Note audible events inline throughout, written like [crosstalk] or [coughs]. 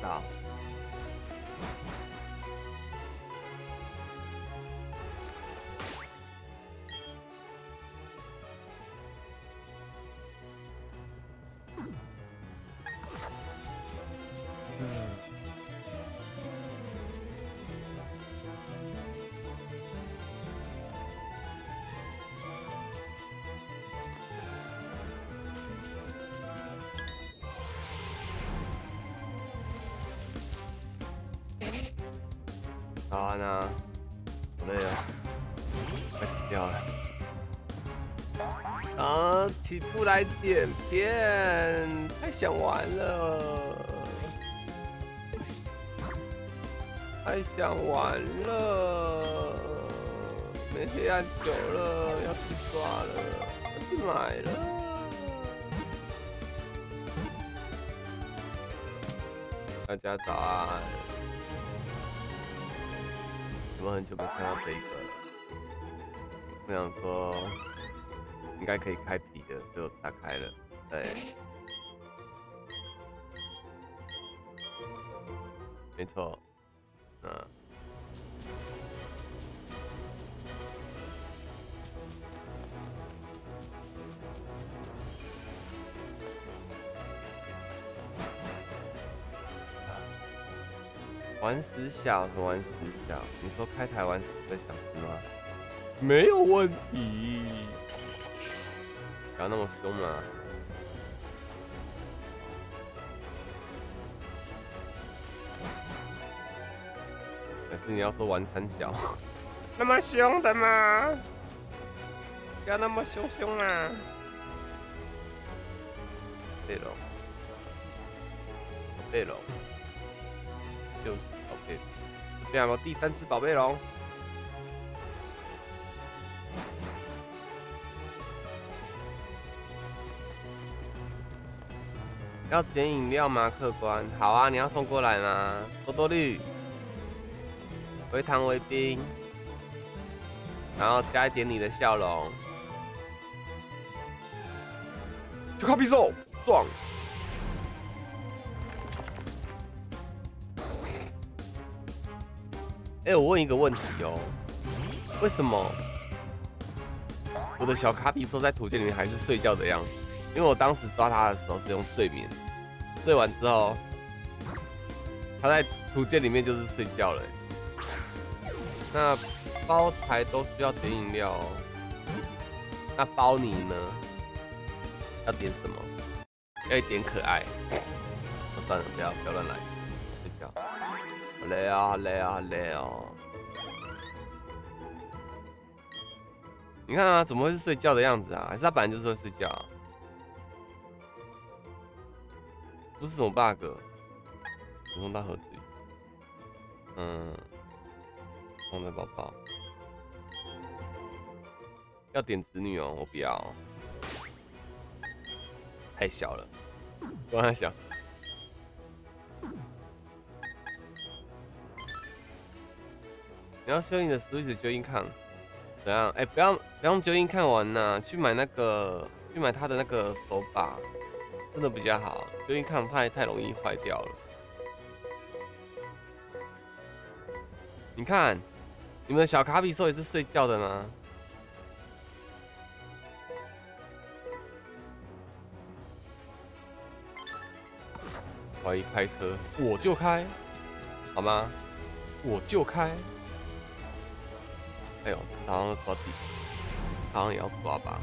再找。好呢，好累啊，快死掉了。啊，起不来点片，太想玩了，太想玩了。没黑暗酒了，要去刷了，要去买了。大家早安。我很久没看到这一个了，我想说应该可以开皮的，就打开了。对，没错，玩死小什么玩死小，你说开台玩死个小时吗？没有问题，不要那么凶嘛。可是你要说玩三小，[laughs] 那么凶的吗？不要那么凶凶啊！对了，对了，这样了，第三只宝贝龙，要点饮料吗？客官，好啊，你要送过来吗？多多绿，微糖微冰，然后加一点你的笑容，就靠匕首撞。我问一个问题哦，为什么我的小卡比兽在图鉴里面还是睡觉的样子？因为我当时抓它的时候是用睡眠，睡完之后，它在图鉴里面就是睡觉了。那包台都需要点饮料，那包你呢？要点什么？要点可爱。算了，不要不要乱来，好累啊，好累啊，好累哦！你看啊，怎么会是睡觉的样子啊？还是他本来就是会睡觉？不是什么 bug，普通大盒子。嗯，旺仔宝宝。要点子女哦，我不要，太小了，我太小。你要修你的 Switch 九音看，怎样？哎，不要不用九音看完呐，去买那个，去买他的那个手把，真的比较好。九音看怕太容易坏掉了。你看，你们的小卡比兽也是睡觉的吗？怀疑开车，我就开，好吗？我就开。哎呦，好像抓地，好像也要抓吧？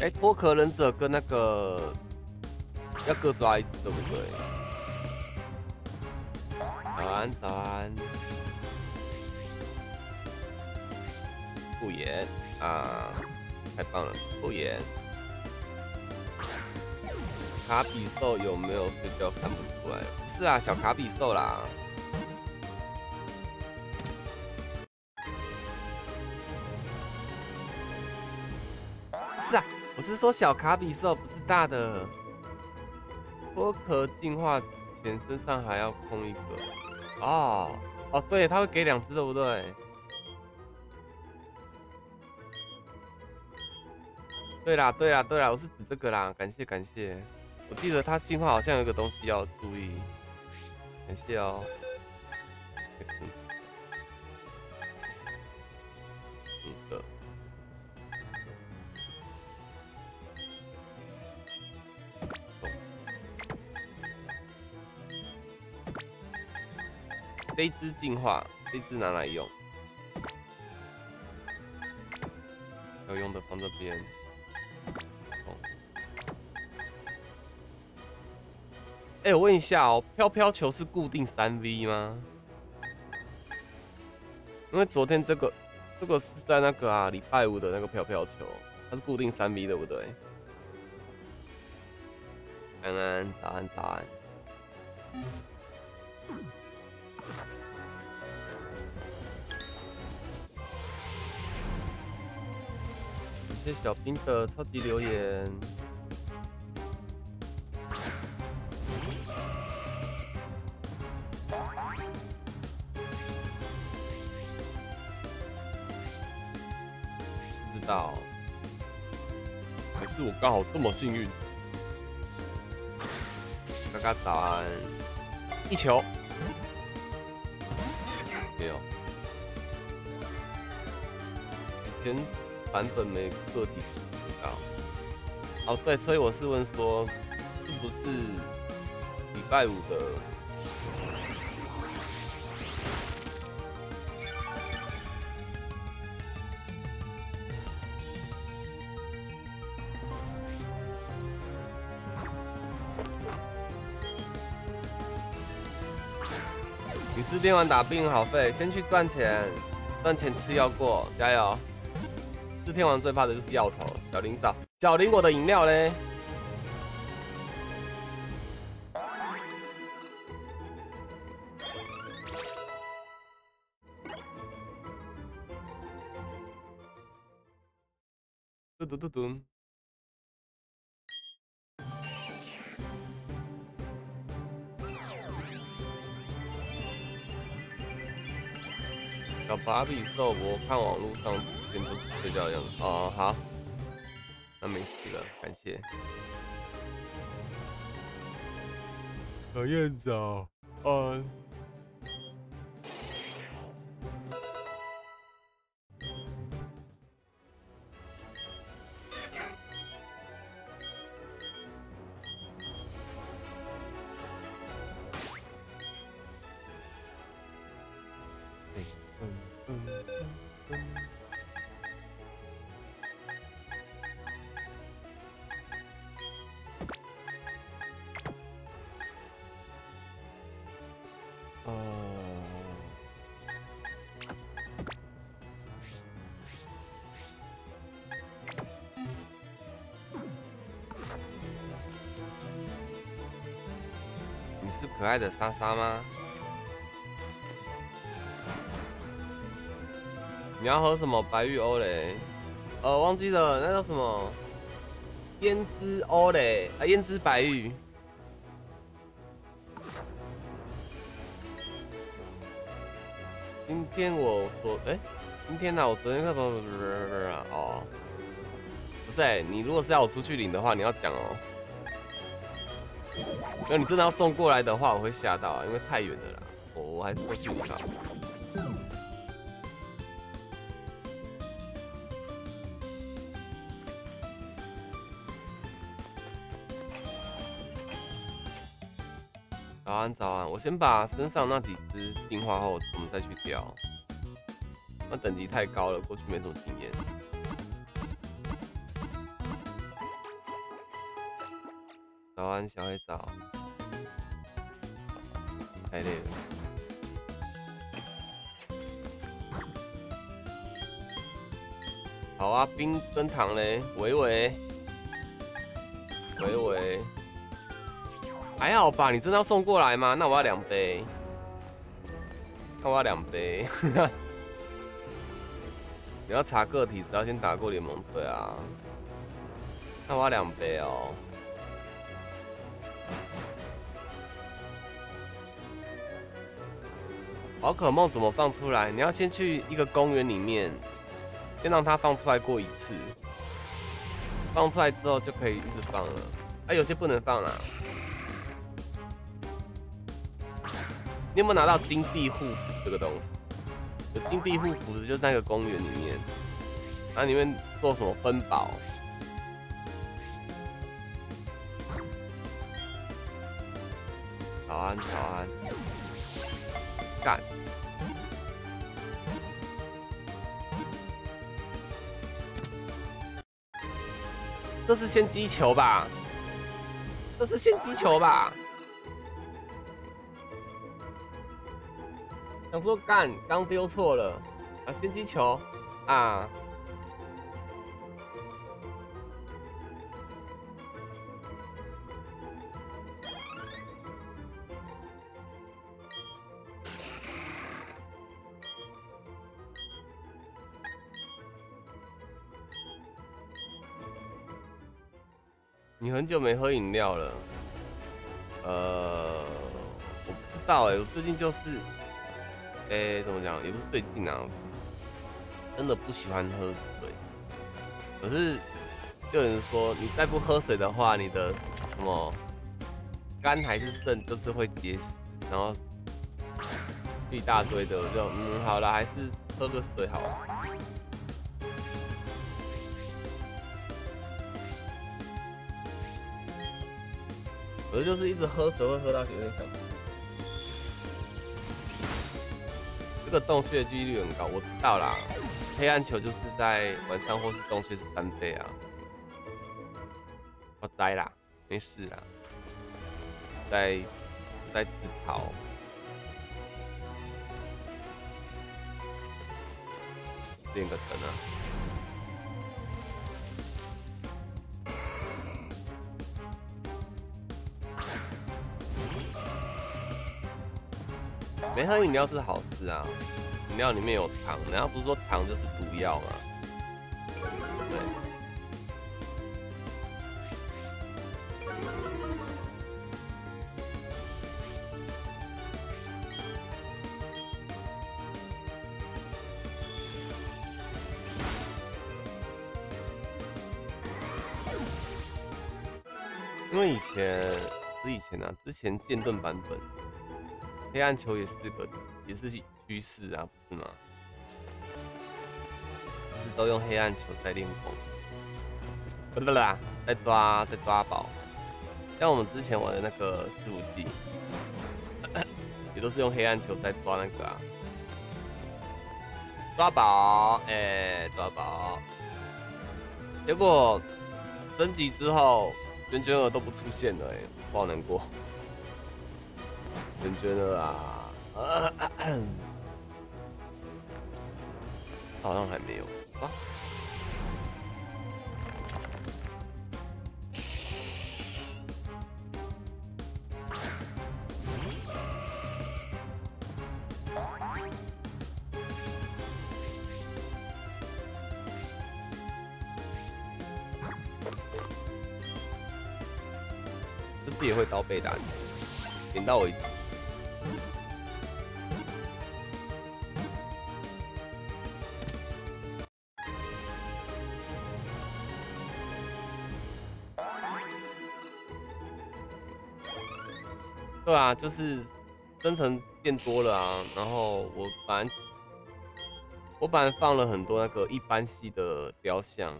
哎，脱壳忍者跟那个要各抓一只，对不对？早安，早安。不言啊，太棒了，不言。卡比兽有没有睡觉？看不出来。是啊，小卡比兽啦。我是说小卡比兽，不是大的。脱壳进化前身上还要空一个。哦哦，对，他会给两只，对不对？对啦，对啦，对啦，我是指这个啦，感谢感谢。我记得它进化好像有个东西要注意，感谢哦。这一只进化，这一只拿来用，有用的放这边。哎，我问一下哦，飘飘球是固定三 V 吗？因为昨天这个这个是在那个啊礼拜五的那个飘飘球，它是固定三 V 对不对？安安早安早安。谢谢小兵的超级留言。到，还是我刚好这么幸运？刚刚早安，一球有。以前版本没个体知道。哦，对，所以我是问说，是不是礼拜五的？天王打病好废，先去赚钱，赚钱吃药过，加油！四天王最怕的就是药头。小林找小林，我的饮料嘞？嘟嘟嘟嘟。小芭比兽，我看网络上全都是睡觉的样子。哦，好，那没事了，感谢。小燕子，嗯。可爱的莎莎吗？你要喝什么白玉欧蕾？呃，忘记了，那叫什么？胭脂欧蕾啊，胭脂白玉。今天我昨哎，今天呢？我昨天看不不不不不哦，不是，你如果是要我出去领的话，你要讲哦。那你真的要送过来的话，我会吓到啊，因为太远了啦。我我还是会去看。早安早安，我先把身上那几只进化后，我们再去钓。那等级太高了，过去没什么经验。早安，小黑早。太累了。好啊，冰跟糖嘞，维维，维维，还好吧？你真的要送过来吗？那我要两杯，那我要两杯。[laughs] 你要查个体，只要先打过联盟队啊。那我要两杯哦。宝可梦怎么放出来？你要先去一个公园里面，先让它放出来过一次，放出来之后就可以一直放了。啊，有些不能放啦。你有没有拿到金币护符这个东西？有金币护符的就在那个公园里面，那里面做什么分宝？早安，早安，干！这是先击球吧？这是先击球吧？想说干，刚丢错了啊！先击球啊！你很久没喝饮料了，呃，我不知道哎，我最近就是，哎，怎么讲，也不是最近啊，真的不喜欢喝水。可是有人说，你再不喝水的话，你的什么肝还是肾就是会结石，然后一大堆的，我就嗯，好了，还是喝个水好了。我就是一直喝水，会喝到有点想吐。这个洞穴几率很高，我知道啦。黑暗球就是在晚上或是洞穴是三倍啊。我栽啦，没事啦。在在自嘲。练个神啊！没喝饮料是好事啊，饮料里面有糖，然后不是说糖就是毒药吗？对。因为以前是以前啊，之前剑盾版本。黑暗球也是个，也是趋势啊，不是吗？不是都用黑暗球在练功？不不啦，在抓在抓宝。像我们之前玩的那个四五器，[coughs] 也都是用黑暗球在抓那个啊，抓宝，哎，抓宝。结果升级之后，圆圈儿都不出现了，哎，不好难过。人觉得啊，[coughs] 好像还没有啊。这次也会刀背打你，点到为止。对啊，就是增程变多了啊，然后我本来我本来放了很多那个一般系的雕像，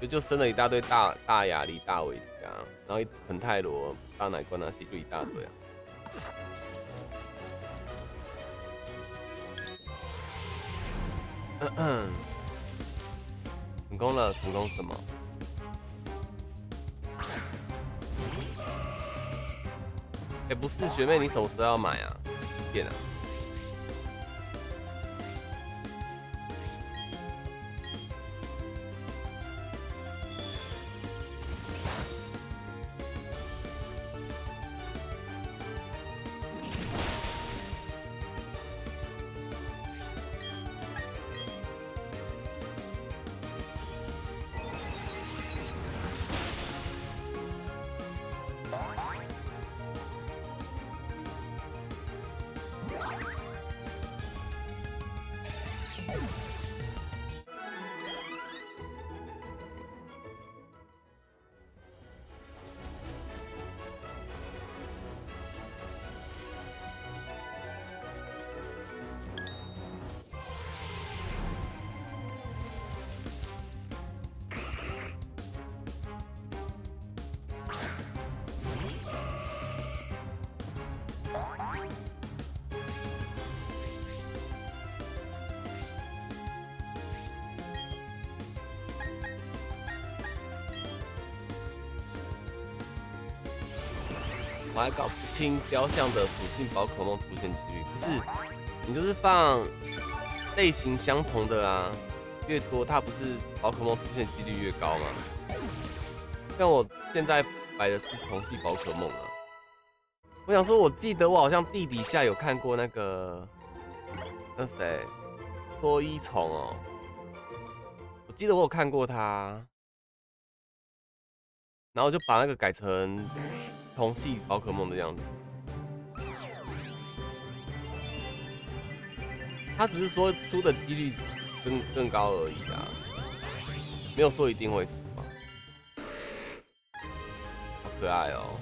就就生了一大堆大大雅丽、大维加，然后很泰罗、大奶罐那些就一大堆啊。[coughs] 成功了，成功什么？哎，不是学妹，你什么时候要买啊？店啊？清雕像的属性宝可梦出现几率，不是，你就是放类型相同的啊，越多它不是宝可梦出现几率越高吗？像我现在摆的是同系宝可梦啊，我想说，我记得我好像地底下有看过那个那谁脱衣虫哦，我记得我有看过他。然后就把那个改成同系宝可梦的样子。他只是说出的几率更更高而已啊，没有说一定会出吧。好可爱哦。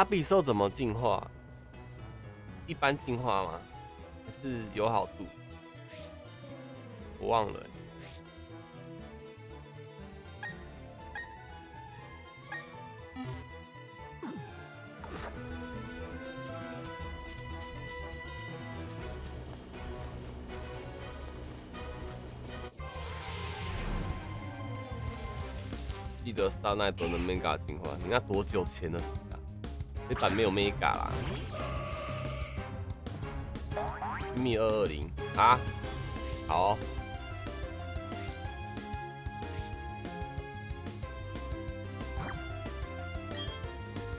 阿比兽怎么进化？一般进化吗？还是有好度？我忘了。记得萨奈德的 mega 进化，你那多久前的事？这版没有 mega 啦。米二二零啊，好。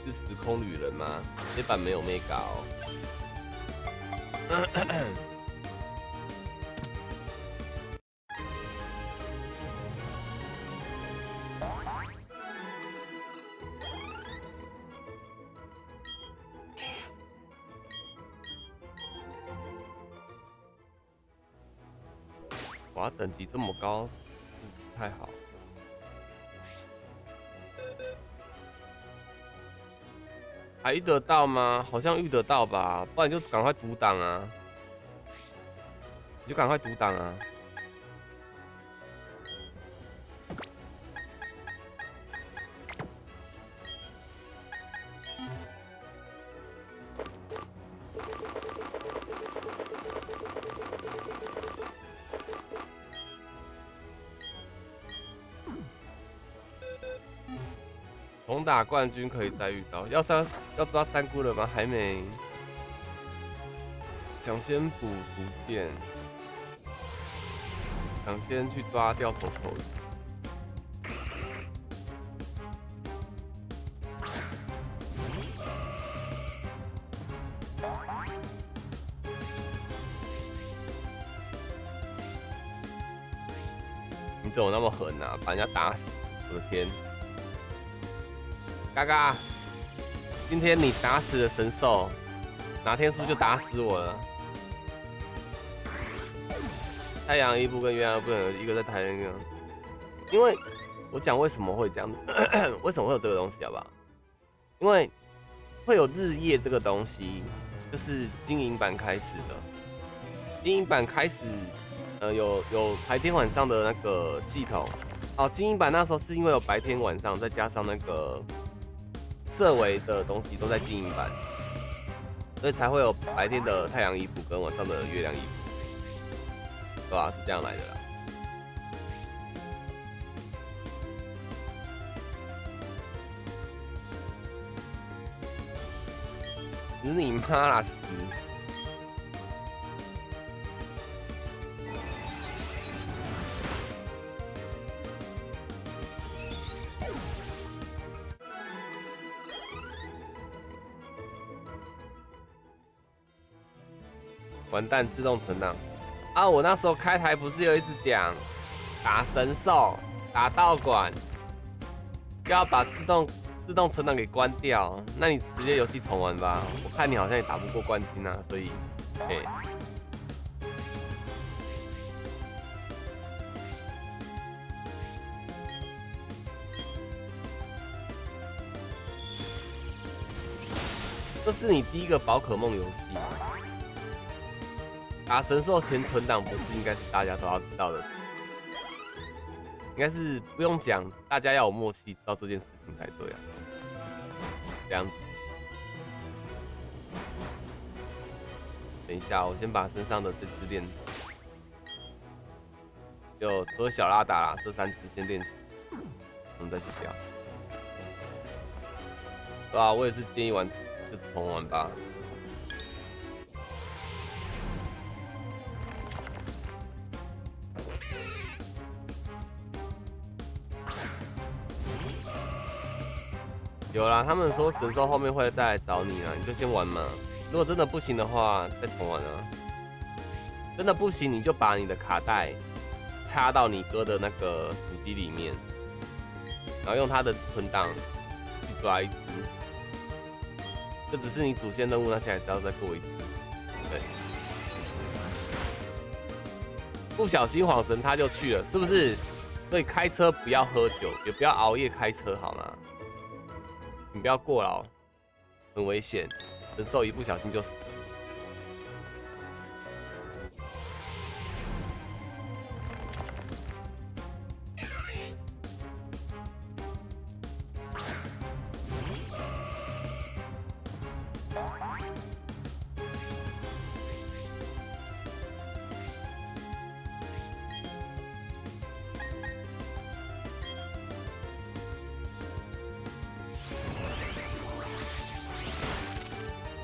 是时空旅人吗？这版没有 mega 哦。高，不太好。还遇得到吗？好像遇得到吧，不然就赶快独挡啊！你就赶快独挡啊！打冠军可以再遇到，要三要抓三姑了吗？还没，想先补图片，想先去抓掉头头。你怎么那么狠啊？把人家打死！我的天！嘎嘎，今天你打死了神兽，哪天是不是就打死我了？太阳一步跟月亮不能一个在太阳，因为我讲为什么会这样，[coughs] 为什么会有这个东西好不好？因为会有日夜这个东西，就是经营版开始的，经营版开始，呃，有有白天晚上的那个系统，哦，经营版那时候是因为有白天晚上，再加上那个。色维的东西都在精英版，所以才会有白天的太阳衣服跟晚上的月亮衣服，对吧？是这样来的啦。死你妈啦！死！完蛋，自动存档。啊，我那时候开台不是有一直讲打神兽、打道馆，要把自动自动存档给关掉。那你直接游戏重玩吧。我看你好像也打不过冠军啊，所以，哎。这是你第一个宝可梦游戏，打神兽前存档不是应该是大家都要知道的，应该是不用讲，大家要有默契知道这件事情才对啊。这样子，等一下，我先把身上的这只练，就除了小拉达这三只先练起，我们再去聊。对啊，我也是建议玩。就是重玩吧。有啦，他们说神兽后面会再来找你啊，你就先玩嘛。如果真的不行的话，再重玩啊。真的不行，你就把你的卡带插到你哥的那个主机里面，然后用他的存档去抓一只。这只是你主线任务，那现在还要再过一次。对，不小心晃神他就去了，是不是？所以开车不要喝酒，也不要熬夜开车，好吗？你不要过劳，很危险，等兽一不小心就死。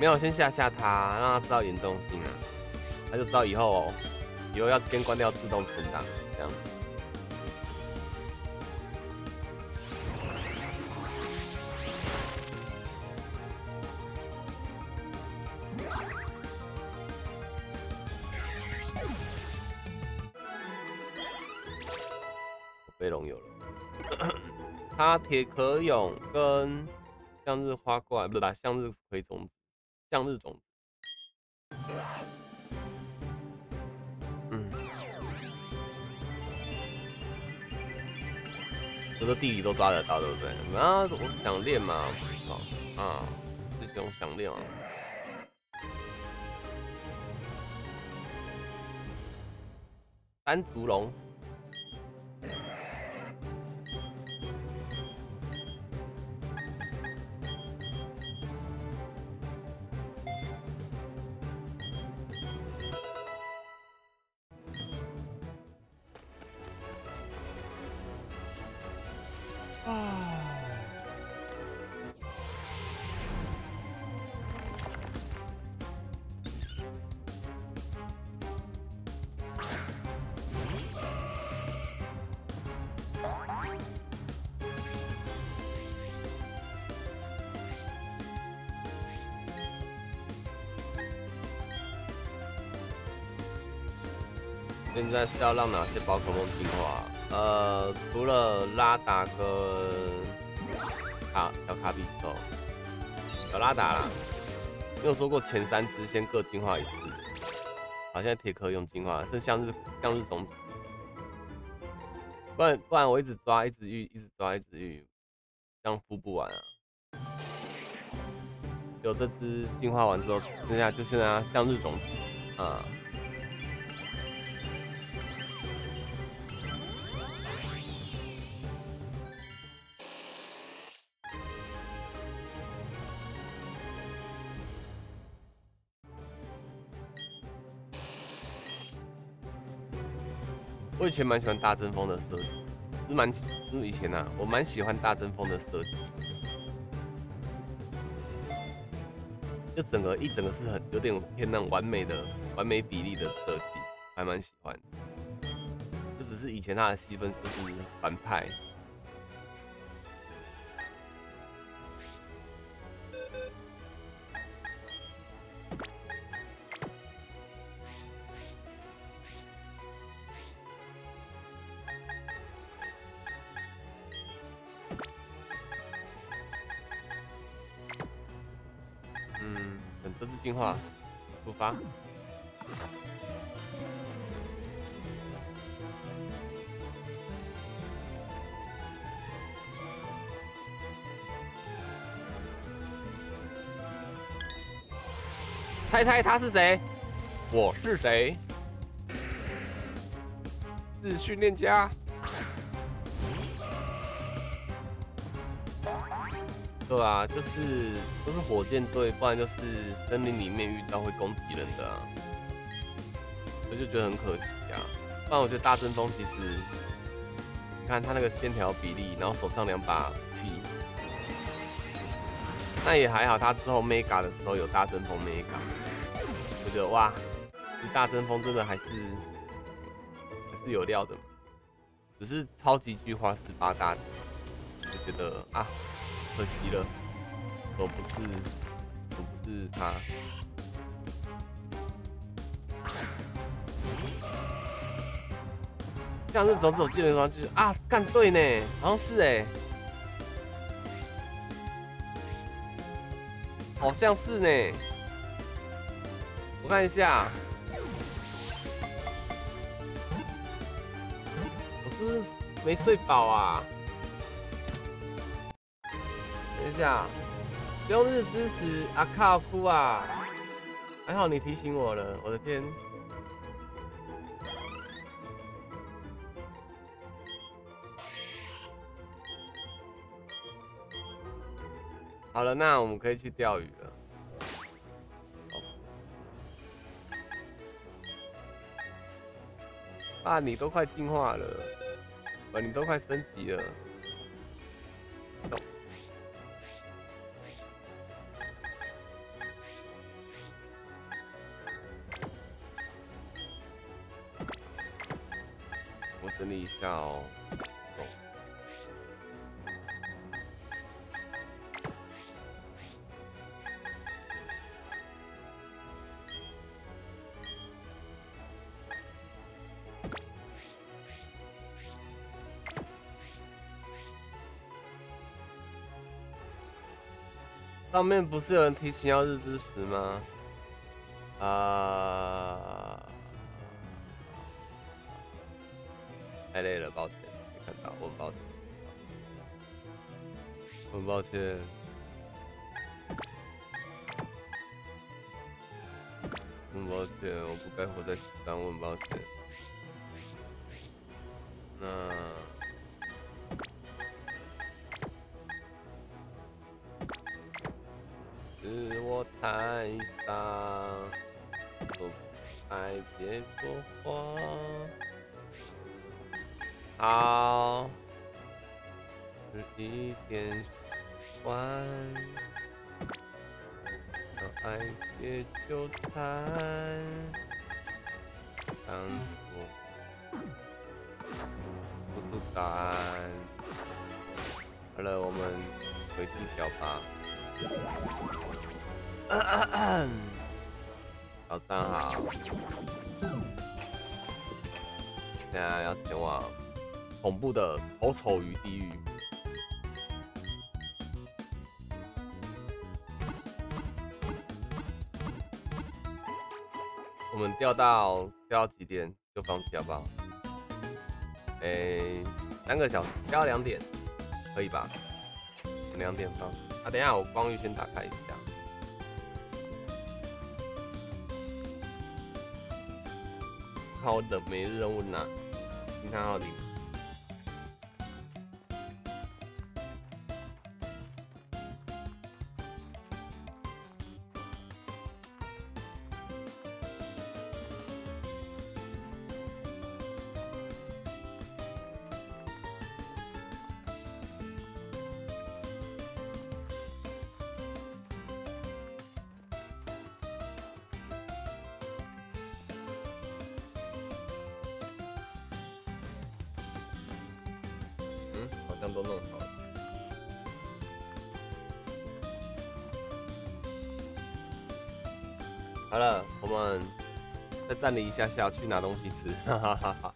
有，先吓吓他，让他知道严重性啊，他就知道以后哦以后要先关掉自动存档，这样。被龙有了，[clears throat] 他铁壳蛹跟向日花怪不是吧？向日葵种子。向日种，嗯，这个弟弟都抓得到，对不对？啊，我想练嘛，啊，这种想练啊，单足龙。现在是要让哪些宝可梦进化？呃，除了拉达跟啊小卡比兽，小拉达啦，没有说过前三只先各进化一次。好，现在铁壳用进化，剩向日向日种子。不然不然我一直抓一直遇一直抓一直遇，这样孵不完啊。有这只进化完之后，剩下就剩下向日种子啊。以前蛮喜欢大阵风的设计，是蛮，是以前啊，我蛮喜欢大阵风的设计，就整个一整个是很有点偏那完美的、完美比例的设计，还蛮喜欢。就只是以前他的戏份就是反派。这次进化，出发。猜猜他是谁？我是谁？是训练家。对啊，就是都是火箭队，不然就是森林里面遇到会攻击人的，我就觉得很可惜啊。不然我觉得大阵风其实，你看他那个线条比例，然后手上两把武器，那也还好。他之后 mega 的时候有大阵风 mega。我觉得哇，大阵风真的还是还是有料的，只是超级巨化十八大，就觉得啊，可惜了，我不是我不是他，像是走走技能说就是啊，干对呢，好像是哎，好像是呢。我看一下，我是没睡饱啊。下，冬日之时，阿卡夫啊！还好你提醒我了，我的天！好了，那我们可以去钓鱼了。啊，你都快进化了，啊，你都快升级了。整理一下哦。上面不是有人提醒要日之时吗？啊，太累了，抱歉，没看到，我很抱歉，很抱歉，很抱歉，我不该活在世上，我很抱歉。那。是我太傻，说爱别说话。好，是一点喜欢，要爱别纠缠，当作不出答案。好了，我们回地表吧。早上好，现在要前往恐怖的丑丑鱼地狱。我们钓到钓到几点就放弃好不好？诶，三个小时钓到两点，可以吧？两点放。啊，等一下，我光遇先打开一下。看我的每日任务哪？你看到零。一下下，去拿东西吃。哈哈哈哈。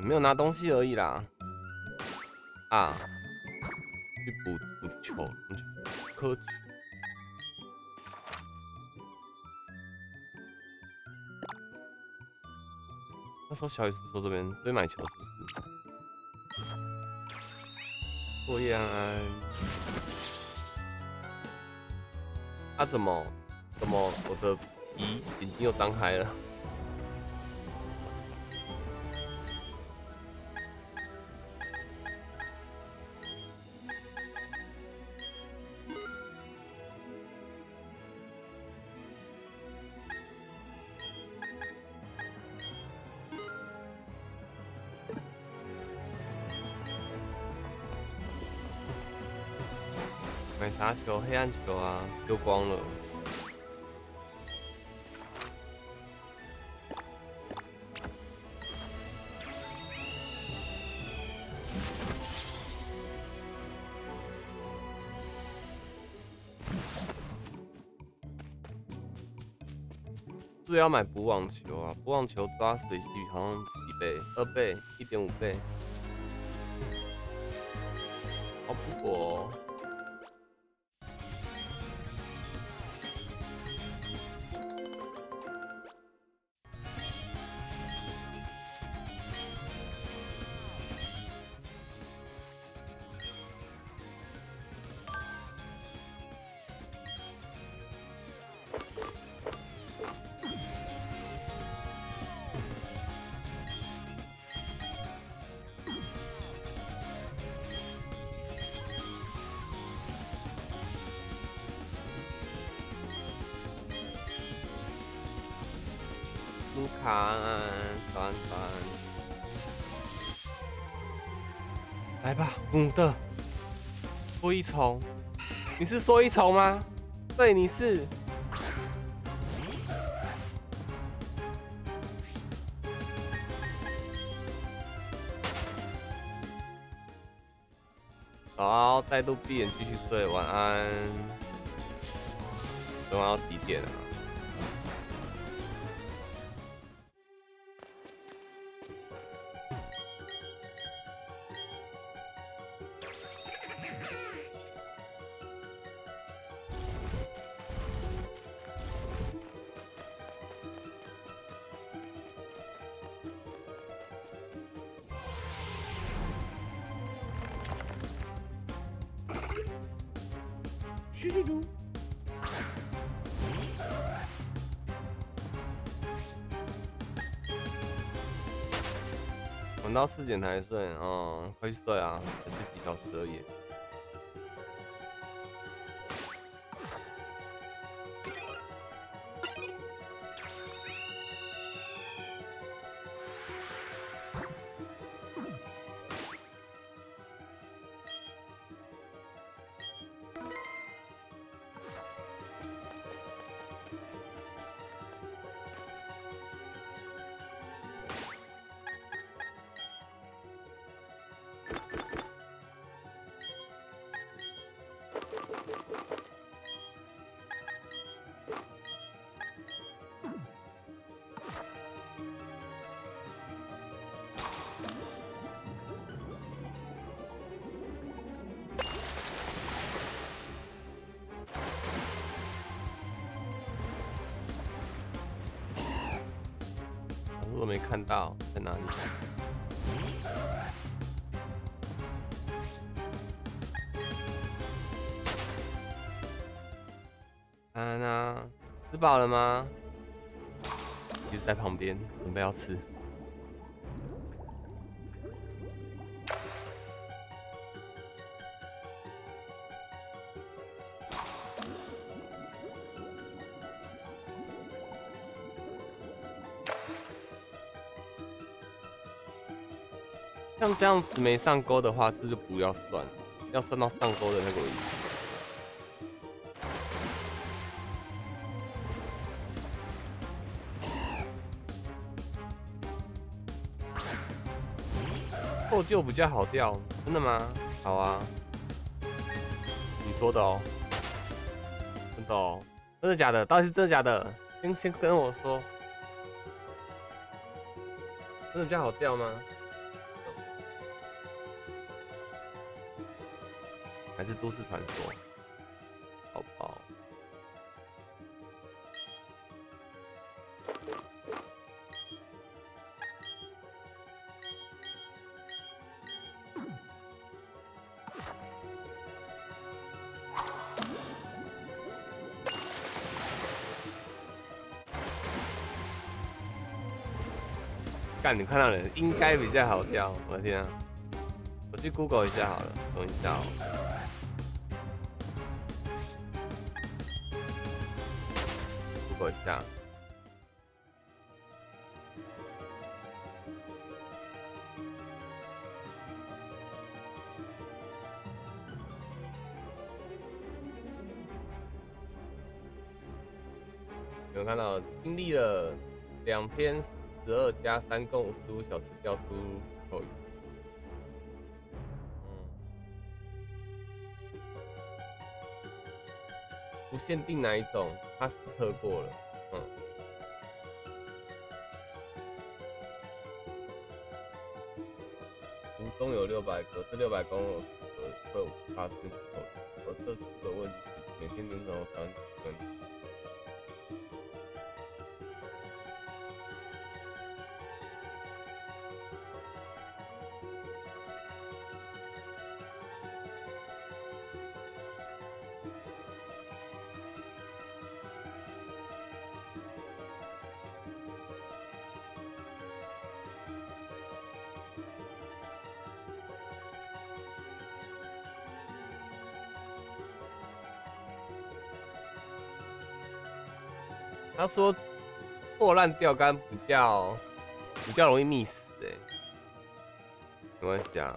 没有拿东西而已啦。啊，去补补球，科。那时候小雨是说这边以买球是不是？作业安安，啊怎么怎么我的皮眼睛又张开了？球？黑暗球啊，丢光了。是要买补网球啊？补网球抓水系好像几倍？二倍？一点五倍？好不过。卢一虫，你是说一虫吗？对，你是。好，再度闭眼继续睡，晚安。昨晚要几点啊？四点才睡，嗯，快去睡啊，才是几小时而已。饱了吗？一直在旁边准备要吃。像这样子没上钩的话，这就不要算。要算到上钩的那个位置。破旧比较好钓，真的吗？好啊，你说的哦，真的哦，真的假的？到底是真的假的？先先跟我说，真的比较好钓吗？还是都市传说？你看到了，应该比较好掉。我的天啊！我去 Google 一下好了，等一下哦。Google 一下。有看到经历了两天。加三共十五小时掉出口嗯，不限定哪一种，他测过了，嗯。湖中有六百个，这六百公有会有发生后，我这四个问题，每天凌晨三他说破烂钓竿比较比较容易溺死哎，没关系啊，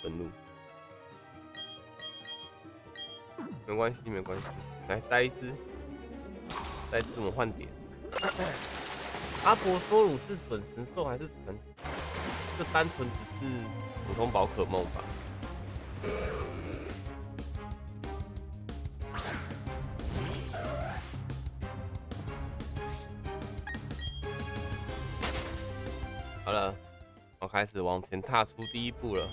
愤怒，没关系没关系，来摘一只，摘一只我们换点。阿伯说鲁是准神兽还是纯？这单纯只是普通宝可梦吧？开始往前踏出第一步了。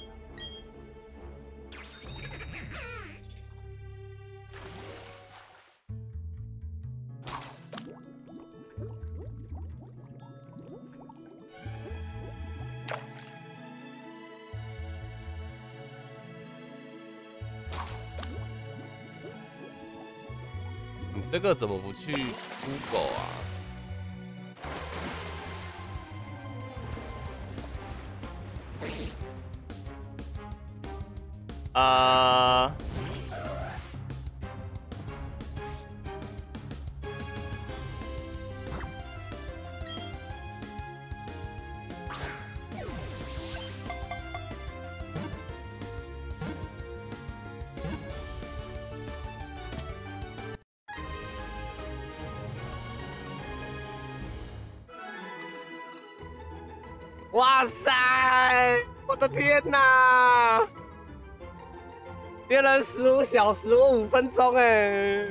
你这个怎么不去 Google 啊？啊！小时，我五分钟哎，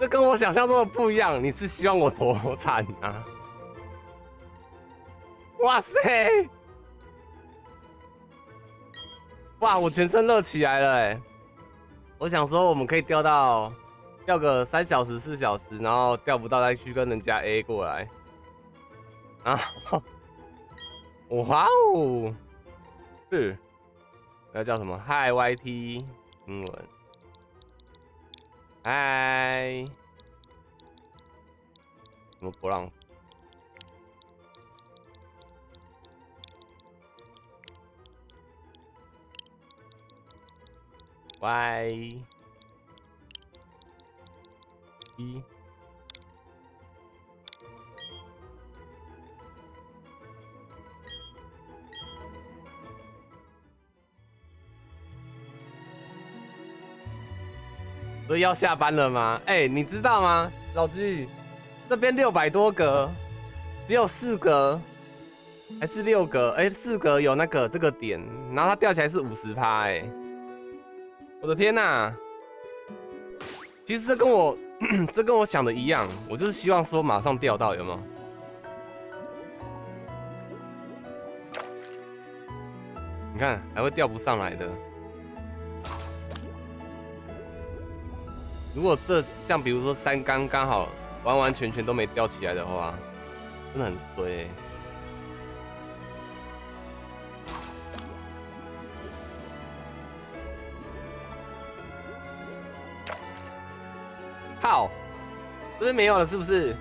这跟我想象中的不一样。你是希望我多惨啊？哇塞！哇，我全身热起来了哎！我想说，我们可以钓到钓个三小时、四小时，然后钓不到再去跟人家 A 过来啊。[laughs] 哇哦，是，那叫什么？Hi YT，英文。嗨，什么波浪？Y，一。要下班了吗？哎，你知道吗，老居，这边六百多格，只有四格，还是六格？哎，四格有那个这个点，然后它掉起来是五十趴，哎，我的天哪！其实这跟我这跟我想的一样，我就是希望说马上掉到，有没有？你看还会掉不上来的。如果这像比如说三缸刚好完完全全都没吊起来的话，真的很衰。靠，这边没有了是不是？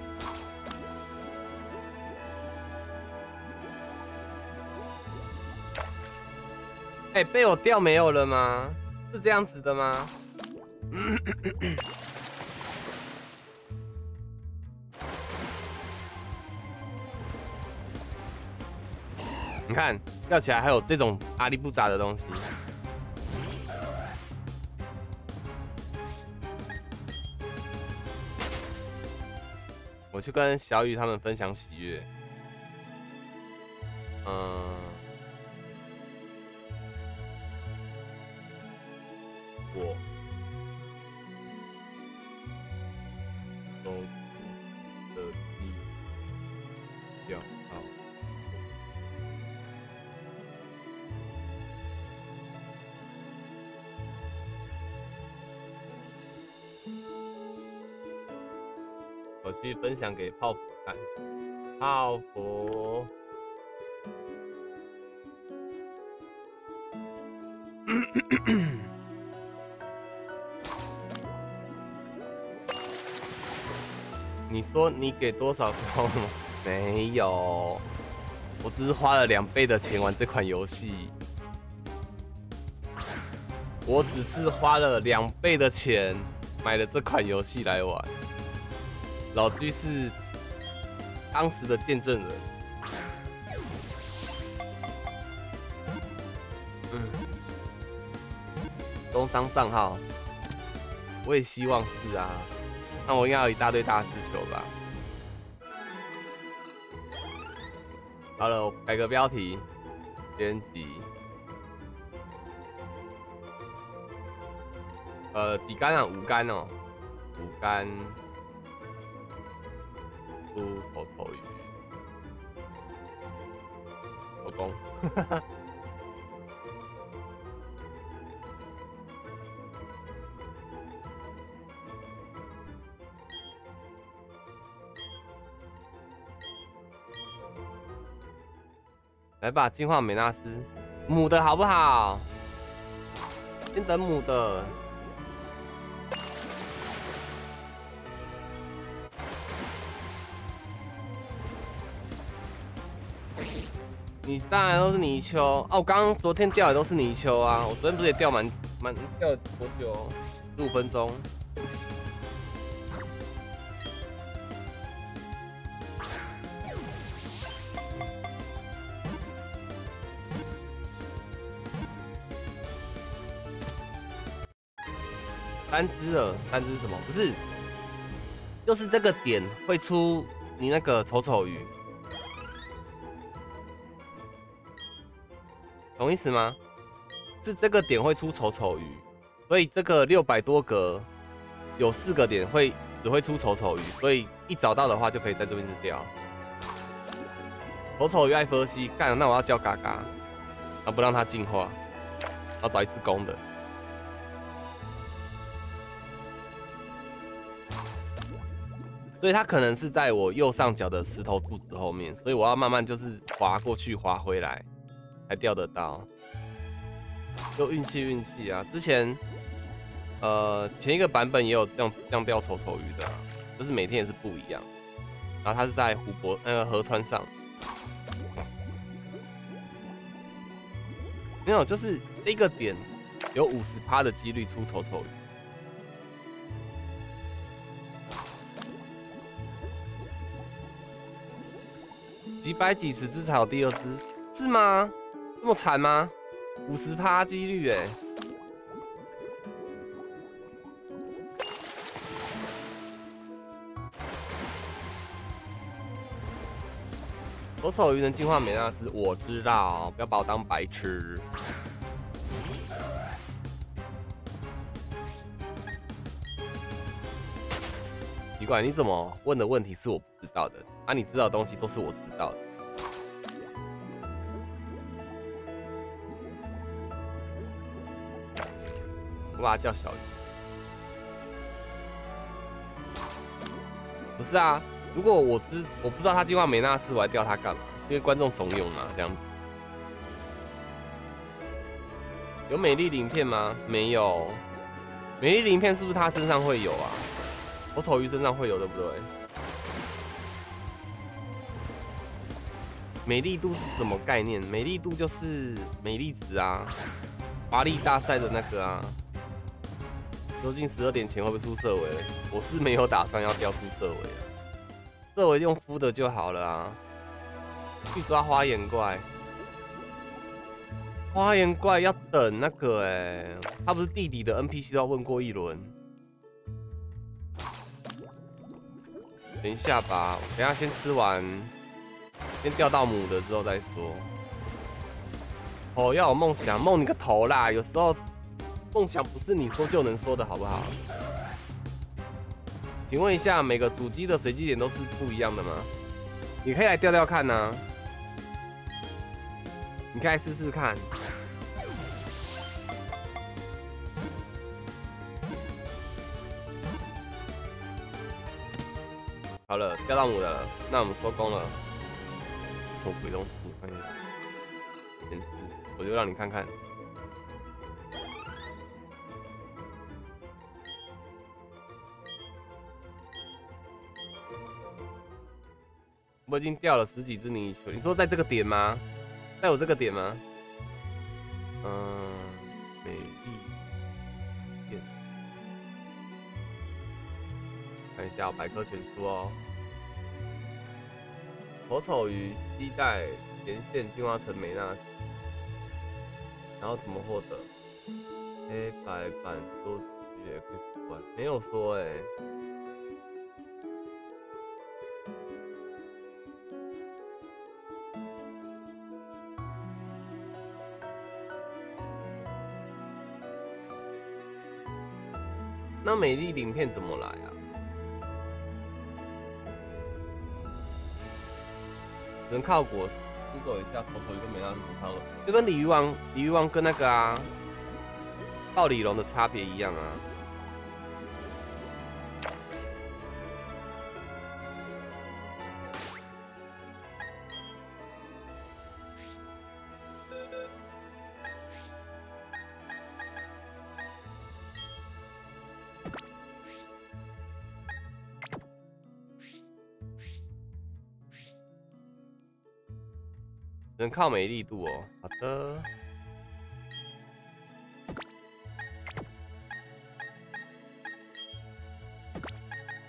哎，被我吊没有了吗？是这样子的吗？[coughs] 你看，吊起来还有这种阿力不杂的东西。我去跟小雨他们分享喜悦。嗯，享给泡芙看，泡芙。你说你给多少票吗？[laughs] 没有，我只是花了两倍的钱玩这款游戏。我只是花了两倍的钱买了这款游戏来玩。老居是当时的见证人。嗯，工商上号，我也希望是啊。那我应该有一大堆大师球吧？好了，改个标题，编辑。呃，几杆啊？五杆哦，五杆。出丑丑鱼，我懂。[laughs] 来吧，进化美纳斯，母的好不好？先等母的。你当然都是泥鳅哦，我刚刚昨天钓的都是泥鳅啊，我昨天不是也钓蛮蛮钓多久？十五分钟。三只了，三只什么？不是，就是这个点会出你那个丑丑鱼。懂意思吗？是这个点会出丑丑鱼，所以这个六百多格有四个点会只会出丑丑鱼，所以一找到的话就可以在这边钓。丑丑鱼爱分析，干，那我要叫嘎嘎，啊不让它进化，要找一只公的。所以它可能是在我右上角的石头柱子后面，所以我要慢慢就是滑过去，滑回来。才钓得到，就运气运气啊！之前，呃，前一个版本也有这样这样钓丑丑鱼的，就是每天也是不一样。然后它是在湖泊那个河川上，没有，就是一个点有五十趴的几率出丑丑鱼，几百几十只才有第二只，是吗？这么惨吗？五十趴几率哎！我手鱼能进化美纳斯，我知道，不要把我当白痴。奇怪，你怎么问的问题是我不知道的？啊，你知道的东西都是我知道的。我叫小鱼。不是啊，如果我知我不知道他计划美纳斯，我还钓他干嘛？因为观众怂恿嘛，这样。有美丽鳞片吗？没有。美丽鳞片是不是他身上会有啊？我丑鱼身上会有，对不对？美丽度是什么概念？美丽度就是美丽值啊，华丽大赛的那个啊。究竟十二点前会不会出色尾？我是没有打算要掉出色尾啊，色尾用敷的就好了啊。去抓花眼怪，花眼怪要等那个哎，他不是弟弟的 NPC 都要问过一轮。等一下吧，等下先吃完，先钓到母的之后再说。哦，要有梦想，梦你个头啦！有时候。梦想不是你说就能说的，好不好？请问一下，每个主机的随机点都是不一样的吗？你可以来钓钓看呢，你可以来试试看。好了，钓到母的了，那我们收工了。什么鬼东西？看一下，我就让你看看。我已经掉了十几只泥鳅，你说在这个点吗？在我这个点吗？嗯，美丽点，看一下百科全书哦。丑丑鱼期待连线进化成美纳斯，然后怎么获得？黑白版多局 X 关没有说哎。那美丽鳞片怎么来啊？人靠果实 g o 一下，丑丑鱼跟美纳斯差不多，就跟鲤鱼王、鲤鱼王跟那个啊，暴鲤龙的差别一样啊。能靠美丽度哦，好的。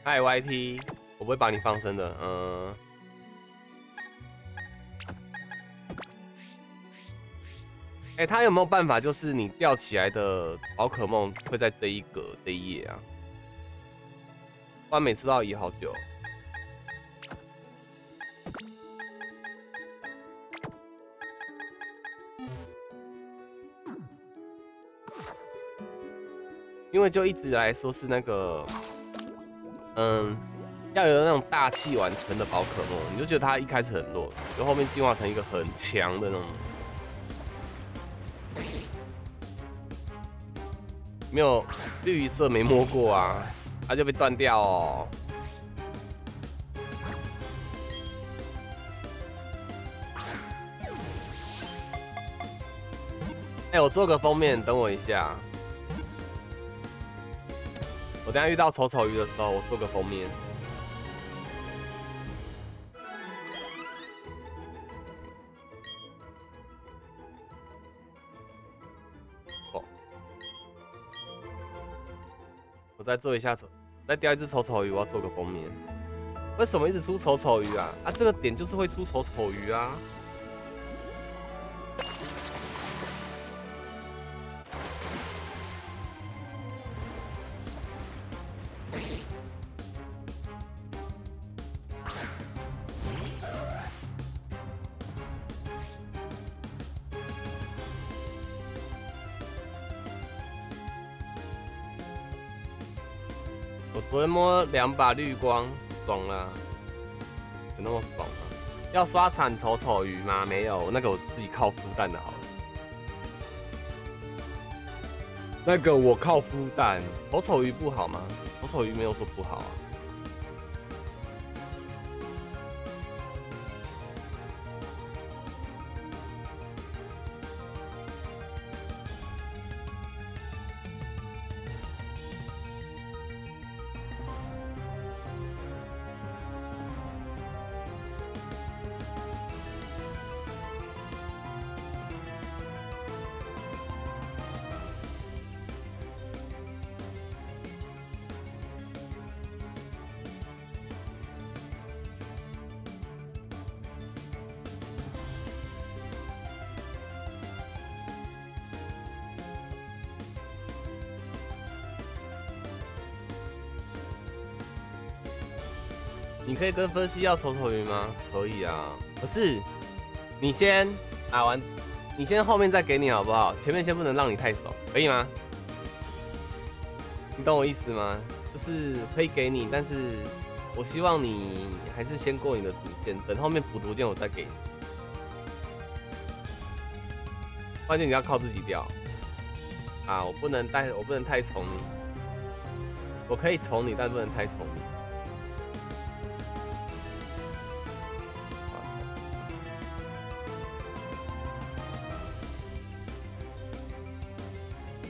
嗨，YT，我不会把你放生的，嗯。哎，他有没有办法，就是你钓起来的宝可梦会在这一格这一页啊？不然每次都要移好久。因为就一直来说是那个，嗯，要有那种大器晚成的宝可梦，你就觉得它一开始很弱，就后面进化成一个很强的那种，没有绿色没摸过啊，它就被断掉哦。哎，我做个封面，等我一下。我等下遇到丑丑鱼的时候，我做个封面。哦，我再做一下丑，再钓一只丑丑鱼，我要做个封面。为什么一直出丑丑鱼啊？啊，这个点就是会出丑丑鱼啊。两把绿光，爽了，有那么爽吗？要刷铲丑丑鱼吗？没有，那个我自己靠孵蛋的好了。那个我靠孵蛋，丑丑鱼不好吗？丑丑鱼没有说不好啊。可以跟分析要丑丑鱼吗？可以啊，可是你先打完，你先后面再给你好不好？前面先不能让你太熟，可以吗？你懂我意思吗？就是可以给你，但是我希望你还是先过你的图鉴，等后面补图鉴我再给你。关键你要靠自己钓啊！我不能带，我不能太宠你，我可以宠你，但不能太宠你。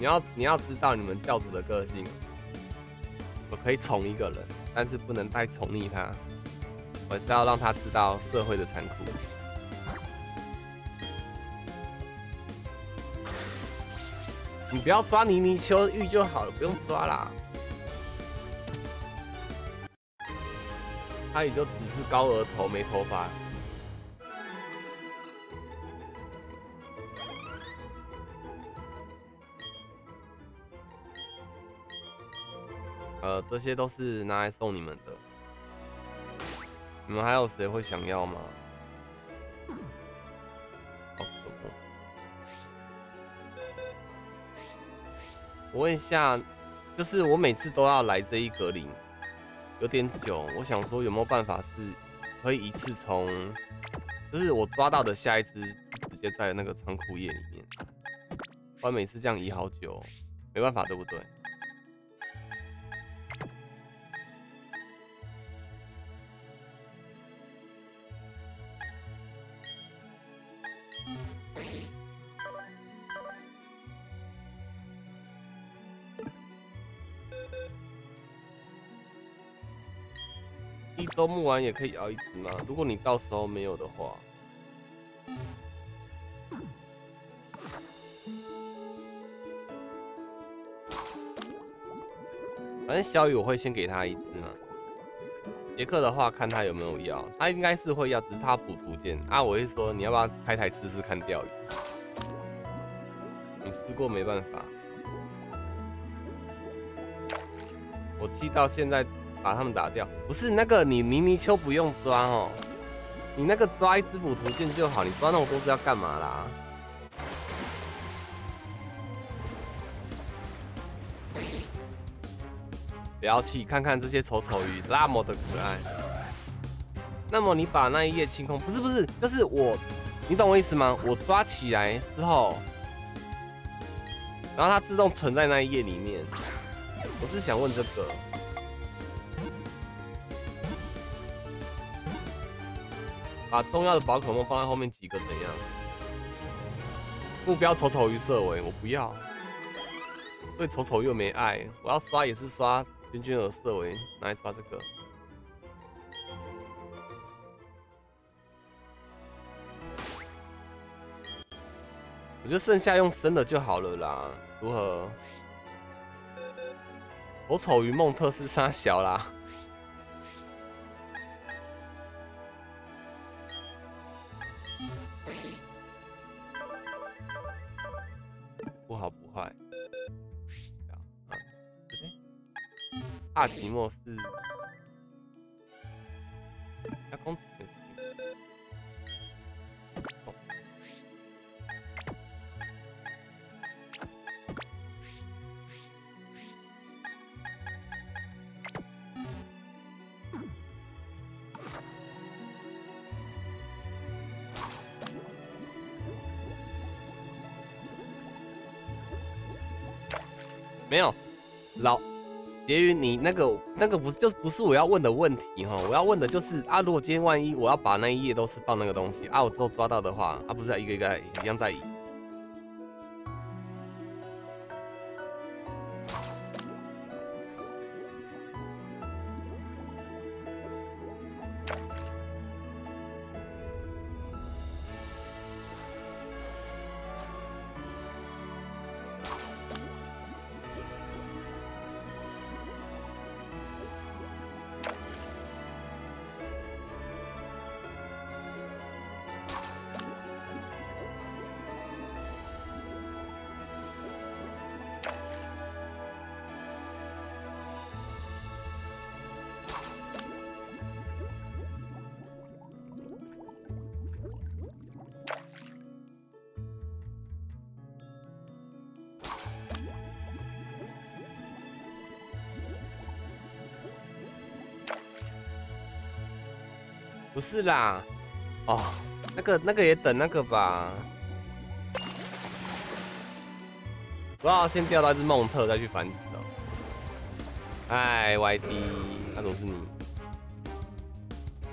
你要你要知道你们教主的个性，我可以宠一个人，但是不能太宠溺他，我是要让他知道社会的残酷。你不要抓泥泥鳅玉就好了，不用抓啦。他也就只是高额头没头发。这些都是拿来送你们的。你们还有谁会想要吗？我问一下，就是我每次都要来这一格林，有点久。我想说有没有办法是可以一次从，就是我抓到的下一只直接在那个仓库页里面，不然每次这样移好久，没办法，对不对？周木完也可以摇一只吗？如果你到时候没有的话，反正小雨我会先给他一只嘛。杰克的话看他有没有要，他应该是会要，只是他补图鉴啊。我会说你要不要开台试试看钓鱼？你试过没办法，我气到现在。把他们打掉，不是那个你泥泥鳅不用抓哦，你那个抓一只捕图鉴就好，你抓那么多是要干嘛啦？不要气，看看这些丑丑鱼那么的可爱。那么你把那一页清空，不是不是，就是我，你懂我意思吗？我抓起来之后，然后它自动存在那一页里面。我是想问这个。把重要的宝可梦放在后面几个怎样？目标丑丑鱼色尾，我不要。对丑丑又没爱，我要刷也是刷君君儿色尾，拿来抓这个。我觉得剩下用生的就好了啦，如何？丑丑鱼梦特是杀小啦。大提莫是加工。没蝶鱼，你那个那个不是，就是不是我要问的问题哈。我要问的就是啊，如果今天万一我要把那一页都是放那个东西啊，我之后抓到的话，啊，不是要一个一个一样在移。是啦，哦，那个那个也等那个吧，我要先钓到一只梦特再去繁殖哦。哎，YD，那种是你，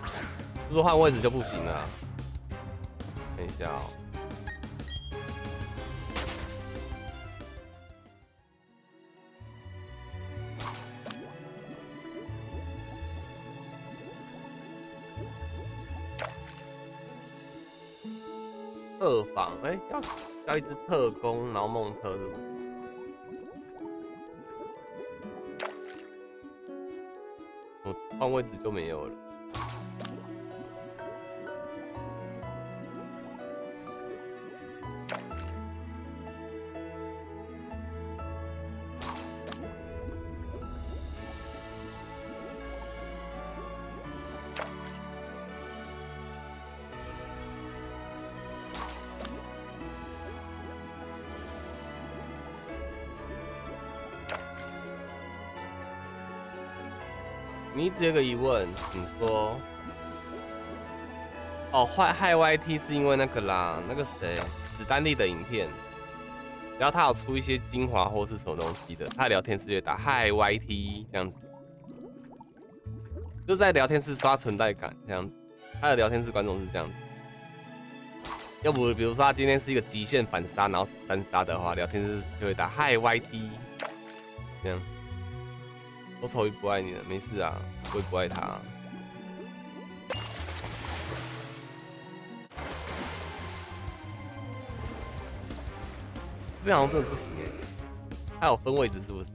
是不是换位置就不行了？等一下哦。要一只特工，然后梦特是吗？我换位置就没有了。你只有个疑问，请说。哦，坏害 YT 是因为那个啦，那个谁，史丹利的影片，然后他有出一些精华或是什么东西的，他聊天室就会打害 YT 这样子，就在聊天室刷存在感这样子，他的聊天室观众是这样子。要不，比如说他今天是一个极限反杀，然后三杀的话，聊天室就会打害 YT 这样。我丑鱼不爱你了，没事啊，我也不爱他。这好像真的不行哎，它有分位置是不是？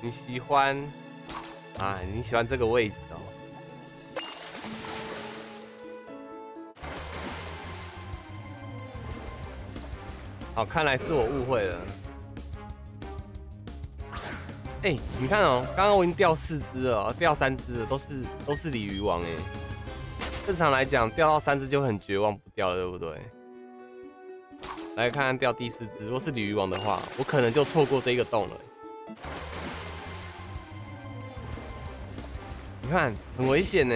你喜欢？啊，你喜欢这个位置哦？好，看来是我误会了。哎，你看哦，刚刚我已经掉四只了，掉三只了，都是都是鲤鱼王哎。正常来讲，掉到三只就很绝望不掉了，对不对？来看看掉第四只，如果是鲤鱼王的话，我可能就错过这个洞了。你看，很危险呢。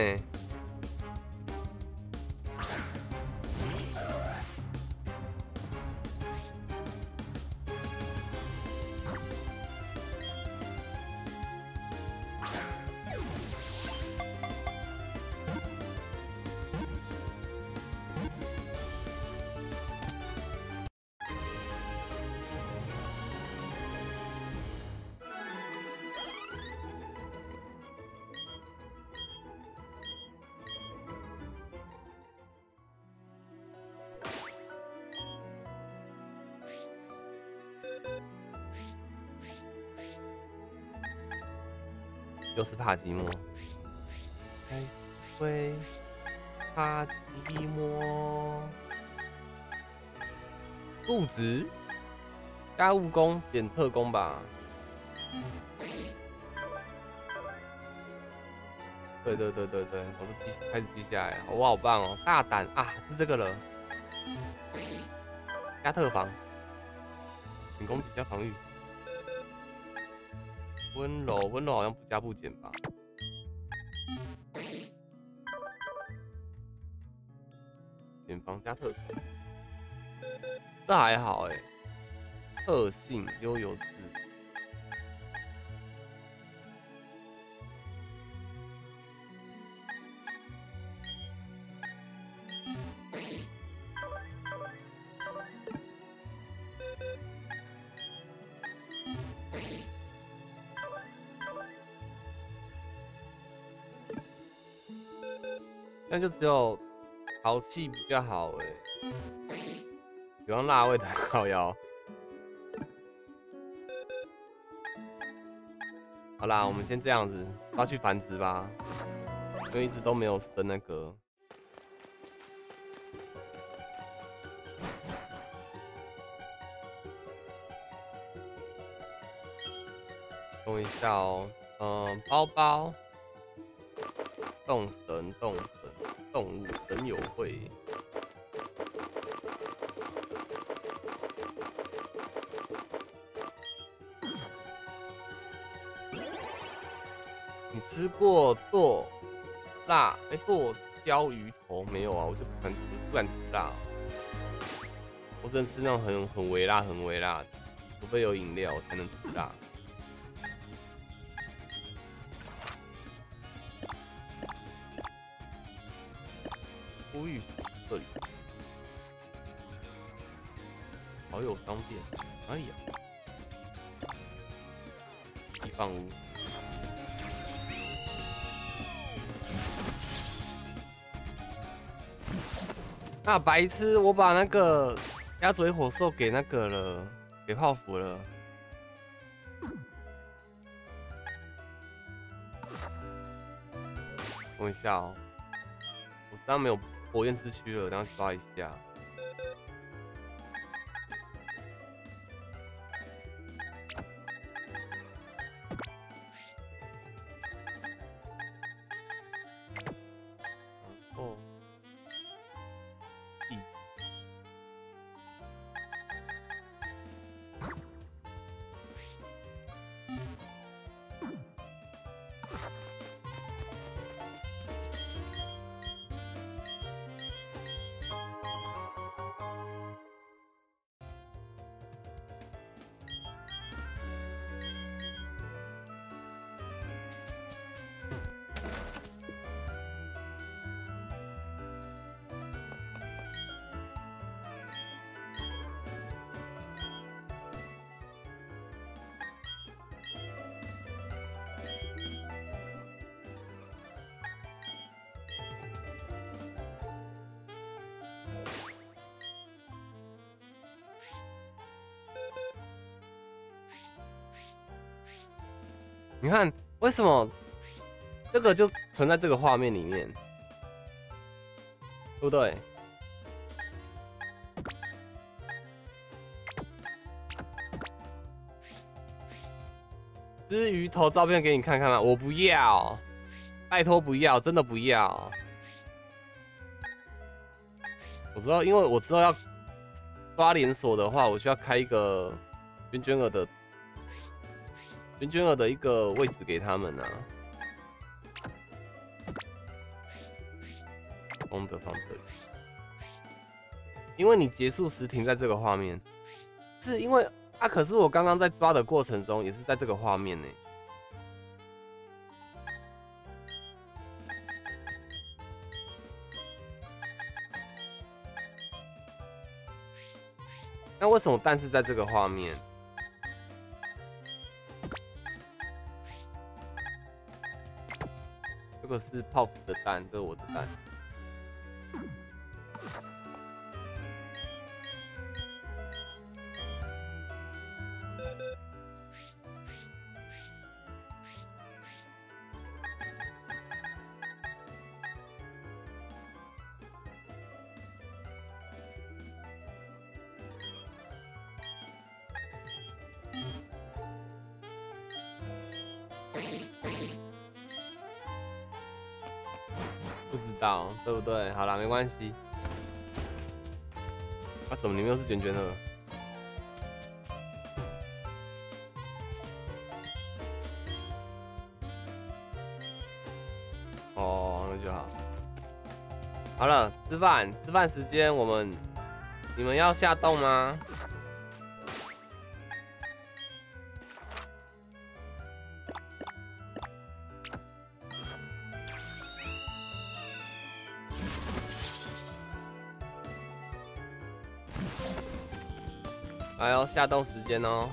又是怕寂寞，还会怕寂寞。物质加物工点特工吧。对对对对对，我都记开始记下来，我好棒哦，大胆啊，就是这个了。加特防，点攻击加防御。温柔，温柔好像不加不减吧？减防加特，这还好哎。特性悠悠就只有淘气比较好哎，比方辣味的 [laughs] 烤腰。好啦，我们先这样子抓去繁殖吧，因为一直都没有生那个。等一下哦，嗯，包包，动神，动，动物神友会。你吃过剁辣哎，剁椒鱼头没有啊？我就不敢，不敢吃辣。我只能吃那种很很微辣、很微辣的，除非有饮料我才能吃辣。白痴，我把那个鸭嘴火兽给那个了，给泡芙了。等一下哦，我身上没有火焰之躯了，等下刷一下。什么这个就存在这个画面里面，对不对？吃鱼头照片给你看看吗？我不要，拜托不要，真的不要。我知道，因为我知道要刷连锁的话，我需要开一个娟娟儿的。娟娟儿的一个位置给他们啊，功德放这里，因为你结束时停在这个画面，是因为啊，可是我刚刚在抓的过程中也是在这个画面呢，那为什么蛋是在这个画面？这个是泡芙的蛋，这是我的蛋。没关系。啊，怎么里面又是卷卷的？哦，那就好。好了，吃饭吃饭时间，我们，你们要下洞吗？下洞时间哦。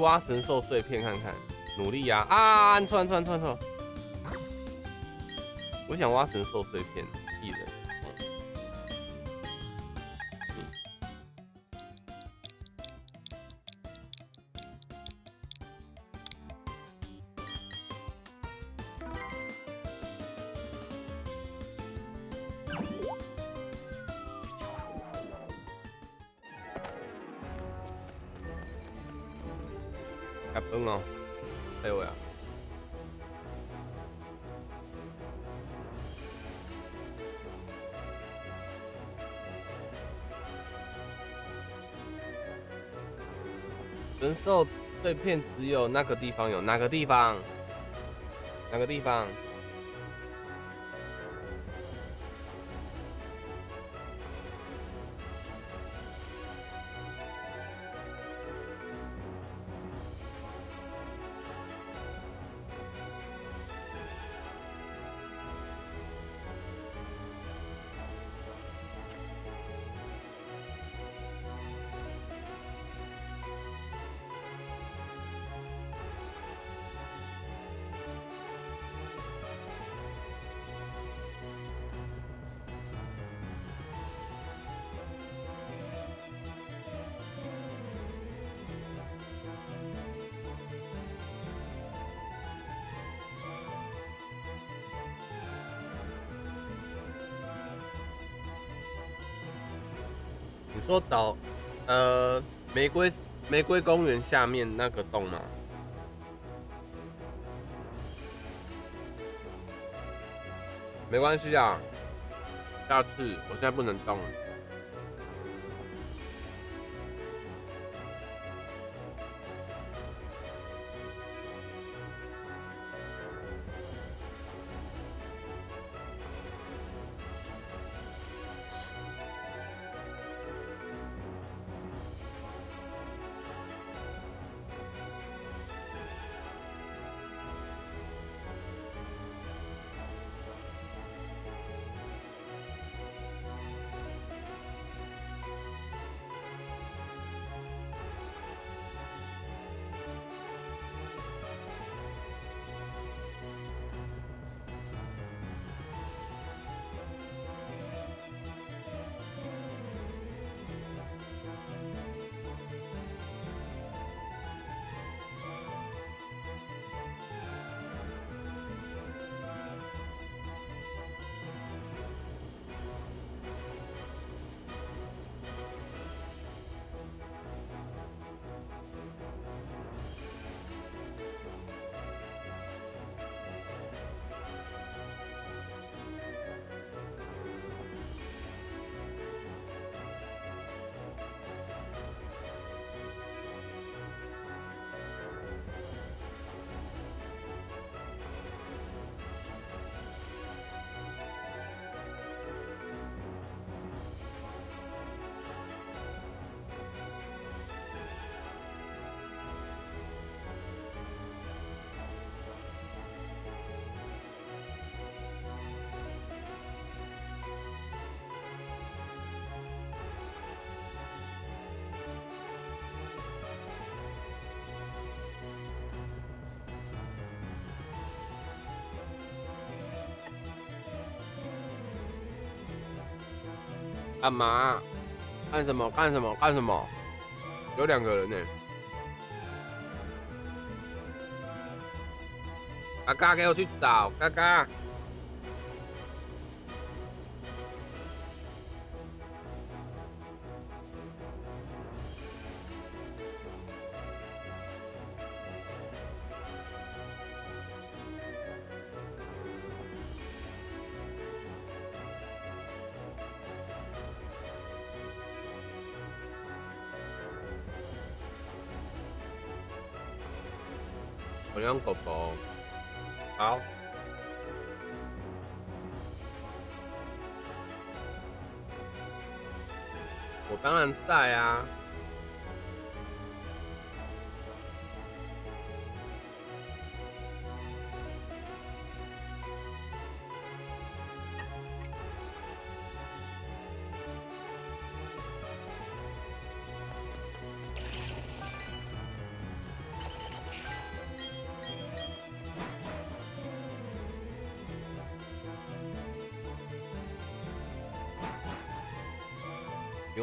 挖神兽碎片看看，努力呀！啊，你错按错按错了错！我想挖神兽碎片，一人。片只有那个地方有，哪个地方？哪个地方？说找，呃，玫瑰玫瑰公园下面那个洞吗？没关系啊，下次我现在不能动。干嘛？干什么？干什么？干什么？有两个人呢。嘎嘎，给我去找嘎嘎。当然在啊。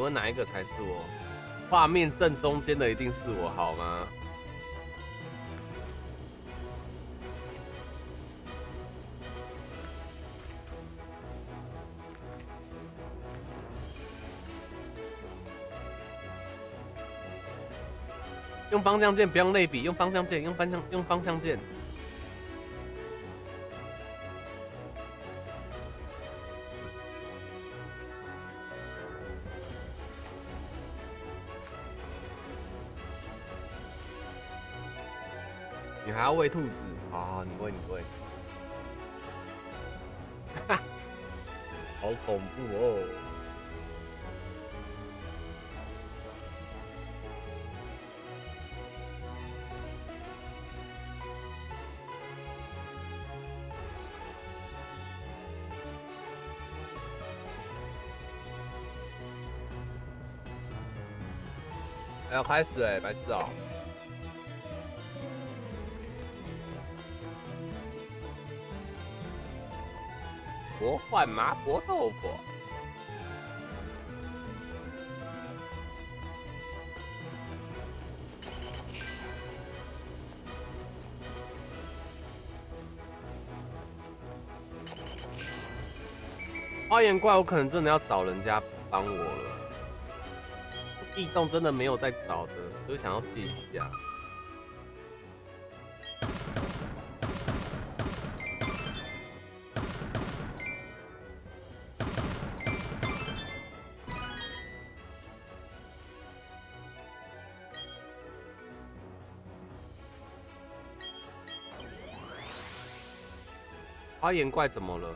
哪一个才是我？画面正中间的一定是我，好吗？用方向键，不用类比，用方向键，用方向，用方向键。要喂兔子？好，你喂，你喂。[laughs] 好恐怖哦！要开始哎，白痴哦！魔幻麻婆豆腐。花园怪，我可能真的要找人家帮我了。地洞真的没有在找的，就想要试一下。花园怪怎么了？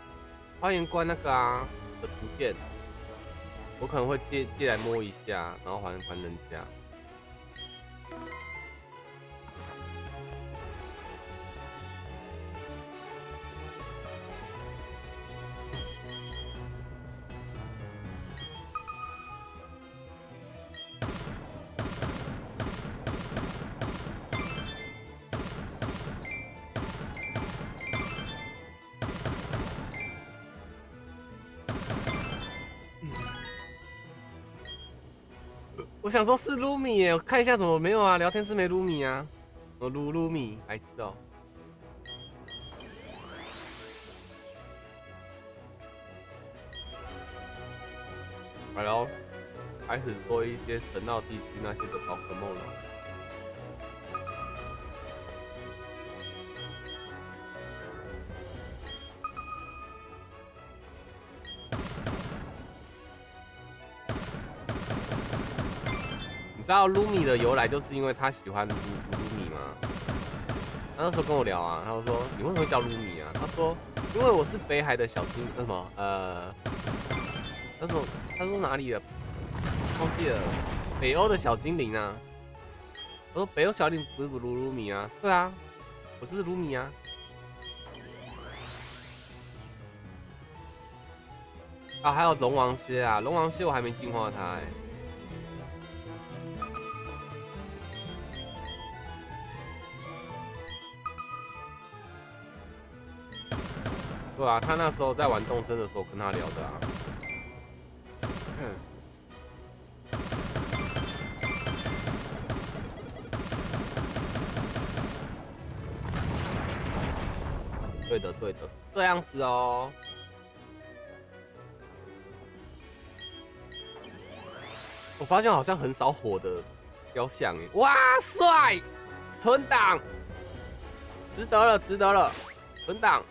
花园怪那个啊的图片，我可能会借借来摸一下，然后还还人家。想说，是卢米耶，我看一下怎么没有啊？聊天室没卢米啊？我卢卢米，还知道？来喽，开始做一些神奥地区那些的宝可梦了。道卢米的由来，就是因为他喜欢卢卢米吗？他那时候跟我聊啊，他说你为什么会叫卢米啊？他说因为我是北海的小精，那什么呃，他说他说哪里的？忘记了，北欧的小精灵啊。我说北欧小精灵不是卢卢米啊？对啊，我就是卢米啊。啊，还有龙王蝎啊，龙王蝎我还没进化它哎。对啊他那时候在玩动身的时候跟他聊的啊。[clears throat] 对的对的这样子哦。我发现好像很少火的雕像诶哇塞！存档！值得了值得了存档！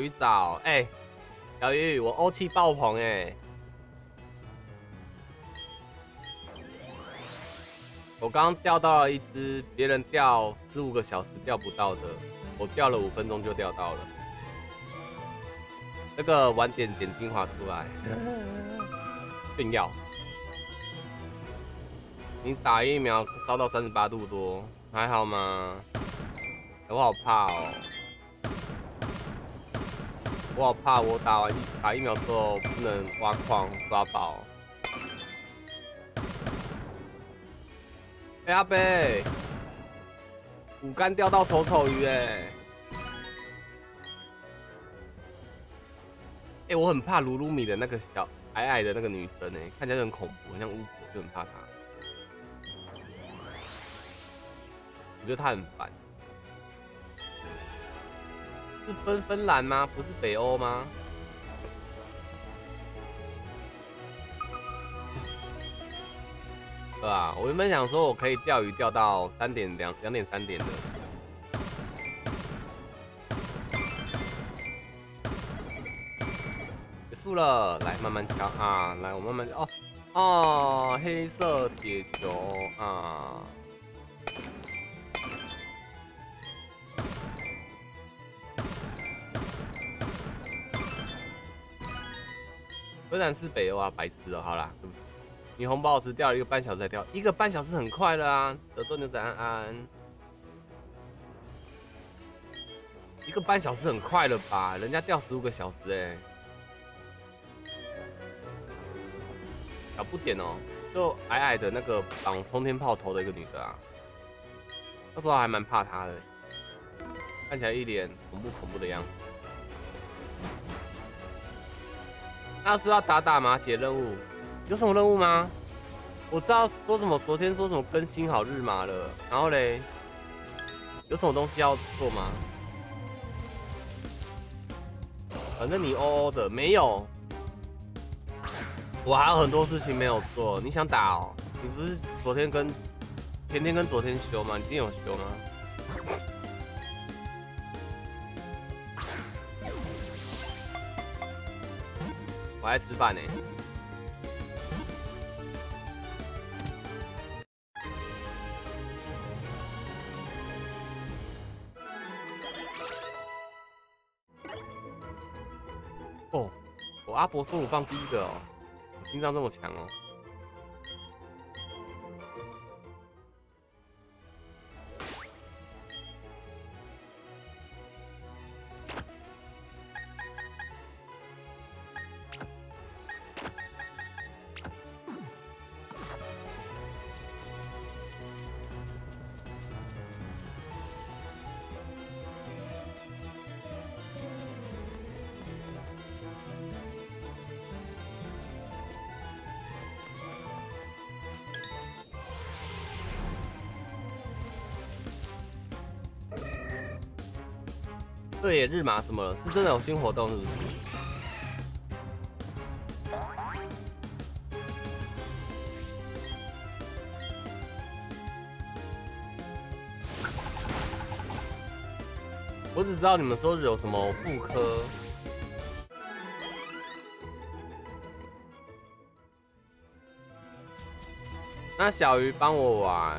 鱼早，哎，小鱼，我欧气爆棚哎！我刚钓到了一只别人钓十五个小时钓不到的，我钓了五分钟就钓到了。那个晚点剪精华出来，[laughs] 炫耀！你打疫苗烧到三十八度多，还好吗？我好怕哦。我好怕，我打完打疫苗之后不能挖矿抓宝。哎阿贝，五竿钓到丑丑鱼哎！哎，我很怕鲁鲁米的那个小矮矮的那个女生哎，看起来很恐怖，很像巫婆，就很怕她。我觉得她很烦。是芬芬兰吗？不是北欧吗？对吧？我原本想说我可以钓鱼钓到三点两两点三点的，结束了，来慢慢敲啊！来我慢慢哦哦，黑色铁球啊！不然是北欧啊，白痴哦，好啦，对不起。你红包只钓了一个半小时才钓，一个半小时很快了啊。德州牛仔安安，一个半小时很快了吧？人家钓十五个小时哎，小不点哦，就矮矮的那个绑冲天炮头的一个女的啊，那时候还蛮怕她的，看起来一脸恐怖恐怖的样子。那是要打打吗？解任务，有什么任务吗？我知道说什么，昨天说什么更新好日麻了，然后嘞，有什么东西要做吗？反正你哦哦的没有，我还有很多事情没有做。你想打哦？你不是昨天跟天天跟昨天修吗？你今天有修吗？我在吃饭呢。哦，我阿伯说我放第一个哦，我心脏这么强哦。这也日麻什么了？是真的有新活动？我只知道你们说有什么妇科。那小鱼帮我玩。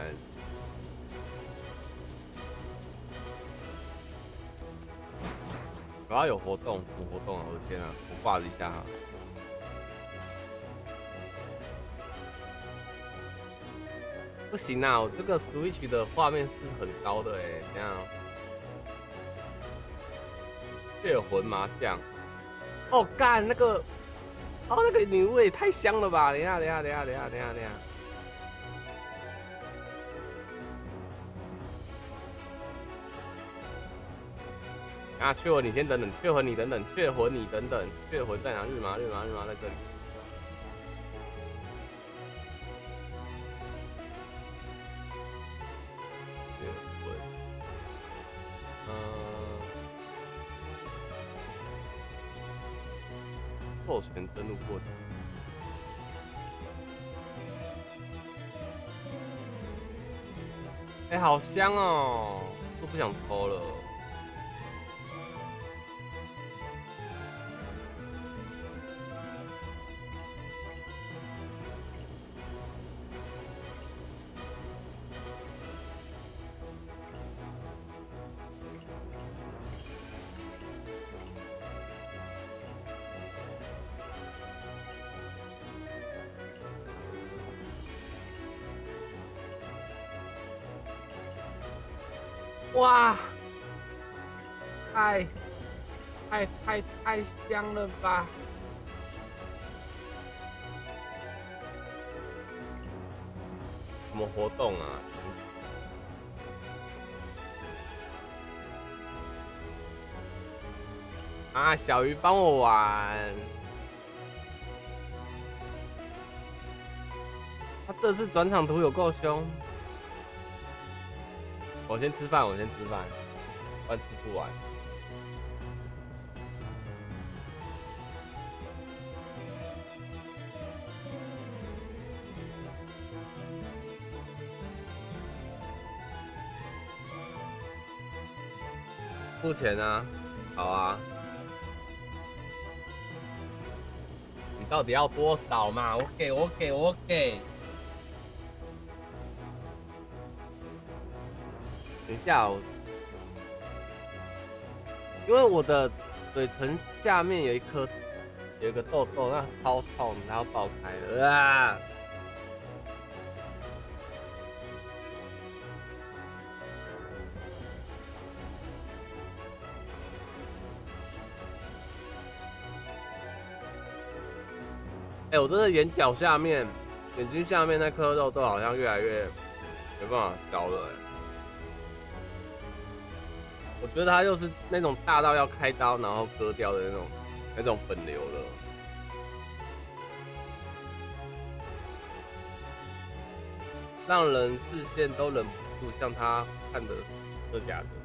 有活动，什么活动啊？我的天啊！我挂了一下哈。不行啊，我这个 Switch 的画面是很高的哎，这样。血魂麻将，哦干那个哦，那个女巫也太香了吧！等一下，等一下，等一下，等一下，等一下，等一下。啊，雀魂，你先等等，雀魂你等等，雀魂你等等，雀魂在哪？日麻，日麻，日麻在这里。授权登录过程，哎，好香哦，都不想抽了。香了吧！什么活动啊？啊，小鱼帮我玩。他这次转场图有够凶。我先吃饭，我先吃饭，饭吃不完。钱啊，好啊。你到底要多少嘛？我给，我给，我给。等一下，因为我的嘴唇下面有一颗有一个痘痘，那超痛，然后爆开了啊！哎，我真的眼角下面、眼睛下面那颗痘都好像越来越没办法消了，哎。我觉得他就是那种大到要开刀然后割掉的那种那种粉瘤了，让人视线都忍不住向他看的，真的假的？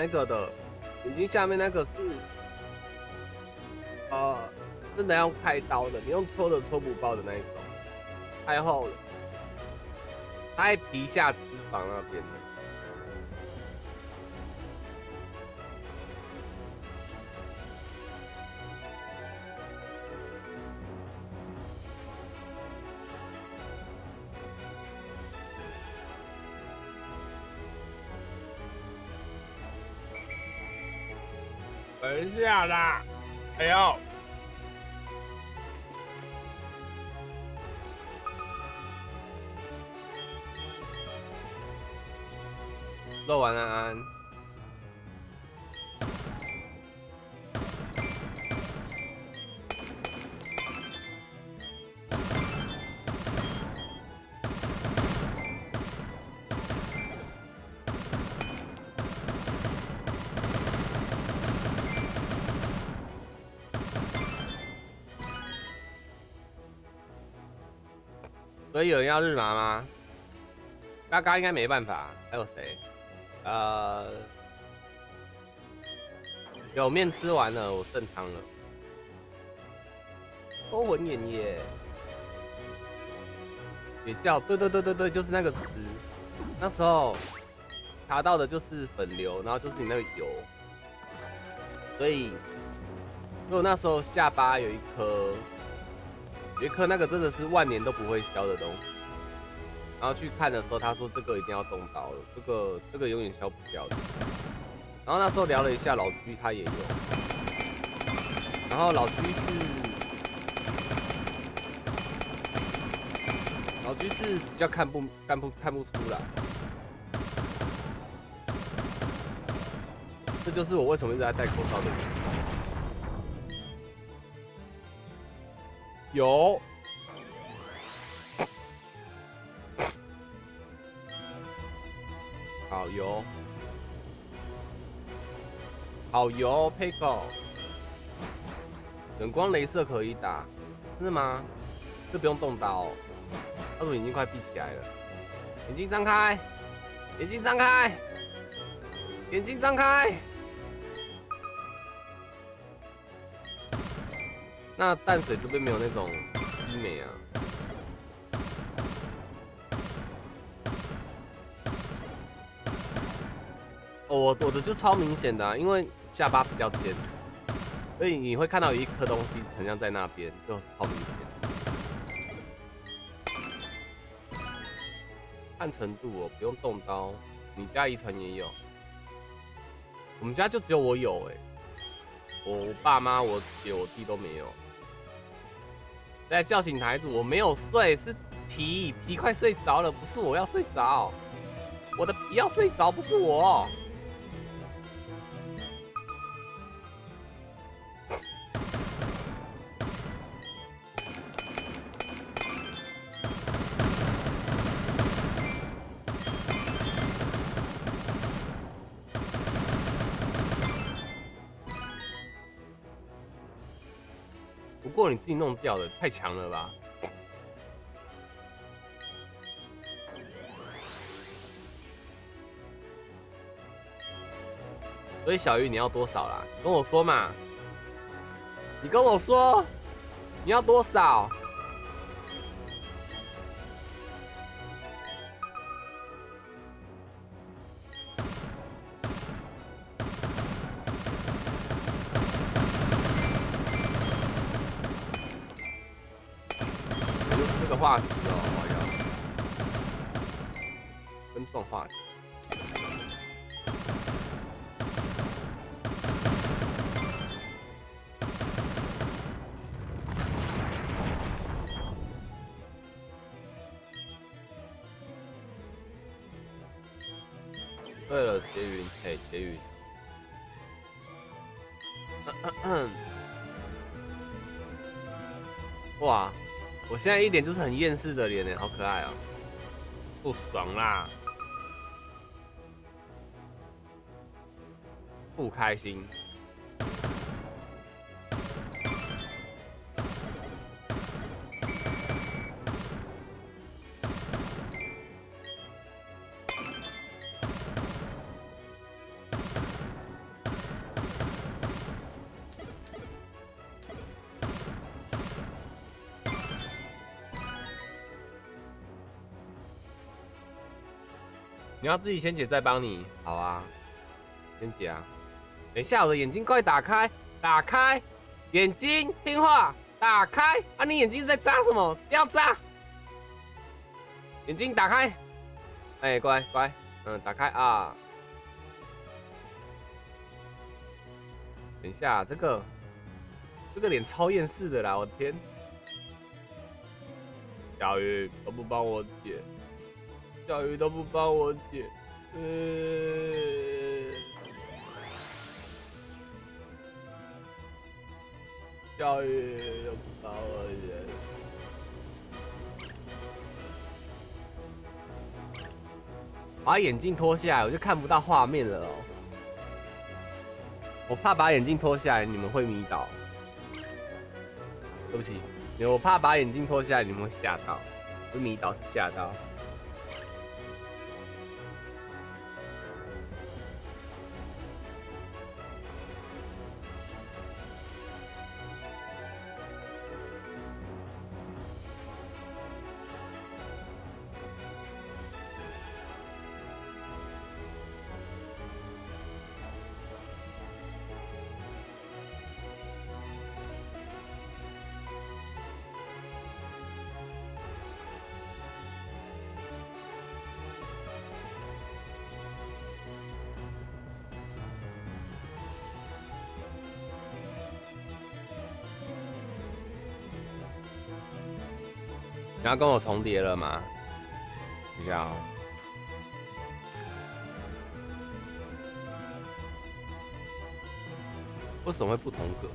那个的，眼睛下面那个是，呃，真的要开刀的，你用搓的搓不爆的那一种，太厚了，在皮下脂肪那边下啦！哎呦，漏完了。安有人要日麻吗？嘎嘎应该没办法。还有谁？呃，有面吃完了，我正常了。勾魂眼耶，也叫对对对对对，就是那个词。那时候查到的就是粉瘤，然后就是你那个油。所以，如果那时候下巴有一颗别克那个真的是万年都不会消的东西。然后去看的时候，他说这个一定要动刀了，这个这个永远消不掉的。然后那时候聊了一下，老居他也有。然后老居是老居是比较看不看不看不出来。这就是我为什么一直在戴口罩的原因。有。好油，好油，Pickle。冷光镭射可以打，真的吗？这不用动刀。他说眼睛快闭起来了，眼睛张开，眼睛张开，眼睛张开。那淡水这边没有那种医美啊？哦，我我的就超明显的，因为下巴比较尖，所以你会看到有一颗东西好像在那边，就超明显。看程度哦，不用动刀。你家遗传也有，我们家就只有我有哎，我爸妈、我姐、我弟都没有。来叫醒孩子，我没有睡，是皮皮快睡着了，不是我要睡着，我的皮要睡着，不是我。你自己弄掉的，太强了吧！所以小鱼你要多少啦？跟我说嘛！你跟我说你要多少？化石哦，好像跟撞化石。现在一脸就是很厌世的脸呢，好可爱哦，不爽啦，不开心。你要自己先解再帮你，好啊，先解啊。等一下，我的眼睛快打开，打开眼睛，听话，打开啊！你眼睛在扎什么？不要扎，眼睛打开。哎，乖乖，嗯，打开啊。等一下，这个这个脸超厌世的啦，我的天！小鱼都不帮我解。小鱼都不帮我解，呃，小鱼又不帮我解，把眼镜脱下来，我就看不到画面了哦。我怕把眼镜脱下来，你们会迷倒。对不起，我怕把眼镜脱下来，你们会吓到。不迷倒，是吓到。你要跟我重叠了吗？不要。为什么会不同格？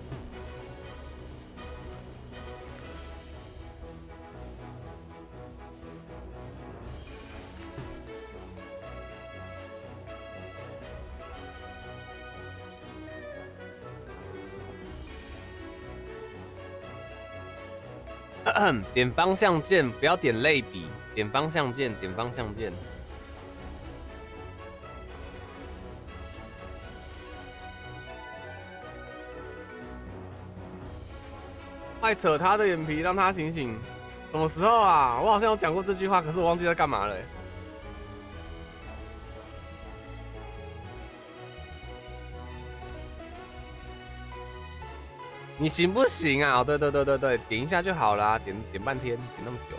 [clears throat] 点方向键，不要点类比，点方向键，点方向键。快扯他的眼皮，让他醒醒。什么时候啊？我好像有讲过这句话，可是我忘记在干嘛了。你行不行啊？对对对对对，点一下就好啦，点点半天，点那么久。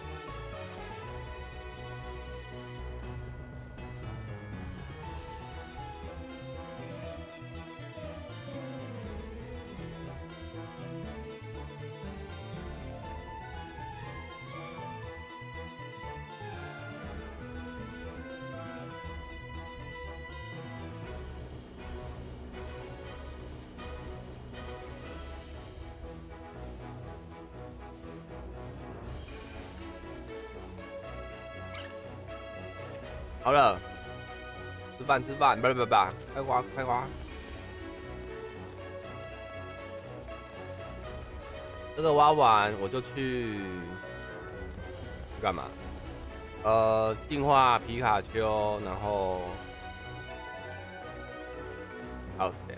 饭吃饭，不不不，开花开花。这个挖完我就去干嘛？呃，进化皮卡丘，然后还有谁？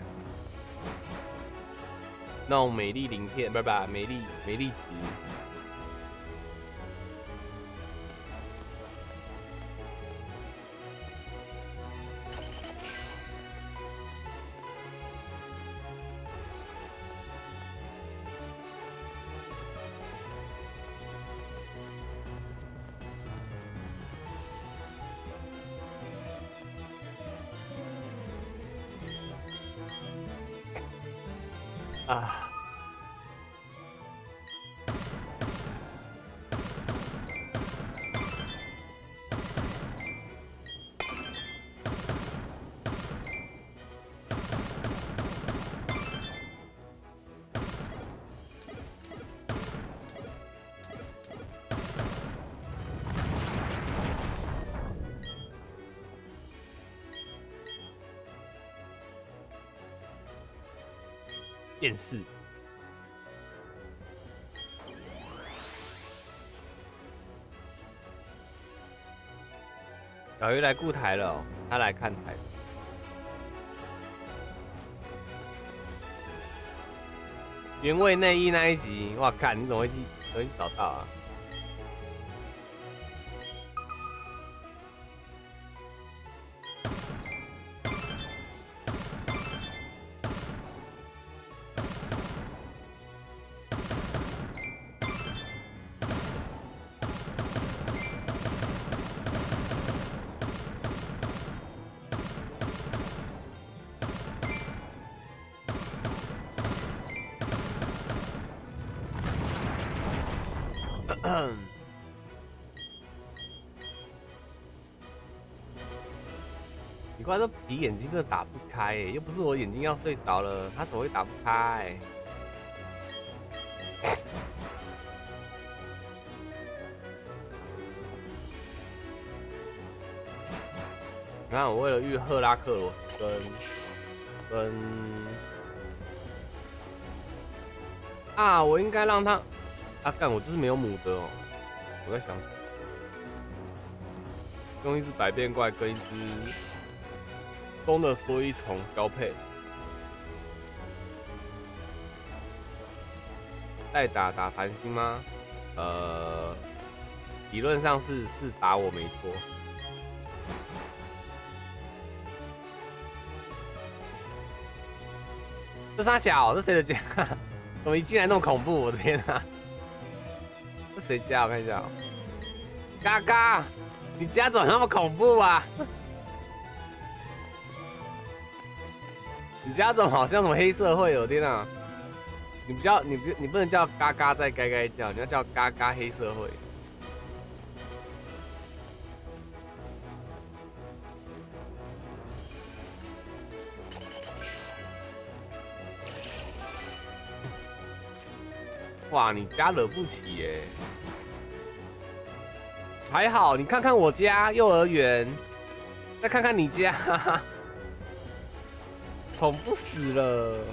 弄美丽鳞片，不不，美丽美丽值。小鱼来固台了，他来看台。原味内衣那一集，哇靠！你怎么会去，怎么会找到啊？眼睛真的打不开，又不是我眼睛要睡着了，他怎么会打不开？你看，我为了遇赫拉克罗跟跟啊，我应该让他啊干，我就是没有母的哦。我在想什么？用一只百变怪跟一只。公的所以虫交配，代打打弹心吗？呃，理论上是是打我没错。这啥小？这谁的家？[laughs] 怎么一进来那么恐怖？我的天哪！这谁家？我看一下。嘎嘎，你家怎么那么恐怖啊？家怎么好像什么黑社会我天啊你不叫你不你不能叫嘎嘎在该该叫你要叫嘎嘎黑社会。哇你家惹不起耶。还好你看看我家幼儿园。再看看你家。哈哈恐怖死了！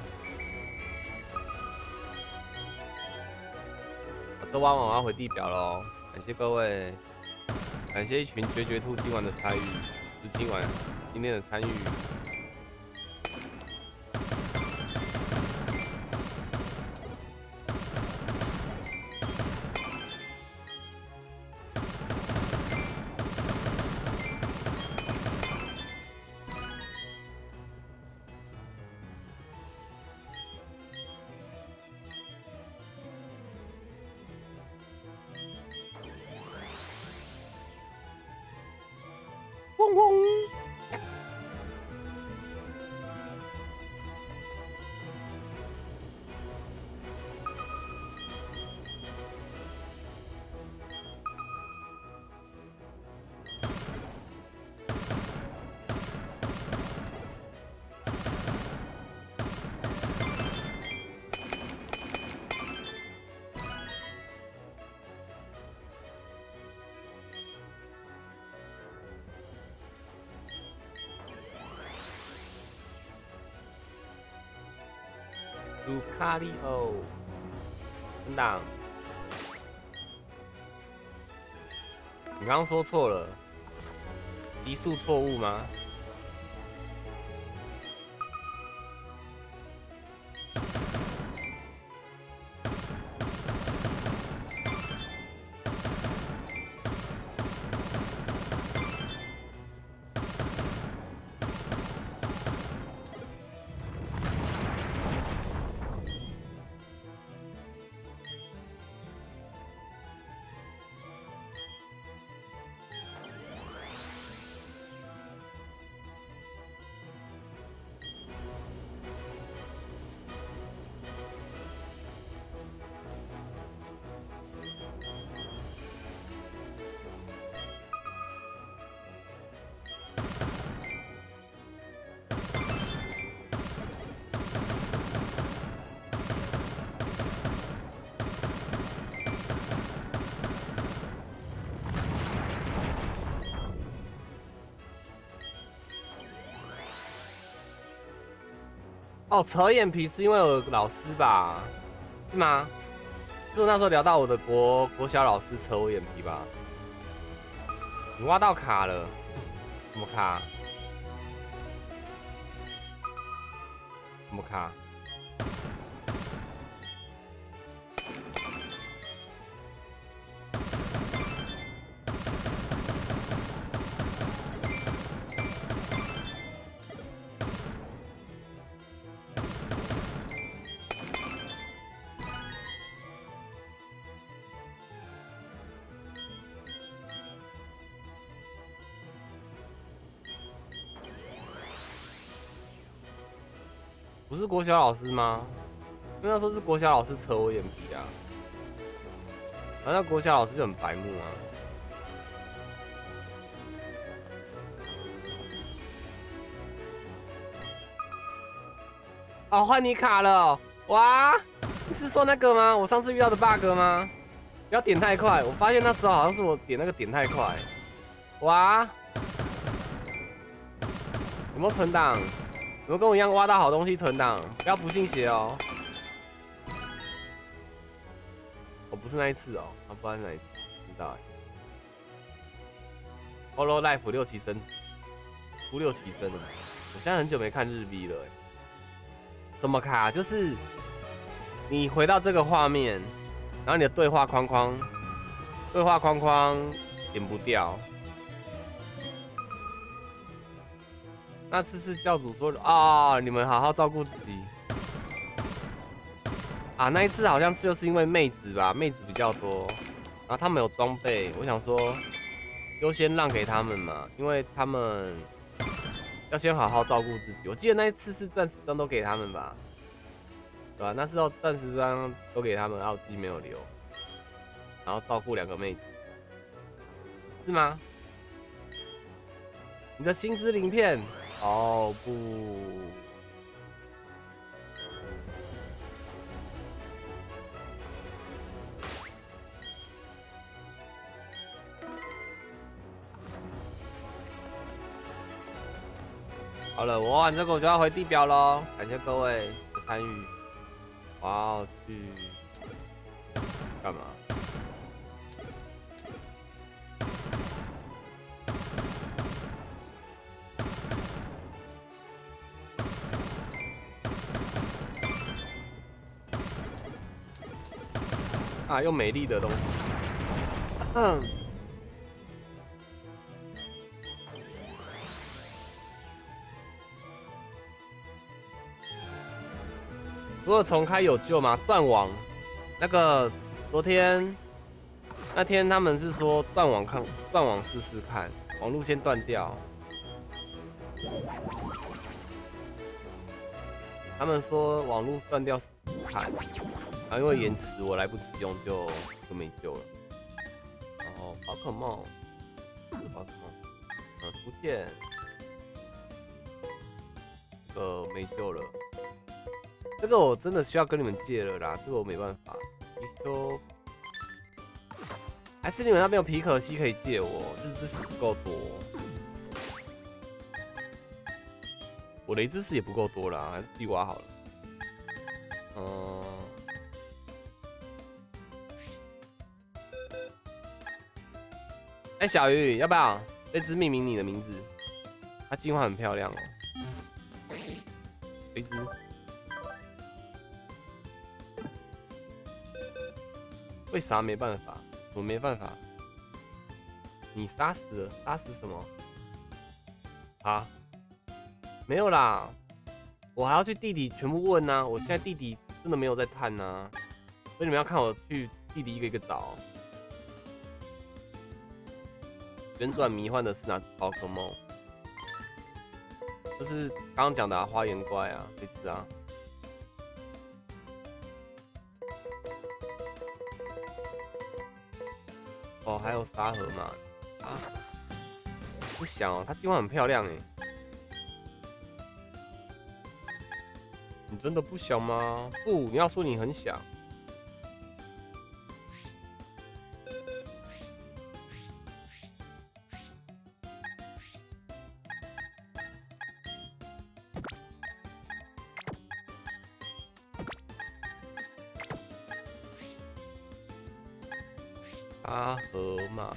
都挖完，我要回地表喽。感谢各位，感谢一群绝绝兔今晚的参与，是今晚今天的参与。卢卡利欧，等等，你刚刚说错了，移速错误吗？哦，扯眼皮是因为我老师吧？是吗？就那时候聊到我的国国小老师扯我眼皮吧？你挖到卡了？什么卡？什么卡？是国小老师吗？那时候是国小老师扯我眼皮啊，反正国小老师就很白目啊。哦，换你卡了，哇！你是说那个吗？我上次遇到的 bug 吗？不要点太快，我发现那时候好像是我点那个点太快。哇！有没有存档？有没有跟我一样挖到好东西存档？不要不信邪哦。我不是那一次哦，啊，不知道是哪一次，知道哎。Hollow Life 六七升，出六七升了。我现在很久没看日 V 了哎。怎么卡？就是你回到这个画面，然后你的对话框框，对话框框点不掉。那次是教主说的啊，你们好好照顾自己啊。那一次好像就是因为妹子吧，妹子比较多，然后他们有装备，我想说优先让给他们嘛，因为他们要先好好照顾自己。我记得那一次是钻石装都给他们吧，对吧？那时候钻石装都给他们，然后自己没有留，然后照顾两个妹子，是吗？你的薪资鳞片。哦，不。好了，我玩这个我就要回地标咯，感谢各位的参与。我要去干嘛？啊，用美丽的东西。嗯。如果重开有救吗？断网，那个昨天那天他们是说断网看断网试试看，网路先断掉。他们说网路断掉试试看，然后因为延迟我来不及用就就没救了。然后宝可梦，宝可梦，嗯，图鉴，呃，没救了。这个我真的需要跟你们借了啦，这个我没办法。你说，还是你们那边有皮可西可以借我？日知识不够多，我雷知识也不够多啦，还是地瓜好了。嗯，哎，小鱼，要不要这只命名你的名字？它进化很漂亮哦，雷只。为啥没办法？我没办法。你杀死了？杀死什么？啊？没有啦，我还要去地底全部问呢。我现在地底真的没有在探呢，所以你们要看我去地底一个一个找。旋转迷幻的是哪只宝可梦？就是刚刚讲的花园怪啊，这只啊。哦，还有沙河嘛？啊，不想哦，它进化很漂亮哎。你真的不想吗？不，你要说你很想。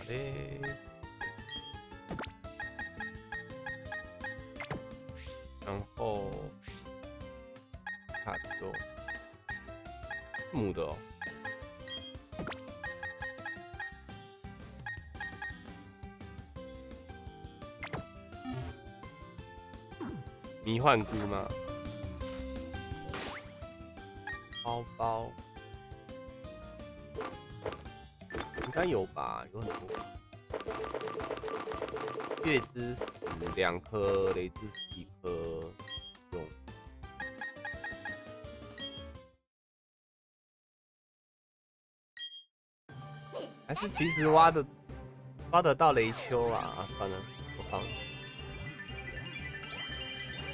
嘞，然后卡住母的，迷幻菇吗？包包。应该有吧，有很多。月之石两颗，雷之石一颗，用。还是其实挖的挖得到雷丘啊？算了，不放，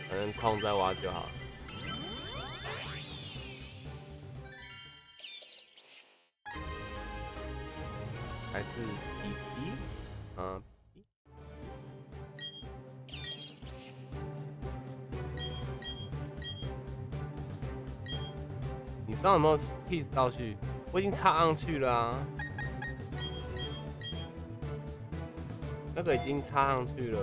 反正矿再挖就好了。还是 B B，，嗯，你上有没有 kiss 道具？我已经插上去了啊，那个已经插上去了。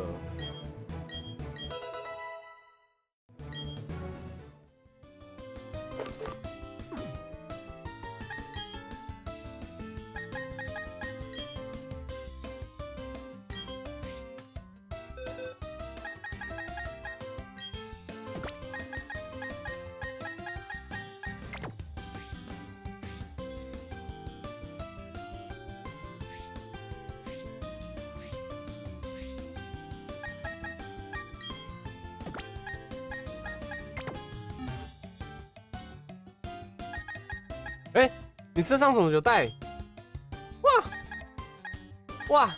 身上怎么有带？哇哇！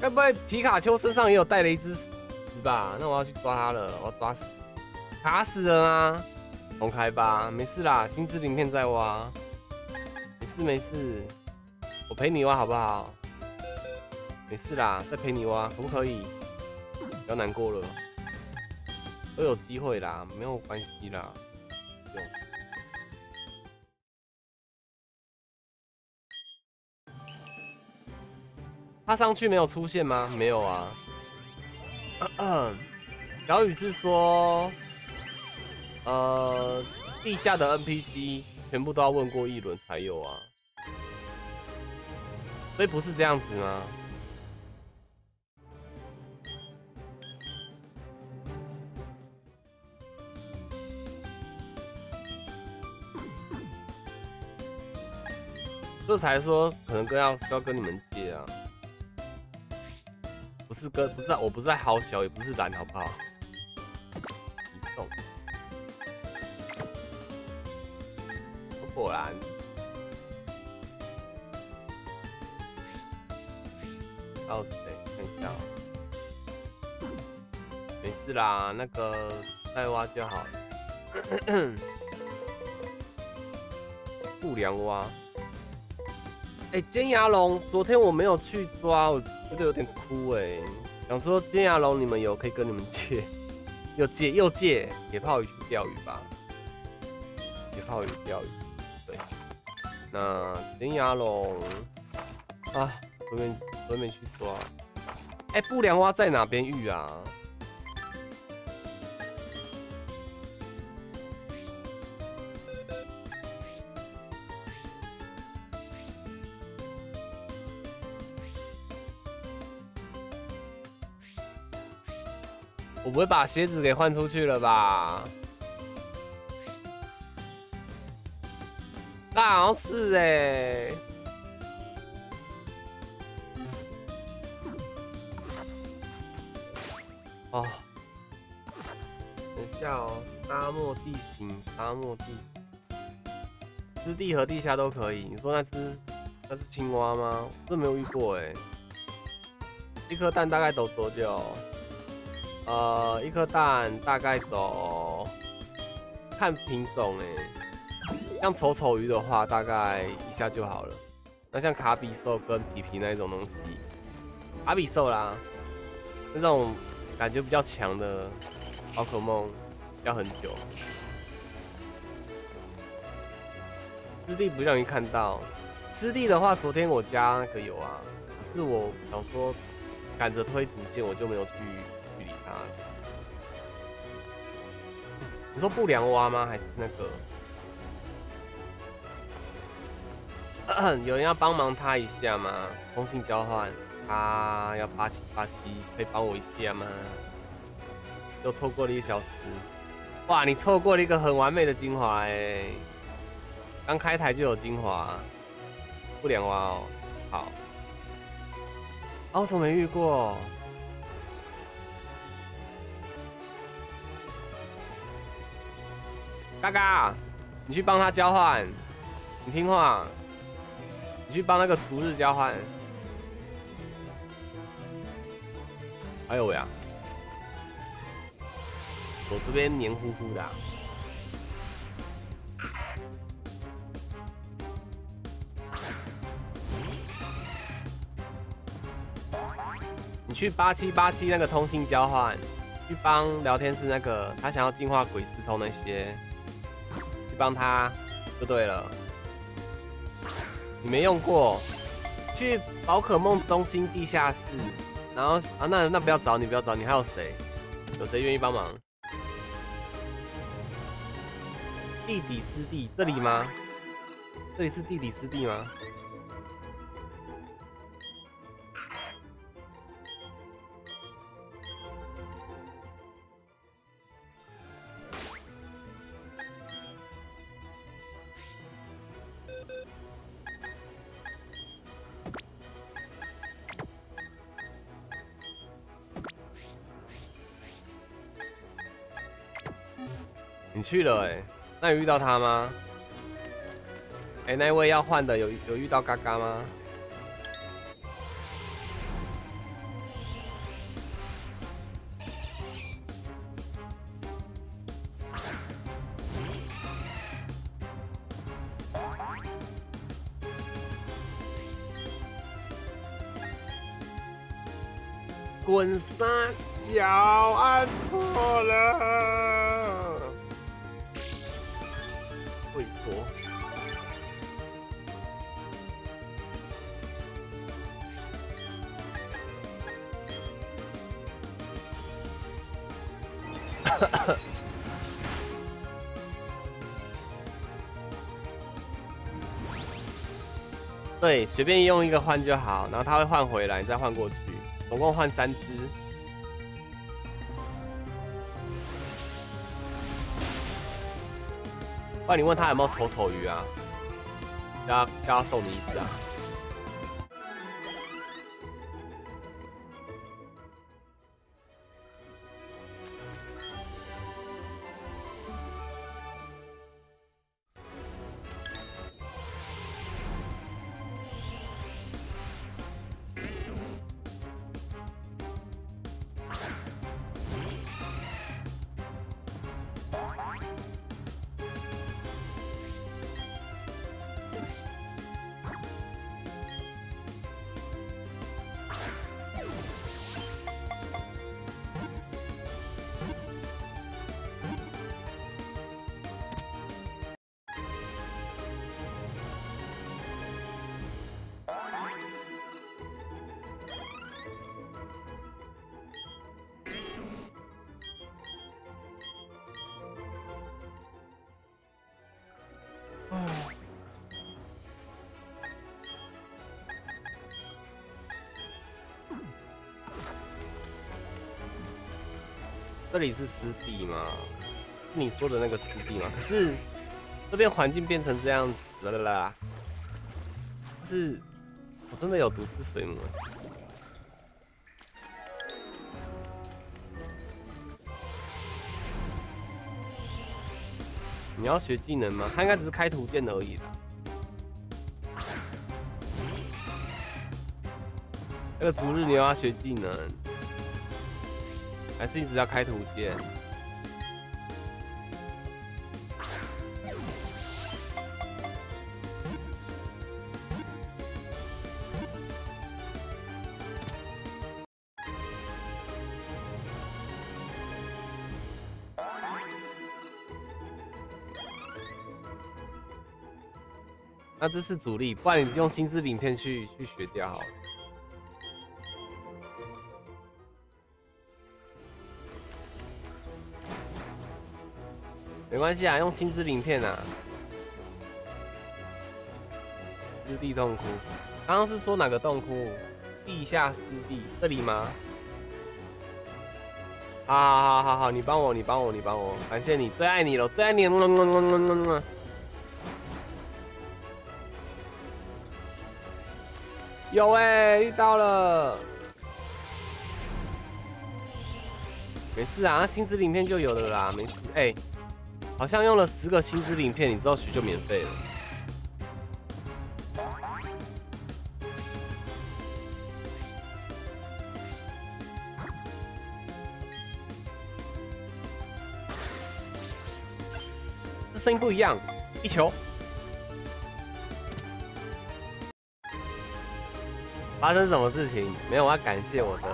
该不会皮卡丘身上也有带雷之石吧？那我要去抓它了，我要抓死，卡死了啊！重开吧，没事啦，星之鳞片在挖，没事没事，我陪你挖好不好？没事啦，再陪你挖，可不可以？不要难过了，都有机会啦，没有关系啦。上去没有出现吗？没有啊嗯。[clears throat] 小雨是说，呃，地价的 NPC 全部都要问过一轮才有啊，所以不是这样子吗？这才说可能跟要要跟你们不是哥，不是，我不是在好小，也不是蓝，好不好？移动，果然，到谁？看一下，没事啦，那个再挖就好了。[coughs] 不良挖。哎，尖牙龙，昨天我没有去抓，我觉得有点哭哎。想说尖牙龙，你们有可以跟你们借，又借又借野炮鱼钓鱼吧。野炮鱼钓鱼，对。那尖牙龙啊，顺便顺便去抓。哎，不良蛙在哪边遇啊？我不会把鞋子给换出去了吧？那好像是哎。哦，等下哦，沙漠地形，沙漠地，湿地和地下都可以。你说那只那是青蛙吗？这没有遇过哎。一颗蛋大概都多久？呃，一颗蛋大概走，看品种哎，像丑丑鱼的话，大概一下就好了。那像卡比兽跟皮皮那一种东西，卡比兽啦，那种感觉比较强的宝可梦，要很久。湿地不容易看到，湿地的话，昨天我家那个有啊，是我想说赶着推主线，我就没有去。啊！你说不良蛙吗？还是那个？有人要帮忙他一下吗？通信交换，他要八七八七，可以帮我一下吗？又错过了一小时，哇！你错过了一个很完美的精华哎！刚开台就有精华，不良蛙哦，好。哦，怎么没遇过？嘎嘎，你去帮他交换，你听话，你去帮那个图日交换。哎呦喂啊！我这边黏糊糊的。你去八七八七那个通信交换，去帮聊天室那个，他想要进化鬼斯通那些。帮他就对了，你没用过，去宝可梦中心地下室，然后啊，那那不要找你，不要找你，还有谁？有谁愿意帮忙？弟弟师弟这里吗？这里是弟弟师弟吗？你去了哎，那有遇到他吗？哎，那位要换的有有遇到嘎嘎吗？滚三！脚按错了，[laughs] 对，随便用一个换就好，然后他会换回来，你再换过去，总共换三只。不然你问他有没有丑丑鱼啊？叫他他送你一只啊。这里是湿地吗？是你说的那个湿地吗？可是这边环境变成这样子了啦，是，我真的有毒刺水母。你要学技能吗？他应该只是开图鉴而已的。那个逐日你要学技能。还是一直要开图鉴？那这是主力，不然你用心智鳞片去去学掉好了。没关系啊，用心之鳞片啊。湿地洞窟，刚刚是说哪个洞窟？地下湿地这里吗？好好好好，你帮我，你帮我，你帮我，感谢你，最爱你了，最爱你了。有哎，遇到了。没事啊，心之鳞片就有了啦，没事哎。好像用了十个星之鳞片，你知道许就免费了。这声音不一样，一球。发生什么事情？没有，我要感谢我的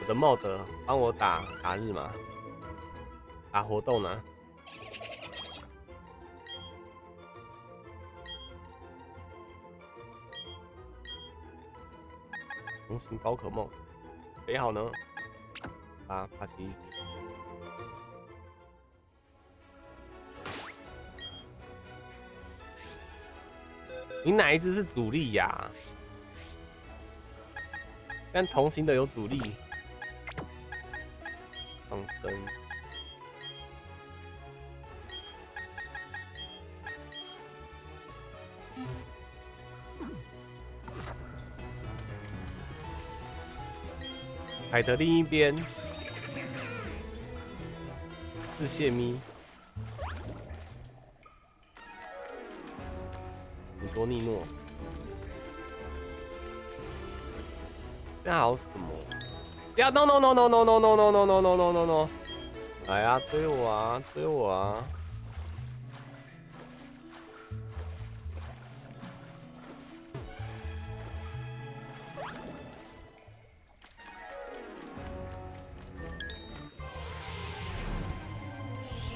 我的 mod 帮我打打日嘛，打活动呢。同行宝可梦，谁好呢？啊，帕奇。你哪一只是主力呀？但同行的有主力。放生。海的另一边是谢咪，很多尼诺，这好什么？不要！no no no no no no no no no no no no no no！来啊，追我啊，追我啊！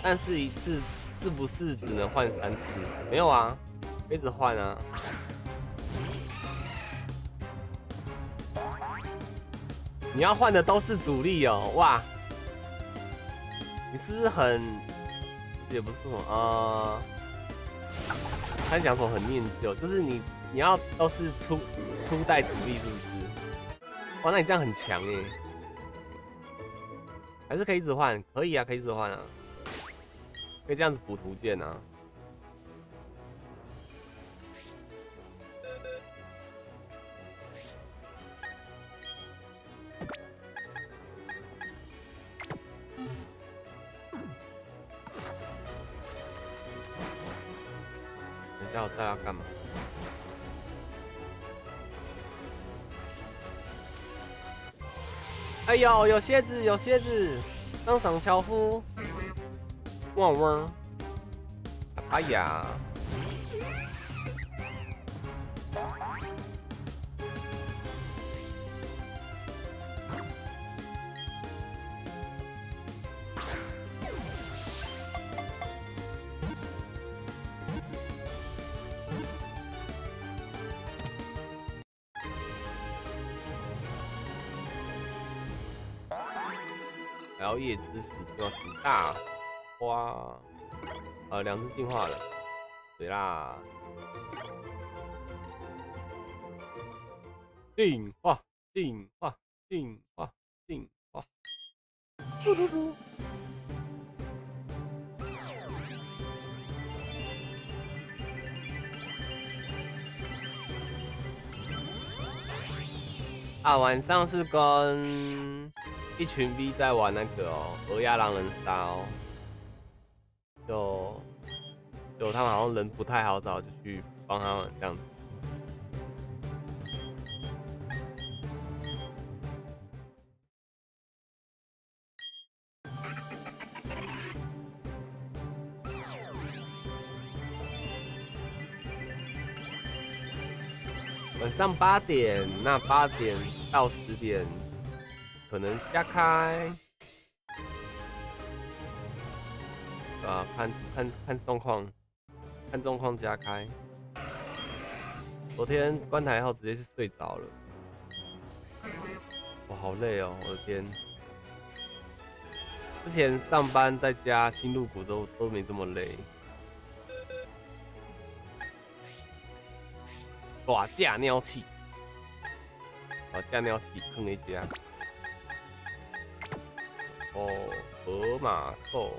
但是一次是不是只能换三次？没有啊，一直换啊。你要换的都是主力哦，哇！你是不是很也不是什么啊？他讲什么很念旧，就是你你要都是初初代主力是不是？哇，那你这样很强耶，还是可以一直换？可以啊，可以一直换啊，可以这样子补图鉴啊。要再要干嘛？哎呦，有蝎子，有蝎子！当赏樵夫，汪汪！哎呀！摇曳之时，进化成大花，呃，两只进化了，对啦，进化，进化，进化，进化，嘟嘟嘟。啊，晚上是跟。一群 V 在玩那个哦，鹅鸭狼人杀哦，就就他们好像人不太好找，就去帮他们这样子。晚上八点，那八点到十点。可能加开，啊，看看看状况，看状况加开。昨天关台后直接是睡着了，我好累哦，我的天！之前上班在家新入股都都没这么累。哇，架尿器，哇，架尿器坑一家。哦，河马兽，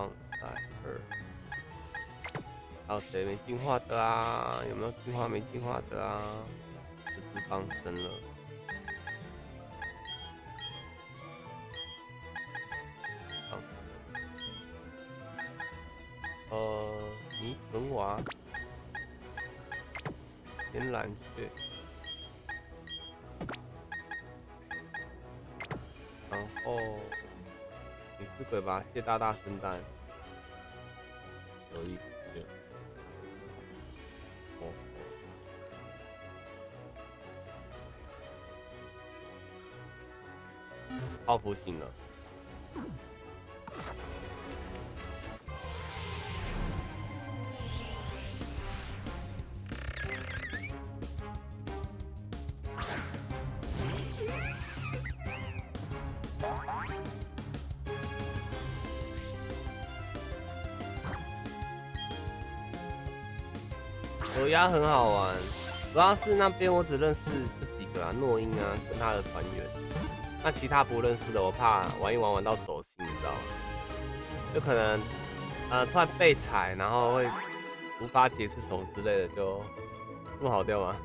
放在二，还有谁没进化的啊？有没有进化没进化的啊？这只放生了。呃，泥藤娃，天蓝雀。哦，你是鬼吧？谢大大圣诞，可以，哦，泡芙醒了。鸭很好玩，主要是那边我只认识这几个啊，诺英啊跟他的团员，那其他不认识的我怕玩一玩玩到走心，你知道吗？就可能呃突然被踩，然后会无法解释什么之类的，就不好掉吗？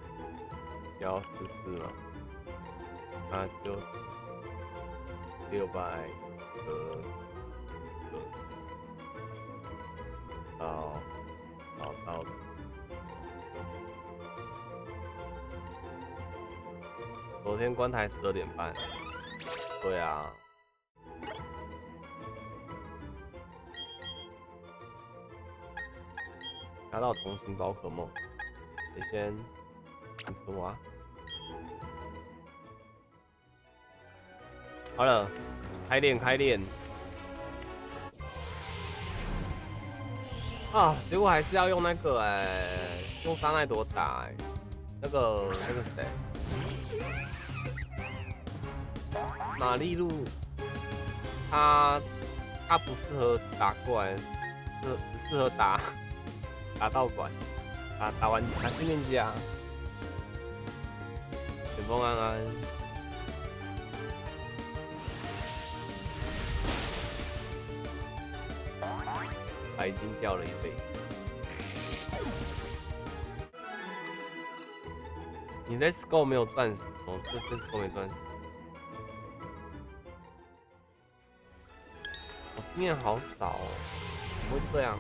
幺四四吗？那就六百个个到到到。昨天关台十二点半，对啊，拿到同情宝可梦，得先看车啊。好了，开练开练，啊，结果还是要用那个哎，用沙奈朵打哎，那个那个谁，玛丽露，他他不适合打怪，适只适合打打道馆，打打完打训练家，简风安安。白金掉了一倍。你在 Score 没有钻石哦，这这 Score 没钻石。我经验好少哦，怎么会这样？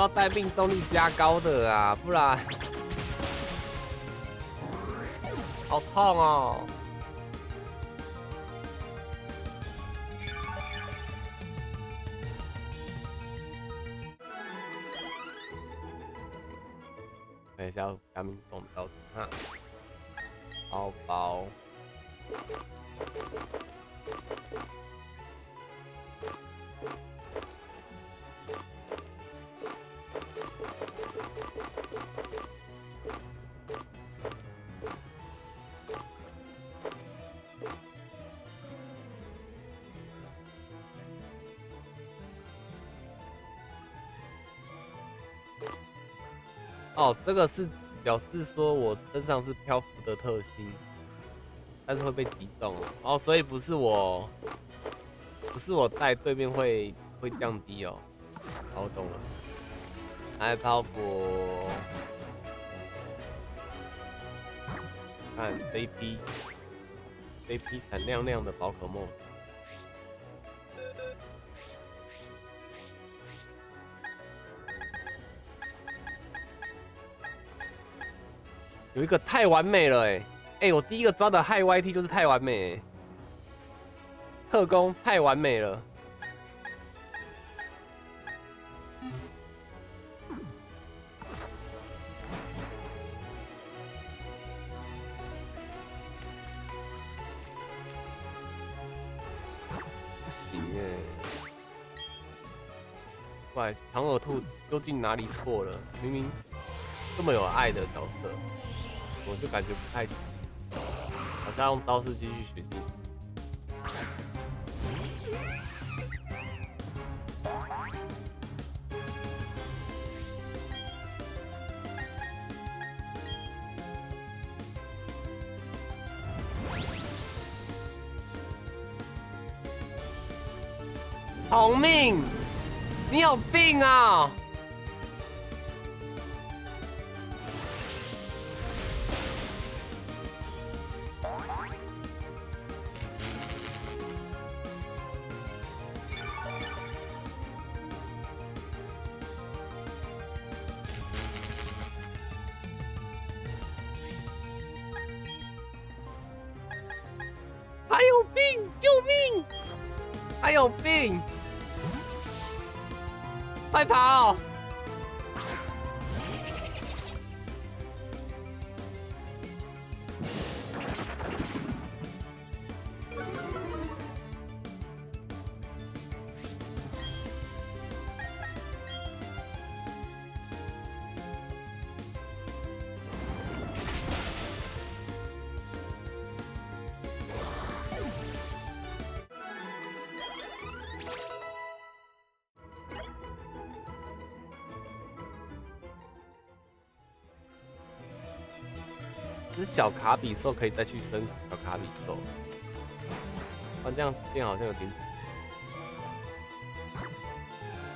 要带命中率加高的啊，不然好痛哦！等一下，加命这个是。表示说我身上是漂浮的特性，但是会被击中哦，所以不是我，不是我带对面会会降低哦。好，懂了。来泡芙，看这一批，这一批闪亮亮的宝可梦。有一个太完美了哎哎，我第一个抓的害 YT 就是太完美，特工太完美了，不行哎，喂，唐耳兔究竟哪里错了？明明这么有爱的角色。我就感觉不太行，好像用招式继续学习。有病！快跑！小卡比兽可以再去升小卡比兽，啊，这样变好像有点。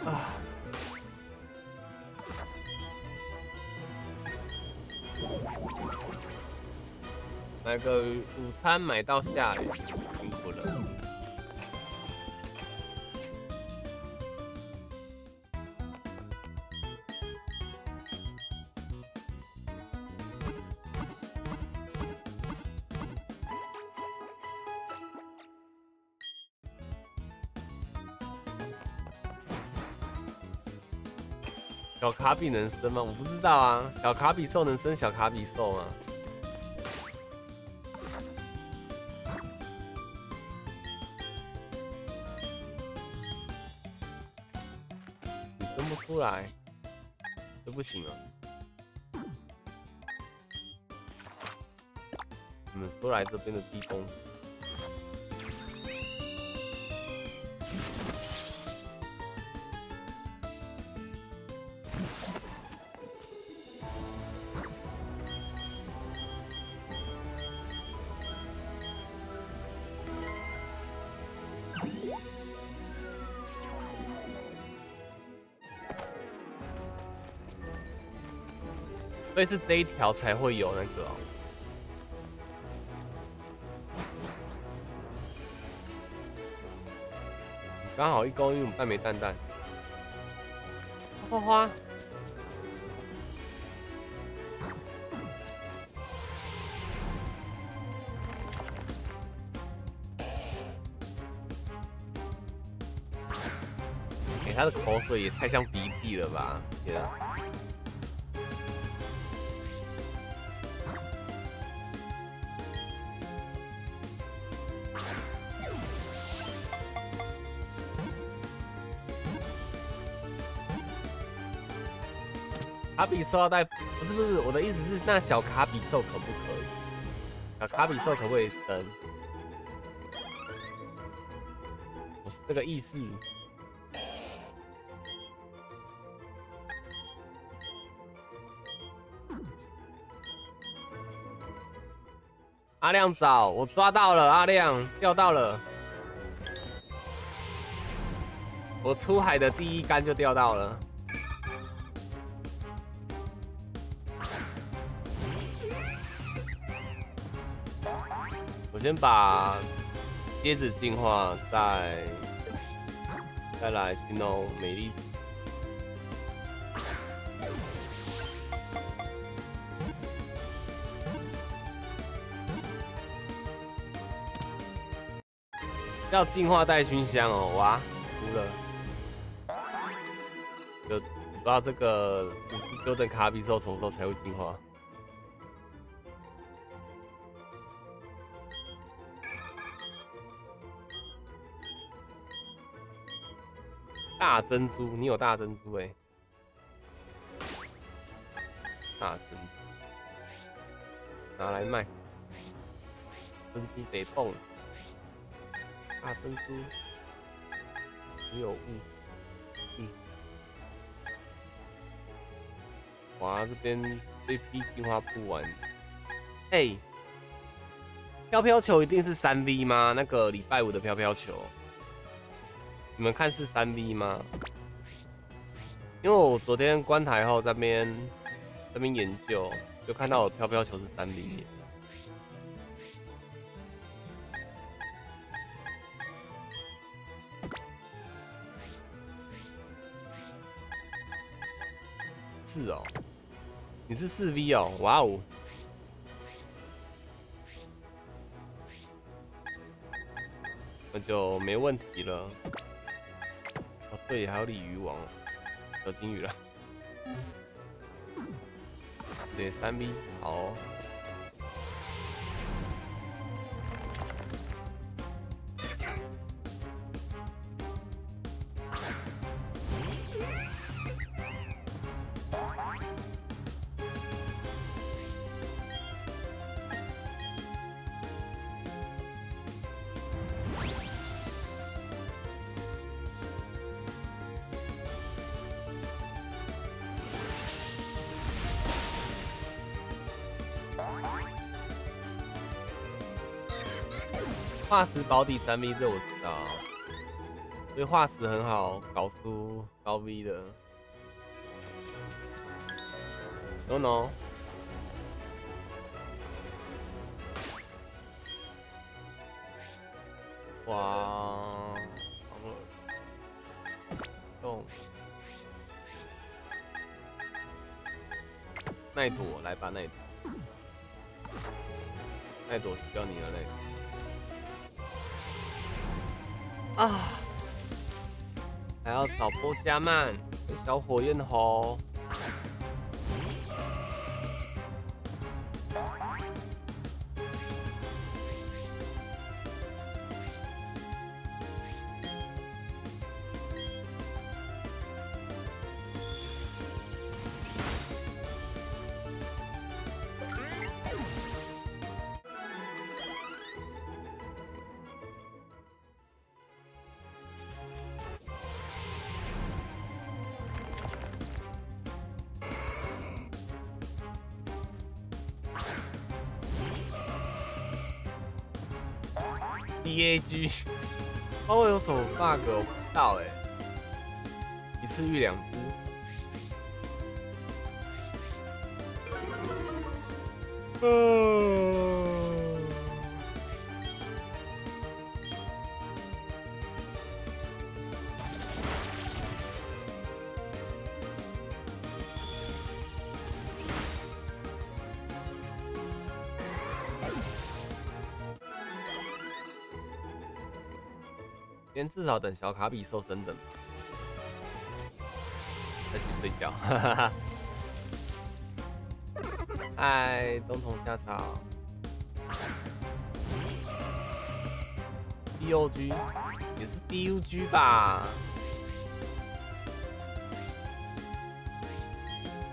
啊。买个午餐买到下雨，卡比能生吗？我不知道啊。小卡比兽能生小卡比兽吗？你生不出来，这不行啊。你们都来这边的地宫。以是这一条才会有那个，刚好一勾一母半枚蛋蛋，花花花，哎，他的口水也太像鼻涕了吧，天啊！卡比兽要带，不是不是，我的意思是，那小卡比兽可不可以？小卡比兽可不可以生？我是这个意思。阿亮早我抓到了，阿亮钓到了，我出海的第一竿就钓到了。先把蝎子进化，再再来形容美丽。要进化带熏香哦，哇，输了。有不知道这个五十九等卡比兽什么时候才会进化？大珍珠，你有大珍珠哎！大珍珠拿来卖，珍珠得动。大珍珠只有物，嗯。哇，这边这批进化不完。哎，飘飘球一定是三 V 吗？那个礼拜五的飘飘球。你们看是三 V 吗？因为我昨天观台后在边那边研究，就看到我飘飘球是三 V。是哦，你是四 V 哦，哇哦，那就没问题了。对，还有鲤鱼王，小金鱼了。对，三 B，好。化石保底三 V 这我知道，所以化石很好搞出高 V 的。No no，哇，动，奈朵来吧奈朵，奈朵叫你了奈朵。加慢，小火焰猴。什么 bug，我不知道哎。一次遇两至少等小卡比瘦身等，再去睡觉。[laughs] 嗨，冬虫夏草。D O G 也是 D U G 吧？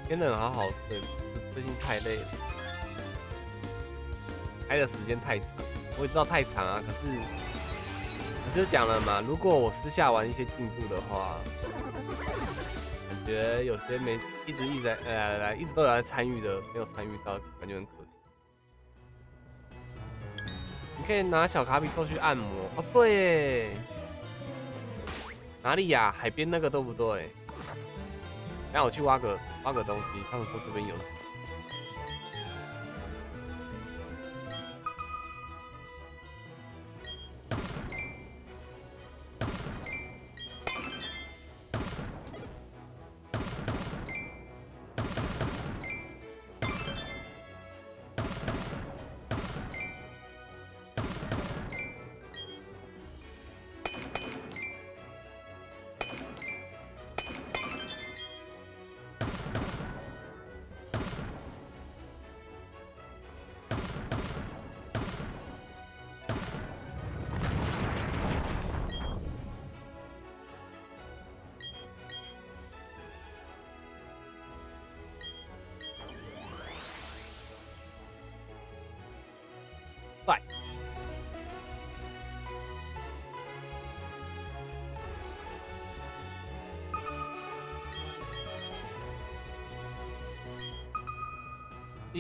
天冷好好睡，最近太累了，开的时间太长，我也知道太长啊，可是就讲了嘛，如果我私下玩一些进步的话。感觉有些没一直一直在来来一直都有在参与的，没有参与到，感觉很可惜。你可以拿小卡比兽去按摩哦，对，哪里呀？海边那个对不对？让我去挖个挖个东西，他们说这边有。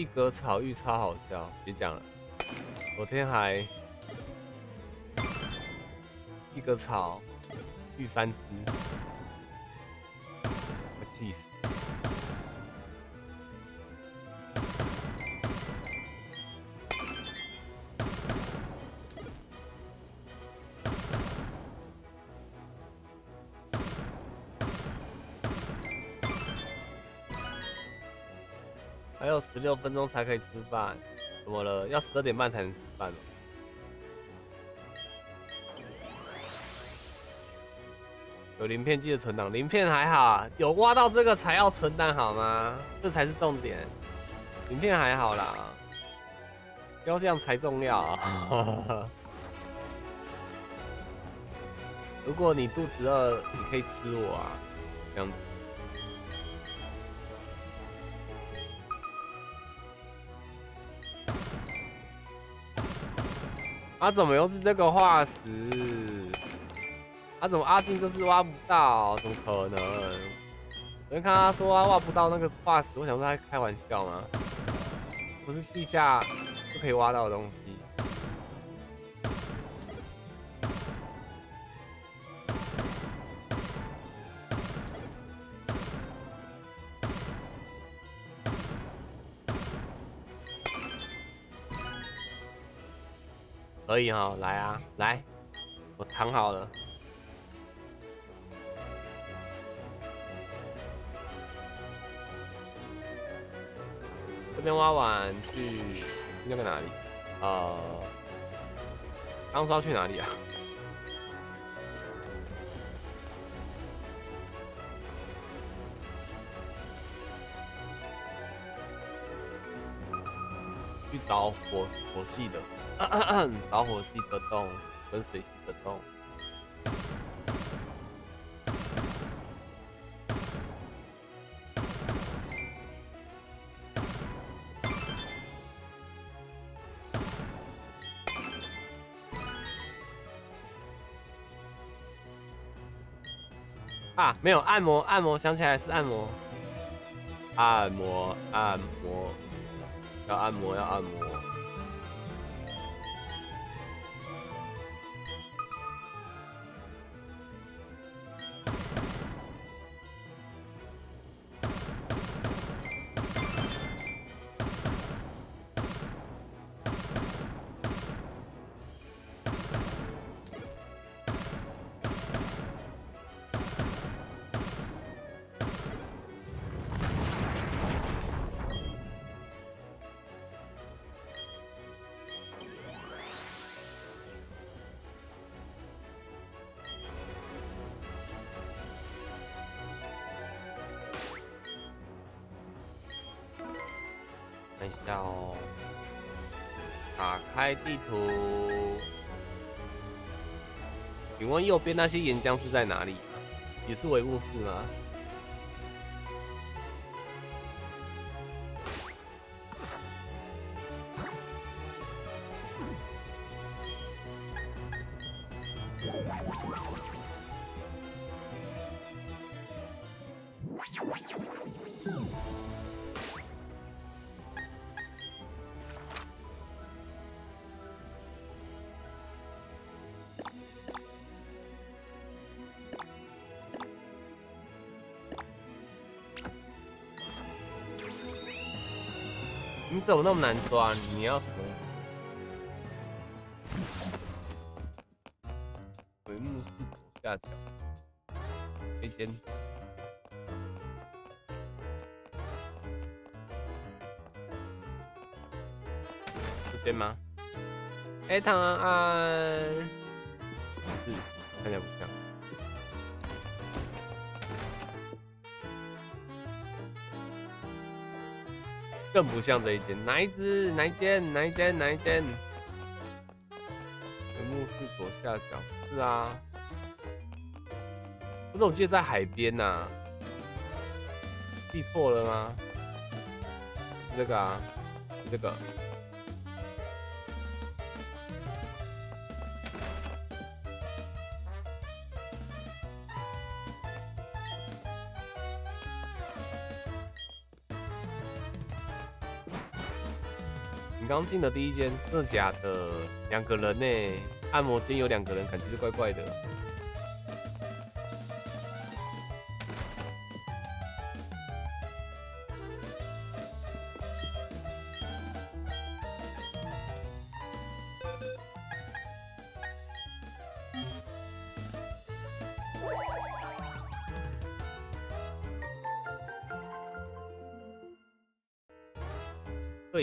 一格草玉超好笑，别讲了。昨天还一格草玉三只，六分钟才可以吃饭，怎么了？要十二点半才能吃饭哦？有鳞片记得存档，鳞片还好，有挖到这个才要存档好吗？这才是重点。鳞片还好啦，雕像才重要。[laughs] 如果你肚子饿，你可以吃我啊，这样子。他怎么又是这个化石？他怎么阿金就是挖不到？怎么可能？昨天看他说他挖不到那个化石，我想说他开玩笑吗？不是地下就可以挖到的东西。以哈，来啊，来，我躺好了。这边挖完去那个哪里？呃，刚说要去哪里啊？去找火火系的。[clears throat] 打火系的洞，跟水系的洞。啊，没有按摩，按摩想起来是按摩，按摩，按摩，要按摩，要按摩。地图，请问右边那些岩浆是在哪里？也是帷幕室吗？怎么那么难抓？你要什么？回目是左下角，可以先。这边吗？哎，唐安，是，看起来不像。更不像这一间，哪一只？哪一间？哪一间？哪一间？屏幕是左下角，是啊。不是，我记得在海边呐。记错了吗？这个啊，这个。刚进的第一间，真的假的？两个人呢？按摩间有两个人，感觉是怪怪的。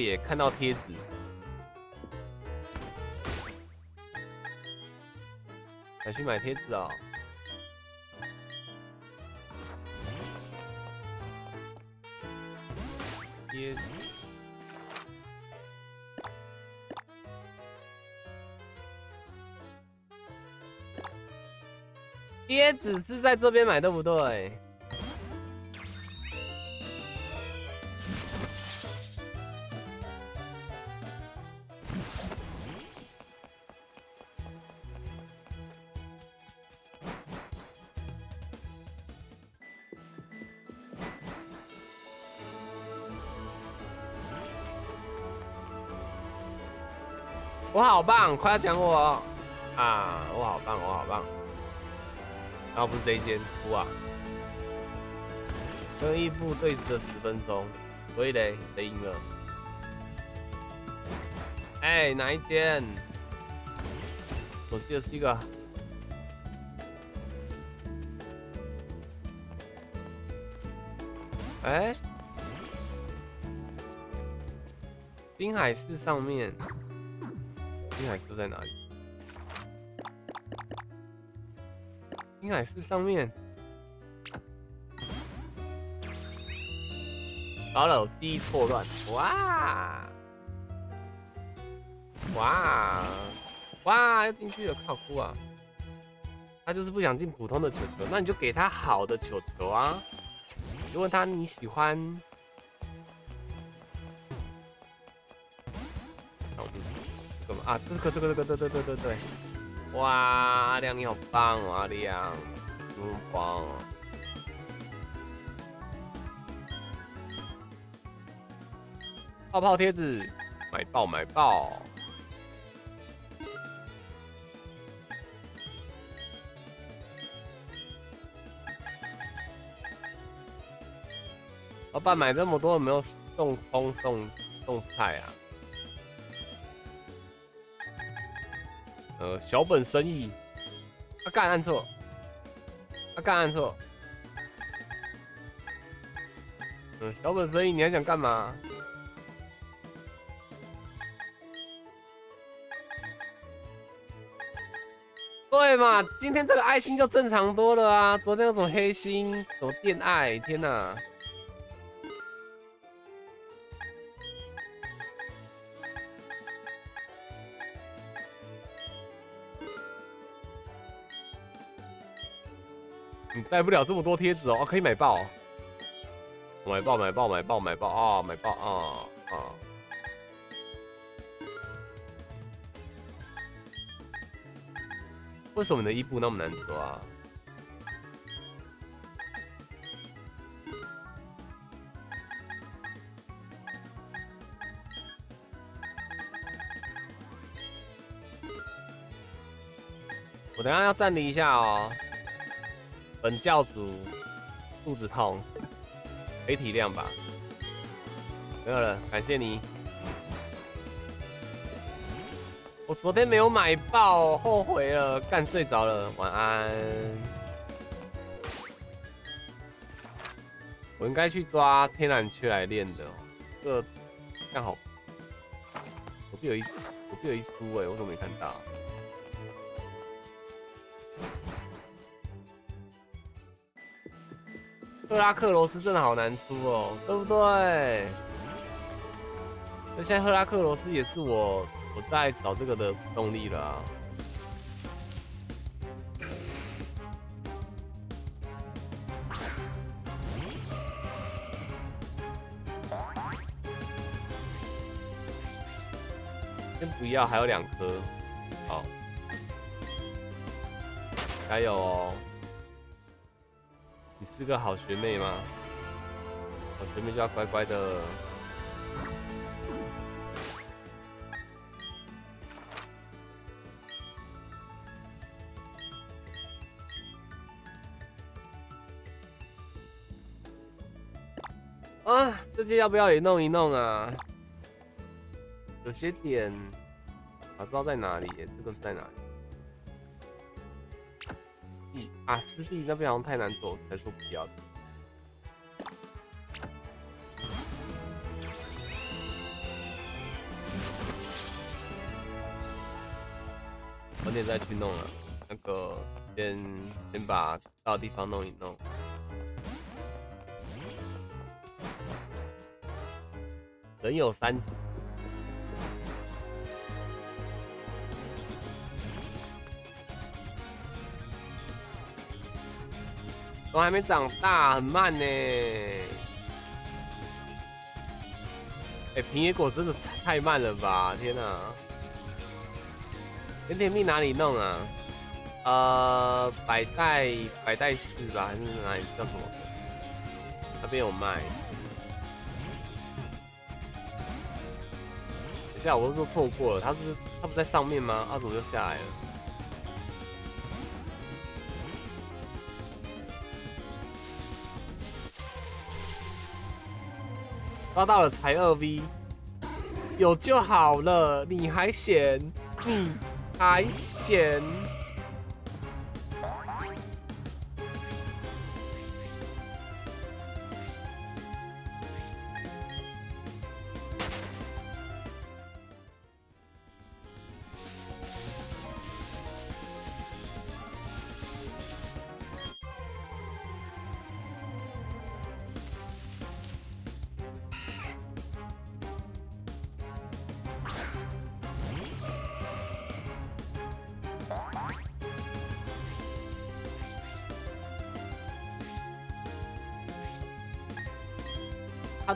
也看到贴纸，去买贴纸哦！贴纸，贴纸是在这边买，对不对？棒，夸奖我啊！我好棒，我好棒。然后不是这一间，哇！跟义父对视了十分钟，所以嘞，谁赢了？哎，哪一间？我记得是一个。哎，滨海市上面。金海市在哪里？金海市上面。好了，记忆错乱。哇！哇！哇！要进去了，好酷啊！他就是不想进普通的球球，那你就给他好的球球啊！就问他你喜欢。啊，这个这个这个对对对对对，哇，阿亮你好棒哦，阿亮，这么棒哦！泡泡贴纸，买爆买爆！老板买这么多，有没有送葱送送菜啊？呃，小本生意，他干按错，他干按错。嗯，小本生意，你还想干嘛？对嘛，今天这个爱心就正常多了啊！昨天有什么黑心，什么电爱，天哪！带不了这么多贴纸哦，可以买爆，买爆买爆买爆买爆啊，买爆啊啊！为什么你的伊布那么难抓？我等下要暂停一下哦。本教主肚子痛，可以体谅吧？没有了，感谢你。我昨天没有买爆，后悔了，干睡着了，晚安。我应该去抓天然缺来练的，这刚好。隔壁有一，隔壁有一出哎，我怎么没看到？赫拉克罗斯真的好难出哦，对不对？那现在赫拉克罗斯也是我我在找这个的动力了啊。先不要，还有两颗，好，加油哦！你是个好学妹吗？好学妹就要乖乖的。啊，这些要不要也弄一弄啊？有些点啊，不知道在哪里，这个是在哪里？啊，师弟那边好像太难走，才说不要的。晚点再去弄了，那个先先把到地方弄一弄。人有三急。我还没长大，很慢呢。哎，平野果真的太慢了吧！天哪，甜甜蜜哪里弄啊？呃，百代百代四吧，还是哪里叫什么？那边有卖。等下，我是说错过了，他是他不在上面吗？阿祖就下来了。抓到了才二 V，有就好了，你还嫌？你还嫌？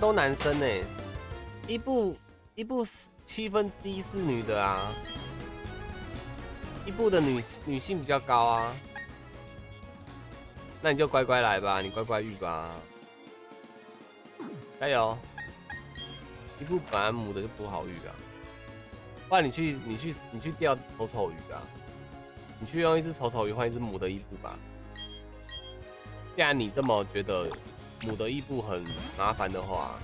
都男生呢，一部一部七分之一是女的啊，一部的女女性比较高啊，那你就乖乖来吧，你乖乖遇吧，加油！一部本来母的就不好遇啊，不然你去你去你去钓丑丑鱼啊，你去用一只丑丑鱼换一只母的伊布吧，既然你这么觉得。母的伊布很麻烦的话，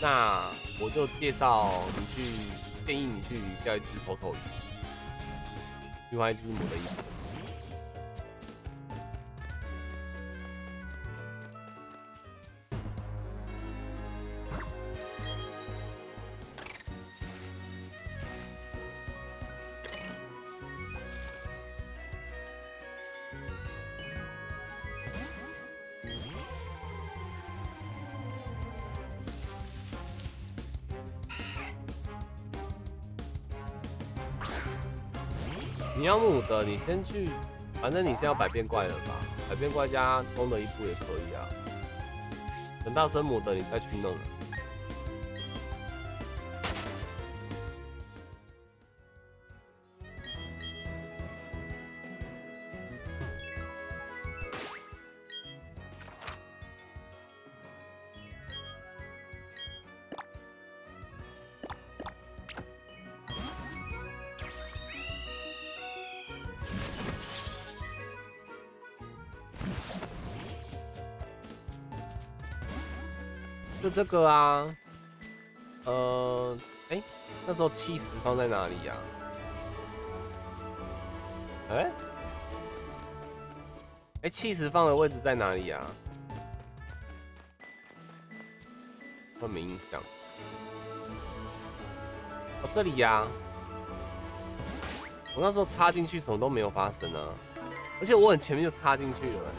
那我就介绍你去，建议你去钓一只丑丑鱼，另外一只母的伊布。的，你先去，反正你先要百变怪了吧。百变怪加通的衣服也可以啊。等到生母的你再去弄。这个啊，呃，哎，那时候气石放在哪里呀？哎，哎，气石放的位置在哪里呀？我没印象。哦，这里呀。我那时候插进去，什么都没有发生啊，而且我很前面就插进去了。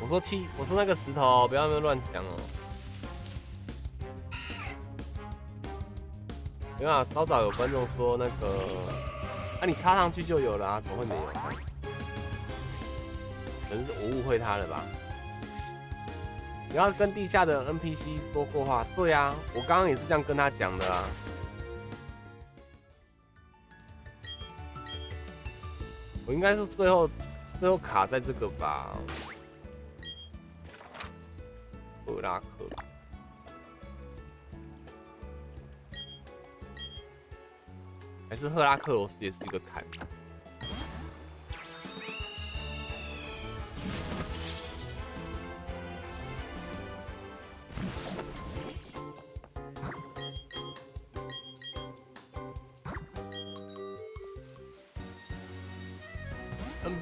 我说七，我说那个石头，不要那么乱讲哦。没有啊，稍早有观众说那个，啊你插上去就有了啊，怎么会没有？可能是我误会他了吧？你要跟地下的 NPC 说过话，对啊，我刚刚也是这样跟他讲的啊。我应该是最后最后卡在这个吧，赫拉克，还是赫拉克罗斯也是一个坎。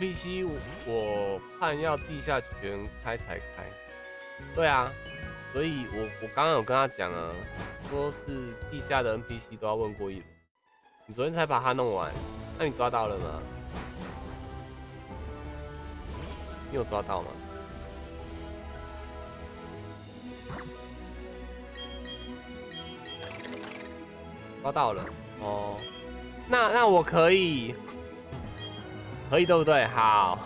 NPC 我看要地下全开才开，对啊，所以我我刚刚有跟他讲啊，说是地下的 NPC 都要问过一轮。你昨天才把它弄完，那你抓到了吗？你有抓到吗？抓到了哦，那那我可以。可以对不对？好，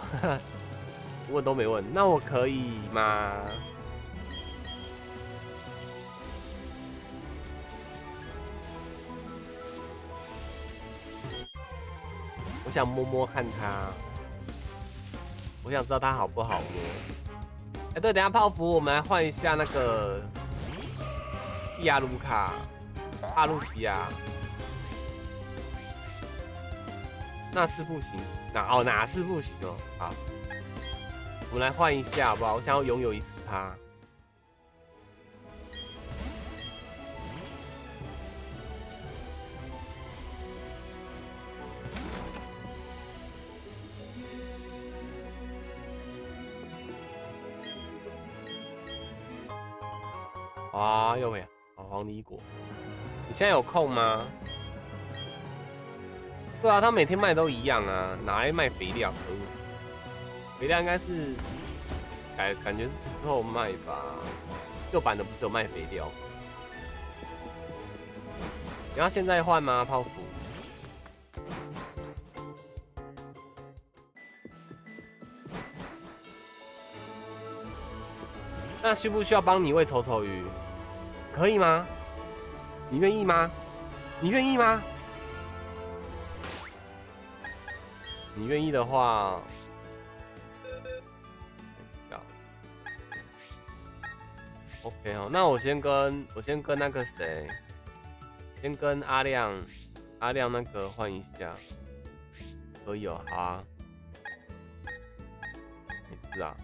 [laughs] 问都没问，那我可以吗？我想摸摸看它，我想知道它好不好摸。哎，对，等下泡芙，我们来换一下那个亚卢卡、阿路奇亚。那次不行，哦哪次不行哦？好，我们来换一下好不好？我想要拥有一次它。啊，又没有？好黄梨果，你现在有空吗？对啊，他每天卖都一样啊，哪来卖肥料？肥料应该是感感觉是之后卖吧。旧版的不是有卖肥料？你要现在换吗，泡芙？那需不需要帮你喂丑丑鱼？可以吗？你愿意吗？你愿意吗？你愿意的话，要 OK 哦。那我先跟我先跟那个谁，先跟阿亮阿亮那个换一下，可以哦，好啊。是啊，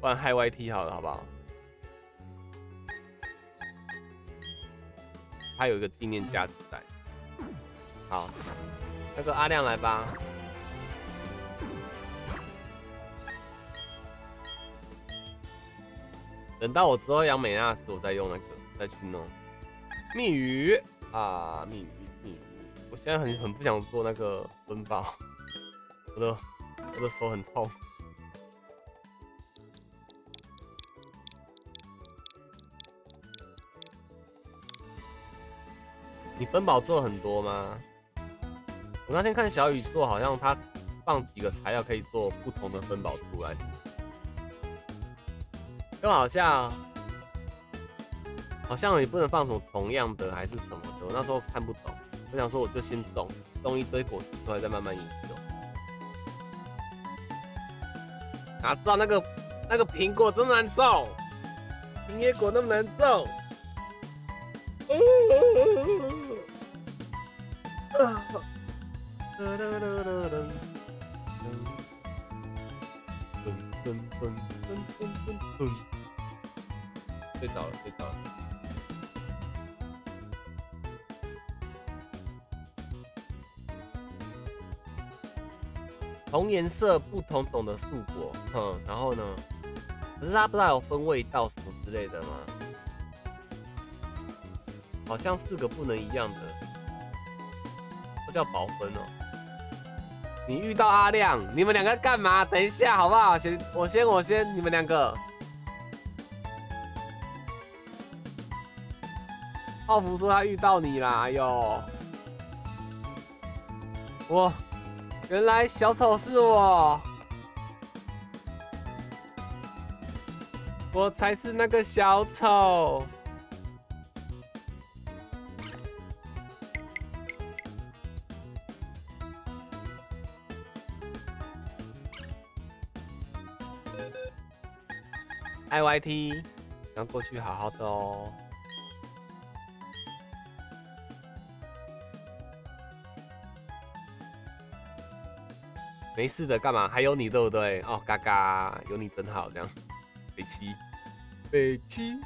不然 Hi YT 好了，好不好？还有一个纪念价值在，好。那个阿亮来吧，等到我之后养美纳斯，我再用那个再去弄。蜜语啊，蜜语蜜语，我现在很很不想做那个分爆，[laughs] 我的我的手很痛。你分宝做很多吗？我那天看小雨做，好像他放几个材料可以做不同的分宝出来，是不是？就好像好像也不能放什么同样的还是什么的，我那时候看不懂。我想说，我就先种种一堆果实出来，再慢慢研究。哪知道那个那个苹果真难种，苹果那么难种。同颜色不同种的树果，哼，然后呢？可是它不知道有分味道什么之类的吗？好像是个不能一样的，不叫薄分哦。你遇到阿亮，你们两个干嘛？等一下好不好？先我先我先，你们两个。奥福说他遇到你啦，哎呦，我。原来小丑是我，我才是那个小丑。I Y T，要过去好好的哦。没事的，干嘛？还有你对不对？哦，嘎嘎，有你真好，这样。北七，北七。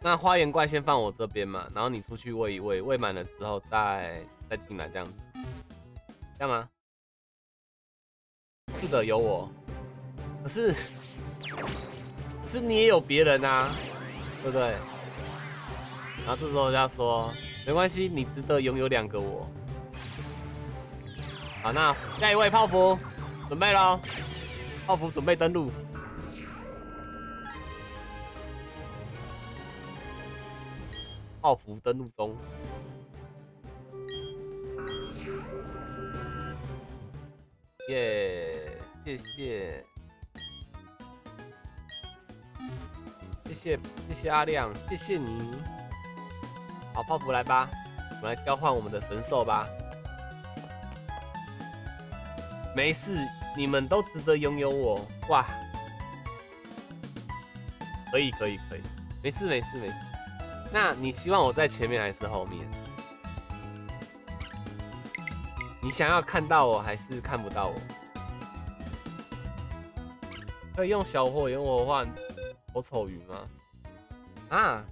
那花园怪先放我这边嘛，然后你出去喂一喂，喂满了之后再再进来这样子，这样吗？是的，有我。可是。是你也有别人啊，对不对？然后这时候人家说没关系，你值得拥有两个我。好，那下一位泡芙准备喽，泡芙准备登陆。泡芙登陆中。耶，谢。谢谢谢谢阿亮，谢谢你。好，泡芙来吧，我们来交换我们的神兽吧。没事，你们都值得拥有我。哇，可以可以可以，没事没事没事。那你希望我在前面还是后面？你想要看到我还是看不到我？可以用小火用我换。好丑鱼吗？啊，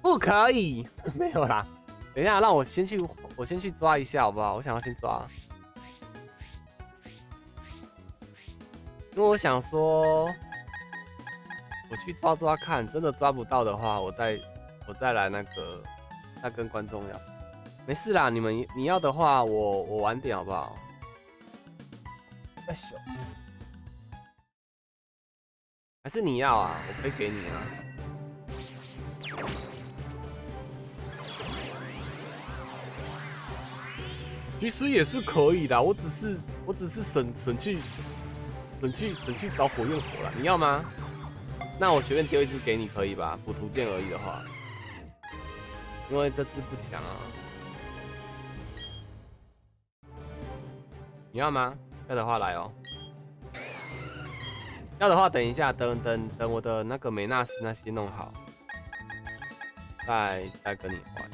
不可以，[laughs] 没有啦。等一下，让我先去，我先去抓一下，好不好？我想要先抓，因为我想说，我去抓抓看，真的抓不到的话，我再我再来那个，再跟观众要。没事啦，你们你要的话，我我晚点好不好？太小。还是你要啊？我可以给你啊。其实也是可以的，我只是我只是省省去省去省去找火焰火了。你要吗？那我随便丢一只给你，可以吧？补图鉴而已的话，因为这只不强啊。你要吗？要的话来哦。要的话，等一下，等等等，我的那个美纳斯那些弄好，再再跟你换。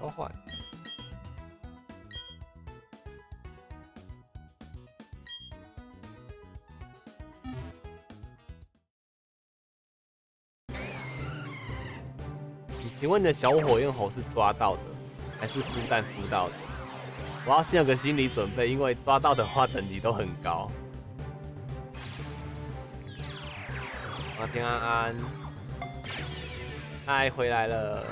都换。请问你的小火焰猴是抓到的，还是孵蛋孵到的？我要先有个心理准备，因为抓到的话等级都很高。啊，天安安，嗨，回来了。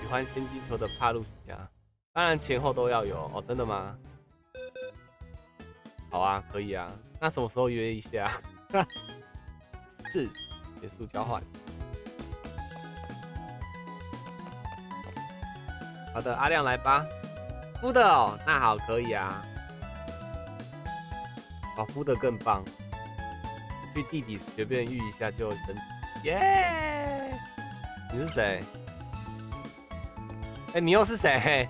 喜欢先击球的帕路西亚，当然前后都要有哦，真的吗？好啊，可以啊，那什么时候约一下？[laughs] 是结束交换。好的，阿亮来吧。敷的哦，那好，可以啊。哦，敷的更棒。去地底随便遇一下就升级，耶！你是谁？哎，你又是谁？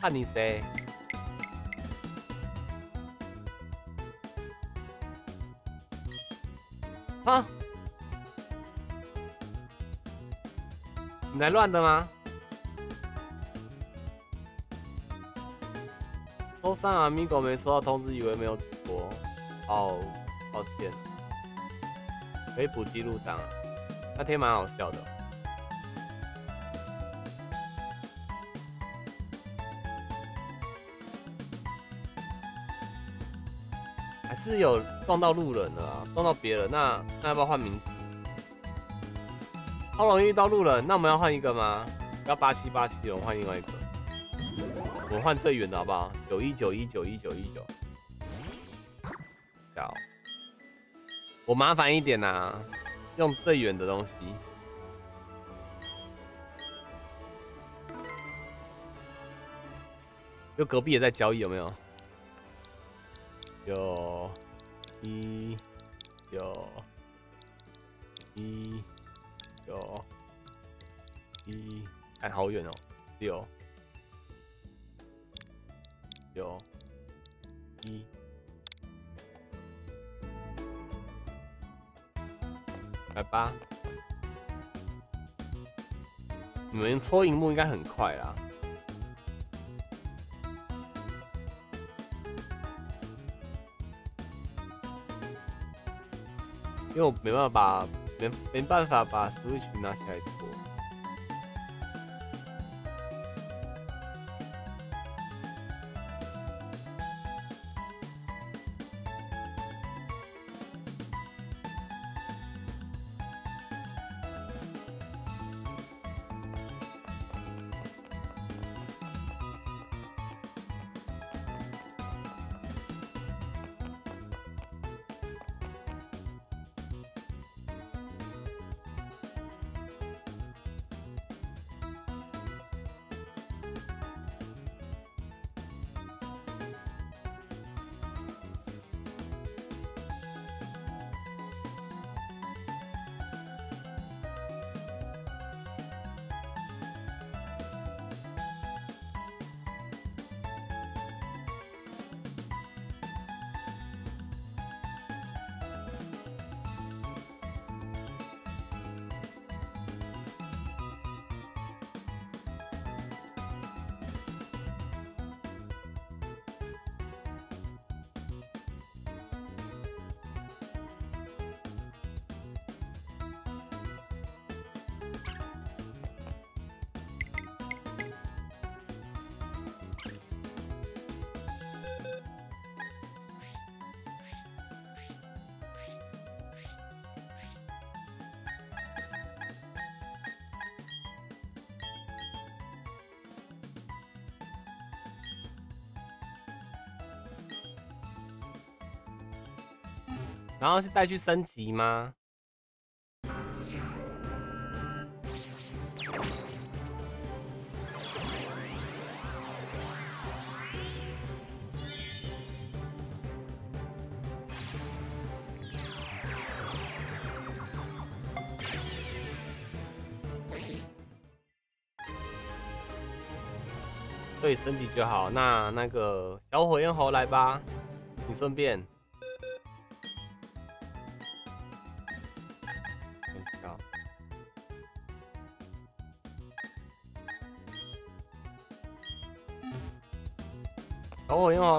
看你谁？啊？你来乱的吗？周三啊，咪狗没收到通知，以为没有直播。哦，抱歉。可以补记录档，那天蛮好笑的。还是有撞到路人了，撞到别人，那那要不要换名字？好容易遇到路人，那我们要换一个吗？要八七八七，我换另外一个。我换最远的好不好？九一九一九一九一九。好，我麻烦一点呐，用最远的东西。就隔壁也在交易，有没有？有，一，有，一。哦，一，还好远哦。六，有，一，来吧。你们搓荧幕应该很快啦，因为我没办法把。没没办法把 Switch 拿起来搓。是带去升级吗？对，升级就好。那那个小火焰猴来吧，你顺便。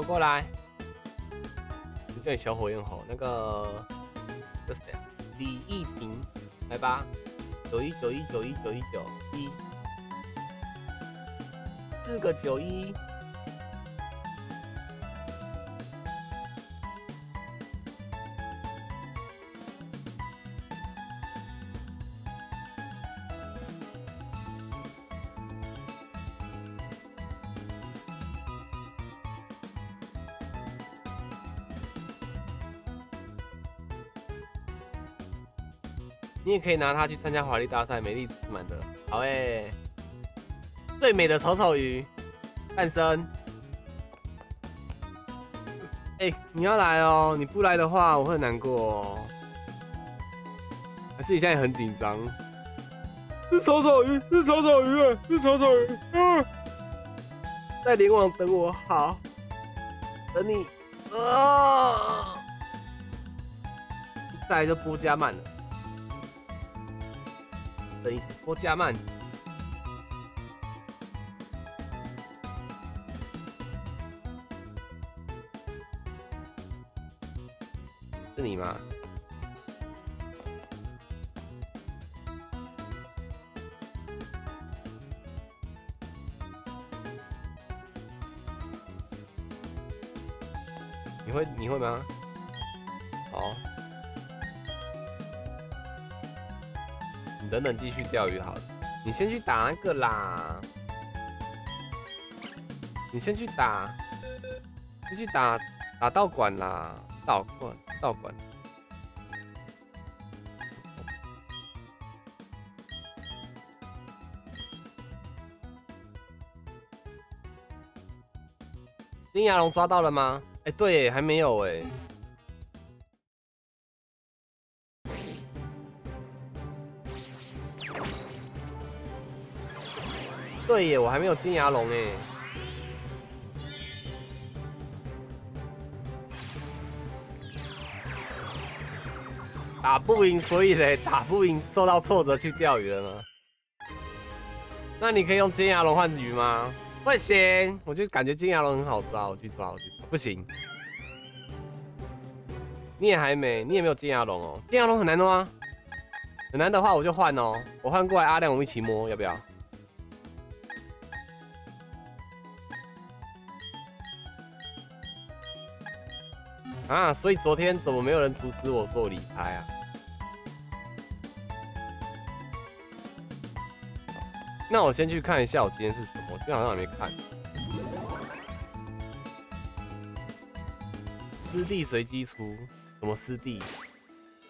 过来，这里小火焰吼。那个这谁啊？李一平，来吧，九一九一九一九一九一，四个九一。可以拿它去参加华丽大赛，美丽满的。好诶，最美的丑丑鱼诞生。哎，你要来哦！你不来的话，我会很难过哦。还是你现在很紧张？是丑丑鱼，是丑丑鱼，是丑丑鱼。嗯，在联网等我，好，等你。啊！再来就波加满了，等一波加曼。钓鱼好了。你先去打那个啦，你先去打，先去打打道馆啦。道馆，道馆。金牙龙抓到了吗？哎，对，还没有哎。对耶，我还没有金牙龙哎。打不赢，所以嘞，打不赢，受到挫折去钓鱼了吗？那你可以用金牙龙换鱼吗？不行，我就感觉金牙龙很好抓，我去抓，我去抓，不行。你也还没，你也没有金牙龙哦。金牙龙很难吗？很难的话，我就换哦。我换过来，阿亮，我们一起摸，要不要？啊，所以昨天怎么没有人阻止我说我离开啊？那我先去看一下我今天是什么，我今天好像还没看。师弟随机出，什么师弟？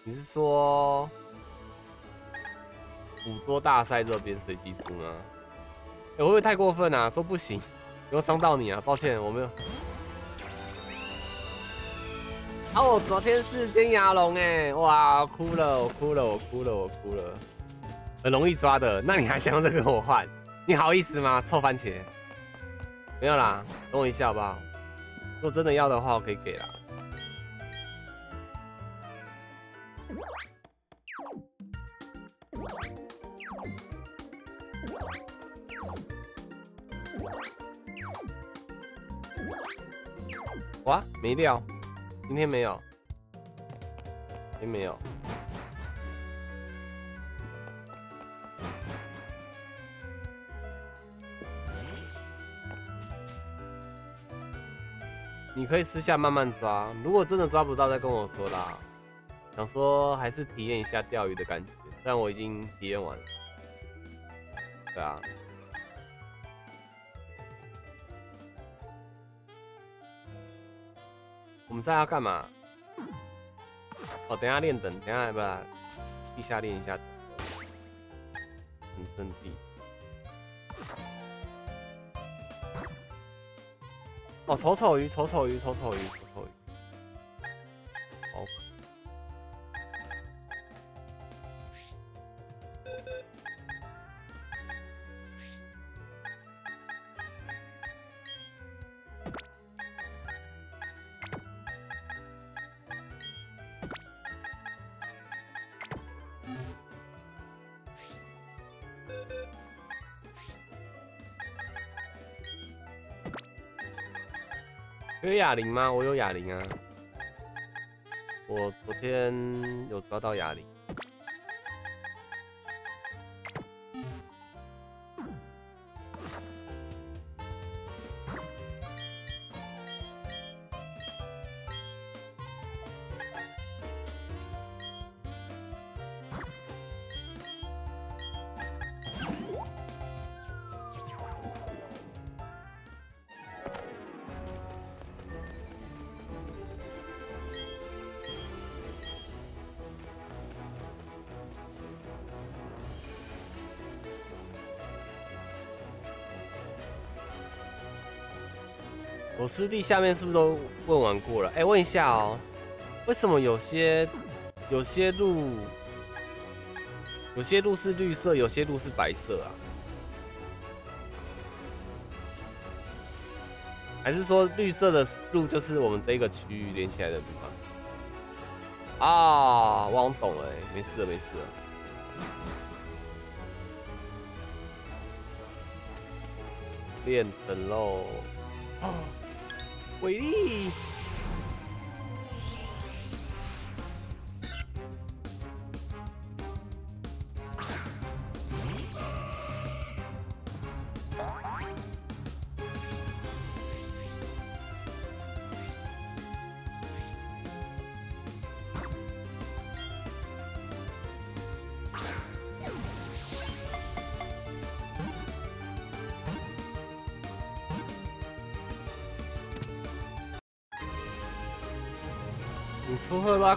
你是说捕捉大赛这边随机出吗？会不会太过分啊？说不行，有伤到你啊？抱歉，我没有。啊！我昨天是金牙龙哎，哇，哭了，我哭了，我哭了，我哭了，很容易抓的。那你还想用这个跟我换？你好意思吗？臭番茄，没有啦，等我一下好不好？如果真的要的话，我可以给啦。哇，没料。今天没有，今天没有。你可以私下慢慢抓，如果真的抓不到，再跟我说啦。想说还是体验一下钓鱼的感觉，但我已经体验完了。对啊。我们在要干嘛？哦，等下练等，等下不地下练一下，很阵地。哦，丑丑鱼，丑丑鱼，丑丑鱼，丑丑鱼。好有哑铃吗？我有哑铃啊，我昨天有抓到哑铃。师弟下面是不是都问完过了？哎，问一下哦，为什么有些有些路有些路是绿色，有些路是白色啊？还是说绿色的路就是我们这个区域连起来的地方？啊，我懂了，没事了，没事了。练等喽，[gasps] Wait,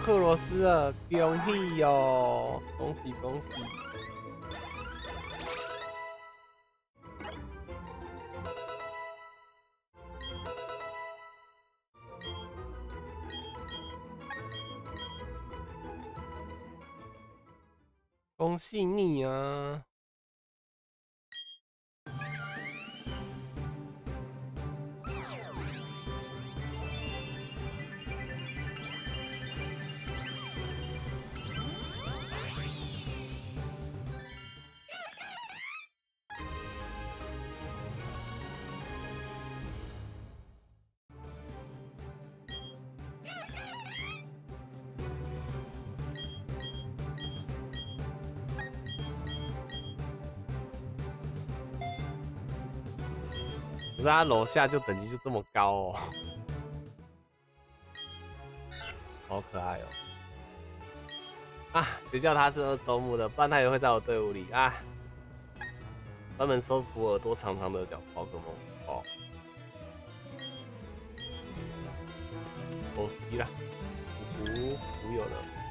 克罗斯啊！恭喜哟，恭喜恭喜！恭喜你他楼下就等级就这么高哦，[laughs] 好可爱哦！啊，别叫他是周木的，不然他也会在我队伍里啊。专门收服耳朵长长的小宝可梦哦。哦，死了，无无有了。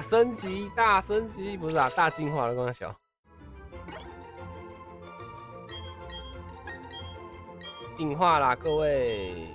升级，大升级，不是啊，大进化了，刚刚小进化啦，各位，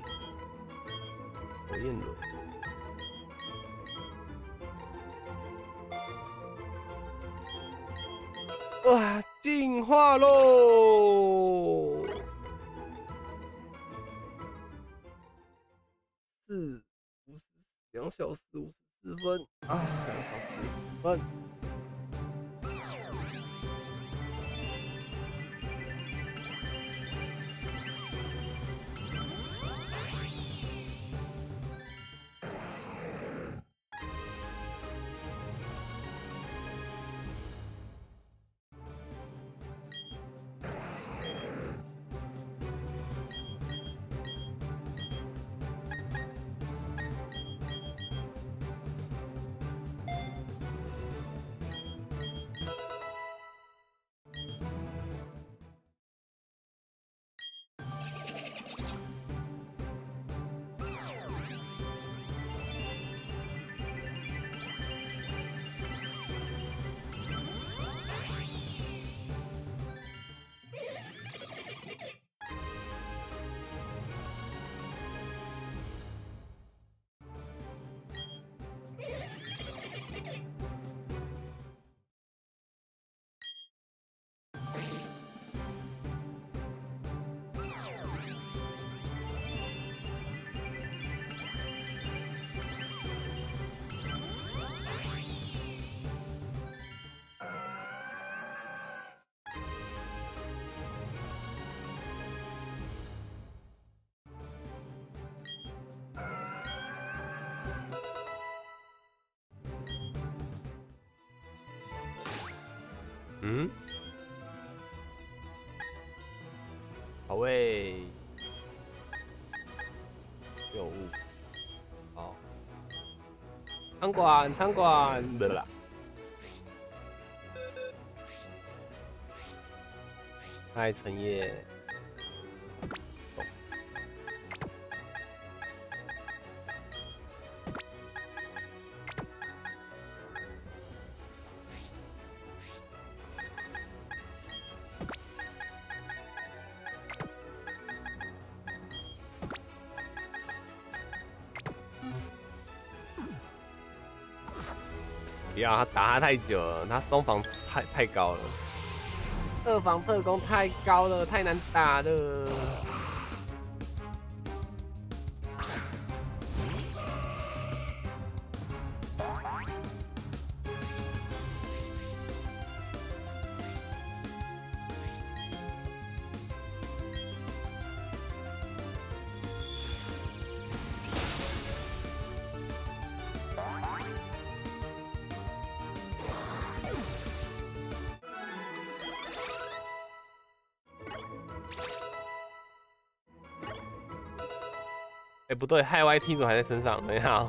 餐馆，餐馆，对了，嗨，陈烨。要他打他太久了，他双防太太高了，二防特工太高了，太难打了。不对，害 Y T 组还在身上，等一下。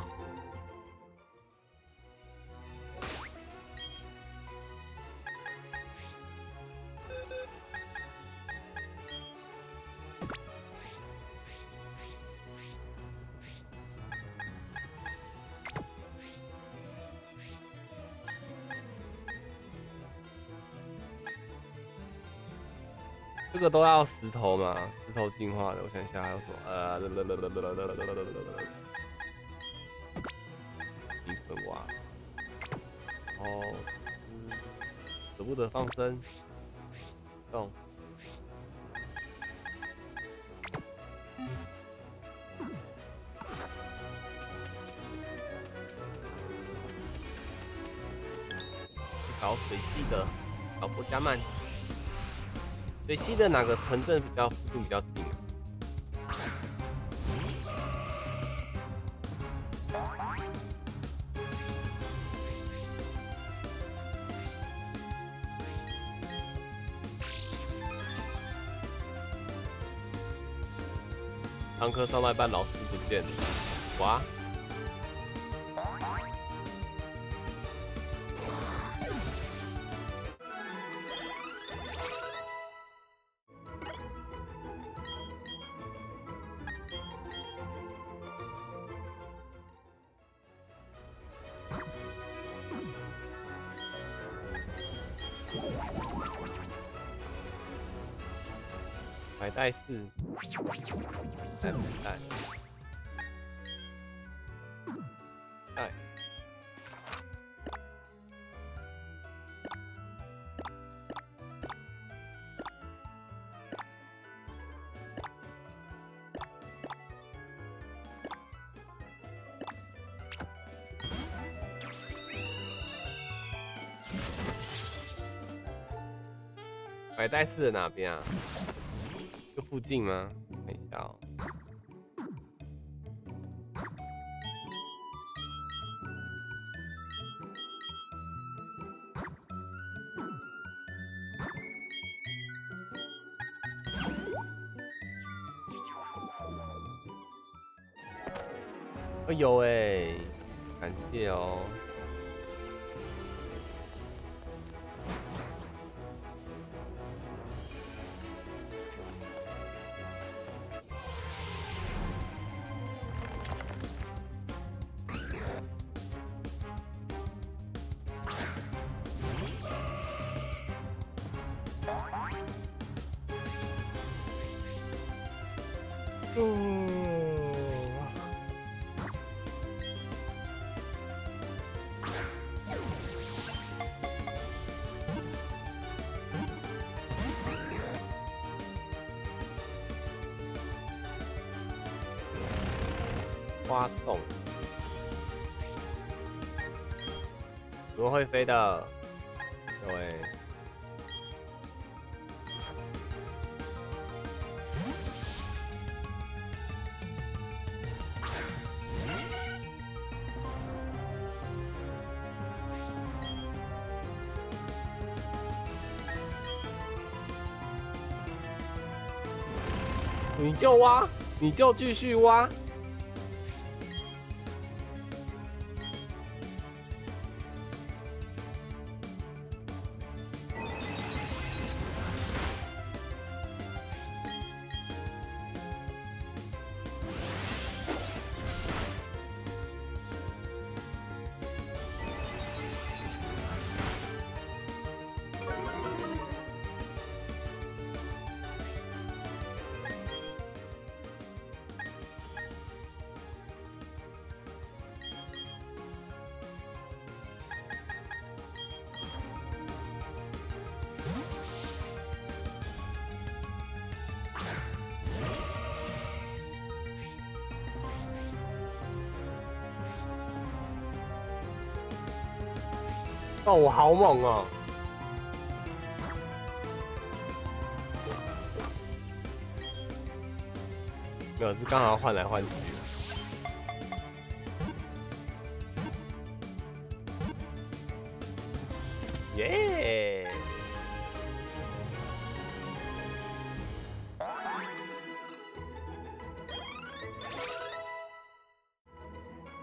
这个都要石头吗？超进化的，我想一下还有什么？呃，冰层蛙，哦，舍不得放生，动，搞水系的，找国家曼。水西的哪个城镇比较附近比较近？堂课上到一半，老师不见了，哇！带四，带不带？带。白带四的哪边啊？附近吗？垃怎么会飞的？对。你就挖，你就继续挖。哦，我好猛哦！没有，是刚好换来换去。耶！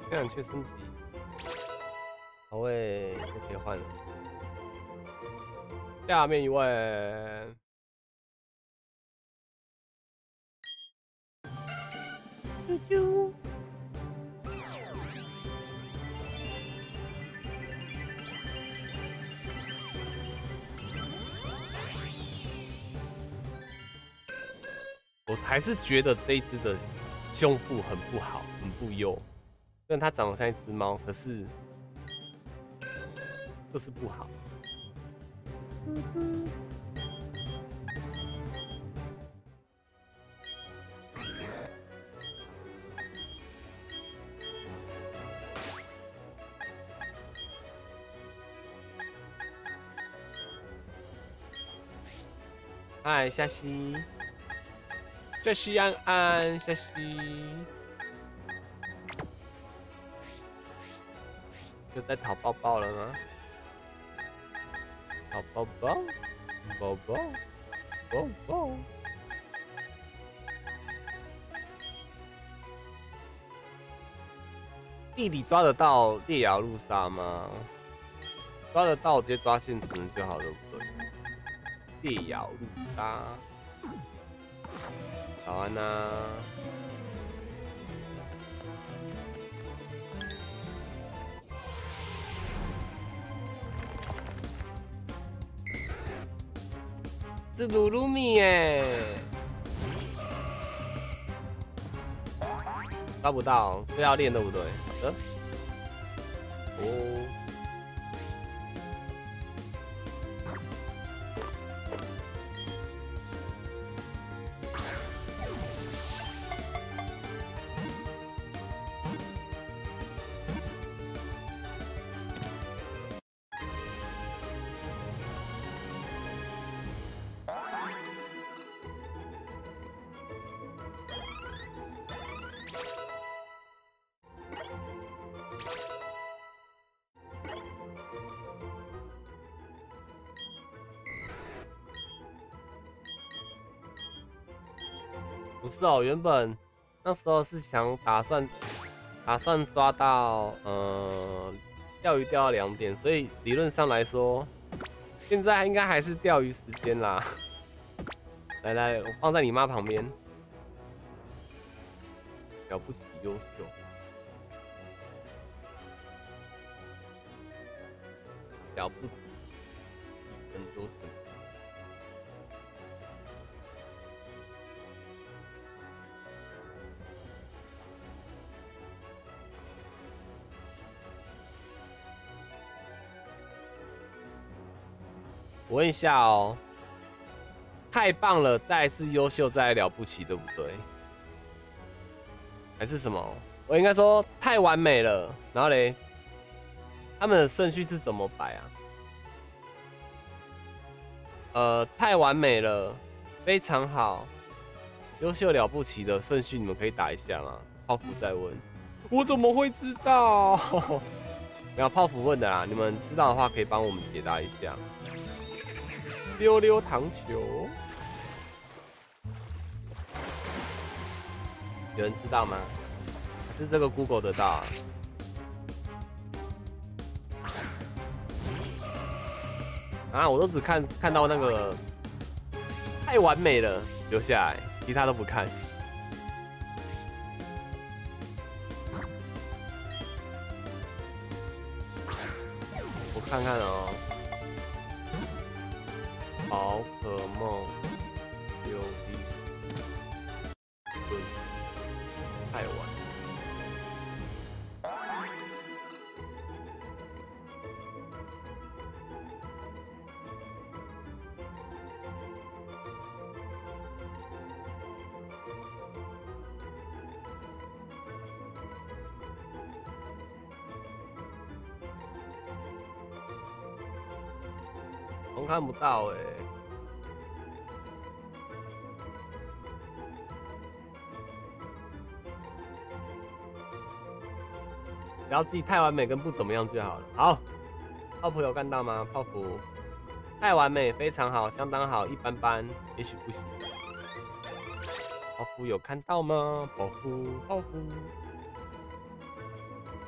这样缺身下面一位，啾啾。我还是觉得这一只的胸部很不好，很不优。虽然它长得像一只猫，可是。就是不好。嗨，夏西，这是安安，夏西，又在淘抱抱了吗？宝宝宝，宝宝，宝宝。地里抓得到烈牙路杀吗？抓得到直接抓现成就好了，不对。烈牙路杀，早安呐。是鲁鲁米耶，抓不到，非要练对不对？好的，哦。哦，原本那时候是想打算打算抓到呃钓鱼钓到两点，所以理论上来说，现在应该还是钓鱼时间啦。来来，我放在你妈旁边，了不起优秀，问一下哦，太棒了，再次优秀，再了不起，对不对？还是什么？我应该说太完美了。然后嘞，他们的顺序是怎么摆啊？呃，太完美了，非常好，优秀了不起的顺序，你们可以打一下吗？泡芙在问，我怎么会知道？[laughs] 没有泡芙问的啦，你们知道的话可以帮我们解答一下。溜溜糖球，有人知道吗？还是这个 Google 得到？啊？啊，我都只看看到那个太完美了，留下来，其他都不看。我看看哦，只要自己太完美跟不怎么样就好了。好，泡芙有看到吗？泡芙太完美，非常好，相当好，一般般，也许不行。泡芙有看到吗？泡芙，泡芙，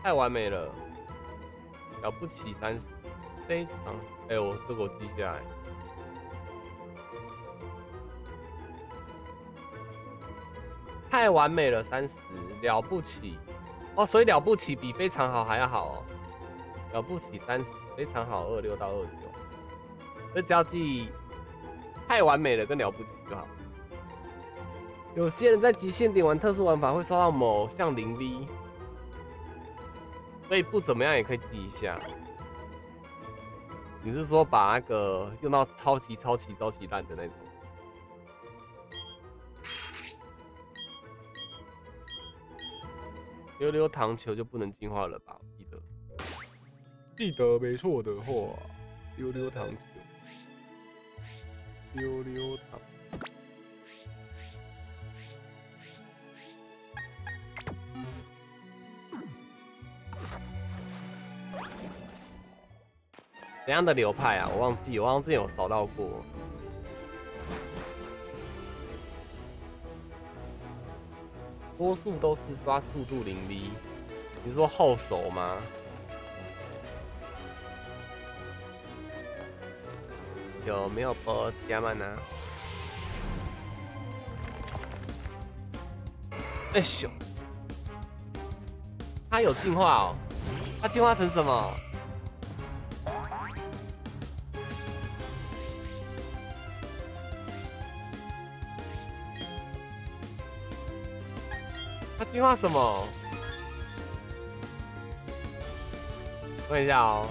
太完美了，了不起，三十。非常，哎，我这个我记下来，太完美了，三十了不起哦，所以了不起比非常好还要好哦，了不起三十非常好二六到二九，所以只要记太完美了跟了不起就好。有些人在极限点玩特殊玩法会刷到某像零 V，所以不怎么样也可以记一下。你是说把那个用到超级超级超级烂的那种？溜溜糖球就不能进化了吧？记得，记得没错的话，溜溜糖球，溜溜糖。怎样的流派啊？我忘记，我好像之前有扫到过。多数都是刷速度零 V。你说后手吗？有没有波加曼呢？哎咻！它有进化哦，它进化成什么？进化什么？问一下哦，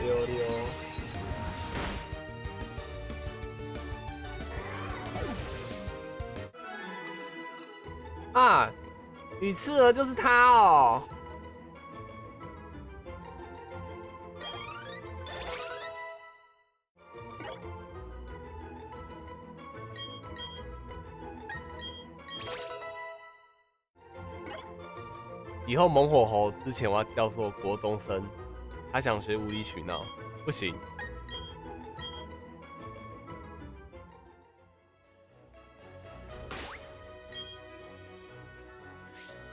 溜溜。啊，羽刺儿就是他哦。以后猛火猴之前我要叫做国中生，他想学无理取闹，不行。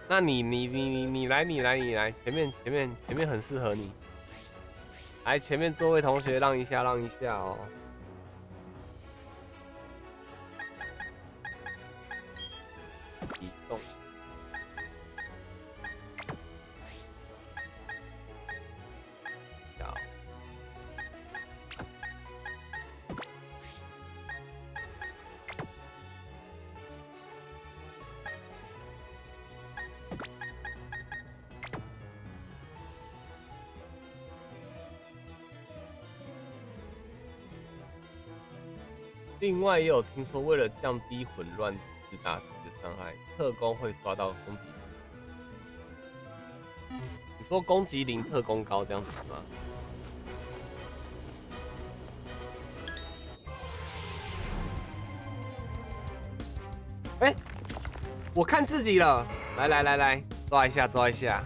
那你你你你你来你来你来前面前面前面很适合你，来前面座位同学让一下让一下哦。外也有听说，为了降低混乱之大师的伤害，特工会刷到攻击。你说攻击零，特工高这样子吗？哎，我看自己了，来来来来，抓一下抓一下。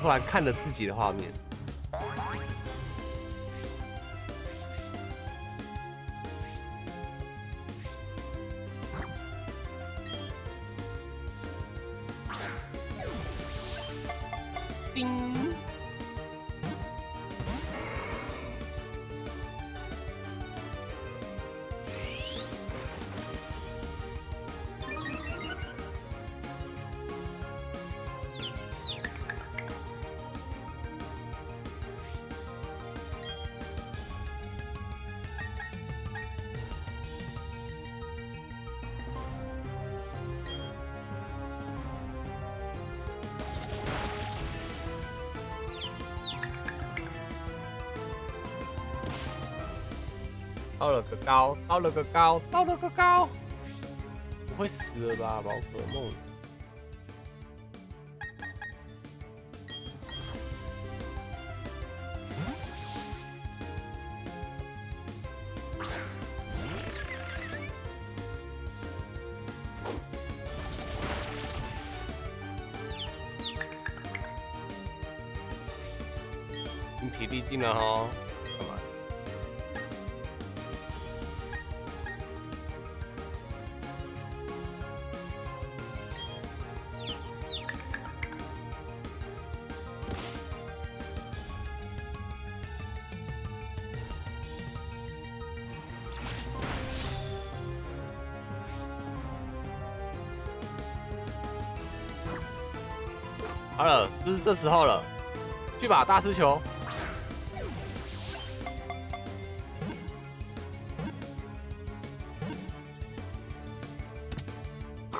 突然看了自己的画面。高，掏了个高，掏了个高，不会死了吧，宝可梦？这时候了，去把，大师球！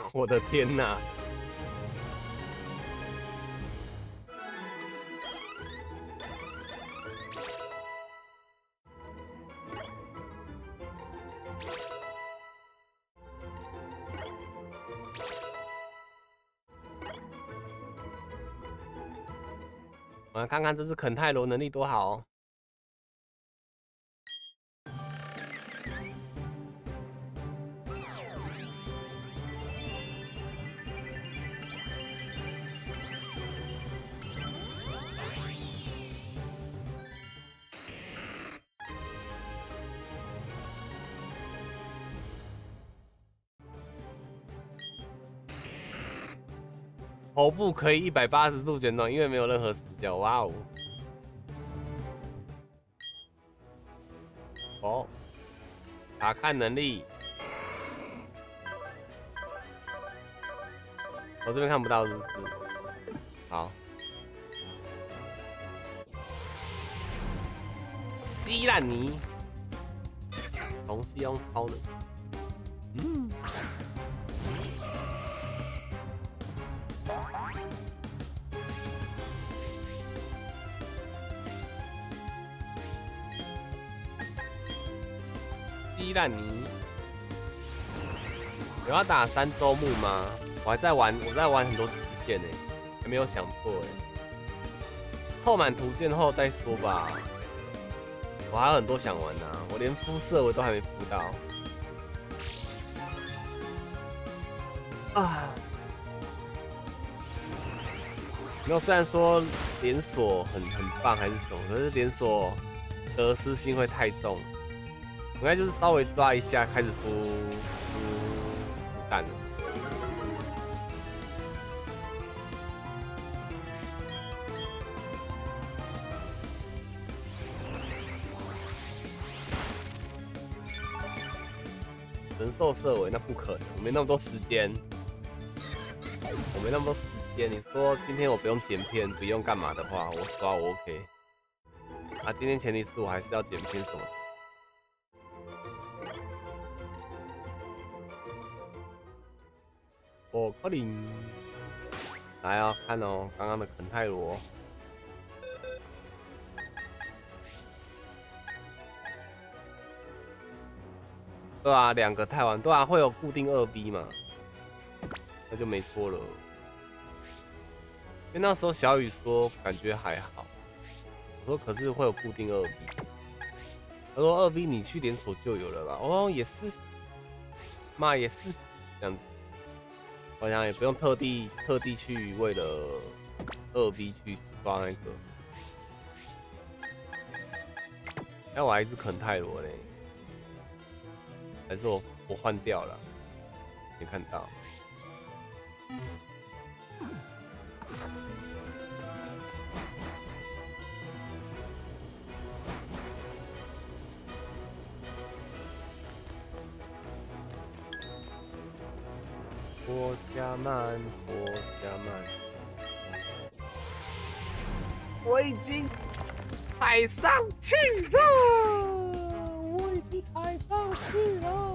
[laughs] 我的天哪！这是肯泰罗能力多好！头部可以一百八十度旋转，因为没有任何死角。哇哦！哦，查看能力，我这边看不到，是不是？好，稀烂泥，从西用超能，嗯。鸡蛋泥，有要打三周目吗？我还在玩，我在玩很多支线呢，还没有想破哎。凑满图鉴后再说吧。我还有很多想玩的，我连肤色我都还没敷到。啊！没有，虽然说连锁很很棒还是什么，可是连锁得失心会太重。应该就是稍微抓一下，开始敷敷敷蛋了。神兽色尾那不可能，我没那么多时间，我没那么多时间。你说今天我不用剪片，不用干嘛的话，我刷我 OK。啊，今天前提是我还是要剪片什么。克林，来哦，看哦，刚刚的肯泰罗，对啊，两个太晚，对啊，会有固定二 B 嘛？那就没错了。因为那时候小雨说感觉还好，我说可是会有固定二 B，他说二 B 你去连锁就有了吧？哦，也是，妈也是这样子。我想也不用特地特地去为了二 B 去抓那个，哎，我还是啃泰罗嘞，还是我我换掉了，没看到。波加曼，波加曼，我已经踩上去了，我已经踩上去了。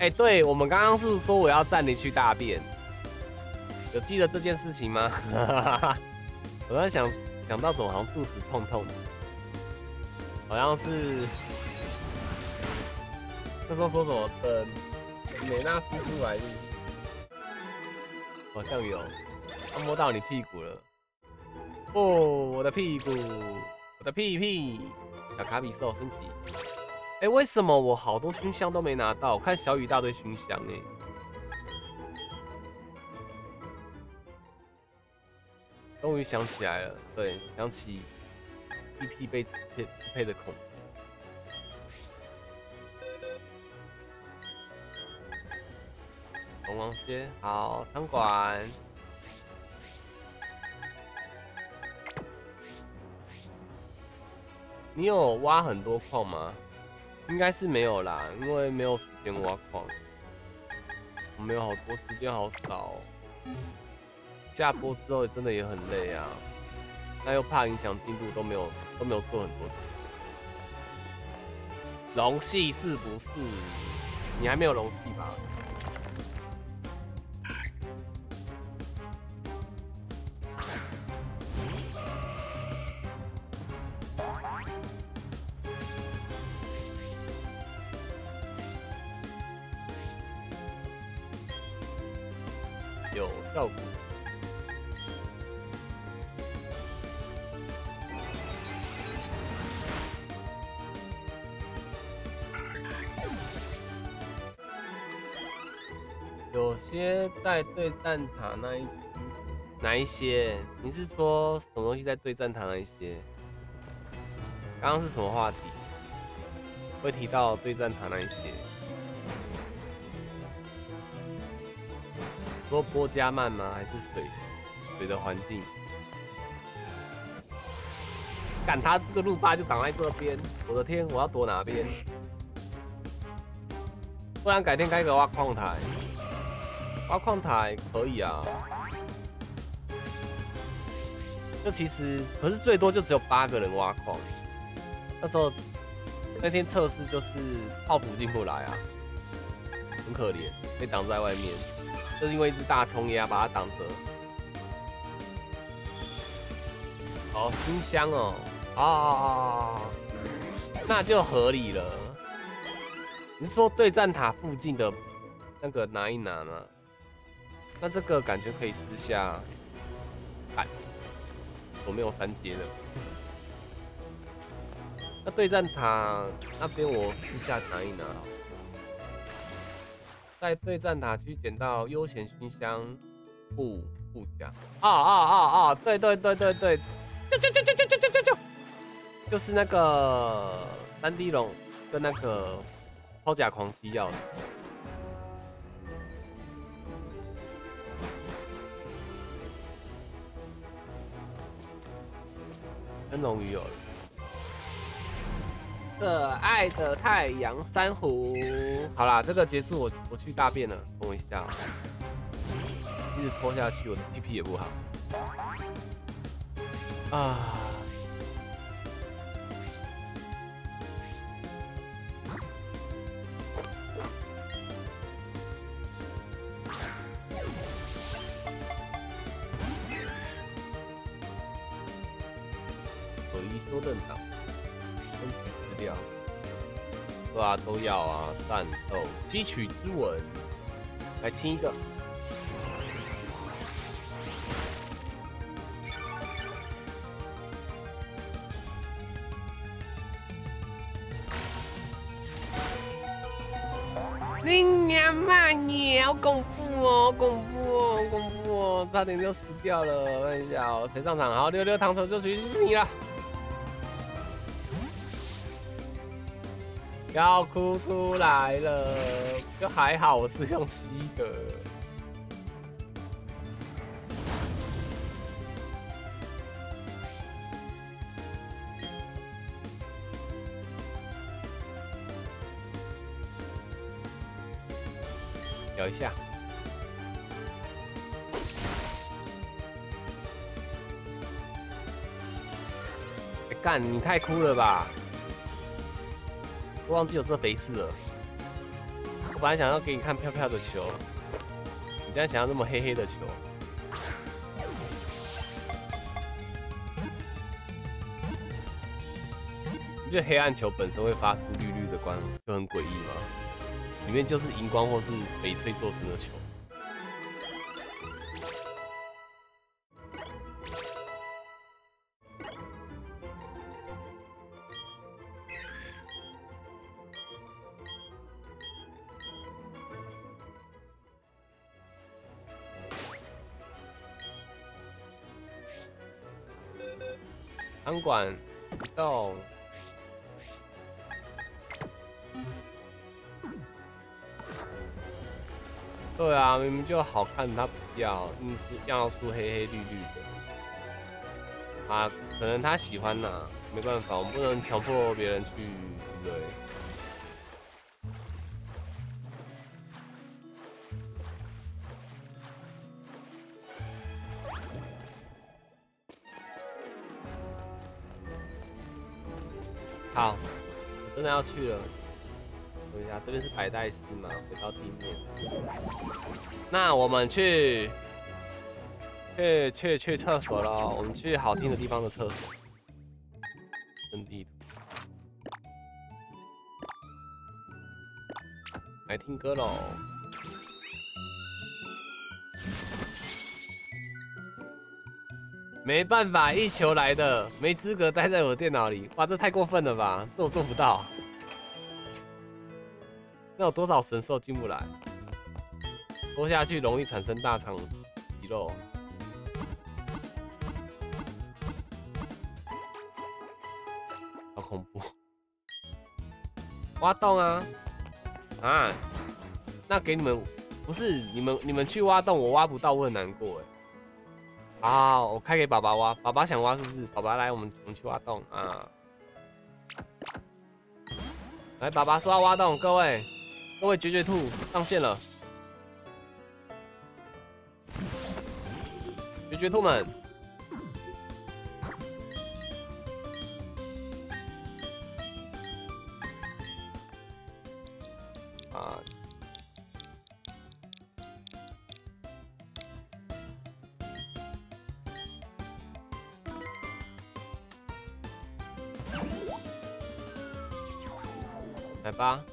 哎，对我们刚刚是说我要站你去大便，有记得这件事情吗？[laughs] 我在想想到怎么好像肚子痛痛的，好像是。那时候说什么等美纳斯出来，好像有，他摸到你屁股了。哦，我的屁股，我的屁屁，小卡比兽升级。哎，为什么我好多熏香都没拿到？我看小雨大堆熏香哎。终于想起来了，对，想起屁屁被配配的孔。龙王靴，好，餐馆。你有挖很多矿吗？应该是没有啦，因为没有时间挖矿。我没有好多时间，好少。下播之后真的也很累啊，那又怕影响进度，都没有都没有做很多。龙系是不是？你还没有龙系吧？对战塔那一区，哪一些？你是说什么东西在对战塔那一些？刚刚是什么话题？会提到对战塔那一些？说波加曼吗？还是水水的环境？赶他这个路霸就挡在这边，我的天，我要躲哪边？不然改天开个挖矿台。挖矿台可以啊，就其实可是最多就只有八个人挖矿。那时候那天测试就是炮普进不来啊，很可怜，被挡在外面，就是因为一只大葱鸭把它挡着。哦，熏香哦，啊，那就合理了。你是说对战塔附近的那个拿一拿吗？那这个感觉可以私下看，我没有三阶的。[laughs] 那对战塔那边我私下拿一拿，在对战塔区捡到悠闲熏香不不加。啊啊啊啊！对对对对对，就就就就就就就就，就是那个三 D 龙跟那个超甲狂吸要。灯笼鱼有了，可爱的太阳珊瑚。好啦，这个结束，我我去大便了，等我一下。一直拖下去，我的屁屁也不好。啊。多等等，分取资料，对啊，都要啊。战斗汲取之吻，来清一个。你娘妈你好恐怖哦，恐怖哦，恐怖哦，差点就死掉了。看一下哦，谁上场？好，六六唐球就属于你了。要哭出来了，就还好，我是用吸的。咬一下。干，你太哭了吧！我忘记有这回事了。我本来想要给你看飘飘的球，你竟然想要那么黑黑的球。你觉得黑暗球本身会发出绿绿的光，就很诡异吗？里面就是荧光或是翡翠做成的球。餐馆动。对啊，明明就好看，他不要，嗯，要出黑黑绿绿的。啊，可能他喜欢呐，没办法，我们不能强迫别人去，对不对不对？好，真的要去了。等一下，这边是白带斯嘛？回到地面。那我们去，去去去厕所了。我们去好听的地方的厕所。真地图。来听歌喽。没办法，一球来的，没资格待在我电脑里。哇，这太过分了吧？这我做不到。那有多少神兽进不来？拖下去容易产生大肠肌肉，好恐怖！挖洞啊啊！那给你们，不是你们，你们去挖洞，我挖不到，我很难过哎。好，我开给爸爸挖，爸爸想挖是不是？爸爸来，我们我们去挖洞啊！来，爸爸说要挖洞，各位。各位绝绝兔上线了，绝绝兔们吧。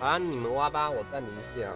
好，你们挖吧，我暂停一下。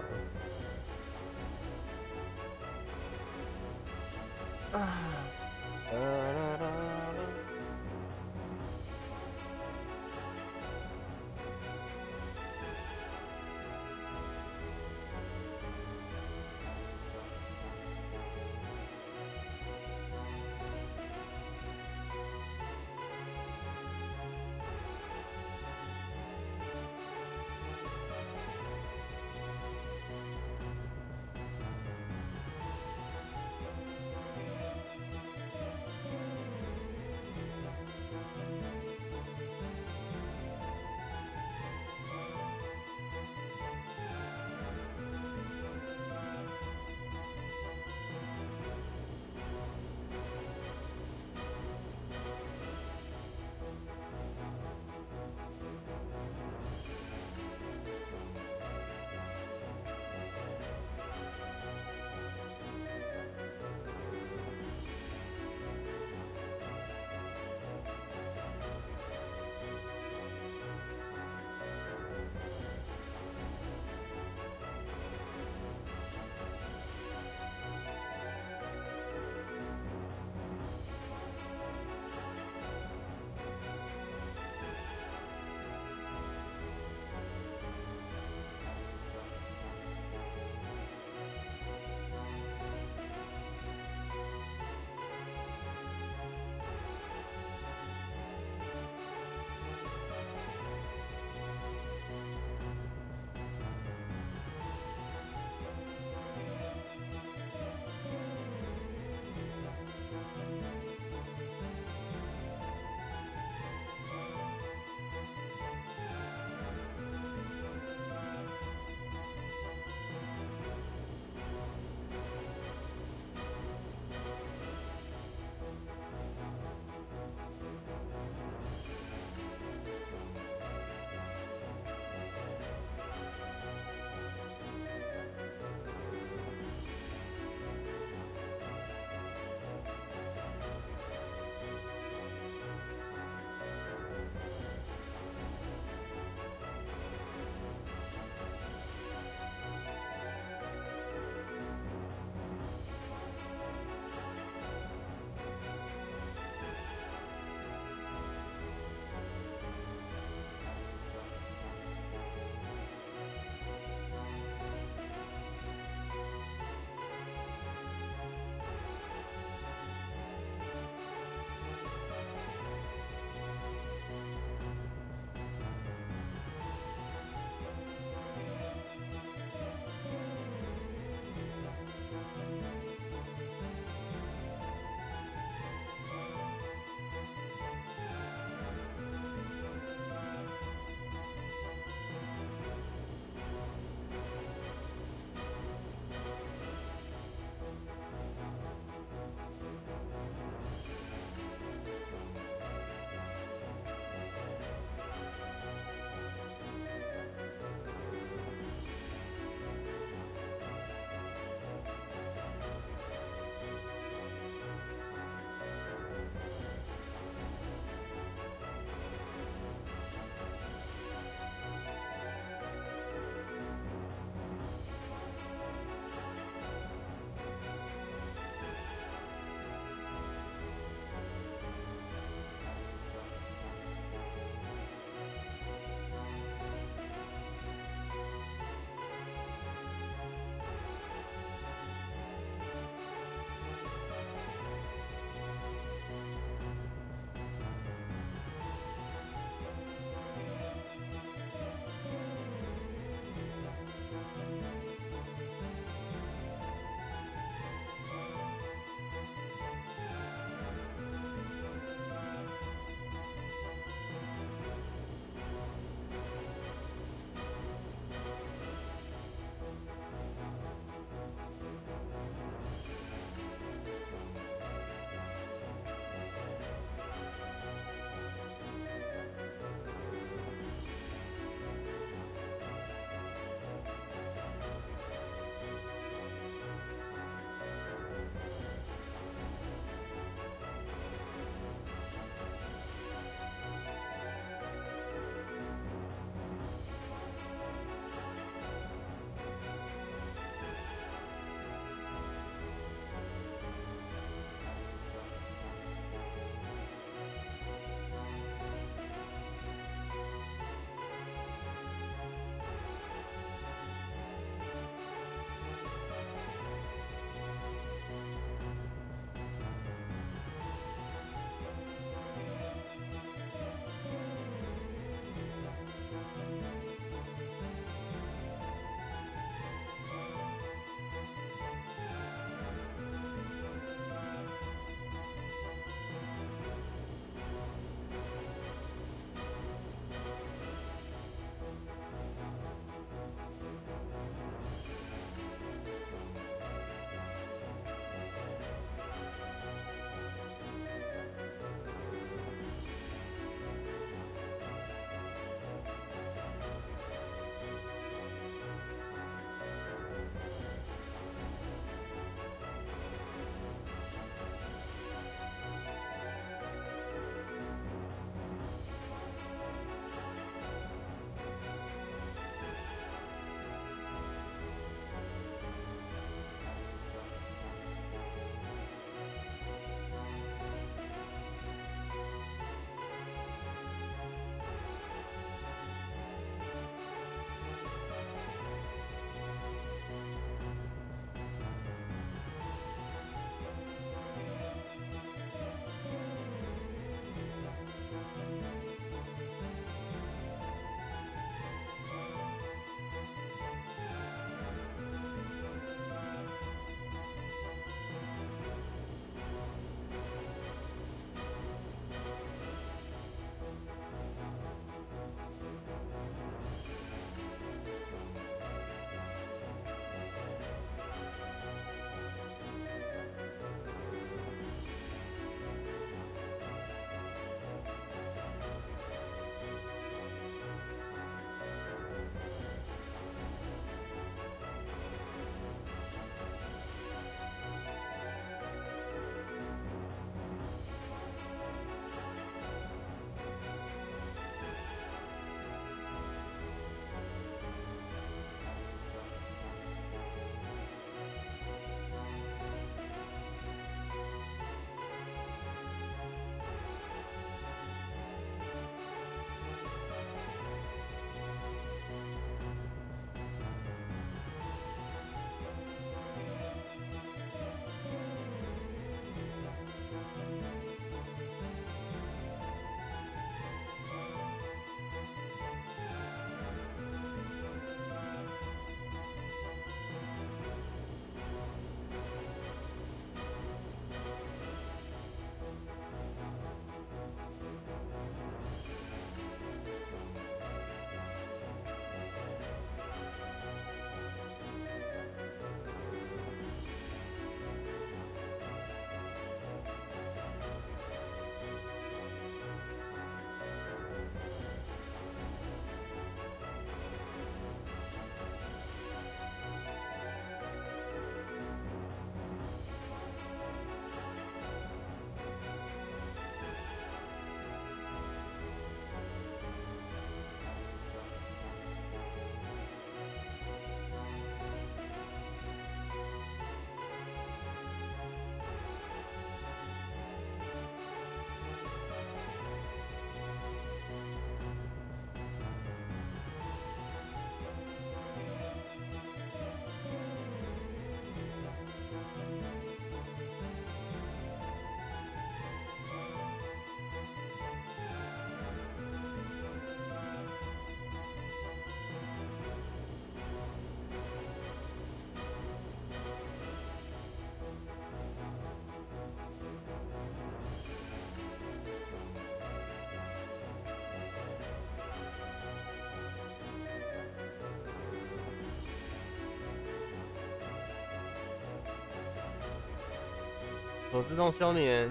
我自动休眠。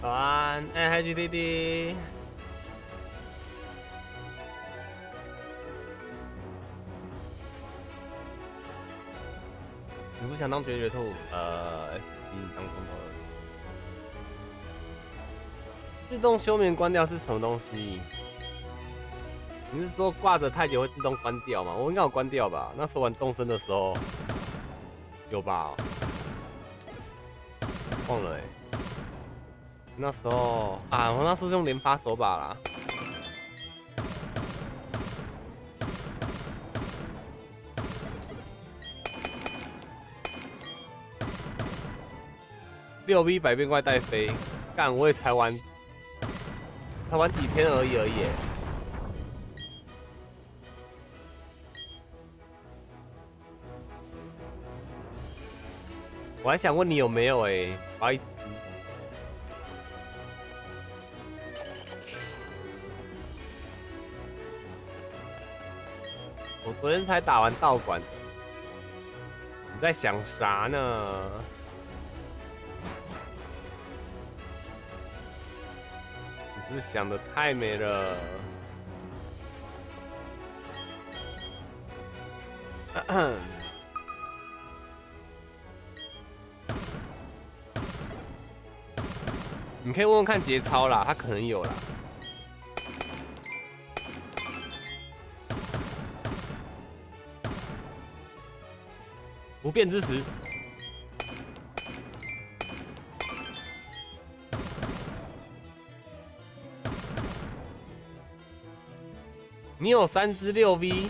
早安，哎，海吉弟弟。你不想当绝绝兔？呃，你当空头。自动休眠关掉是什么东西？你是说挂着太久会自动关掉吗？我应该有关掉吧？那时候玩动森的时候有吧？了哎。那时候啊，我那时候用连发手把啦。六 V 百变怪带飞，干我也才玩，才玩几天而已而已。我还想问你有没有哎，白。昨天才打完道馆，你在想啥呢？你是不是想的太美了？[coughs] 可以问问看节操啦，他可能有啦。不变之时，你有三只六 V，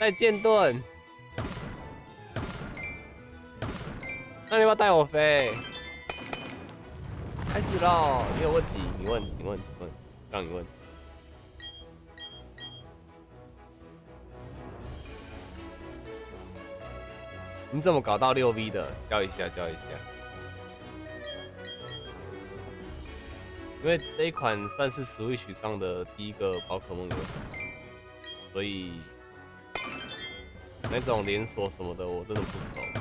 在剑盾，那你要不要带我飞？知道！你有问题，你问，你问，你问，让你问。你怎么搞到六 V 的？教一下，教一下。因为这一款算是 Switch 上的第一个宝可梦游戏，所以那种连锁什么的我真的不熟。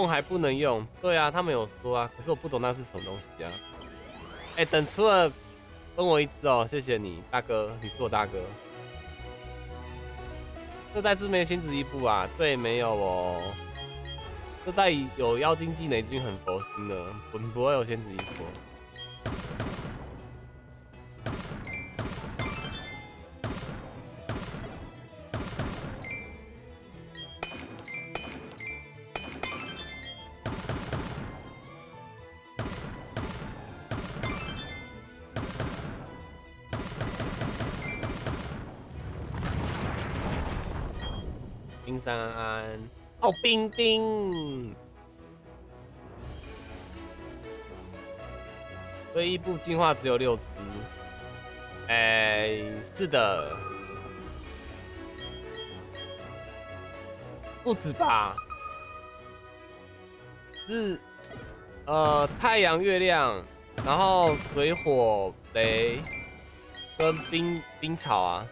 痛还不能用？对啊，他们有说啊，可是我不懂那是什么东西啊。哎，等出了。分我一只哦，谢谢你，大哥，你是我大哥。这代是没星子一部啊？对，没有哦。这代有妖精技能已经很佛心了，不不会有仙子一部。冰冰，所以一部进化只有六只，哎，是的，不止吧？日，呃，太阳、月亮，然后水、火、雷跟冰冰草啊。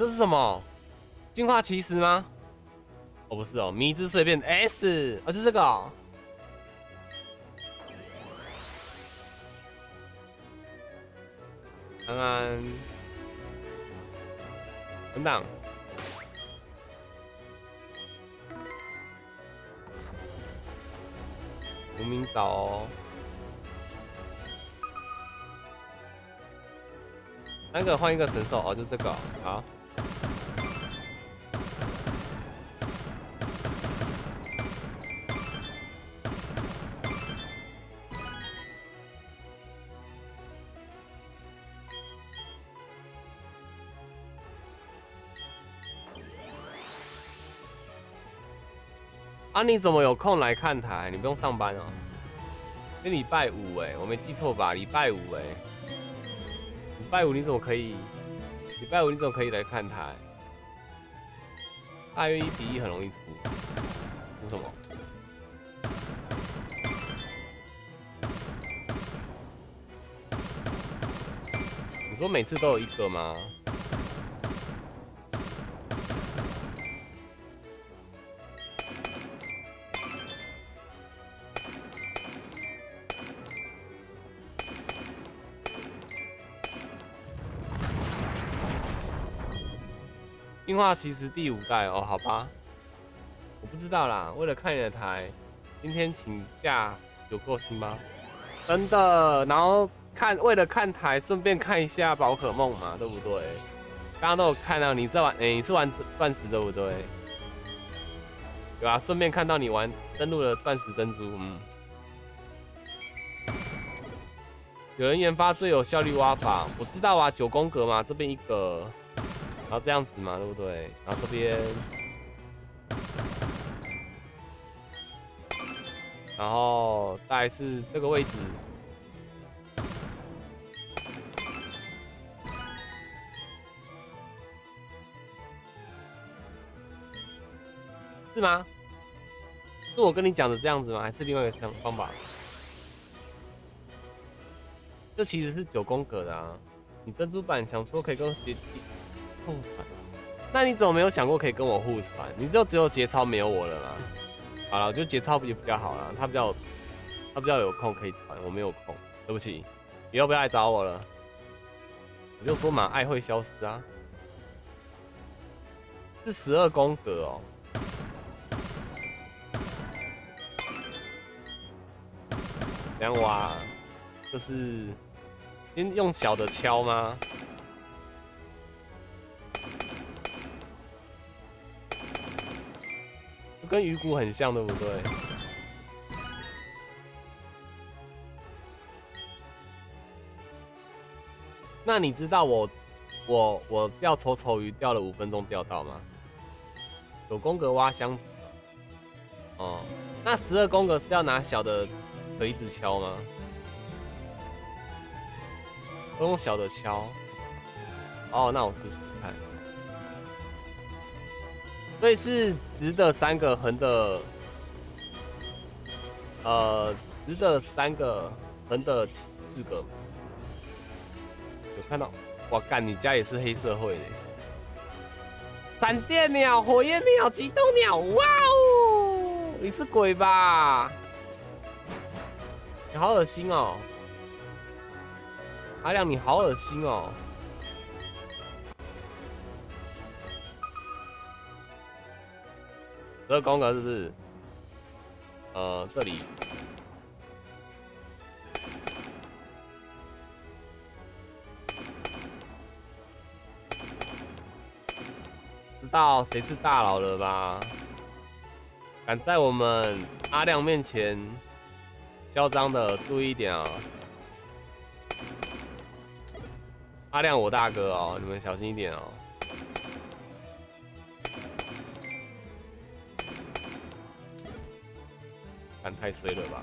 这是什么？进化骑士吗？哦，不是哦，迷之碎片 S，哦，是这个。安安，等等，无名藻。三个换一个神兽哦，就这个好。啊，你怎么有空来看台？你不用上班哦。今礼拜五哎，我没记错吧？礼拜五哎，礼拜五你怎么可以？礼拜五你怎么可以来看台？大约一比一很容易出，出什么？你说每次都有一个吗？那其实第五代哦，好吧，我不知道啦。为了看你的台，今天请假有够辛吗？真的，然后看为了看台，顺便看一下宝可梦嘛，对不对？刚刚都有看到你在玩，哎，你是玩钻石对不对？对吧？顺便看到你玩登录了钻石珍珠，嗯。有人研发最有效率挖法，我知道啊，九宫格嘛，这边一个。然后这样子嘛，对不对？然后这边，然后再是这个位置，是吗？是我跟你讲的这样子吗？还是另外一个方方法？这其实是九宫格的啊！你珍珠版想说可以跟学互传，那你怎么没有想过可以跟我互传？你就只有节操没有我了吗？好了，我觉得节操比比较好了，他比较他比较有空可以传，我没有空，对不起，以后不要来找我了。我就说嘛，爱会消失啊，是十二宫格哦。怎样挖？就是先用小的敲吗？跟鱼骨很像，对不对？那你知道我我我钓丑丑鱼钓了五分钟钓到吗？九宫格挖箱子。哦，那十二宫格是要拿小的锤子敲吗？都用小的敲。哦，那我试试。所以是直的三个，横的，呃，直的三个，横的四个。有看到？哇，干，你家也是黑社会的。闪电鸟、火焰鸟、激动鸟，哇哦！你是鬼吧？你好恶心哦！阿亮，你好恶心哦！这个宫格是不是？呃，这里知道谁是大佬了吧？敢在我们阿亮面前嚣张的，注意一点啊！阿亮，我大哥哦，你们小心一点哦。敢太衰了吧！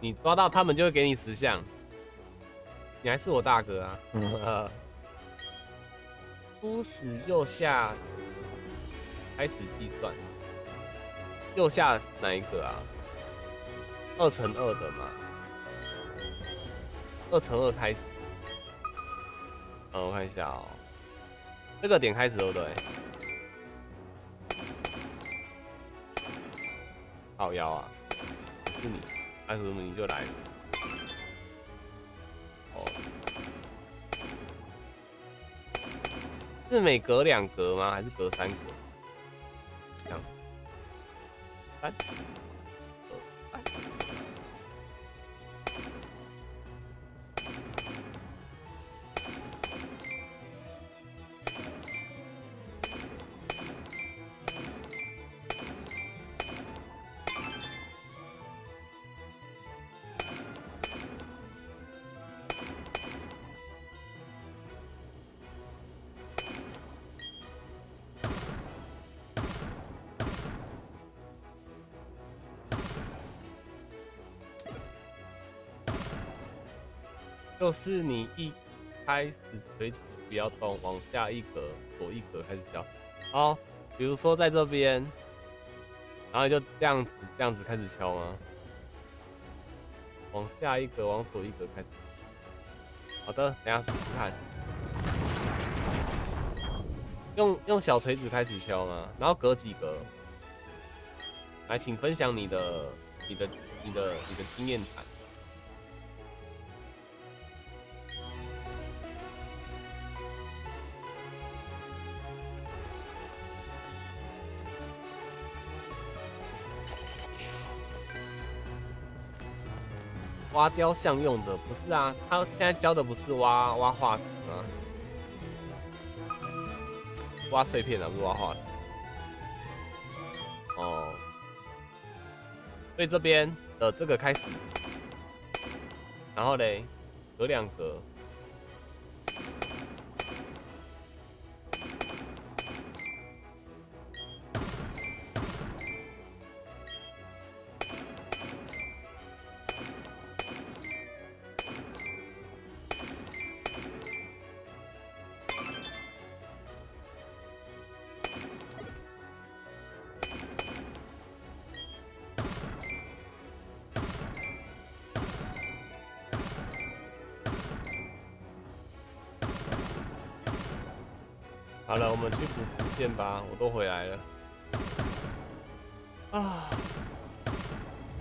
你抓到他们就会给你十项，你还是我大哥啊！初始右下开始计算，右下哪一个啊？二乘二的嘛，二乘二开始。嗯，我看一下哦，这个点开始对不对？好妖啊，是你，还是你就来？哦，是每隔两格吗？还是隔三格？这样，三。是你一开始垂直不要动，往下一格左一格开始敲。好，比如说在这边，然后就这样子这样子开始敲吗？往下一格，往左一格开始。好的，等下试试看。用用小锤子开始敲吗？然后隔几格？来，请分享你的、你的、你的、你的经验谈。挖雕像用的不是啊，他现在教的不是挖挖化石吗？挖碎片啊，不是挖化石。哦。所以这边的这个开始，然后嘞，隔两格。见吧，我都回来了。啊！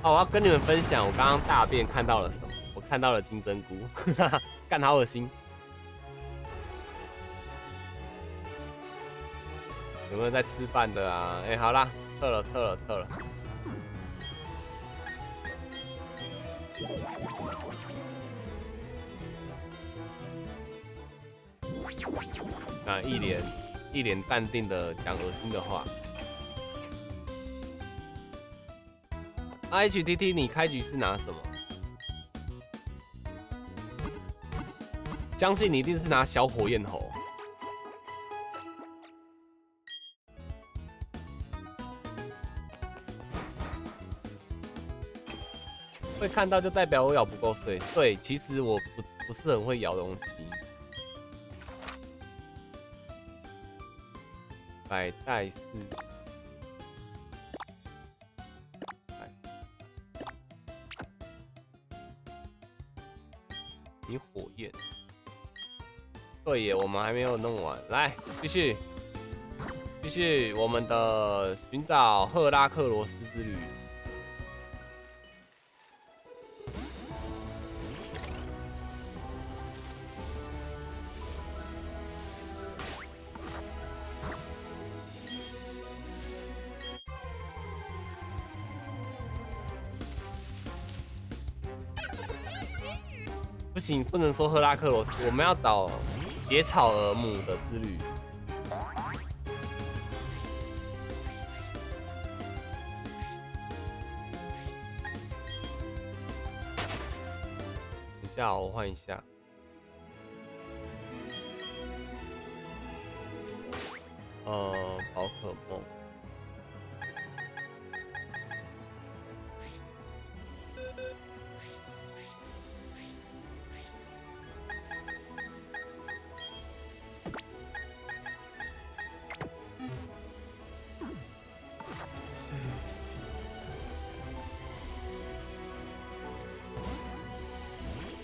好，我要跟你们分享，我刚刚大便看到了什么？我看到了金针菇，[laughs] 干好恶心！有没有在吃饭的啊？哎，好啦，撤了，撤了，撤了。啊，一脸。一脸淡定的讲恶心的话。H T T，你开局是拿什么？相信你一定是拿小火焰猴。会看到就代表我咬不够碎。对，其实我不不是很会咬东西。百代四，你火焰，对耶，我们还没有弄完，来继续，继续我们的寻找赫拉克罗斯之旅。不能说赫拉克罗斯，我们要找野草儿母的之旅。等一下，我换一下。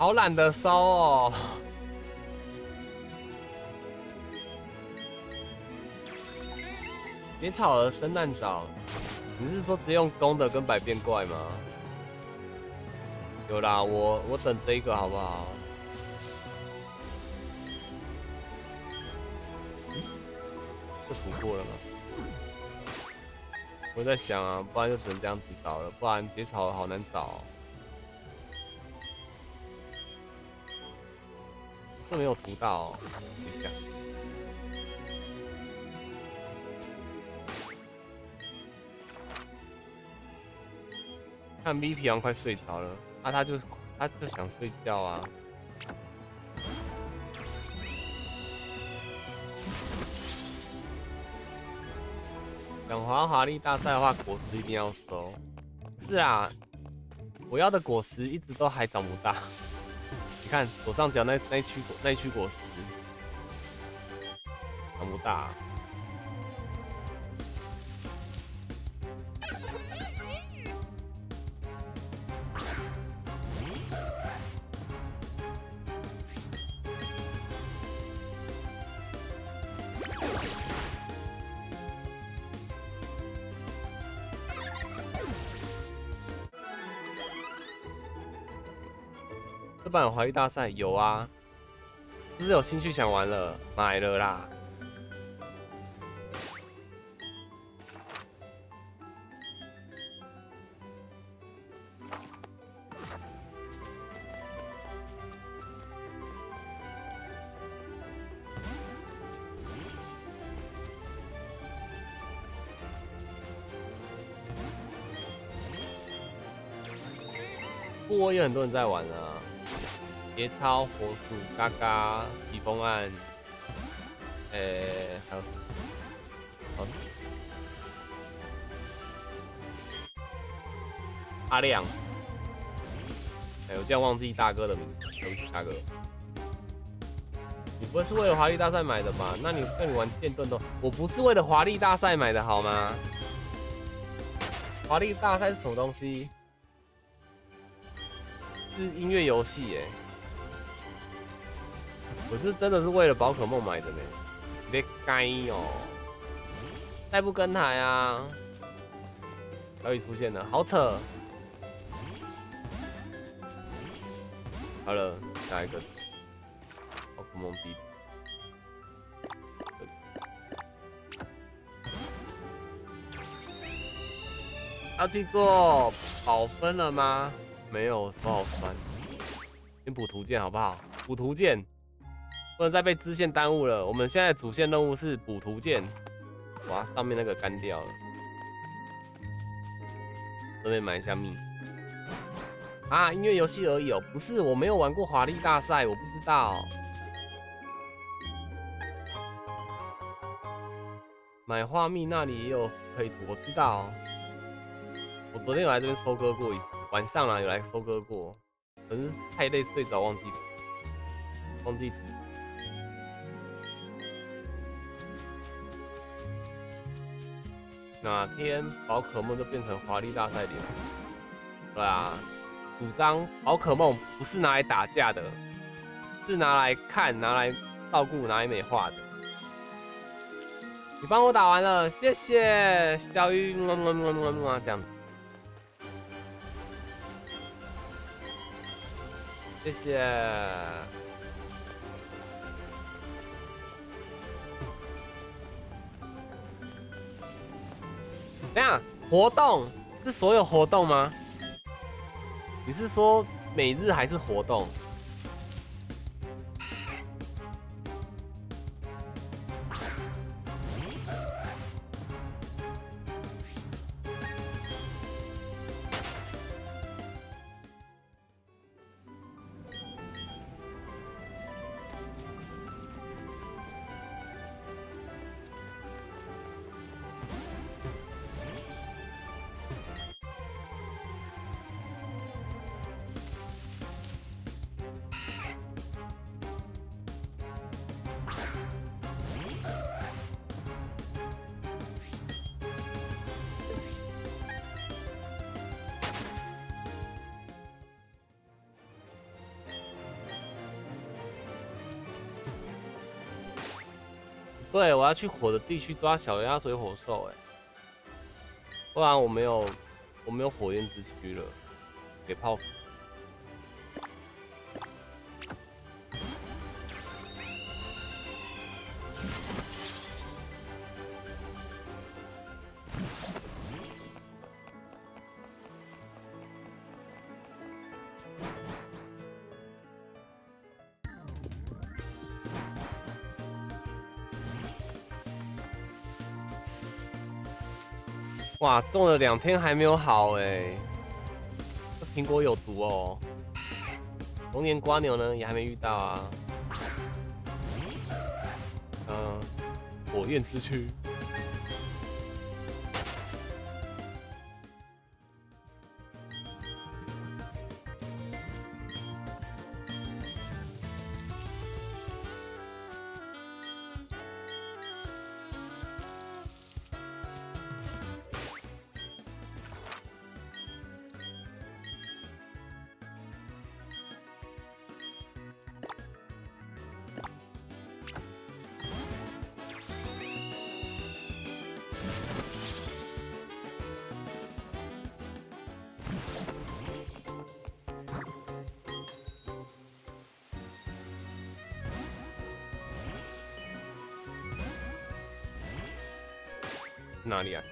好懒得烧哦！野草儿生蛋藻，你是说只用公的跟百变怪吗？有啦，我我等这一个好不好？这补过了吗？我在想啊，不然就只能这样子找了，不然野草好难找。没有涂到，等一下。看 V 皮好像快睡着了，啊，他就他就想睡觉啊。想华华丽大赛的话，果实一定要收。是啊，我要的果实一直都还长不大。你看左上角那那区那区果实，那么大。华丽大赛有啊，不是有兴趣想玩了，买了啦。不过也很多人在玩啊。节操、火速、嘎嘎、疾风案，诶，还有，哦，阿亮，哎，我竟然忘记大哥的名字，对不起大哥。你不会是为了华丽大赛买的吧？那你那你玩剑盾都，我不是为了华丽大赛买的好吗？华丽大赛是什么东西？是音乐游戏耶。我是真的是为了宝可梦买的呢，别该哦，再不跟台啊，交易出现了，好扯。好了，下一个宝可梦币，要去做保分了吗？没有，不好算。先补图鉴好不好？补图鉴。不能再被支线耽误了。我们现在主线任务是补图鉴，哇，上面那个干掉了。顺便买一下蜜。啊，音乐游戏而已哦，不是，我没有玩过华丽大赛，我不知道。买花蜜那里也有可以，我知道。我昨天有来这边收割过一次，晚上啊有来收割过，可能是太累睡着忘记忘记哪天宝可梦就变成华丽大赛点？对啊，主张宝可梦不是拿来打架的，是拿来看、拿来照顾、拿来美化的。你帮我打完了，谢谢小鱼，么么么么么这样子，谢谢。等下，活动是所有活动吗？你是说每日还是活动？要去火的地区抓小鸭水火兽，哎，不然我没有，我没有火焰之躯了，给泡芙。哇，种了两天还没有好哎，这苹果有毒哦。龙年瓜牛呢，也还没遇到啊。嗯，火焰之躯。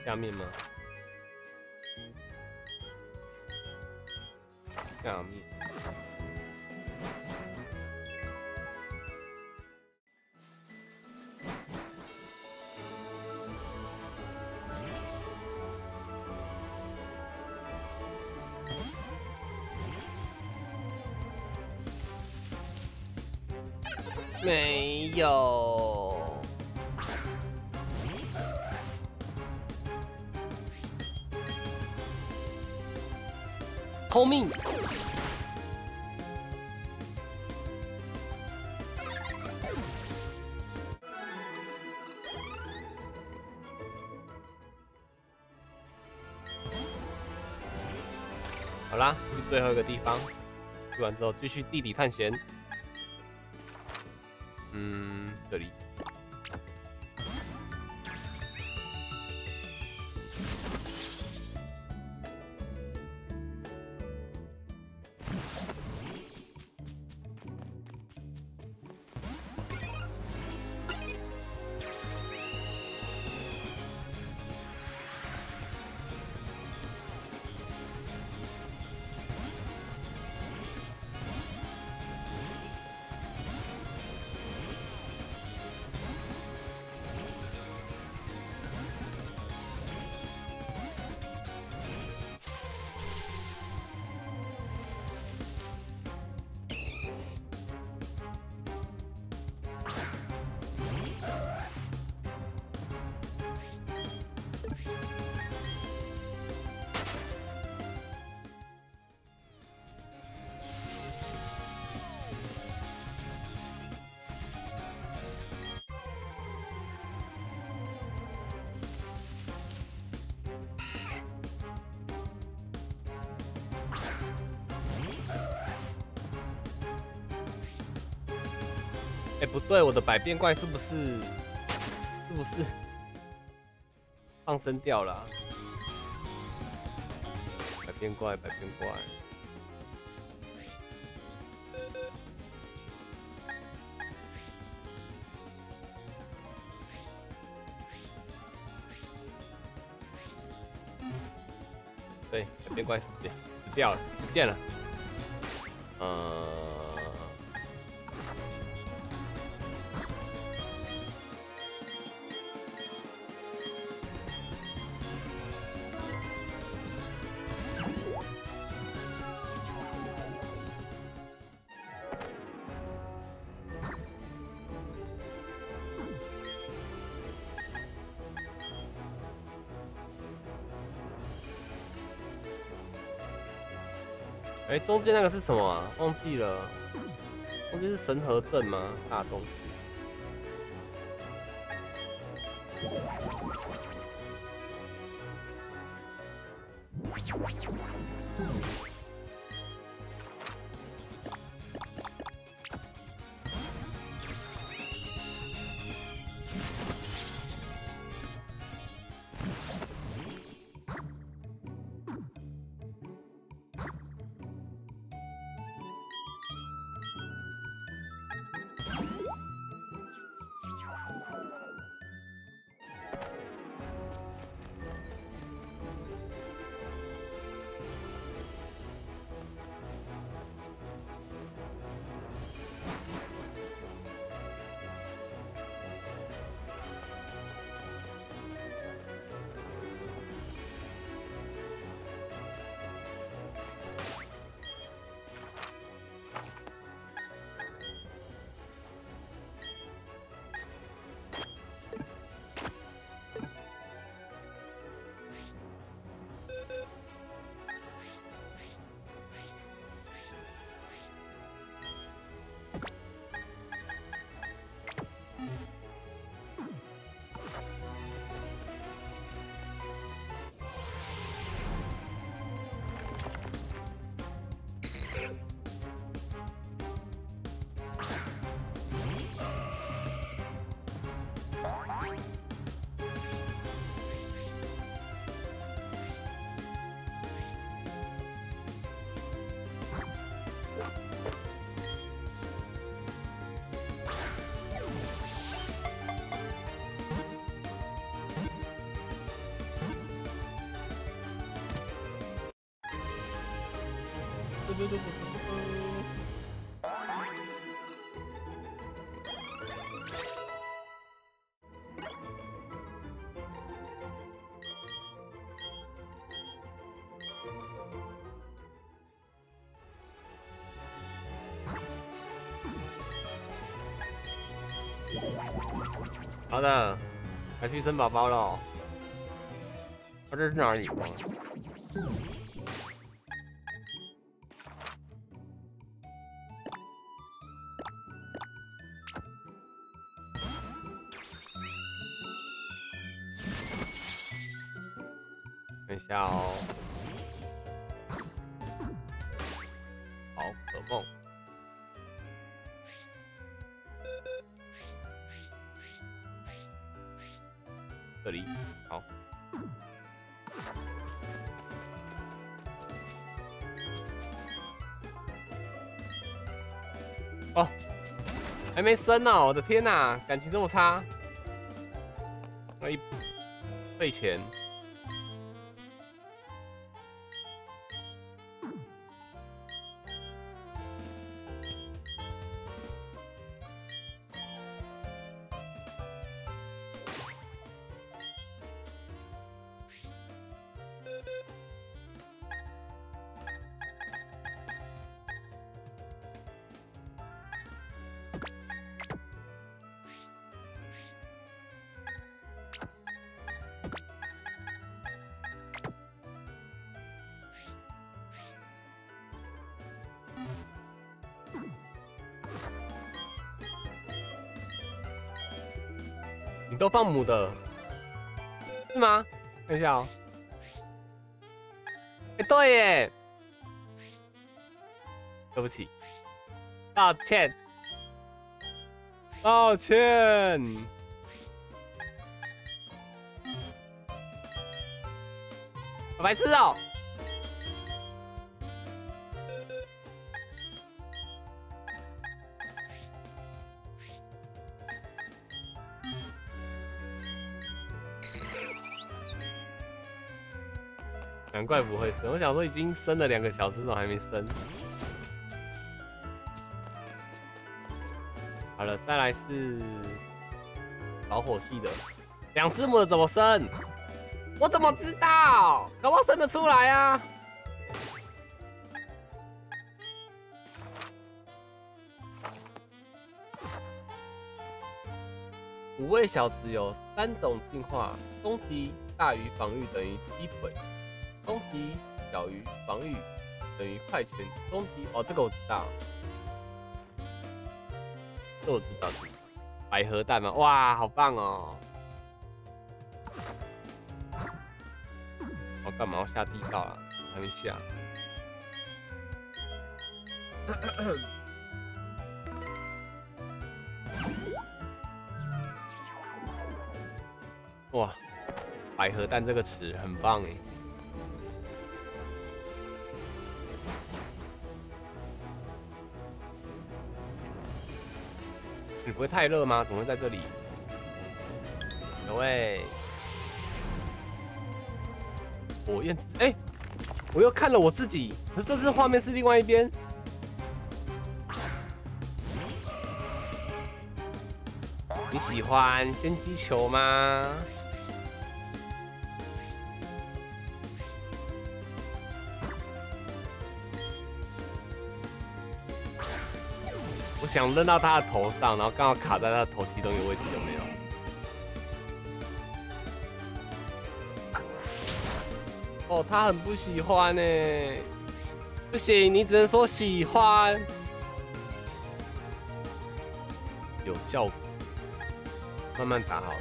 下面吗？偷命。好啦，去最后一个地方，去完之后继续地底探险。对，我的百变怪是不是是不是放生掉了？百变怪，百变怪。对，百变怪死掉，死掉了，不见了。中间那个是什么啊？忘记了，忘记是神河镇吗？大东。好的，还去生宝宝了。他这是哪里？没生呢！我的天哪，感情这么差，那一费钱。放母的，是吗？等一下哦。哎，对耶，对不起，道歉，道歉，白痴哦。怪不会生，我想说已经生了两个小时，怎么还没生？好了，再来是导火系的，两只母的怎么生？我怎么知道？搞不好生得出来啊！五位小子有三种进化：攻击大于防御等于踢腿。攻击小于防御等于快拳攻击哦，这个我知道，这我知道。百合蛋吗？哇，好棒哦！我干嘛要下地道啊？还没下。[coughs] 哇，百合蛋这个词很棒哎。你不会太热吗？怎么会在这里？有位火焰，哎，我又看了我自己，可是这次画面是另外一边。你喜欢先击球吗？想扔到他的头上，然后刚好卡在他的头其中一个位置，有没有？哦，他很不喜欢呢。不行，你只能说喜欢。有效果，慢慢打好。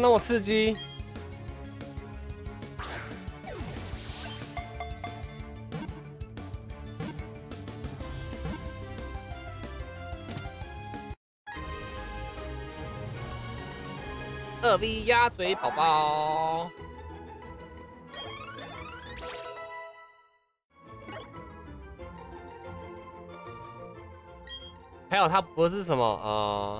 那我吃鸡二 v 鸭嘴宝宝。还有他不是什么啊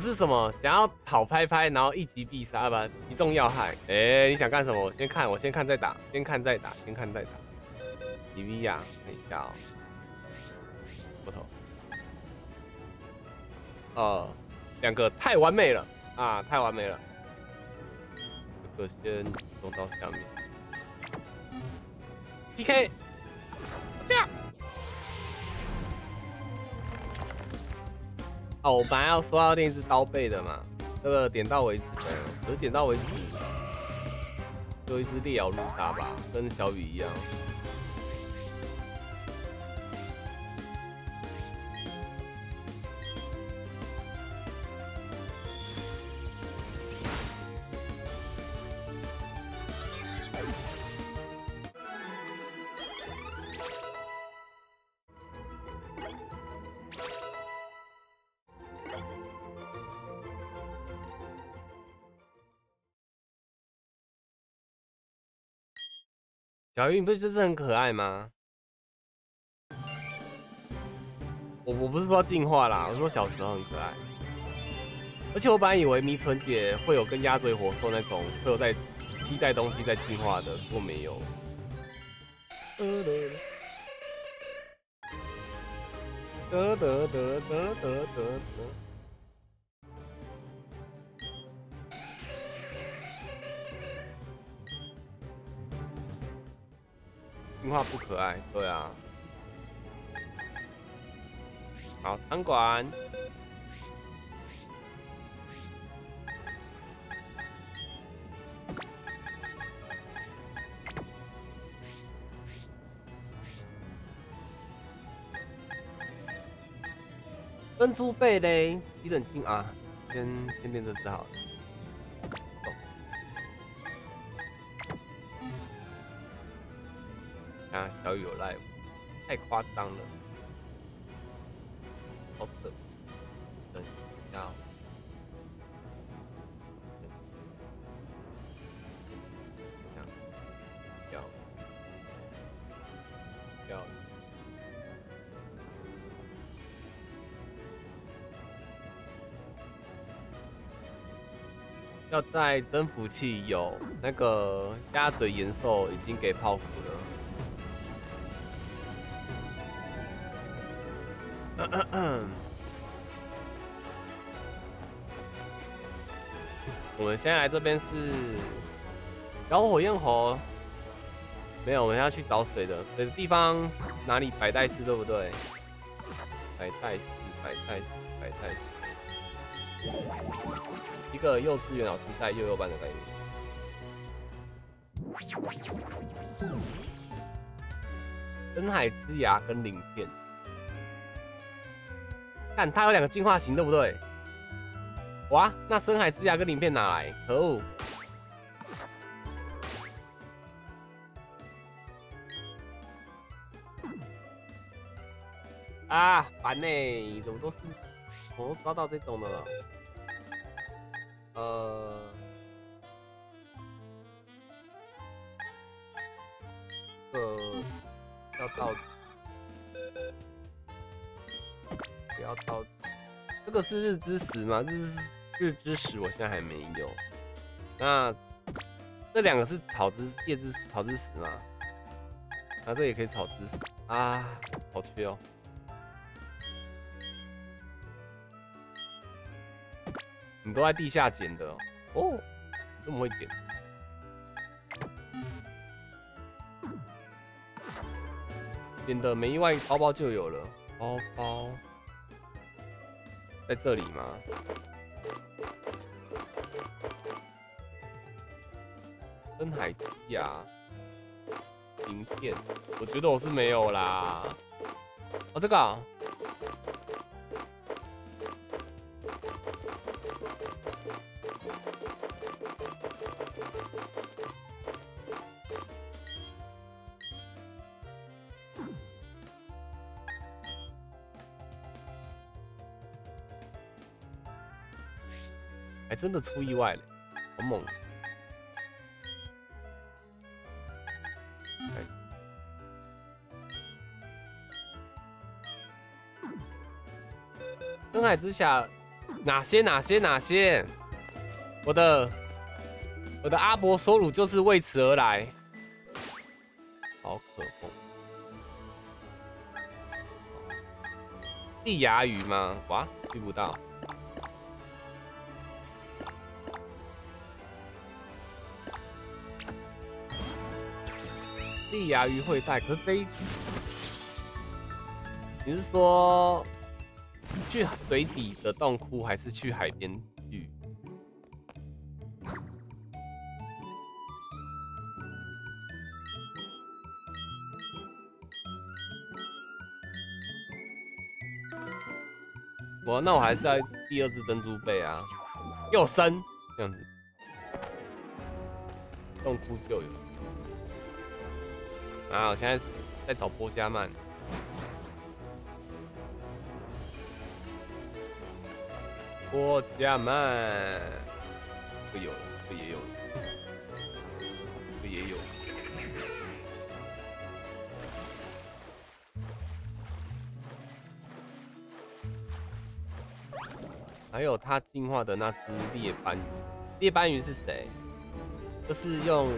是什么想要跑拍拍，然后一击必杀吧，击中要害。哎，你想干什么？我先看，我先看再打，先看再打，先看再打。伊利亚，等一下哦，不投。呃，两个太完美了啊，太完美了。这个先送到下面。PK，哦，我本来要说要练一只刀背的嘛，这个点到为止，可是点到为止，就一只烈咬路杀吧，跟小雨一样。小鱼，你不是就是很可爱吗？我我不是说进化啦，我说小时候很可爱。而且我本来以为迷纯姐会有跟鸭嘴火兽那种会有在期待东西在进化的，不过没有。得得得得得得得。进化不可爱，对啊。好，餐馆。珍珠贝嘞，你冷静啊，先先练这只好。啊，小雨有 live，太夸张了，好等，等一下，掉，掉，要带增幅器，有那个鸭嘴延寿已经给泡芙了。现在来这边是小火焰猴，没有，我们要去找水的，水的地方哪里？百代寺对不对？百代寺，百代寺，百代寺，一个幼稚园老师带幼幼班的概念。深海之牙跟鳞片。看，它有两个进化型，对不对？哇，那深海之牙跟鳞片哪来？可恶！啊，烦呢，怎么都是我抓到这种的了？呃，呃，要到。不要到，这个是日之石吗？日日之石，我现在还没有。那这两个是草之叶之草之石吗？那这也可以草之石啊，好缺哦。你都在地下捡的哦，这么会捡？捡的没意外，包包就有了，包包。在这里吗？深海呀，名片，我觉得我是没有啦。哦，这个。还真的出意外了，好猛！深海之下哪些哪些哪些？我的我的阿伯索鲁就是为此而来。好可怖！地牙鱼吗？哇，遇不到。地牙鱼会带，可是这你是说去水底的洞窟，还是去海边去？我那我还是要第二只珍珠贝啊，又深这样子，洞窟就有。啊，我现在在找波加曼。波加曼，这有了，这也有了，这也有。还有他进化的那只猎斑鱼，猎斑鱼是谁？就是用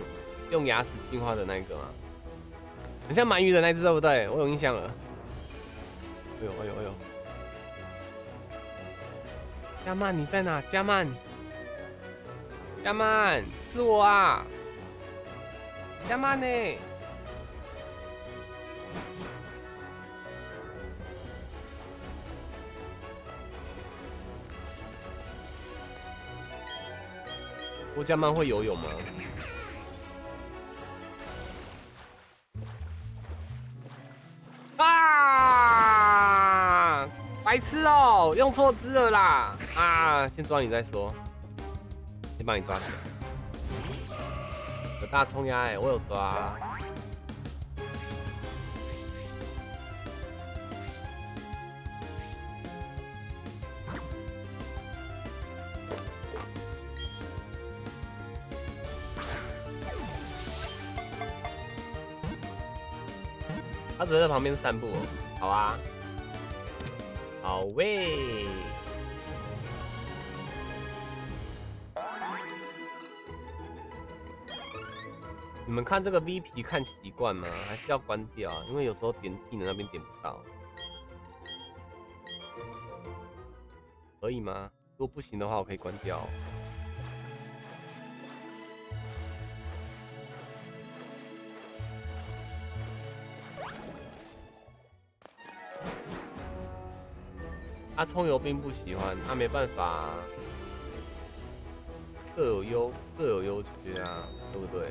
用牙齿进化的那个吗？很像鳗鱼的那只，对不对？我有印象了。哎呦哎呦哎呦！加曼你在哪？加曼，加曼是我啊！加曼呢？我加曼会游泳吗？白痴哦，用错字了啦！啊，先抓你再说，先帮你抓起来。有大葱鸭哎，我有抓。他只是在旁边散步，好啊，好喂。你们看这个 V P 看习惯吗？还是要关掉？因为有时候点技能那边点不到，可以吗？如果不行的话，我可以关掉。阿葱油并不喜欢，他没办法，各有优各有优缺啊，对不对？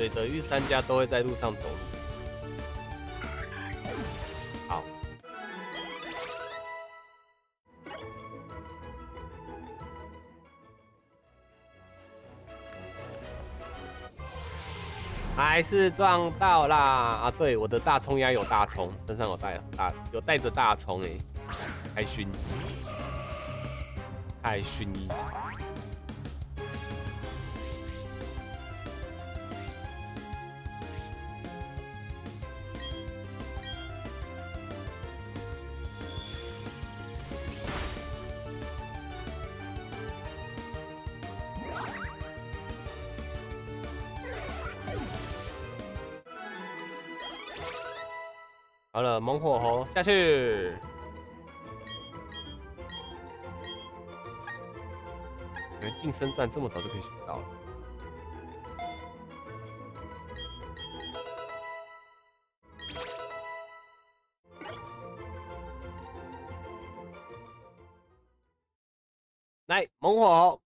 水德玉三家都会在路上走路。好，还是撞到啦！啊，对，我的大葱鸭有大葱，身上有带大有带着大葱哎，开熏，开熏一下去。原来近身战这么早就可以学到了。来，猛火，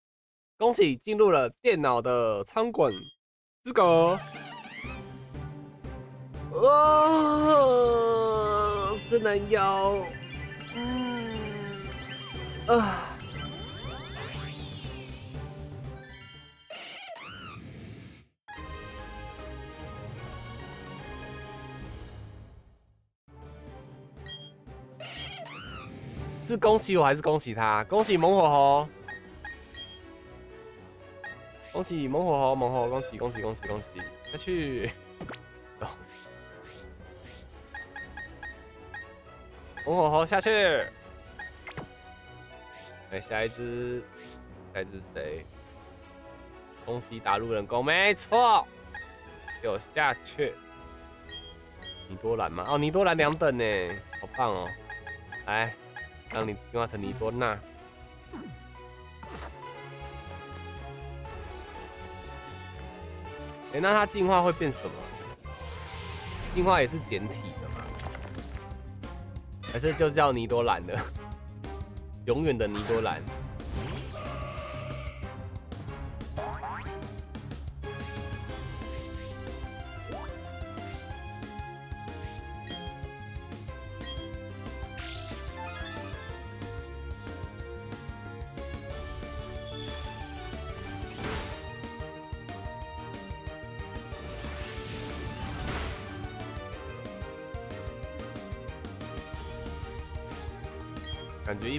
恭喜进入了电脑的仓管资格。哦，真能有，嗯，啊。是恭喜我还是恭喜他？恭喜猛火猴！恭喜猛火猴！猛火猴！恭喜恭喜恭喜恭喜！快去！红火猴下去。来下一只，下一只谁？恭喜打路人工，没错，有下去。尼多兰吗？哦，尼多兰两等呢，好棒哦！来，让你进化成尼多娜。哎，那它进化会变什么？进化也是简体？还是就叫尼多兰的？永远的尼多兰。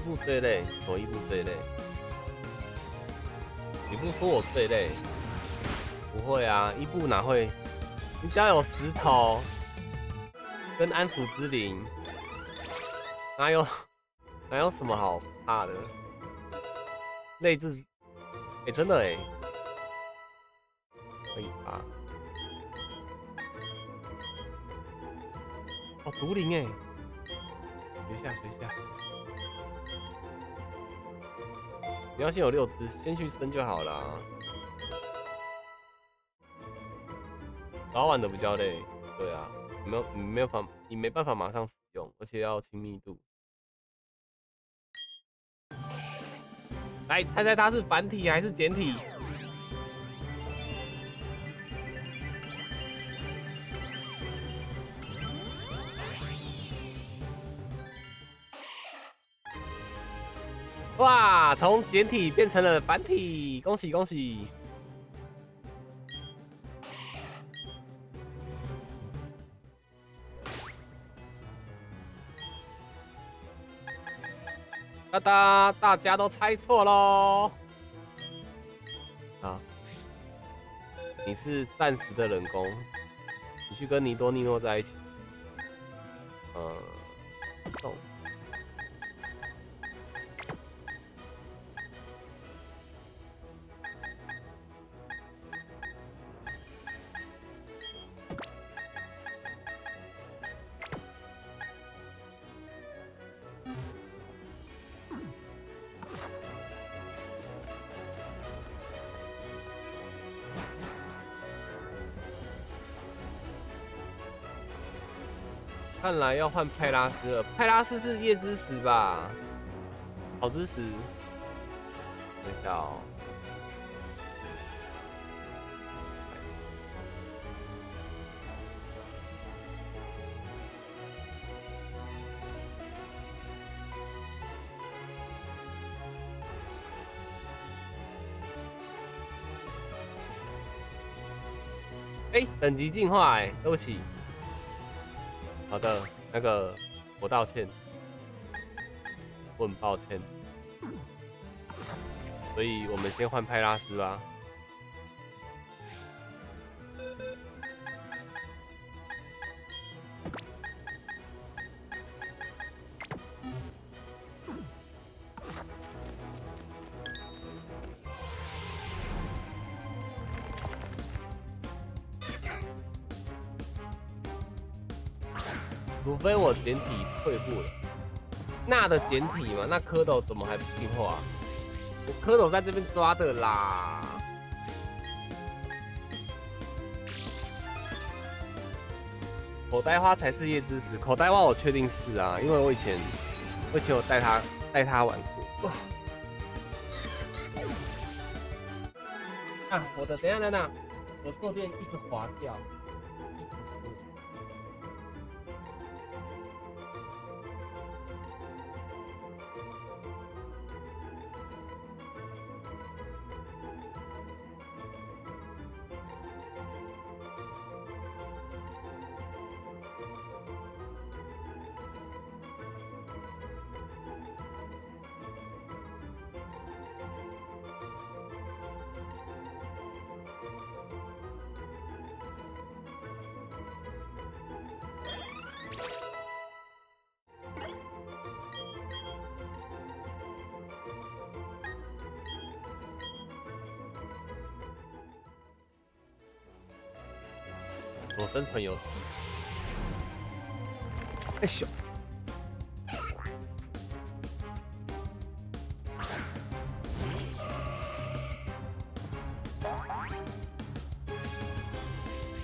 感觉伊布最累，我一步最累。你不说我最累？不会啊，一步哪会？你只要有石头跟安抚之灵，哪有 [laughs] 哪有什么好怕的？内置，哎，真的哎，可以吧？哦，毒灵哎，学下学下。你要先有六只，先去生就好了。早晚的比较累，对啊，没有没有法，你没办法马上使用，而且要亲密度。来猜猜它是繁体还是简体？哇，从简体变成了繁体，恭喜恭喜！哒哒，大家都猜错喽！啊，你是暂时的人工，你去跟尼多尼诺在一起。嗯，看来要换派拉斯了，派拉斯是夜之石吧？好之石，等一下哦。哎，等级进化哎，对不起。好的，那个我道歉，我很抱歉，所以我们先换派拉斯吧。简体退步了，那的简体嘛，那蝌蚪怎么还不进化？我蝌蚪在这边抓的啦。口袋花才是夜之石，口袋花我确定是啊，因为我以前，以前我带他带他玩过。啊，我的，等下等等，我这边一直滑掉。生存游戏。哎咻！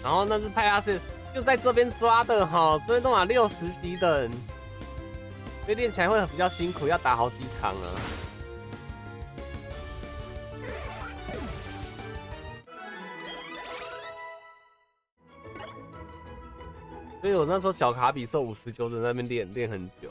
然后那只派拉斯就在这边抓的哈，这边都满六十级的，所以练起来会比较辛苦，要打好几场啊。对我那时候小卡比瘦五十九在那边练练很久。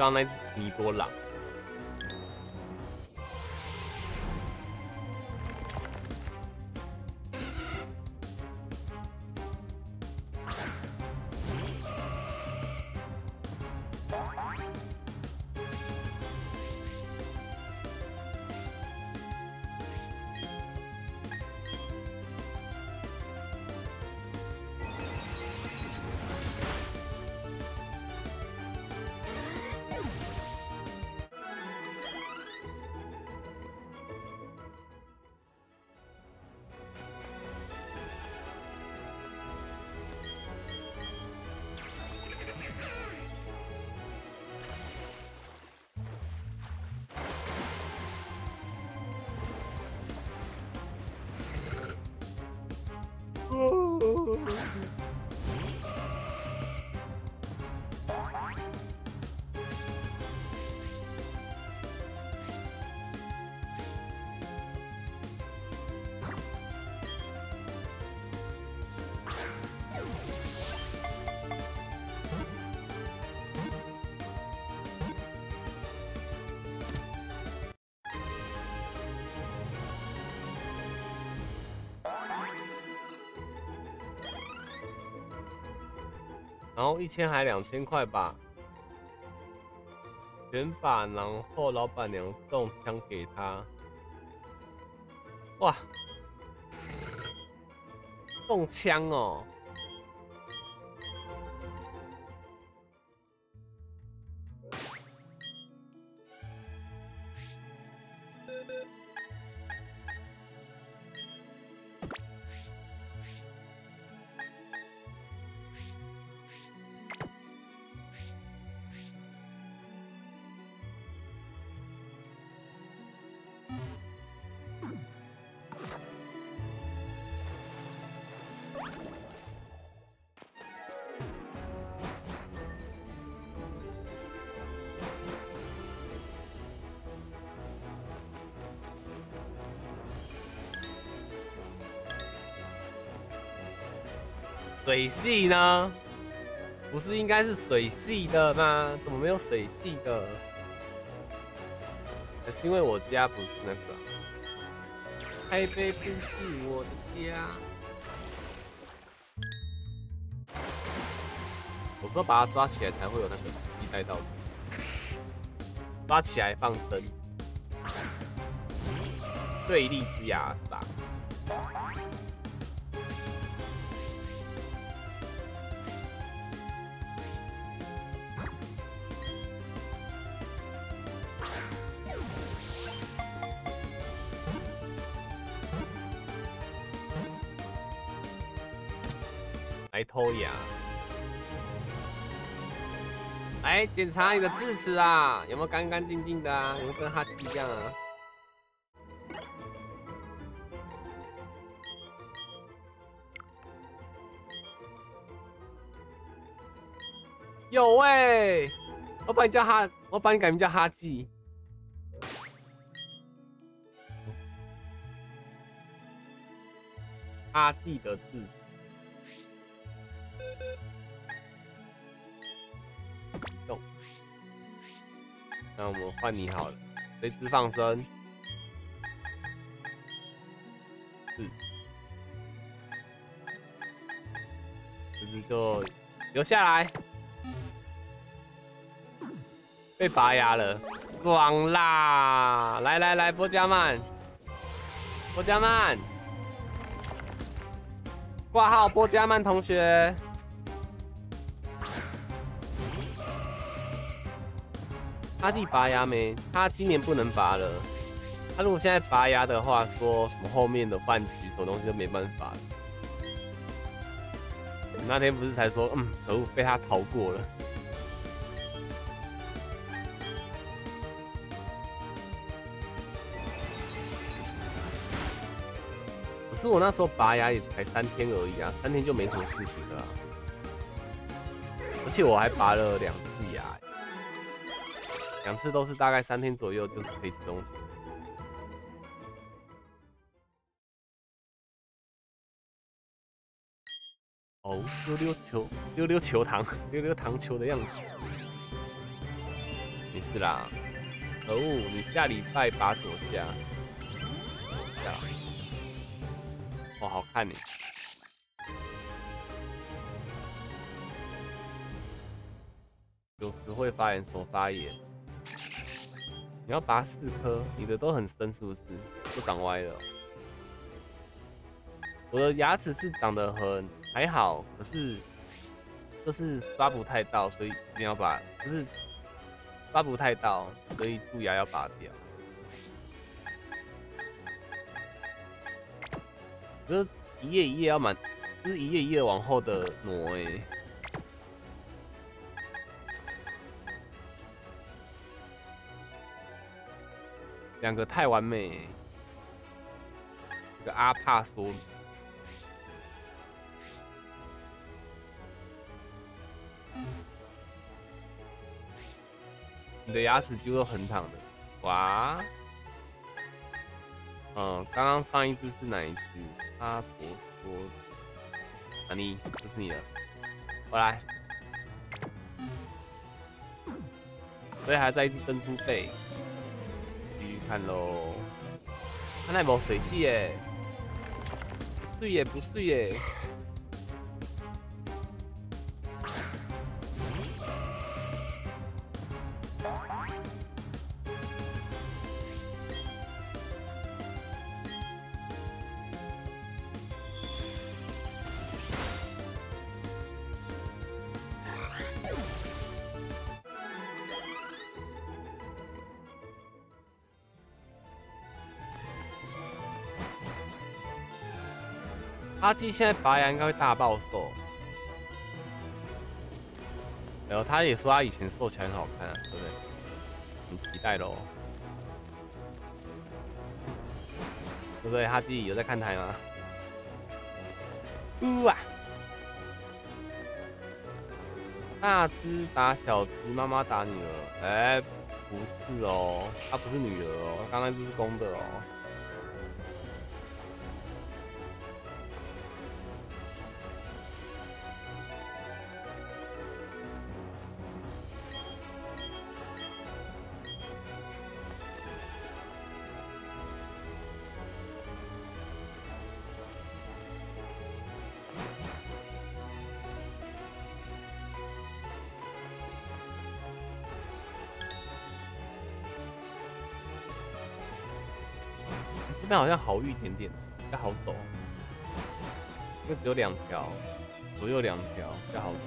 刚刚那只尼多狼。一千还两千块吧，全把，然后老板娘送枪给他，哇，送枪哦。水系呢？不是应该是水系的吗？怎么没有水系的？是因为我家不是那个，台北不是我的家。我说把它抓起来才会有那个一带到，抓起来放生，对立之牙杀。检查你的智齿啊，有没有干干净净的啊？有没有跟哈基一样啊？有哎，我把你叫哈，我把你改名叫哈基。哈记的智齿。那我们换你好了，随之放生。嗯，是不是就留下来？被拔牙了，爽啦！来来来，波加曼，波加曼，挂号波加曼同学。他自己拔牙没？他今年不能拔了。他如果现在拔牙的话，说什么后面的饭局什么东西都没办法了。那天不是才说，嗯，可恶，被他逃过了。可是我那时候拔牙也才三天而已啊，三天就没什么事情了。而且我还拔了两次牙。两次都是大概三天左右，就是可以吃东西。哦，溜溜球，溜溜球糖，溜溜糖球的样子。没事啦。可恶，你下礼拜把左下。下。哦，好看你。有时会发炎，手发言。你要拔四颗，你的都很深，是不是？都长歪了。我的牙齿是长得很还好，可是就是刷不太到，所以一定要把，就是刷不太到，所以蛀牙要拔掉。就是一页一页要满，就是一页一页往后的挪哎。两个太完美，这个阿帕说，你的牙齿几乎横躺的，哇，嗯，刚刚上一只是哪一只？阿婆说，阿妮，这是你的，我来，所以还在一只珍珠贝。看喽，看那无水气耶，水也不水耶。阿基现在拔牙应该会大暴瘦，然后他也说他以前瘦起来很好看，对不对？很期待喽，对不对？哈基有在看台吗？哇！大只打小只，妈妈打女儿。哎，不是哦，她不是女儿哦，刚刚就是公的哦。那好像好遇一点点，比较好走。这只有两条，左右两条，比较好走。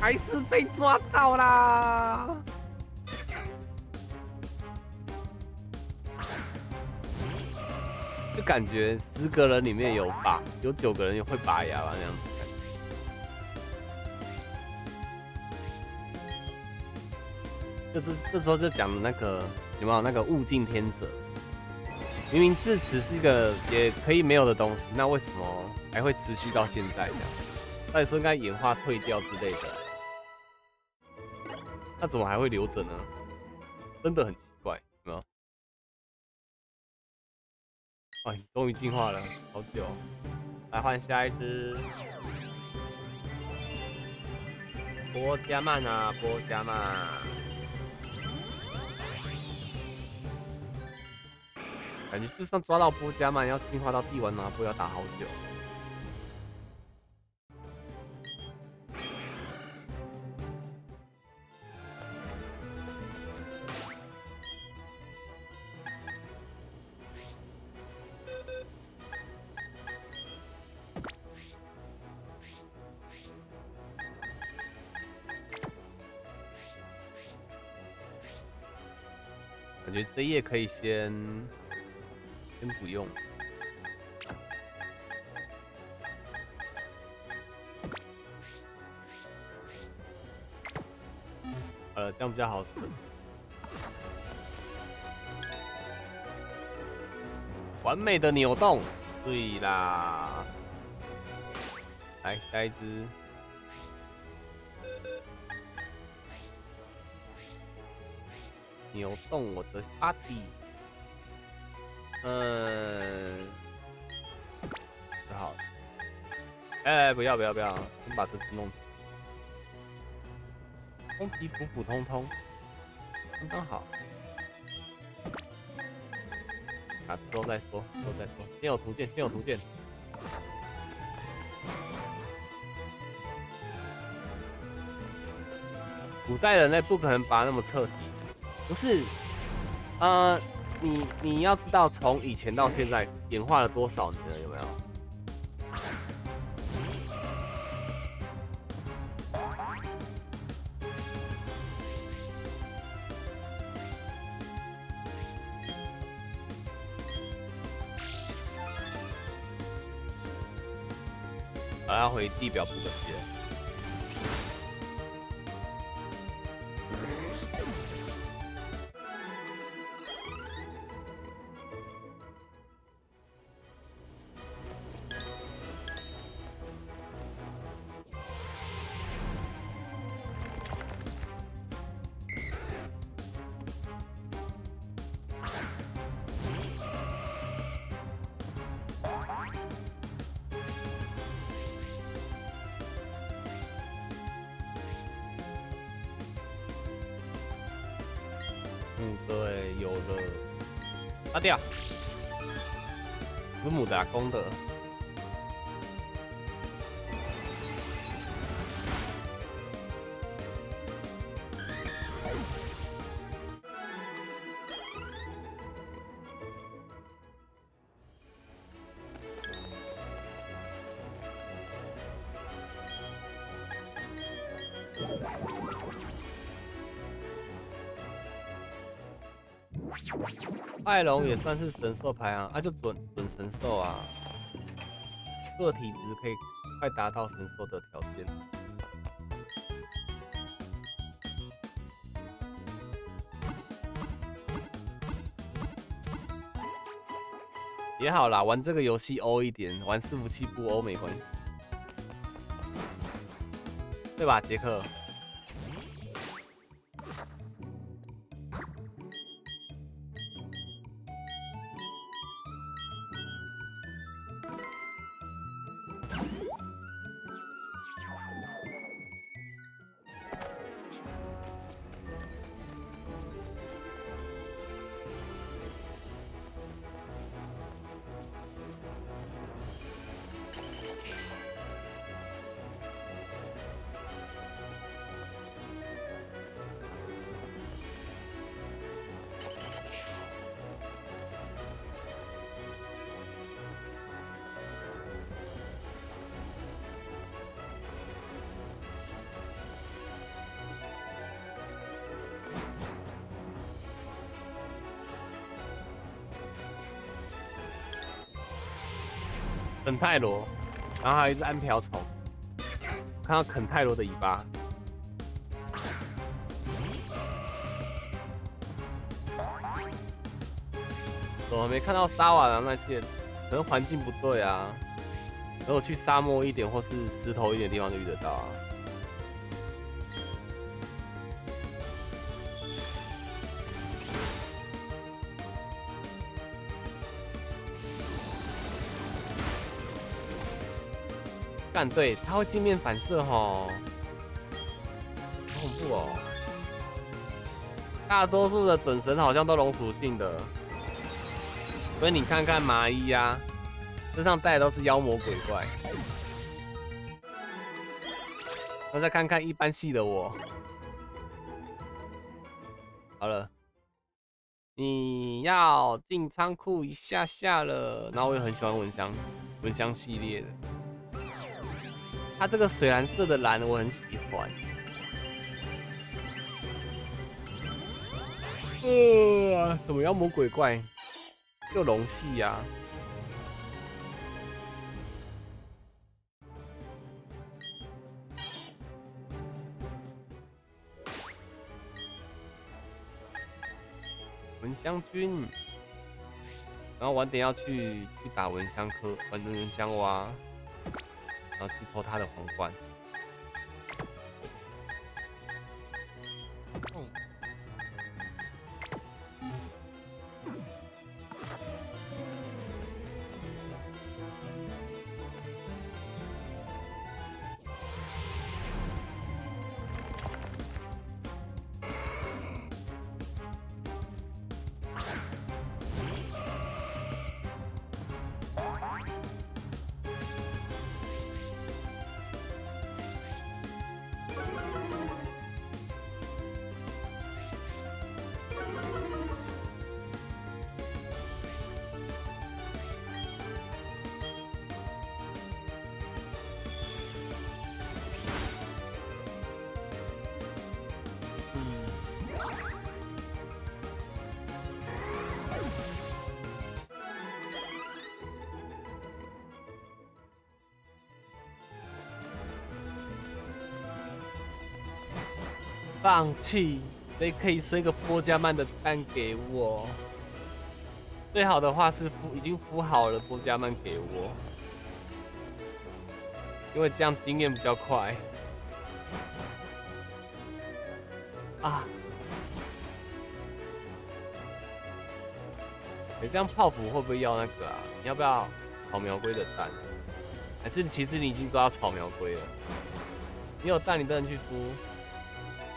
还是被抓到啦！就感觉十个人里面有拔，有九个人会拔牙吧，那样子。这这时候就讲那个有没有那个物竞天择？明明智齿是一个也可以没有的东西，那为什么还会持续到现在？这样，到底说应该演化退掉之类的？那怎么还会留着呢？真的很奇怪，有没有？哎，终于进化了，好久，来换下一只。波加曼啊，波加曼。感觉就像抓到波加曼，要进化到帝王拿波要打好久。感觉这页可以先。先不用。呃，这样比较好吃。完美的扭动，对啦。来下一只。扭动我的 body。嗯，好。哎，不要不要不要，先把这弄死。攻击普普通通，刚刚好。啊，之后再说，之后再说。先有图鉴，先有图鉴。古代人类不可能拔那么彻底，不是？呃。你你要知道，从以前到现在演化了多少年了？有没有？我要回地表补个血。工的。泰龙也算是神兽牌啊，那就准准神兽啊，个体值可以快达到神兽的条件。也好啦，玩这个游戏欧一点，玩伺服器不欧没关系，对吧，杰克？泰罗，然后还有一只安瓢虫，看到肯泰罗的尾巴。我没看到沙瓦的那些，可能环境不对啊。等我去沙漠一点或是石头一点地方就遇得到啊。对，它会镜面反射吼。酷哦！大多数的准神好像都龙属性的，所以你看看麻衣呀，身上带的都是妖魔鬼怪。那再看看一般系的我，好了，你要进仓库一下下了。然后我也很喜欢蚊香，蚊香系列的，它这个水蓝色的蓝我很喜欢。呃，什么妖魔鬼怪，又龙系呀？蚊香君，然后晚点要去去打蚊香科，玩蚊香蛙，然后去偷他的皇冠。放弃，所以可以生个波加曼的蛋给我？最好的话是孵，已经孵好了波加曼给我，因为这样经验比较快。啊！你这样泡芙会不会要那个啊？你要不要草苗龟的蛋？还是其实你已经抓到草苗龟了？你有蛋，你都能去孵。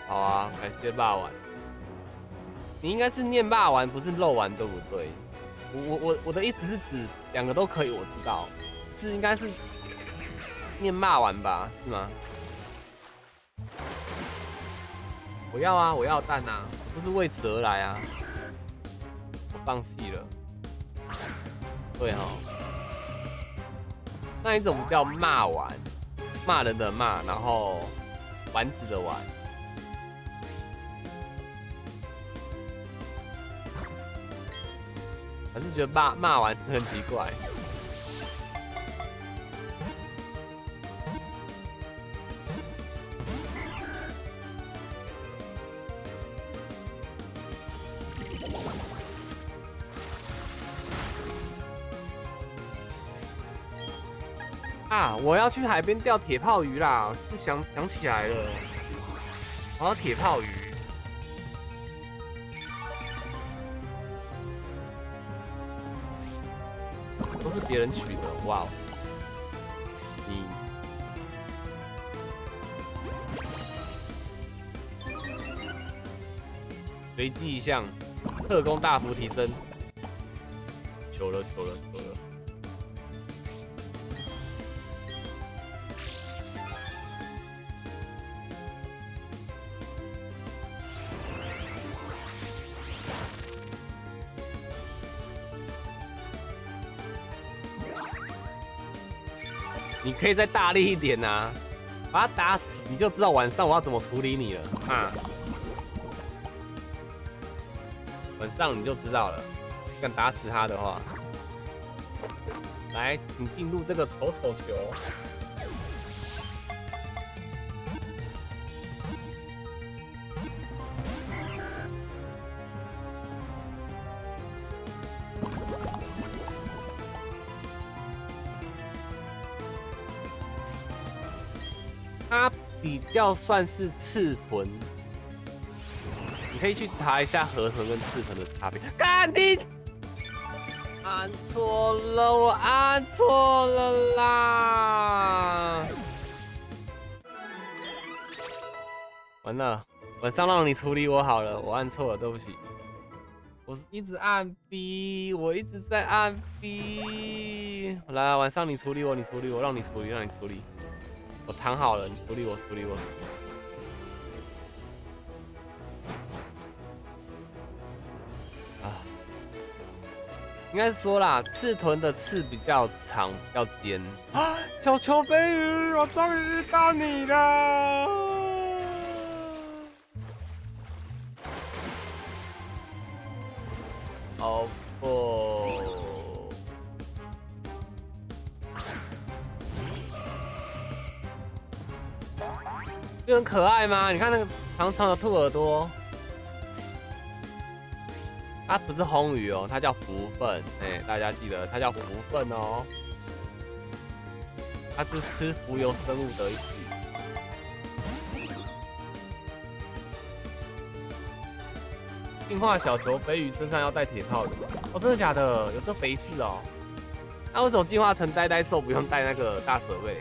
好啊，感谢霸王。你应该是念霸王，不是肉丸，对不对？我我我我的意思是指两个都可以，我知道是应该是念骂完吧，是吗？我要啊，我要蛋啊，我不是为此而来啊，我放弃了。对哈，那你怎么叫骂完？骂人的骂，然后丸子的丸。还是觉得骂骂完很奇怪啊！我要去海边钓铁炮鱼啦！是想想起来了，我要铁炮鱼。别人取的，哇哦！你随机一项，特工大幅提升，求了求了以再大力一点呐，把他打死，你就知道晚上我要怎么处理你了啊！晚上你就知道了，敢打死他的话，来，请进入这个丑丑球。要算是刺豚，你可以去查一下河豚跟刺豚的差别。干的，按错了，我按错了啦！完了。晚上让你处理我好了，我按错了，对不起。我是一直按 B，我一直在按 B。来，晚上你处理我，你处理我，让你处理，让你处理。我躺好了，你不理我，不理我。啊，应该说啦，刺豚的刺比较长，比较尖。啊，小球飞鱼，我终于遇到你了。就很可爱吗？你看那个长长的兔耳朵，它不是红鱼哦，它叫福分。哎，大家记得它叫福分哦，它是吃浮游生物的一种。进化小球飞鱼身上要带铁套的哦，真的假的？有这肥事哦？那为什么进化成呆呆兽不用带那个大蛇尾？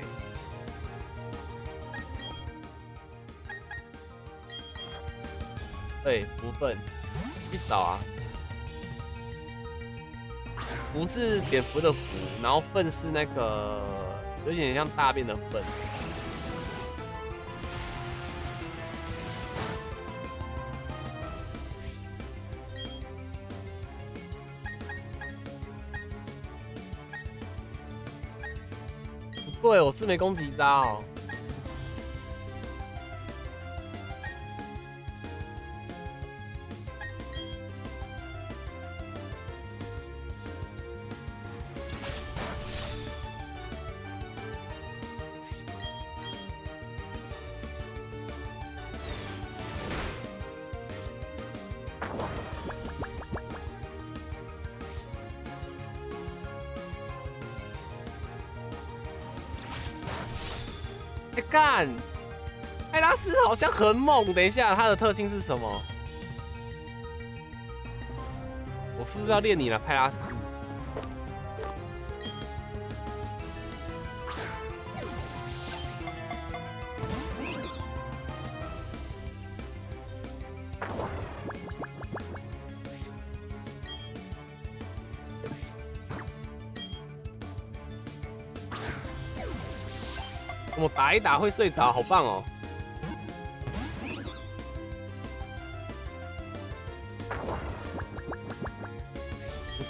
对，福分去找啊！福是蝙蝠的福，然后粪是那个有点像大便的粪。对，我是没攻击招。很猛。等一下，它的特性是什么？我是不是要练你了，派拉斯？我打一打会睡着，好棒哦！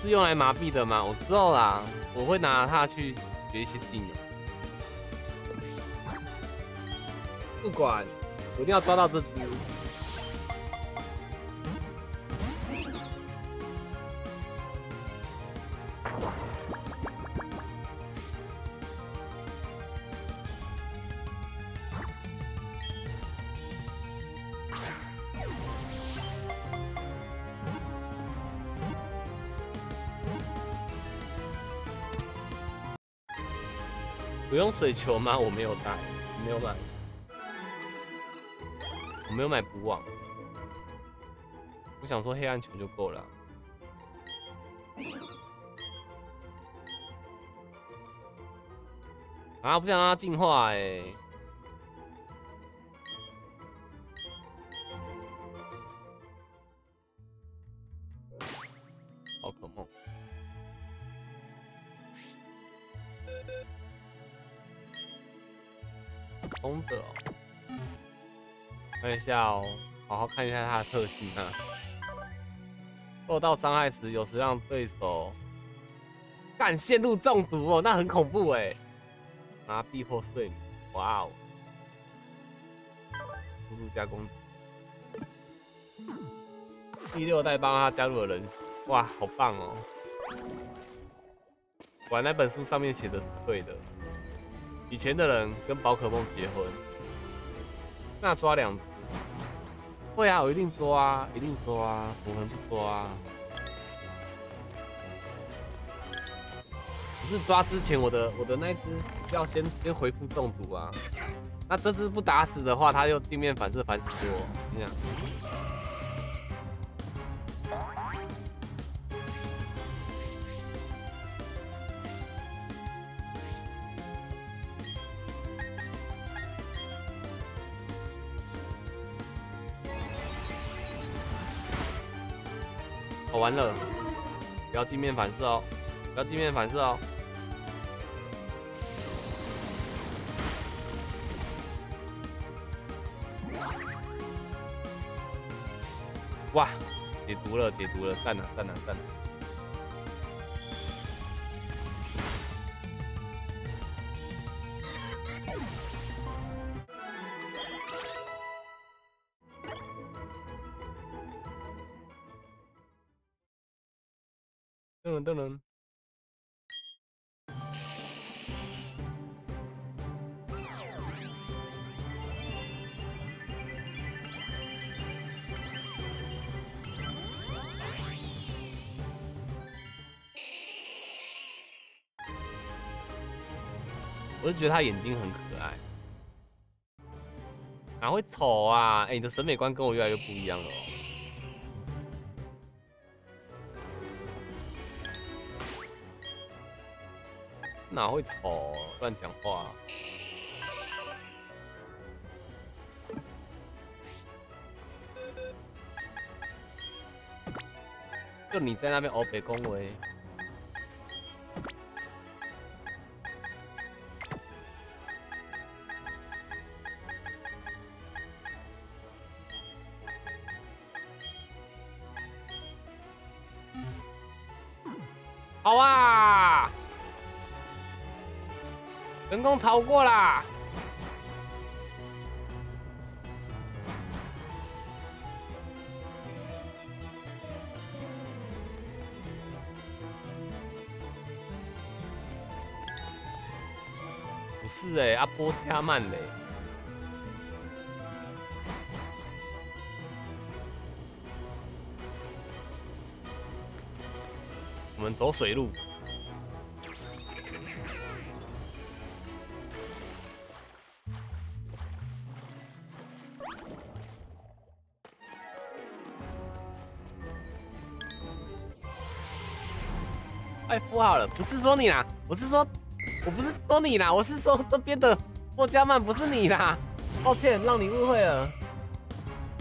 是用来麻痹的吗？我知道啦，我会拿它去学一些技能。不管，我一定要抓到这只。水球吗？我没有带，没有买，我没有买补网。我想说黑暗球就够了。啊，不想让它进化哎。一下哦，好好看一下它的特性啊。受到伤害时，有时让对手干陷入中毒哦，那很恐怖哎。麻痹或睡眠，哇哦。速度加攻击。第六代帮他加入了人形，哇，好棒哦。果然那本书上面写的是对的。以前的人跟宝可梦结婚，那抓两。会啊，我一定抓啊，一定抓啊，我们不抓啊。可是抓之前，我的我的那只要先先回复中毒啊。那这只不打死的话，它又镜面反射反死我，这样。完了，不要镜面反射哦，不要镜面反射哦。哇，解毒了，解毒了，赞了，赞了，赞了。觉得他眼睛很可爱，哪会丑啊？哎，你的审美观跟我越来越不一样了。哪会丑？乱讲话！就你在那边欧北恭维。成功逃过啦！不是哎，阿波加曼嘞。我们走水路。哎，敷好了，不是说你啦，我是说，我不是说你啦，我是说这边的波加曼不是你啦，抱歉，让你误会了。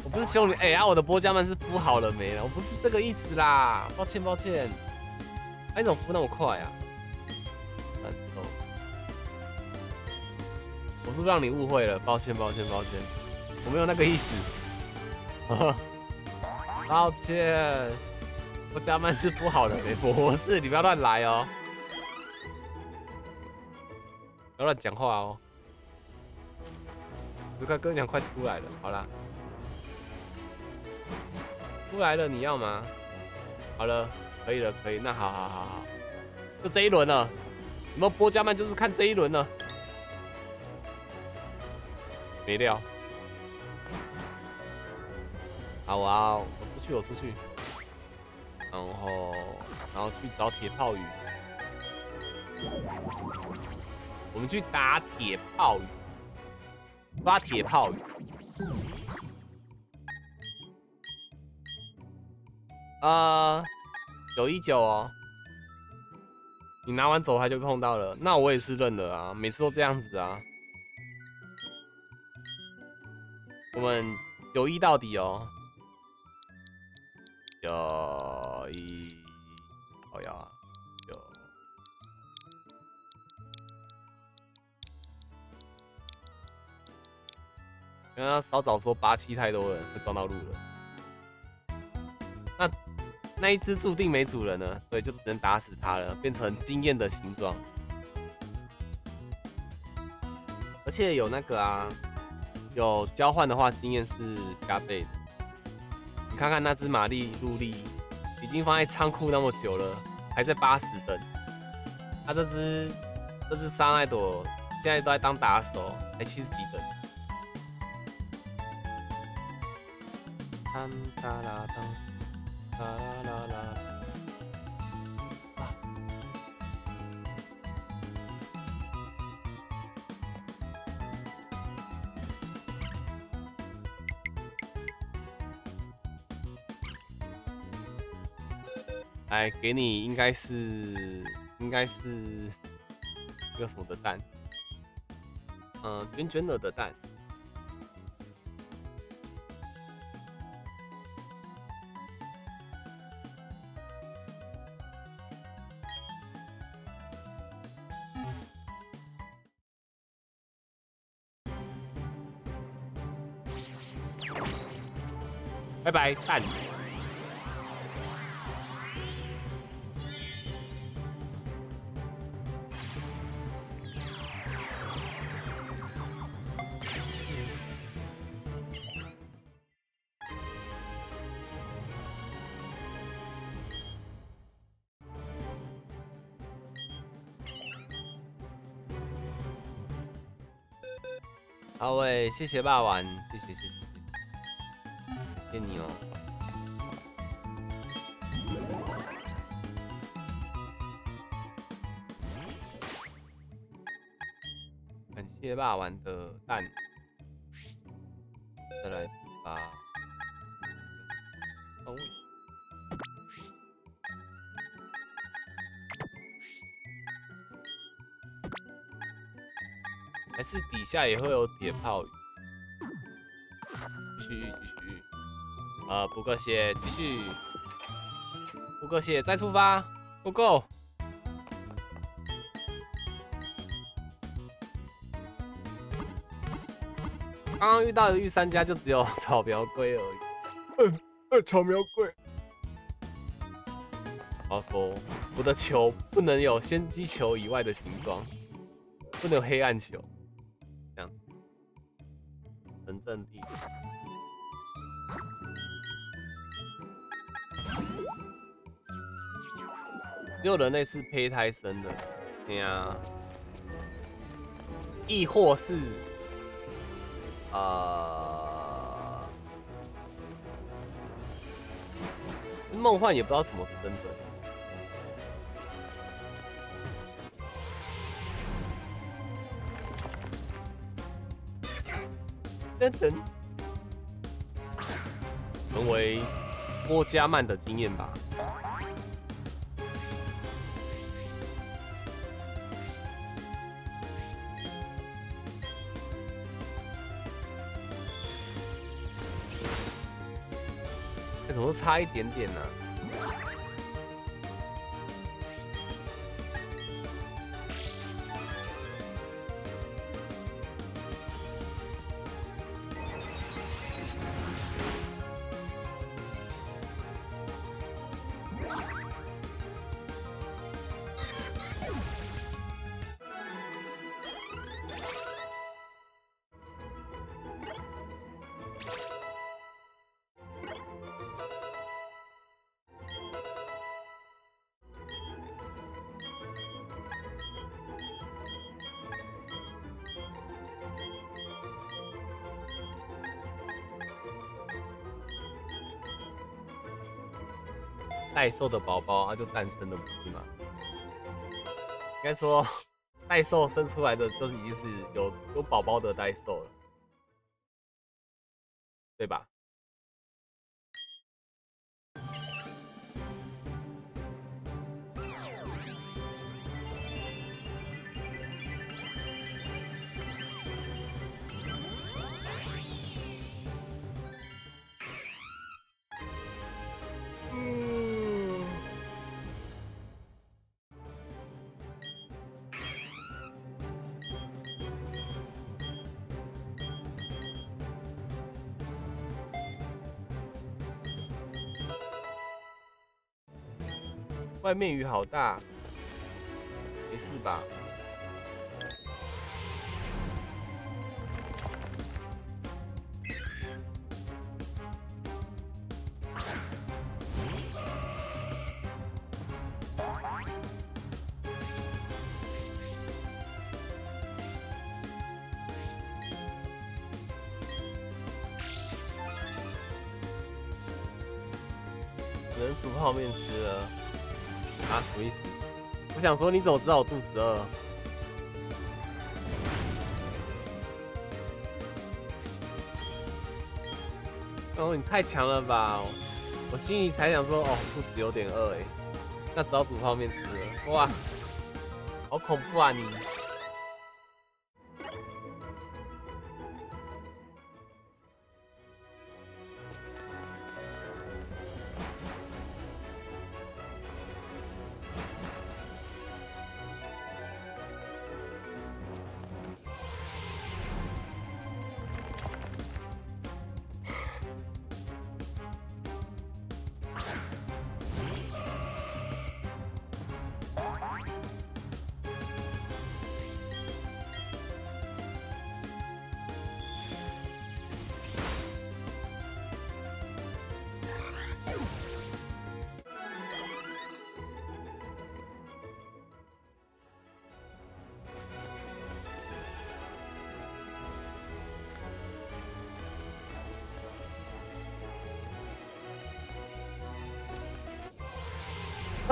我不是凶你，哎呀，我的波加曼是敷好了没了，我不是这个意思啦，抱歉抱歉。哎你怎么敷那么快啊？我是不是让你误会了？抱歉，抱歉，抱歉，我没有那个意思。[laughs] 抱歉，加曼是不好的没？不是，你不要乱来哦，不要乱讲话哦。我看哥娘快出来了，好啦，出来了，你要吗？好了。可以了，可以，那好好好好，就这一轮了。有没有波加曼就是看这一轮了。没料。好啊，我出去，我出去。然后，然后去找铁炮鱼。我们去打铁炮鱼，抓铁炮鱼。啊。九一九哦，你拿完走牌就碰到了，那我也是认的啊，每次都这样子啊。我们九一到底哦，九一，好呀，九。刚刚稍早说八七太多人会撞到路了，那。那一只注定没主人了，所以就只能打死它了，变成惊艳的形状。而且有那个啊，有交换的话，经验是加倍的。看看那只玛丽露丽，已经放在仓库那么久了，还在八十等。它这只这只沙奈朵现在都在当打手，才七十几分。来给你，应该是应该是那个什么的蛋，嗯，卷卷耳的蛋。拜拜，蛋。好喂，谢谢霸王，谢谢谢谢谢谢，谢你哦。感谢霸王的下也会有铁炮雨，继续继续，呃，不够血，继续，不够血，再出发，，Go Go！。刚刚遇到的御三家就只有 [laughs] 草苗龟而已，[laughs] 嗯，呃，草苗龟。他说我的球不能有先机球以外的形状，不能有黑暗球。有人类是胚胎生的，对呀，亦或是啊，梦幻也不知道怎么分的。等等，成为郭嘉曼的经验吧。差一点点呢？代兽的宝宝，它就诞生了，不是吗？应该说，[laughs] 代兽生出来的就是已经是有有宝宝的代兽，外面雨好大，没事吧？想说，你怎么知道我肚子饿？哦，你太强了吧！我心里才想说，哦，肚子有点饿哎，那只好煮泡面吃了。哇，好恐怖啊你！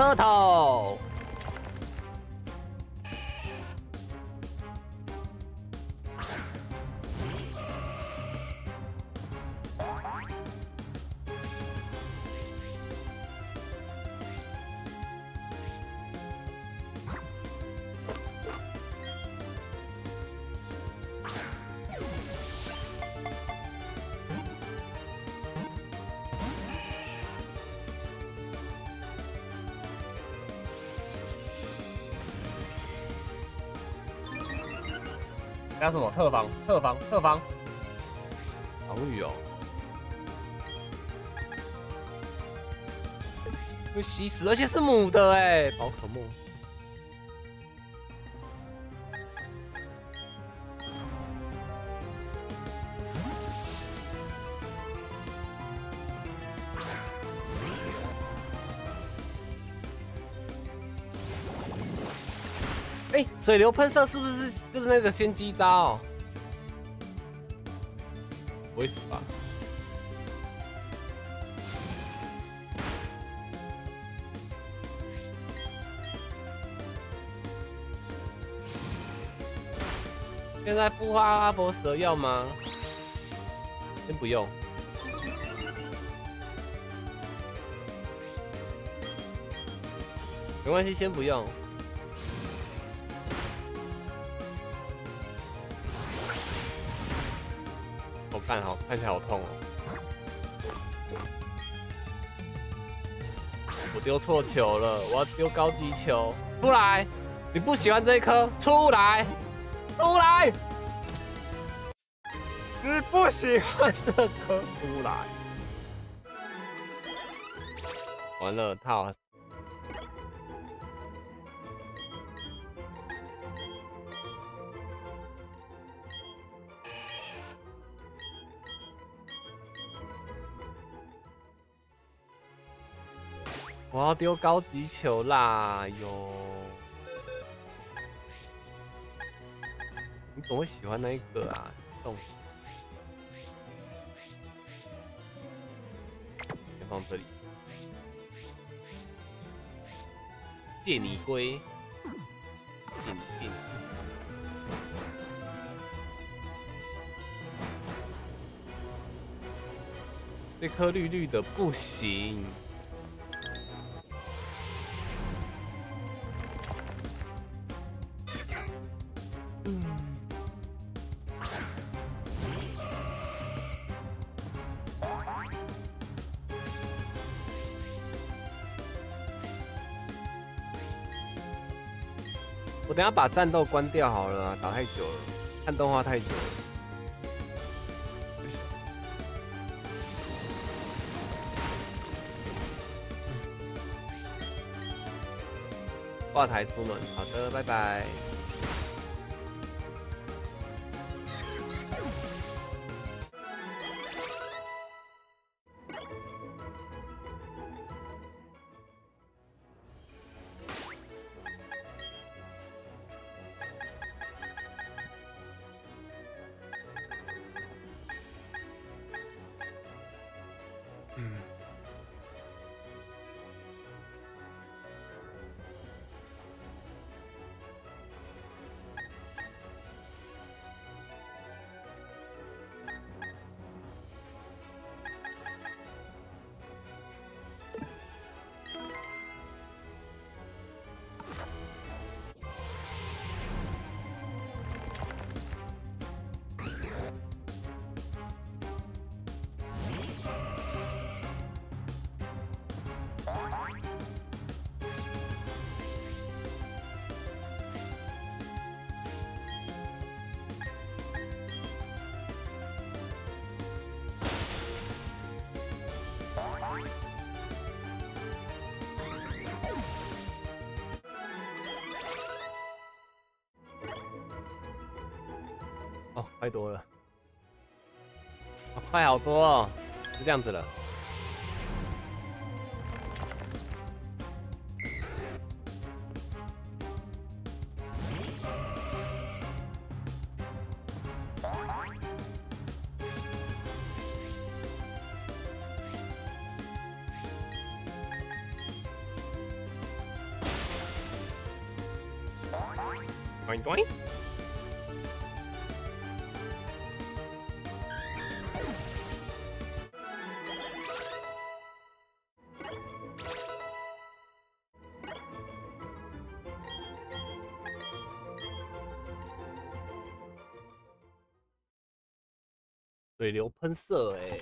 磕头。加什么特防？特防？特防？防御哦！会吸食，而且是母的哎，宝可梦。哎，水流喷射是不是就那个先机招？不会死吧？现在孵化阿伯蛇要吗？先不用，没关系，先不用。看，起来好痛哦！我丢错球了，我要丢高级球。出来！你不喜欢这一颗？出来！出来！你不喜欢这颗？出来！完了，他。我要丢高级球啦！哟，你怎么会喜欢那一个啊？动，先放这里。借你龟，进进。这颗绿绿的不行。那把战斗关掉好了，打太久了，看动画太久了。挂台出门，好的，拜拜。太多了，快好多哦，是这样子了。水流喷射，哎，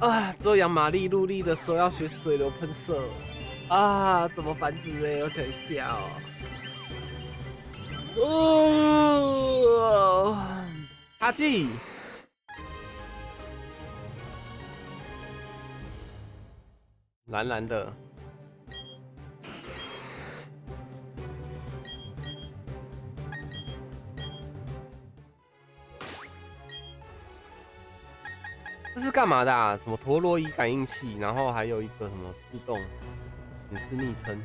啊！周阳玛丽努力的时候要学水流喷射，啊，怎么繁殖哎？我想一下哦，阿纪，蓝蓝的。干嘛的？啊？什么陀螺仪感应器？然后还有一个什么自动显示昵称？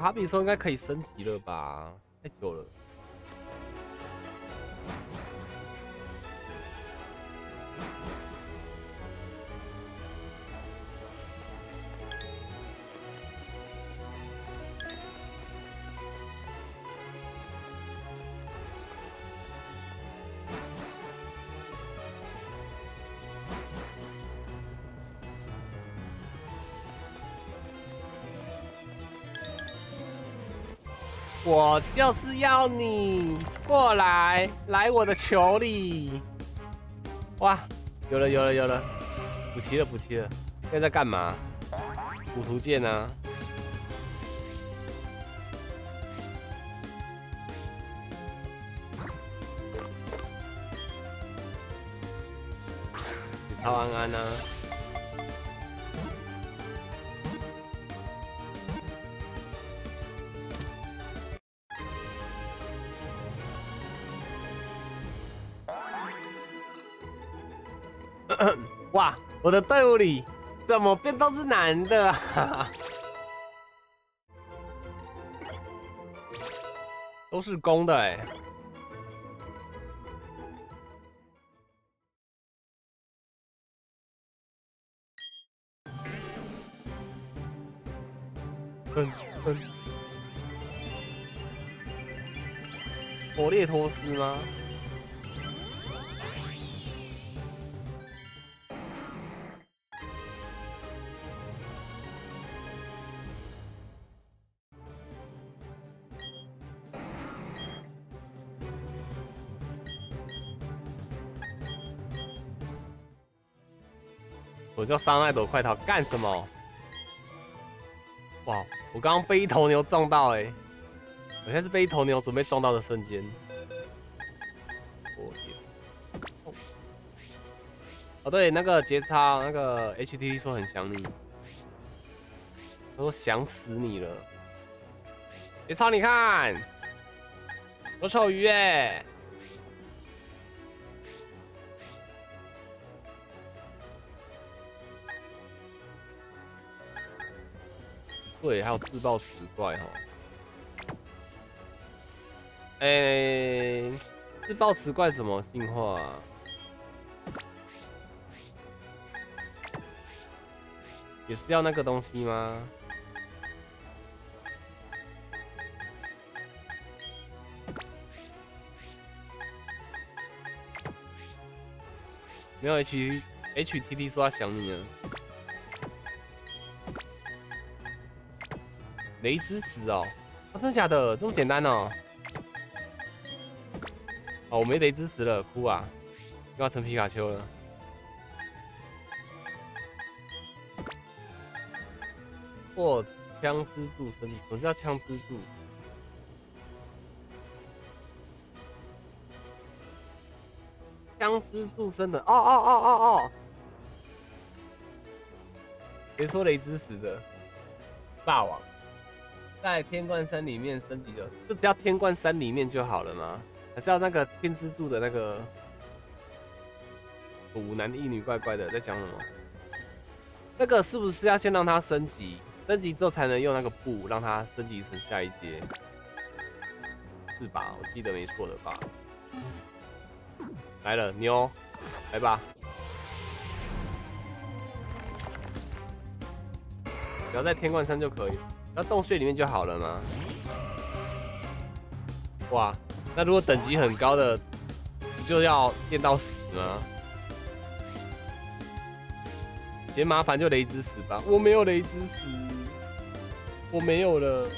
卡比说应该可以升级了吧？要你过来，来我的球里。哇，有了有了有了，补齐了补齐了。现在在干嘛？补图鉴呢？超安安呢？我的队伍里怎么变都是男的？[laughs] 都是公的哎。叫沙奈朵快逃！干什么？哇！我刚刚被一头牛撞到哎！我现在是被一头牛准备撞到的瞬间。我天！哦对，那个节操，那个 HTT 说很想你，他说想死你了。节操，你看，有丑鱼哎！有自爆石怪哈。哎，自爆石怪什么进化？也是要那个东西吗？没有 H H T T 说他想你了。雷之石哦，真的假的？这么简单哦？哦，我没雷之石了，哭啊！又要成皮卡丘了。或枪支柱身体，什么叫枪支柱？枪支柱身的，哦哦哦哦哦！别说雷之石的霸王，在天冠山里面升级就就只要天冠山里面就好了吗？还是要那个天之柱的那个五男一女怪怪的在讲什么？那个是不是要先让它升级？升级之后才能用那个布让它升级成下一阶，是吧？我记得没错的吧？来了，妞，来吧！只要在天冠山就可以，那洞穴里面就好了吗？哇，那如果等级很高的，就要练到死吗？嫌麻烦就雷之死吧，我没有雷之死。我没有了。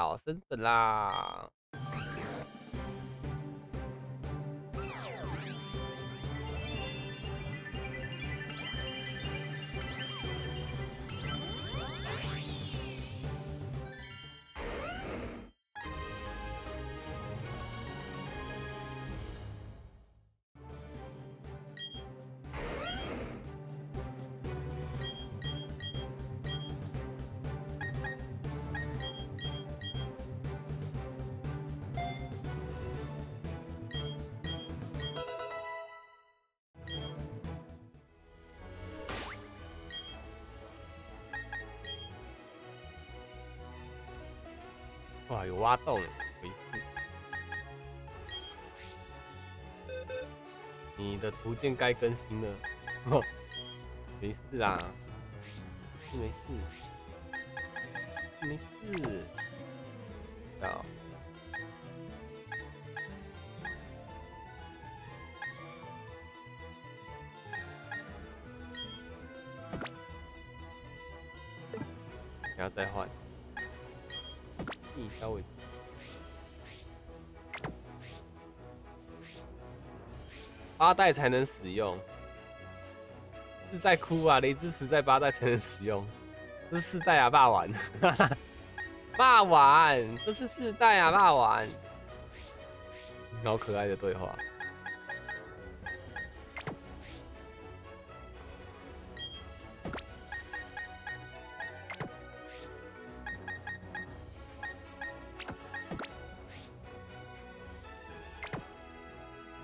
小身子啦。哇，有挖洞，没事。你的图鉴该更新了，没事啦，没事，没事。好，然后再换。稍微八代才能使用，是在哭啊！雷之石在八代才能使用，这是四代啊！霸王，[laughs] 霸王，这是四代啊！霸王，好可爱的对话。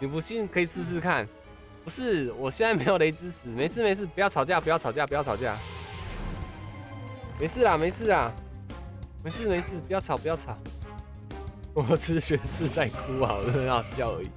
你不信可以试试看，不是，我现在没有雷之石，没事没事，不要吵架，不要吵架，不要吵架，没事啦，没事啦，没事没事，不要吵不要吵，[laughs] 我只是是在哭啊，很好笑而已。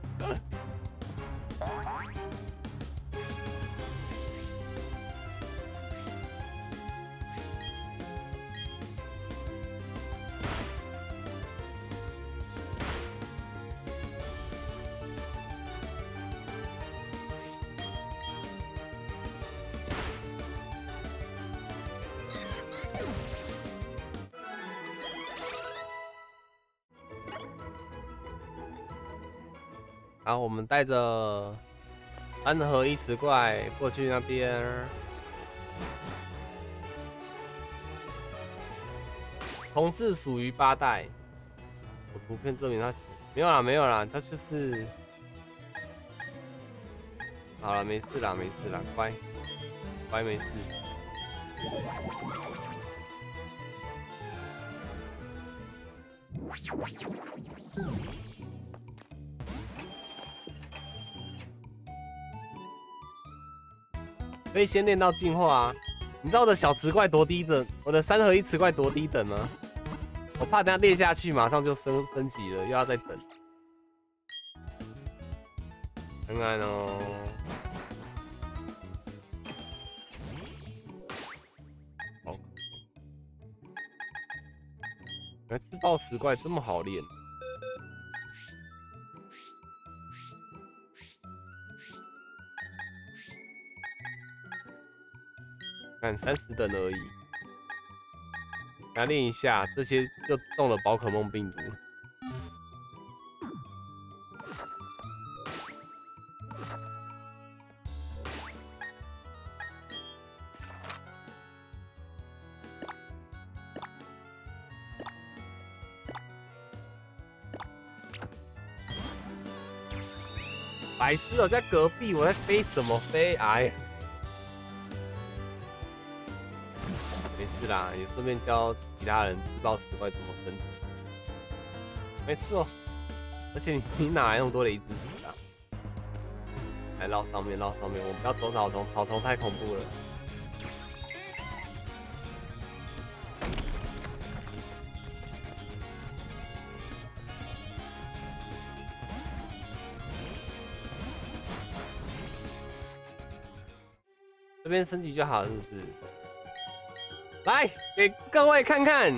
我们带着安和一池怪过去那边。同志属于八代，我图片证明他没有啦，没有啦，他就是好了，没事啦，没事啦，乖乖没事。可以先练到进化啊！你知道我的小磁怪多低等，我的三合一磁怪多低等吗？我怕等下练下去，马上就升升级了，又要再等。看看哦。好，来自爆磁怪这么好练。看三十等而已，来练一下，这些就中了宝可梦病毒。白痴哦，在隔壁，我在飞什么飞？哎。是啦，也顺便教其他人自爆石怪怎么生存。没事哦，而且你哪来那么多雷之石啊？来绕上面，绕上面，我们不要走草丛，草丛太恐怖了。这边升级就好，是不是？来给各位看看，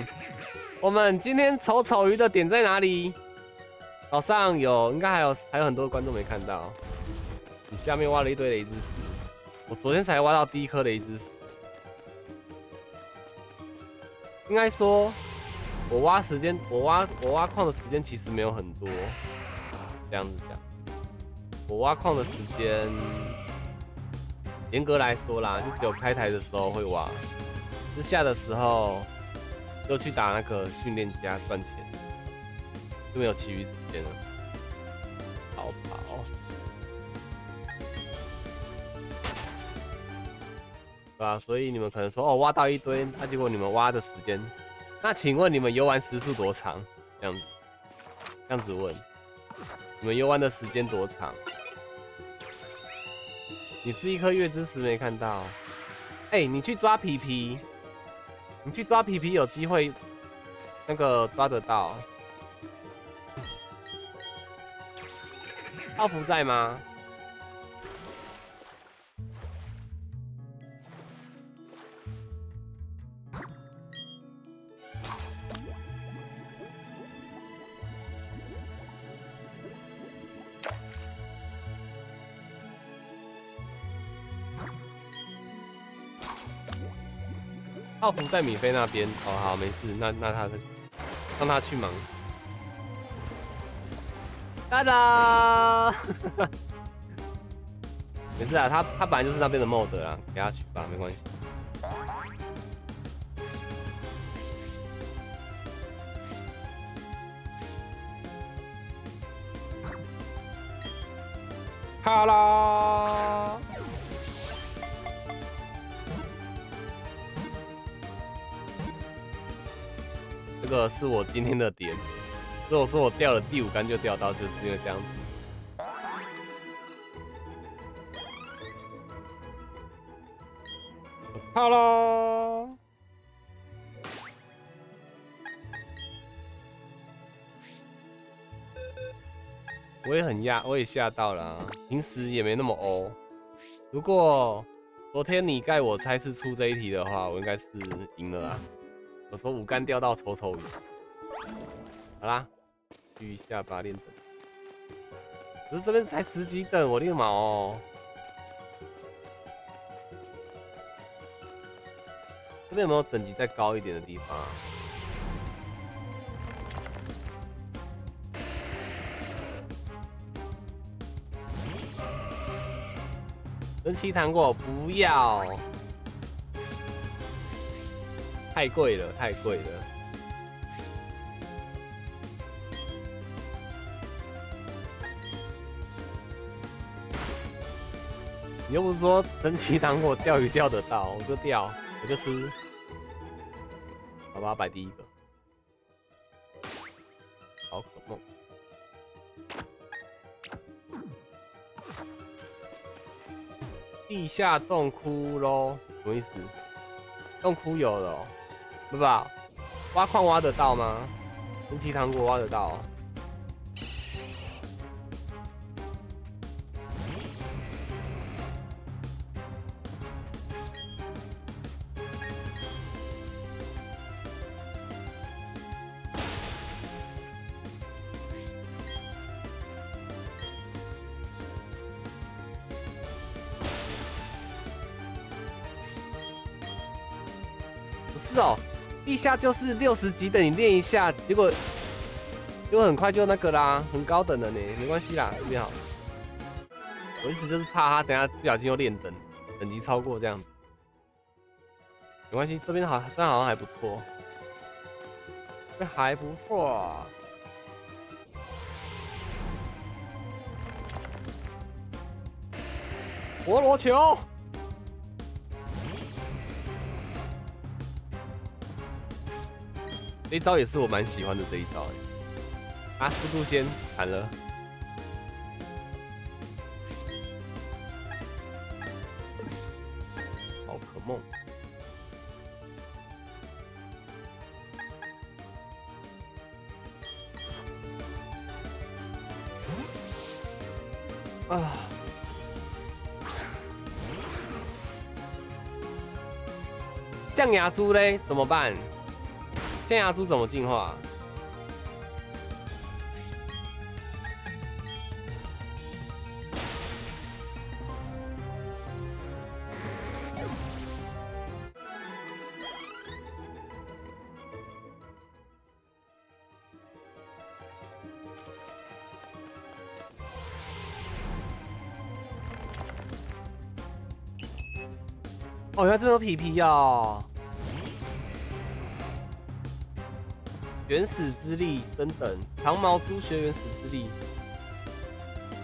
我们今天丑丑鱼的点在哪里？岛上有，应该还有还有很多观众没看到。你下面挖了一堆雷之石，我昨天才挖到第一颗雷之石。应该说，我挖时间，我挖我挖矿的时间其实没有很多。这样子讲，我挖矿的时间，严格来说啦，就只有开台的时候会挖。私下的时候，就去打那个训练家赚钱，就没有其余时间了。逃跑，对吧？所以你们可能说，哦，挖到一堆，那结果你们挖的时间，那请问你们游玩时速多长？这样子，这样子问，你们游玩的时间多长？你是一颗月之石没看到？哎，你去抓皮皮。你去抓皮皮有机会，那个抓得到。奥福在吗？泡芙在米菲那边，哦好，没事，那那他让他去忙。哒哒，没事啊，他他本来就是那边的 mod 啊，给他去吧，没关系。哈啦。个是我今天的点，如果说我掉了第五杆就掉到，就是因为这样子。好喽，我也很压，我也吓到了，平时也没那么欧。如果昨天你盖我猜是出这一题的话，我应该是赢了啊。我说五杆掉到丑丑鱼，好啦，去一下吧，练等。可是这边才十几等，我的毛哦！这边有没有等级再高一点的地方？神奇糖果不要。太贵了，太贵了！你又不是说神奇糖果钓鱼钓得到，我就钓，我就吃。好吧，摆第一个，宝可梦。地下洞窟喽，什么意思？洞窟有了，不吧？挖矿挖得到吗？神奇糖果挖得到。下就是六十级的你练一下，结果结果很快就那个啦，很高等的呢，没关系啦，这边好。我一直就是怕他等下不小心又练等，等级超过这样，没关系，这边好，这好像还不错，这还不错。啊陀螺球。这一招也是我蛮喜欢的这一招哎，啊，速度先砍了，宝可梦。啊，象牙猪嘞怎么办？天涯猪怎么进化？哦，原来这边有皮皮呀！原始之力等等，长毛猪学原始之力。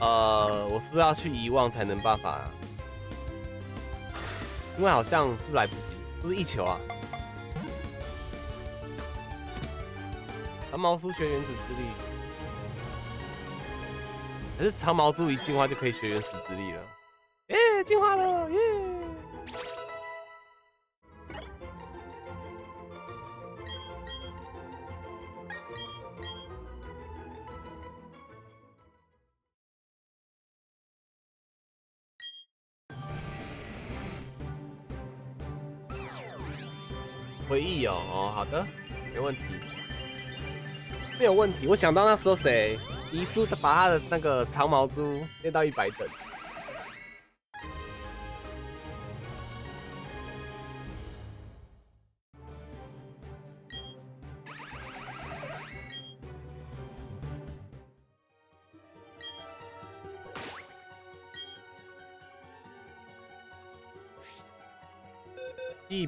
呃，我是不是要去遗忘才能办法？啊因为好像是来不及，是不是一球啊？长毛猪学原始之力，可是长毛猪一进化就可以学原始之力了。耶，进化了，耶！好的，没问题，没有问题。我想到那时候谁，遗书把他的那个长毛猪练到一百等。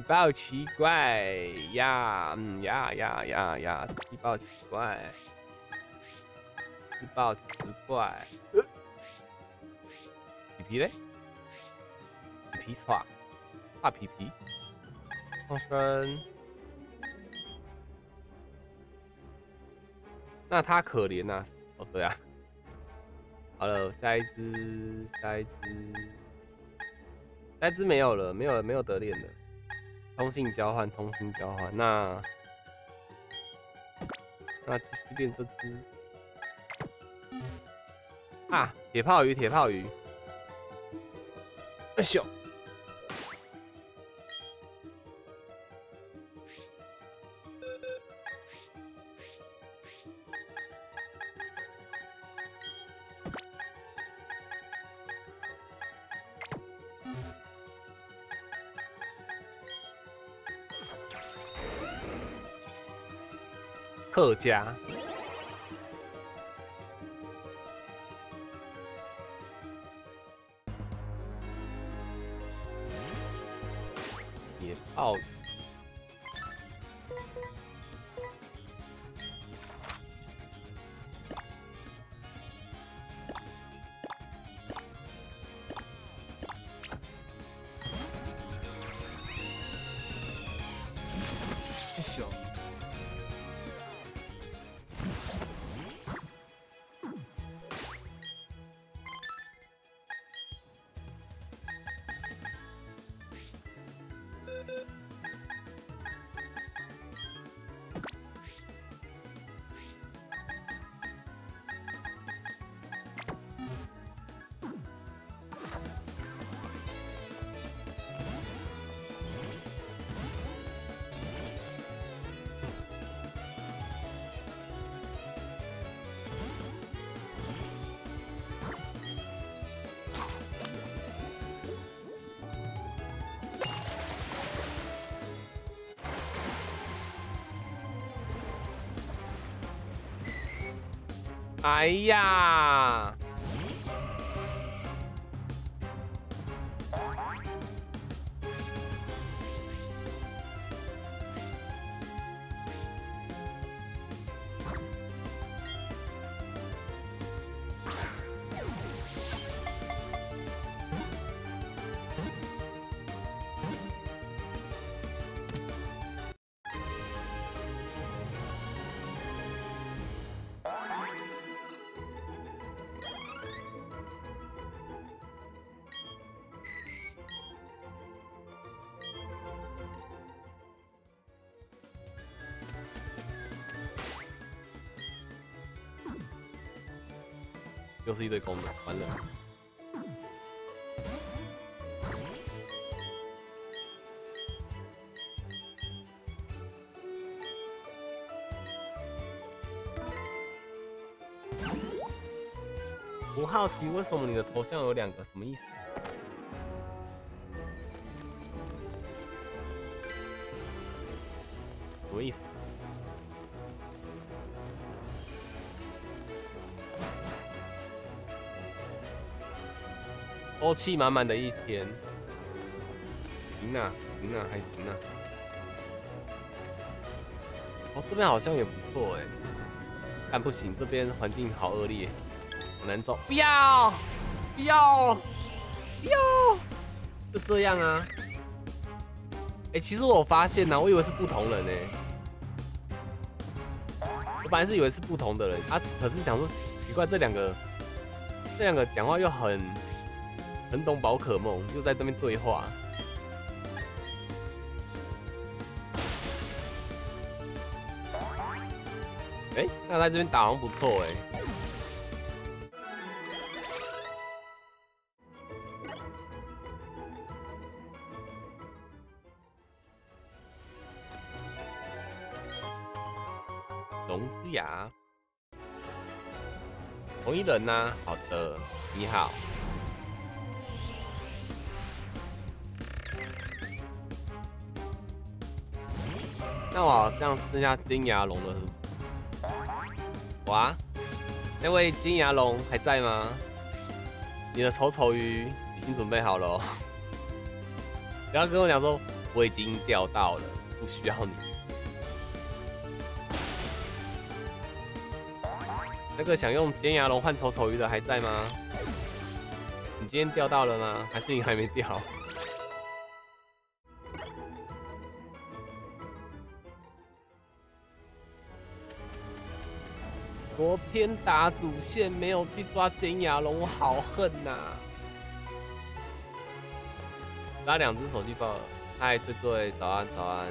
地爆奇怪呀，嗯呀呀呀呀，地爆奇怪，地爆奇怪，皮皮嘞？皮皮耍，大皮皮，放生。那他可怜呐，哦对啊。好了，下一只，下一只，下一只没有了，没有没有得练了。通信交换，通信交换，那那继续练这只啊，铁炮鱼，铁炮鱼，哎咻！客家，哎呀！是一堆功能，完了。我好奇为什么你的头像有两个，什么意思？欧气满满的一天，行啊，行啊，还行啊。哦，这边好像也不错哎，但不行，这边环境好恶劣，好难走。不要，不要，不要，就这样啊。哎，其实我发现呢，我以为是不同人呢。我本来是以为是不同的人，啊，可是想说奇怪，这两个，这两个讲话又很。很懂宝可梦，又在这边对话。哎，那在这边打好像不错哎。龙之牙，同一人呐。好的，你好。那我这样剩下金牙龙了，哇，那位金牙龙还在吗？你的丑丑鱼已经准备好了，[laughs] 不要跟我讲说我已经钓到了，不需要你。那个想用尖牙龙换丑丑鱼的还在吗？你今天钓到了吗？还是你还没钓？昨天打主线没有去抓金牙龙，我好恨呐！拿两只手机抱，嗨，翠翠，早安，早安。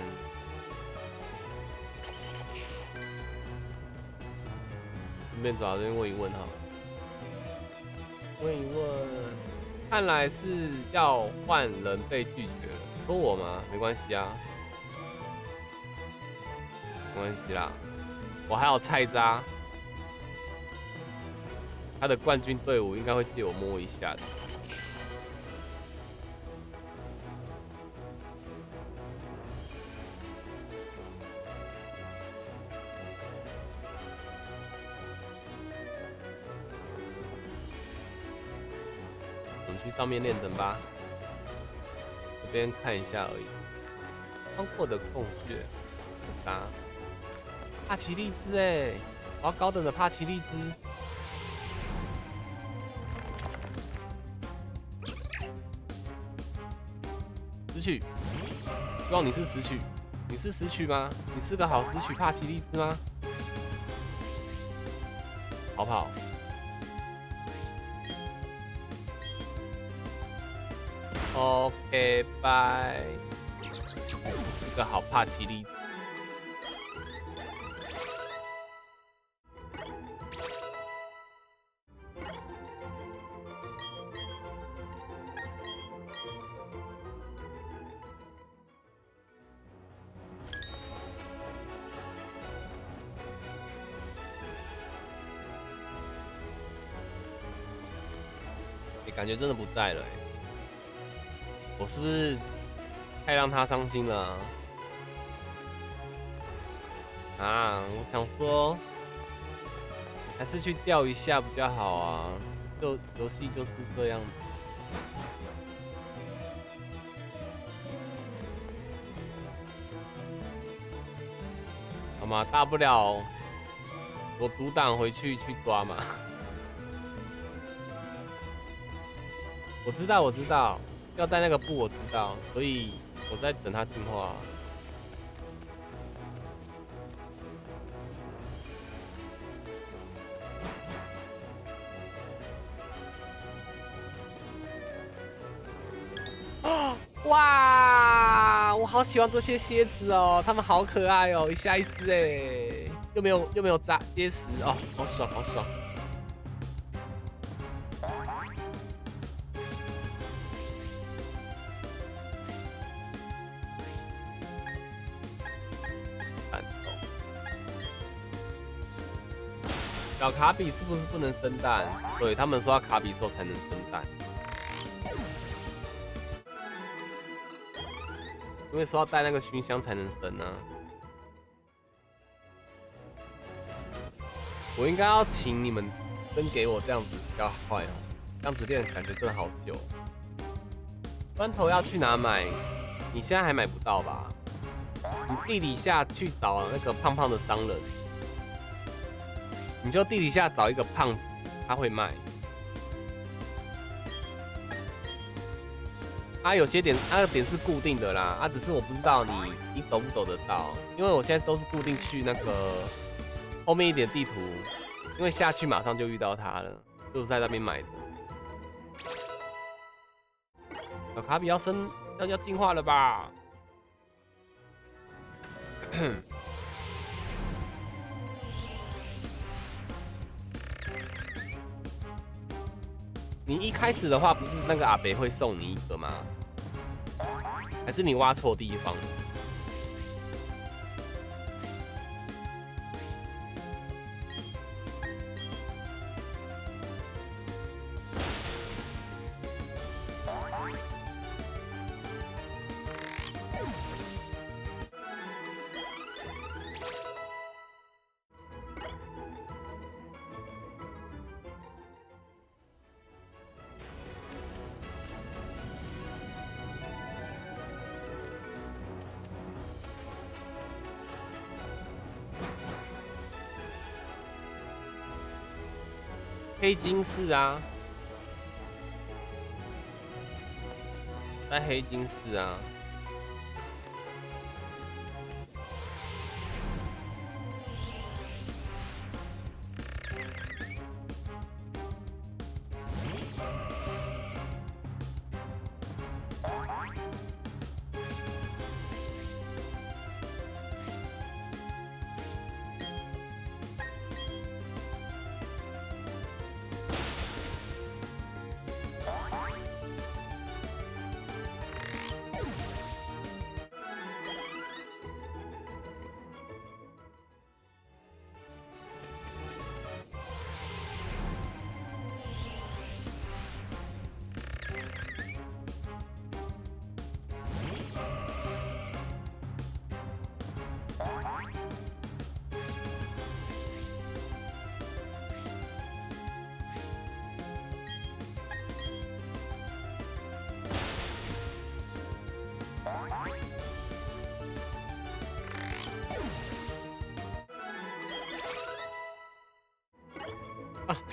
顺便找人问一问哈，问一问，看来是要换人被拒绝了，说我吗？没关系啊，没关系啦，我还有菜渣。他的冠军队伍应该会借我摸一下的。我们去上面练等吧，这边看一下而已。宽阔的空穴，打帕奇利兹哎，我要高等的帕奇利兹。曲，希望你是死曲，你是死曲吗？你是个好死曲帕奇利兹吗？跑跑，OK，拜，一个好帕奇利。觉真的不在了，我是不是太让他伤心了？啊，我想说，还是去钓一下比较好啊。就游戏就是这样。好吗？大不了我独挡回去去抓嘛。我知道，我知道，要带那个布，我知道，所以我在等它进化。啊 [gasps] 哇，我好喜欢这些蝎子哦，它们好可爱哦，一下一只哎，又没有又没有扎结实哦，好爽好爽。小卡比是不是不能生蛋？对他们说要卡比兽才能生蛋，因为说要带那个熏香才能生呢。我应该要请你们分给我，这样子比较快哦。这样子练感觉真的好久。砖头要去哪买？你现在还买不到吧？你地底下去找那个胖胖的商人。你就地底下找一个胖子，他会卖。他有些点，他的点是固定的啦，啊，只是我不知道你你走不走得到，因为我现在都是固定去那个后面一点地图，因为下去马上就遇到他了，就是在那边买的。小卡比要升要要进化了吧？[coughs] 你一开始的话，不是那个阿北会送你一个吗？还是你挖错地方？黑金市啊，在黑金市啊。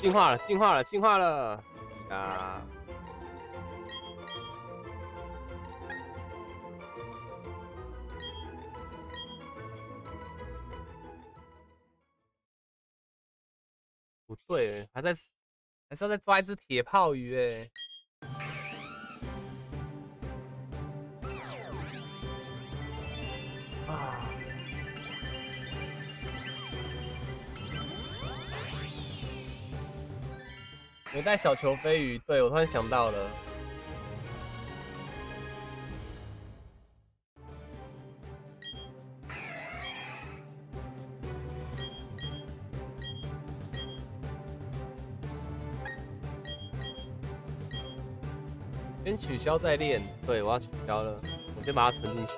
进化了，进化了，进化了！啊！不对，还在，还是要再抓一只铁炮鱼哎！没带小球飞鱼，对我突然想到了。先取消再练，对我要取消了，我先把它存进去。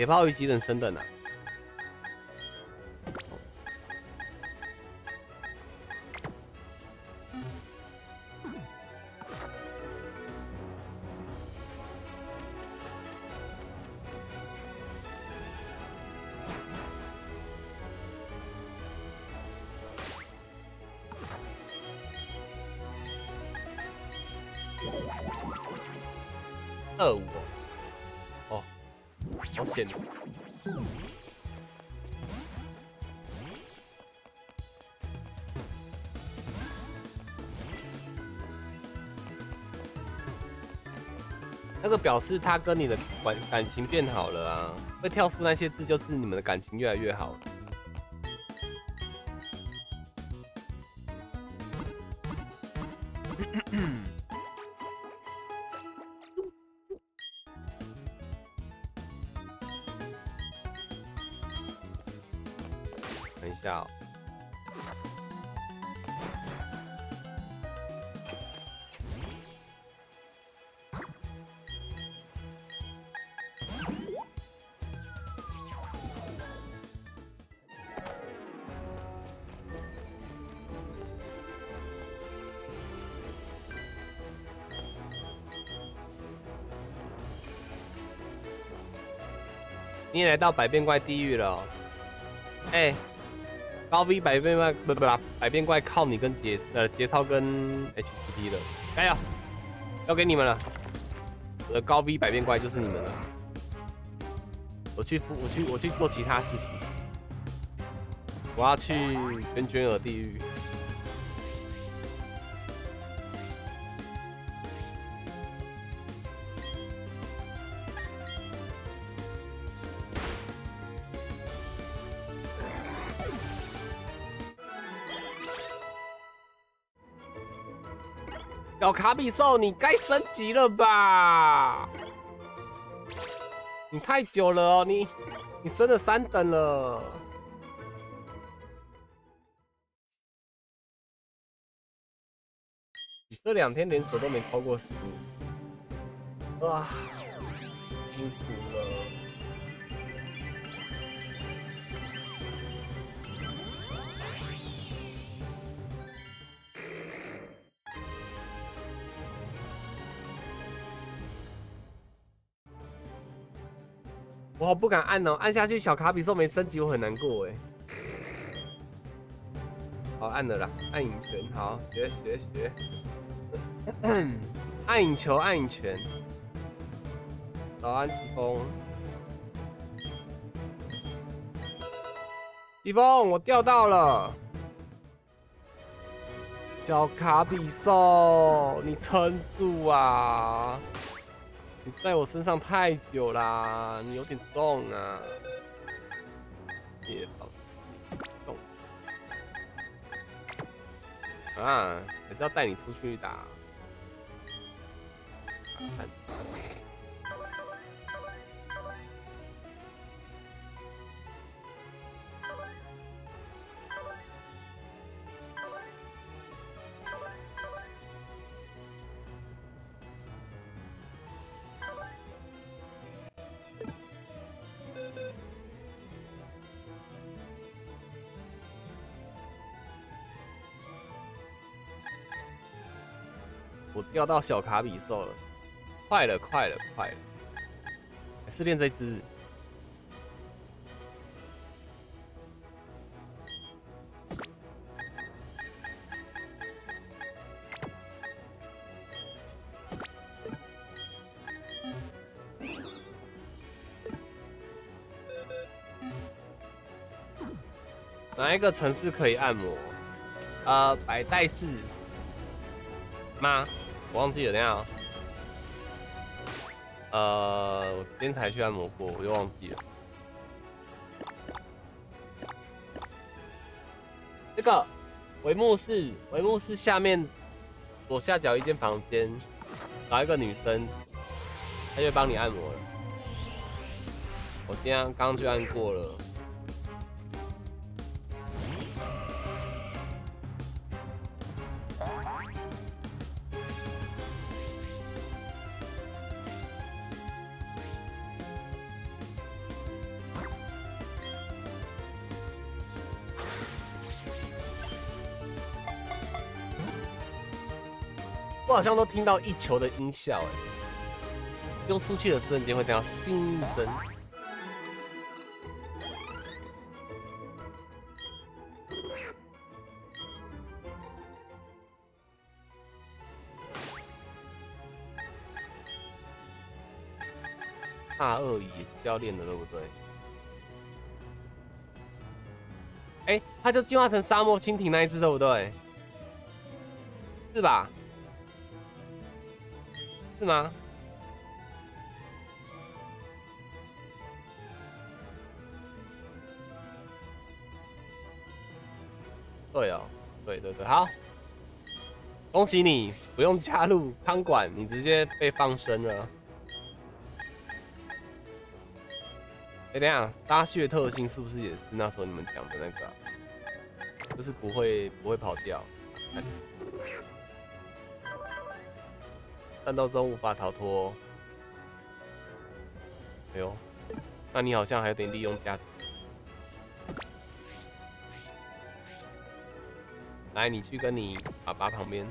铁炮鱼几等升等啊？表示他跟你的感感情变好了啊，会跳出那些字，就是你们的感情越来越好。到百变怪地狱了哦，哎、高 V 百变怪不不不，百变怪靠你跟节呃节操跟 HPT 了，加油，交给你们了。我的高 V 百变怪就是你们了。我去我去我去做其他事情，我要去跟卷耳地狱。卡比兽，你该升级了吧？你太久了哦，你你升了三等了。你这两天连锁都没超过十，哇，辛苦了。好不敢按哦，按下去小卡比兽没升级，我很难过哎。好按了啦，暗影拳，好学学学，暗影 [coughs] 球，暗影拳。早安，疾风。疾风，我钓到了。小卡比兽，你撑住啊！你在我身上太久啦，你有点重啊。别放重啊，还是要带你出去打。看我钓到小卡比兽了，快了，快了，快了！还是练这只。哪一个城市可以按摩？呃，百代市。吗？我忘记了，等下、哦。呃，我今天才去按摩过，我又忘记了。这个帷幕室，帷幕室下面左下角一间房间，找一个女生，她就帮你按摩了。我今天刚刚去按过了。我好像都听到一球的音效，哎，丢出去的瞬间会听到“心”一声。大鳄鱼教练的对不对？哎，它就进化成沙漠蜻蜓那一只对不对？是吧？是吗？对哦，对对对，好，恭喜你不用加入汤馆，你直接被放生了。哎，等下，沙血特性是不是也是那时候你们讲的那个？就是不会不会跑掉，战斗中无法逃脱。哎呦，那你好像还有点利用价值。来，你去跟你爸爸旁边。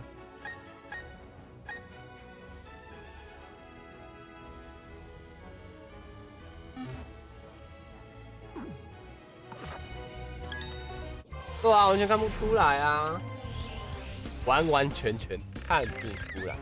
对啊，完全看不出来啊，完完全全看不出来。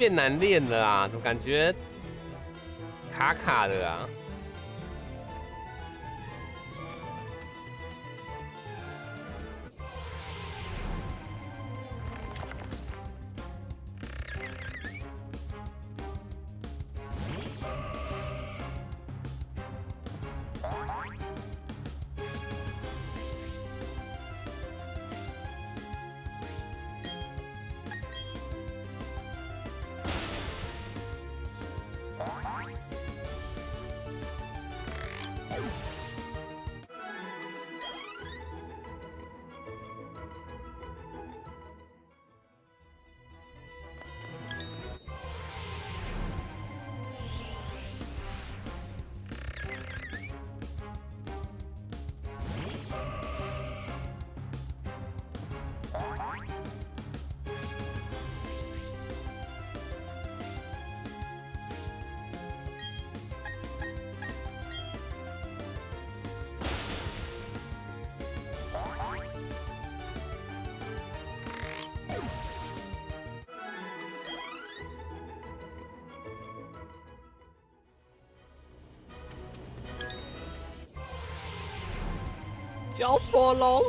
变难练了啊？怎么感觉卡卡的啊？龙，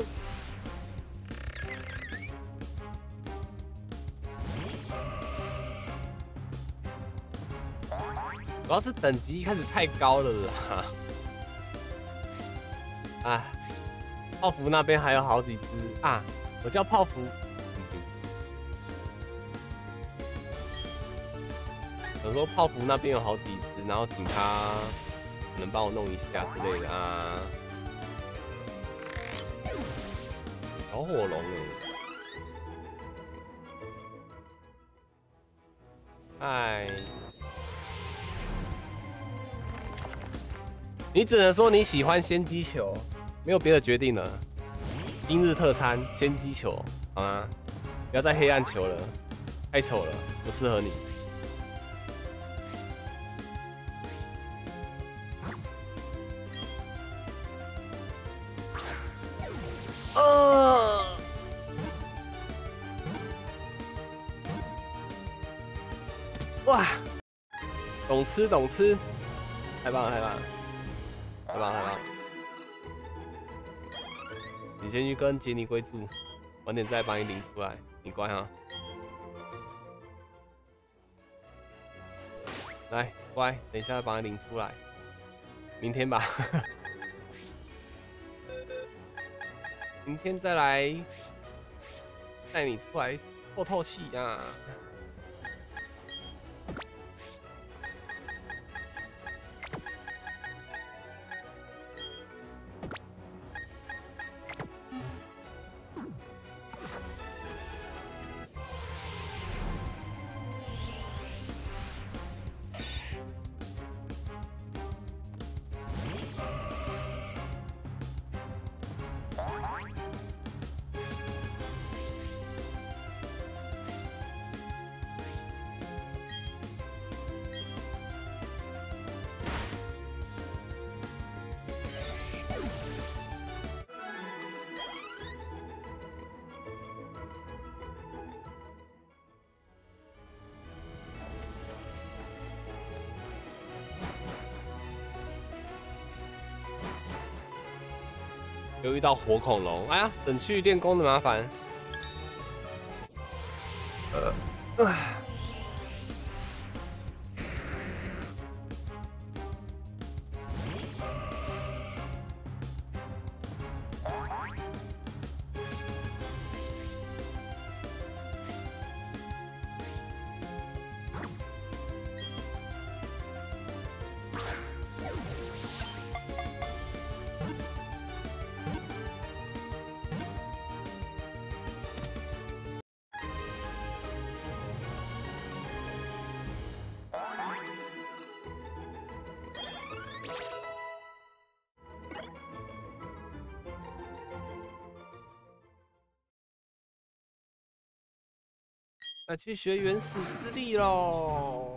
主要是等级一开始太高了啦。啊，泡芙那边还有好几只啊，我叫泡芙。我说泡芙那边有好几只，然后请他能帮我弄一下之类的啊。火龙哎，你只能说你喜欢仙机球，没有别的决定了。今日特餐仙机球，好吗？不要再黑暗球了，太丑了，不适合你。吃懂吃，太棒了太棒了，太棒太棒！你先去跟杰尼龟住，晚点再把你领出来，你乖哈。来，乖，等一下把你领出来，明天吧。[laughs] 明天再来带你出来透透气啊！到火恐龙，哎呀，省去练功的麻烦。去学原始之力喽！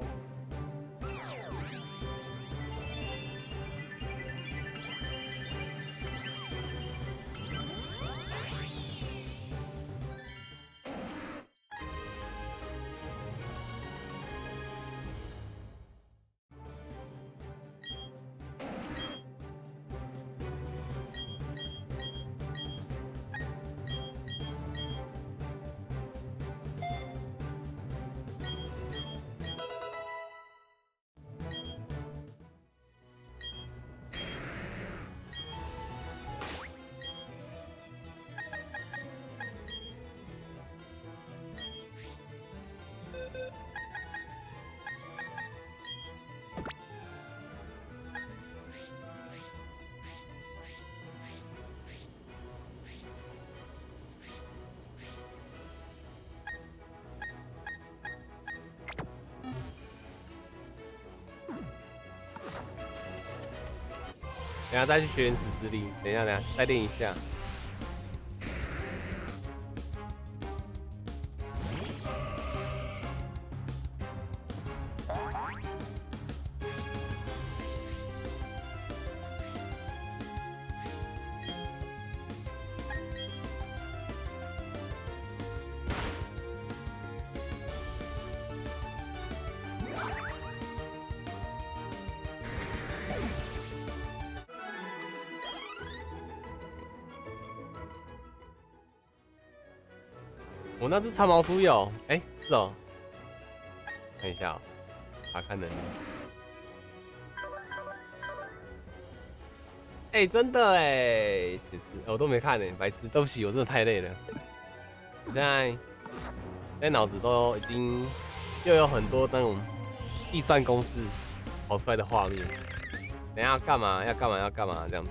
再去学原始指令。等一下，等一下再练一下。那只长毛猪有，哎，是哦，看一下哦，查看能力。哎，真的哎，我都没看呢，白痴，对不起，我真的太累了。我现在在脑子都已经又有很多那种计算公式跑出来的画面。等下要干嘛？要干嘛？要干嘛？这样子。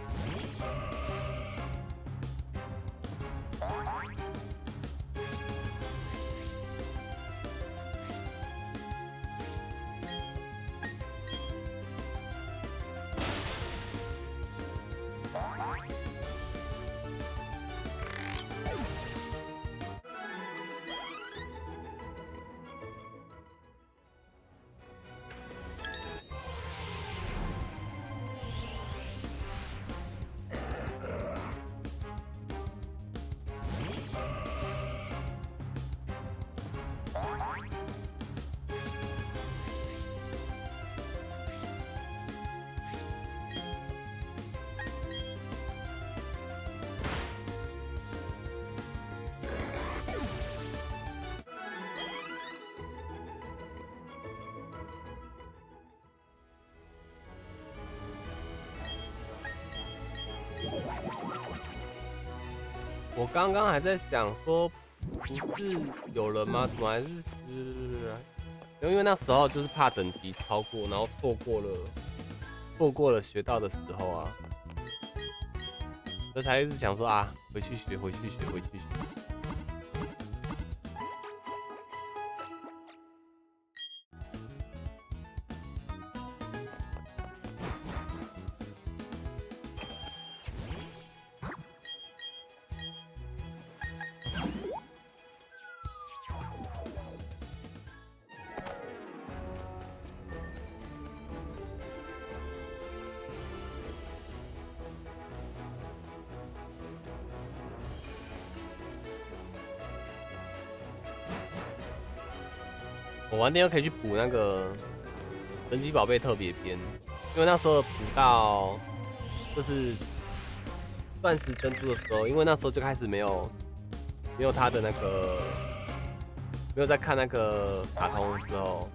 刚刚还在想说，不是有人吗？怎么还是是？因为那时候就是怕等级超过，然后错过了，错过了学到的时候啊，这才一直想说啊，回去学，回去学，回去学。晚点又可以去补那个神奇宝贝特别篇，因为那时候补到就是钻石珍珠的时候，因为那时候就开始没有没有他的那个没有在看那个卡通的时候，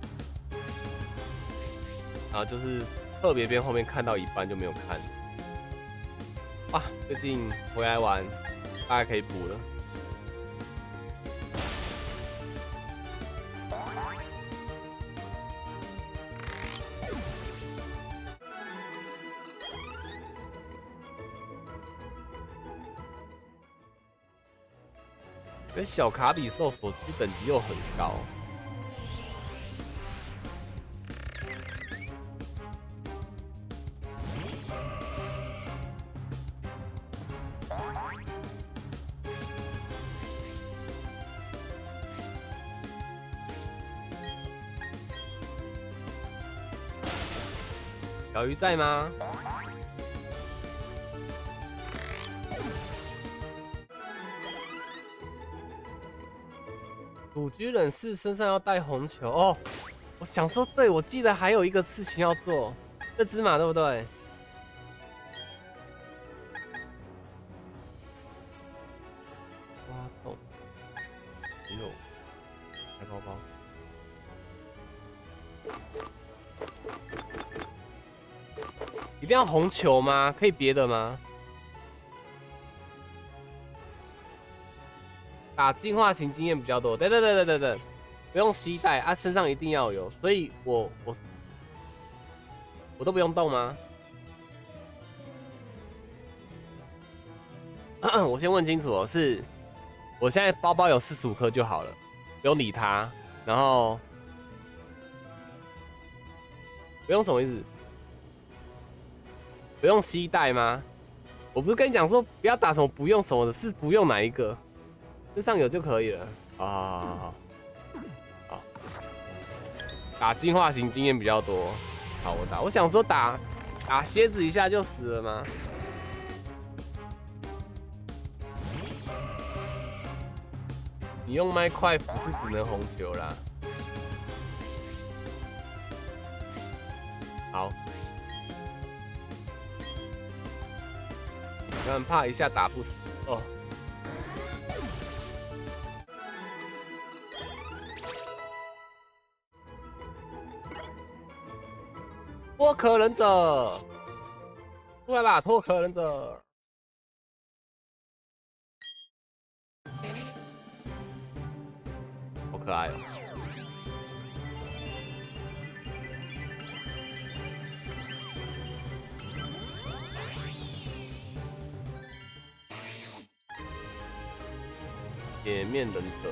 然后就是特别篇后面看到一半就没有看。哇，最近回来玩，大概可以补了。小卡比兽所需等级又很高，小鱼在吗？居忍士身上要带红球哦，我想说，对我记得还有一个事情要做，这只马对不对？花洞，没有，开包包，一定要红球吗？可以别的吗？打进化型经验比较多，对对对对对对，不用携带啊，身上一定要有，所以我我我都不用动吗？[clears throat] 我先问清楚哦，是我现在包包有四十五颗就好了，不用理它，然后不用什么意思？不用携带吗？我不是跟你讲说不要打什么不用什么的，是不用哪一个？身上有就可以了。啊好，打进化型经验比较多。好，我打。我想说打打蝎子一下就死了吗？你用麦块不是只能红球啦。好，有点怕一下打不死哦。脱壳忍者。出来吧，脱壳忍者。好可爱哦，铁面忍者。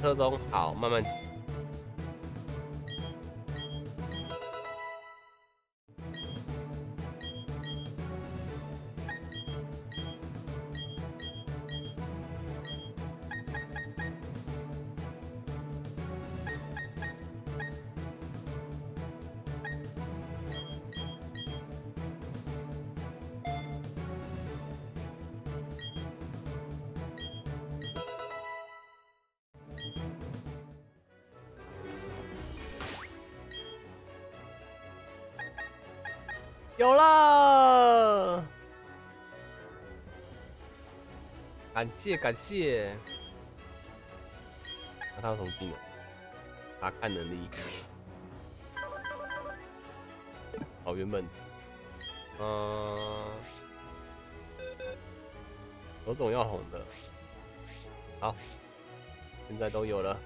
车中，好，慢慢骑。感谢感谢。那他有什么技能？查看能力。好，原本，嗯，有种要红的。好，现在都有了。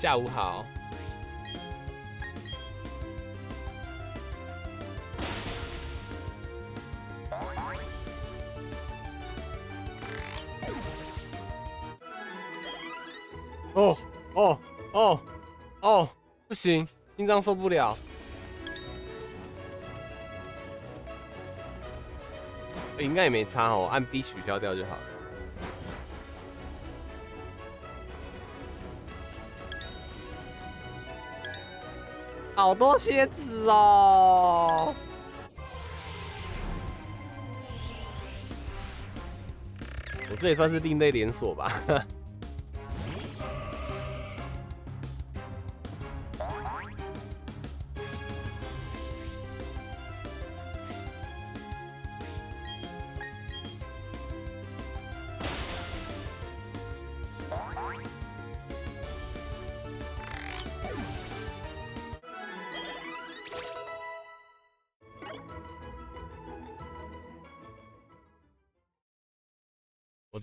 下午好。哦哦哦哦，不行，心脏受不了。应该也没差哦，按 B 取消掉就好了。好多蝎子哦！我这也算是另类连锁吧。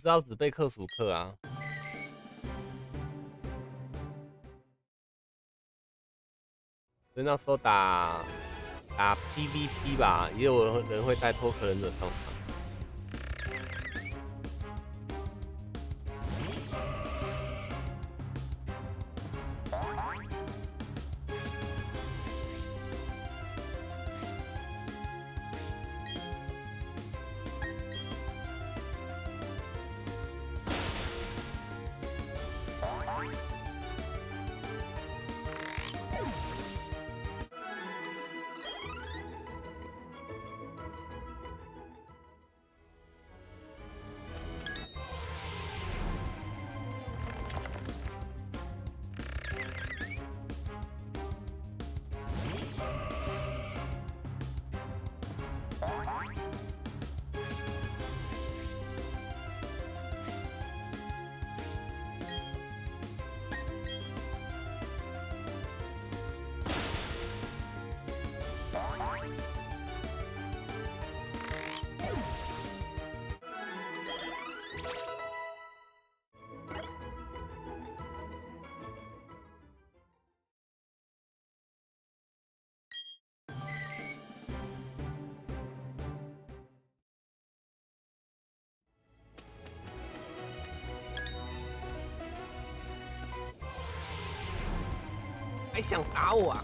知道只备克数克啊，所以那时候打打 PVP 吧，也有人会带托克忍者上想打我啊？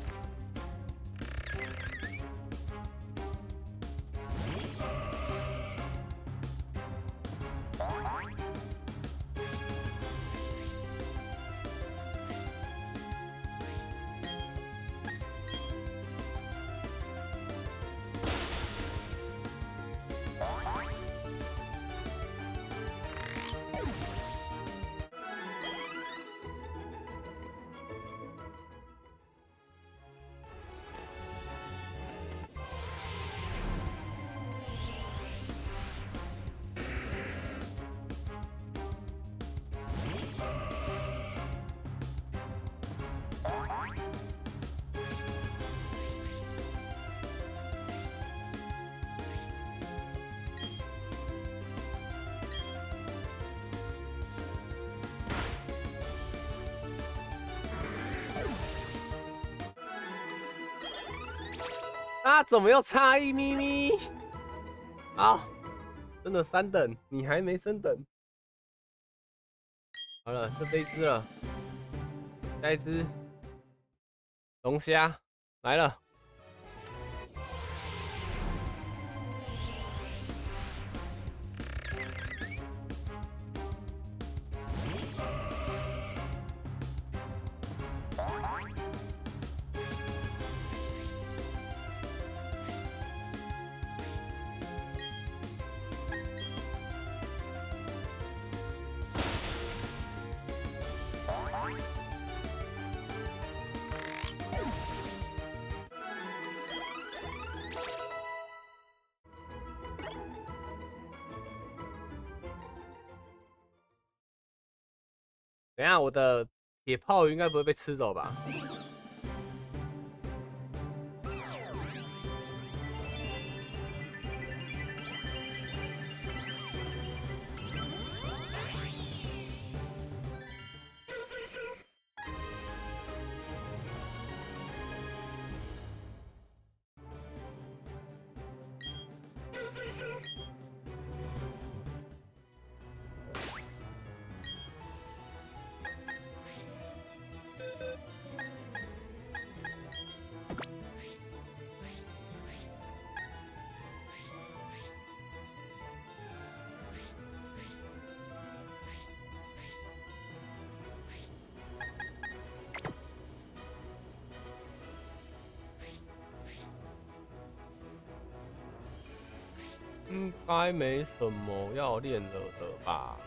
怎么又差一咪咪？好，真的三等，你还没升等。好了，就这一只了，下一只龙虾来了。野炮应该不会被吃走吧？什么要练了的吧？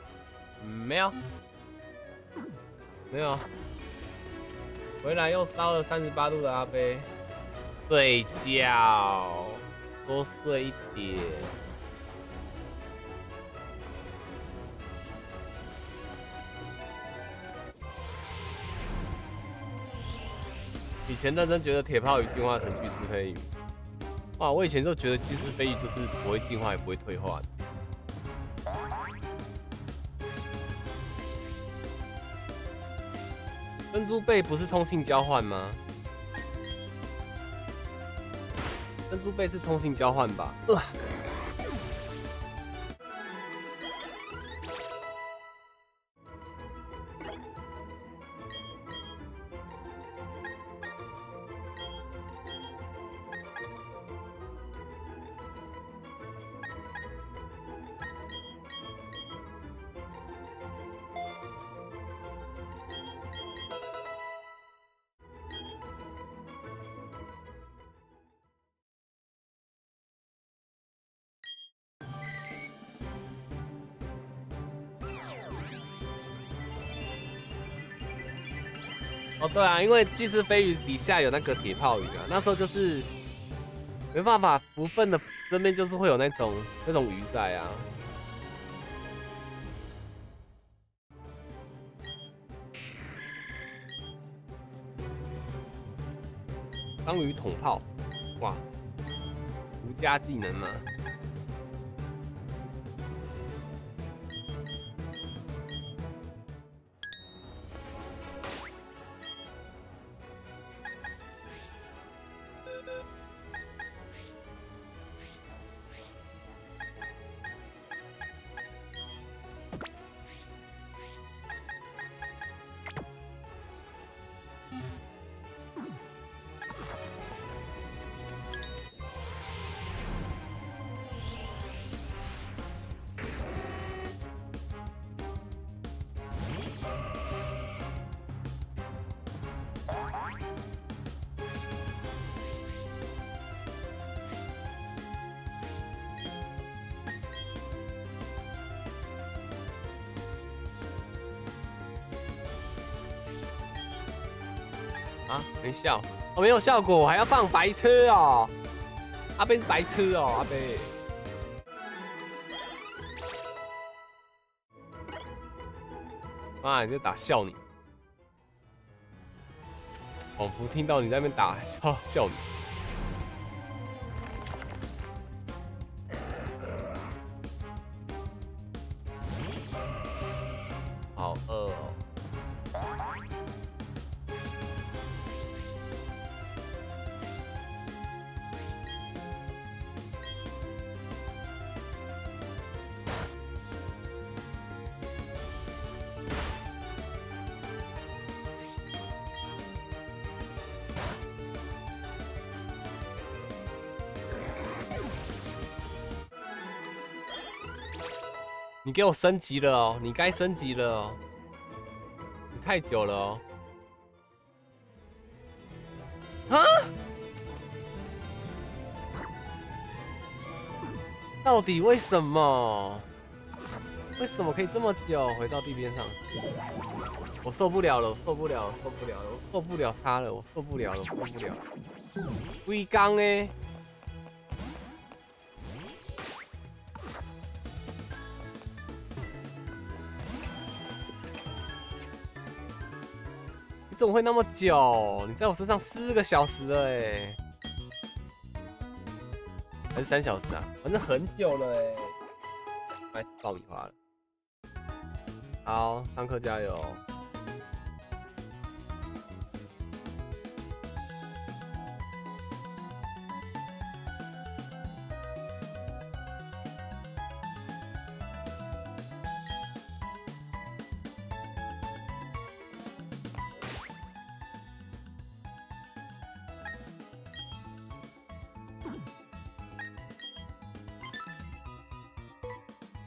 没有，没有。回来又烧了三十八度的阿飞，睡觉，多睡一点。以前认真觉得铁炮鱼进化成巨石飞鱼。哇！我以前就觉得巨石飞鱼就是不会进化也不会退化的。珍珠贝不是通信交换吗？珍珠贝是通信交换吧？对啊，因为巨石飞鱼底下有那个铁炮鱼啊，那时候就是没办法，不分的身边就是会有那种那种鱼在啊。章鱼捅炮，哇，独家技能吗？笑，我没有效果，我还要放白痴哦。阿贝是白痴哦，阿贝。妈，你在打笑你，仿佛听到你在那边打笑笑你。给我升级了哦，你该升级了哦，你太久了哦。啊？到底为什么？为什么可以这么久回到地边上？我受不了了，我受不了，受不了了，我受不了他了，我受不了了，受不了。龟缸哎！会那么久？你在我身上四个小时了哎！还是三小时啊？反正很久了哎！开始爆米花了。好，上课加油。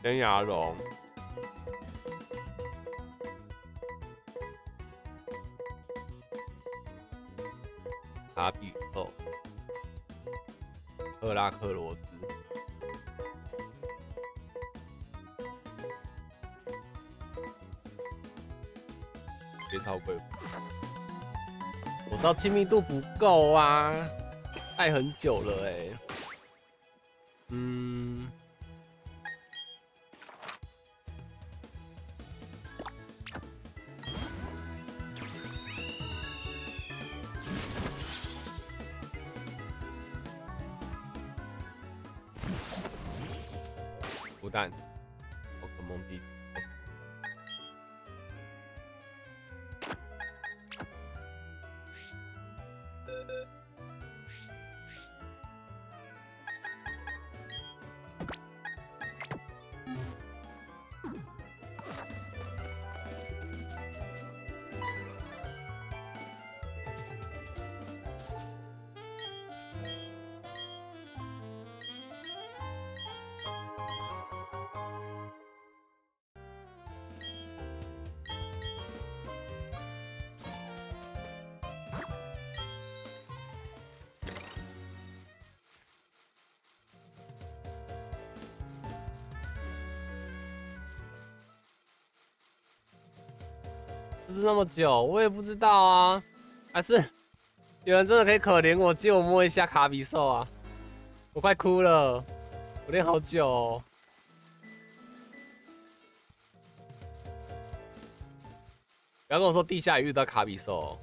天牙龙，卡比兽，赫拉克罗兹，别超贵，我知道亲密度不够啊，爱很久了哎，那么久，我也不知道啊。还是有人真的可以可怜我，借我摸一下卡比兽啊！我快哭了，我练好久。哦不要跟我说地下也遇到卡比兽。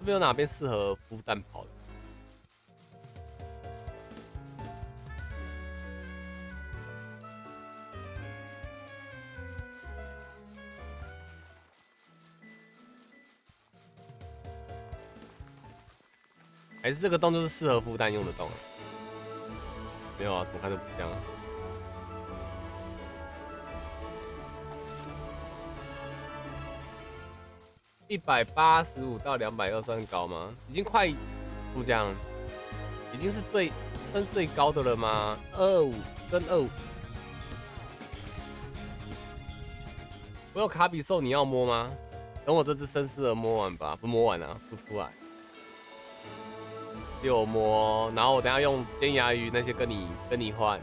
没有哪边适合孵蛋跑的？还是这个洞就是适合孵蛋用的洞？没有啊，怎么看都不像啊。一百八十五到两百二算高吗？已经快不这样，已经是最分最高的了吗？二五跟二五，我有卡比兽，你要摸吗？等我这只绅士的摸完吧，不摸完啊，不出来。六摸，然后我等下用尖牙鱼那些跟你跟你换，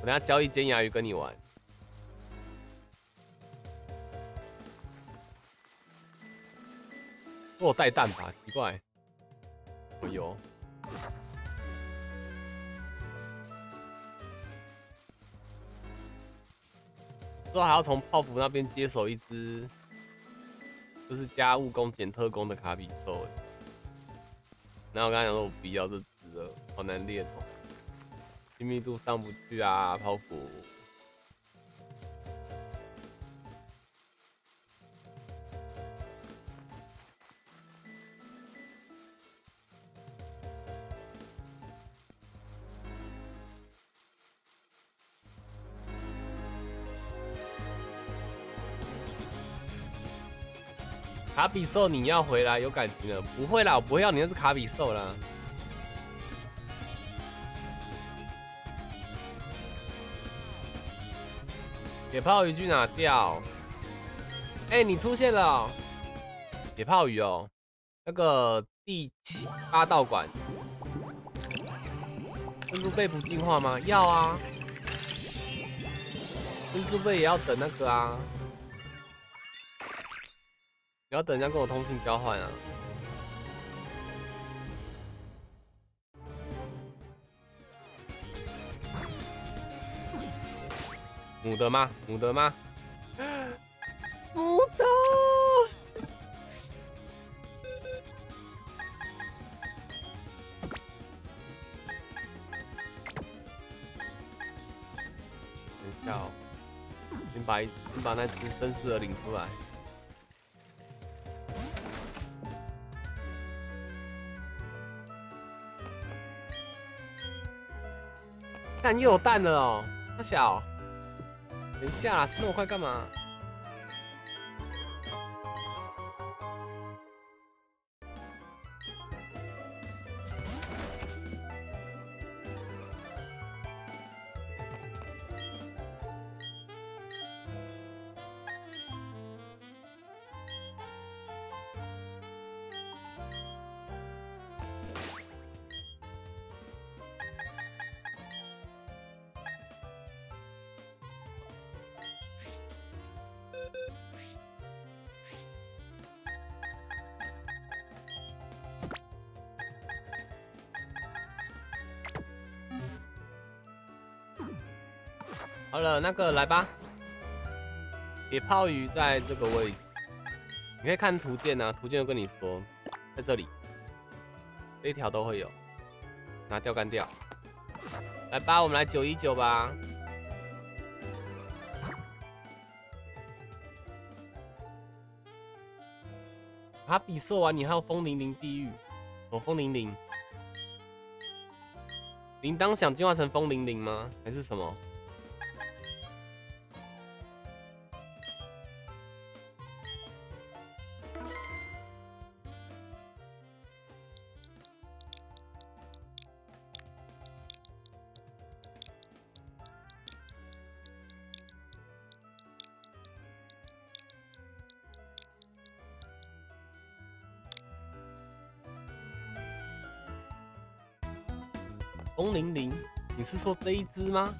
我等下交易尖牙鱼跟你玩。我带蛋吧，奇怪，我有。之后还要从泡芙那边接手一只，就是加务工减特工的卡比兽。然后我刚才讲说，我不要这只了，好难练哦，亲密度上不去啊，泡芙。比兽，你要回来有感情了？不会啦，我不会要你那是卡比兽啦。铁炮鱼去哪掉钓？哎，你出现了！铁炮鱼哦，那个第七八道馆，珍珠贝不进化吗？要啊！珍珠贝也要等那个啊？你要等人家跟我通信交换啊。母的吗？母的吗？母的。等一下哦，先把先把那只绅士的领出来。蛋又有蛋了哦，大小。等一下，吃那么快干嘛？了，那个来吧。铁炮鱼在这个位置，你可以看图鉴啊，图鉴就跟你说，在这里，这一条都会有。拿钓竿钓，来吧，我们来九一九吧。他比兽完，你还有风铃铃地狱，哦，风铃铃，铃铛想进化成风铃铃吗？还是什么？说这一只吗？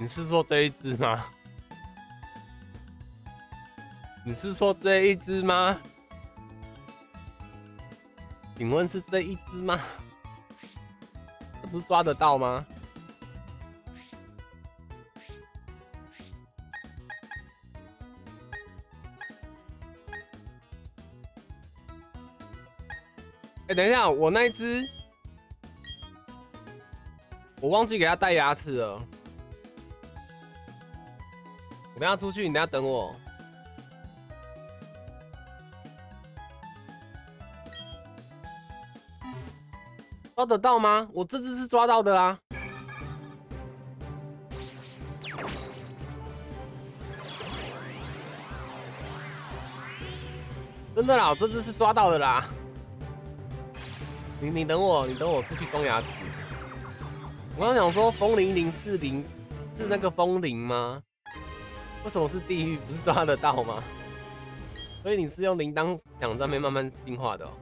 你是说这一只吗？是说这一只吗？请问是这一只吗？这不是抓得到吗？哎，等一下，我那一只，我忘记给它戴牙齿了。我等下出去，你等下等我。抓得到吗？我这只是抓到的啊！真的啦，我这只是抓到的啦！你你等我，你等我出去装牙齿。我刚想说，风铃铃是铃，是那个风铃吗？为什么是地狱？不是抓得到吗？所以你是用铃铛响上面慢慢进化的哦。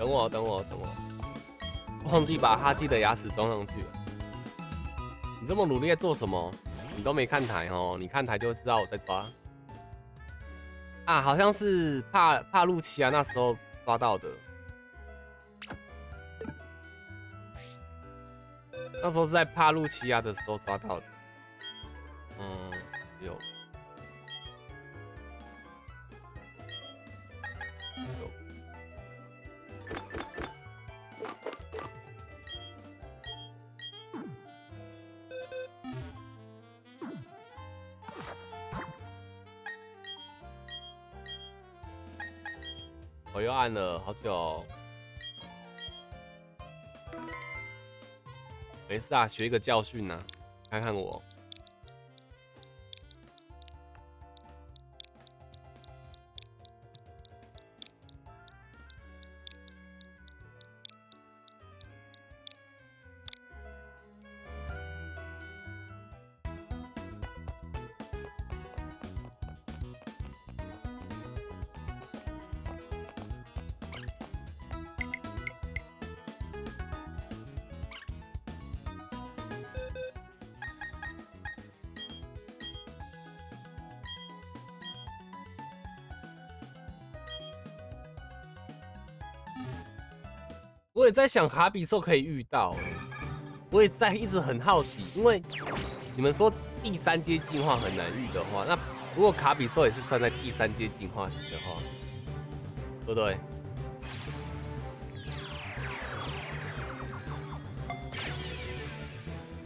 等我，等我，等我！忘记把哈基的牙齿装上去了。你这么努力在做什么？你都没看台哦，你看台就知道我在抓。啊，好像是帕帕路奇亚那时候抓到的。那时候是在帕路奇亚的时候抓到的。嗯，有。又按了好久。没事啊，学一个教训呢，看看我。在想卡比兽可以遇到，我也在一直很好奇，因为你们说第三阶进化很难遇的话，那如果卡比兽也是算在第三阶进化的话，对不对？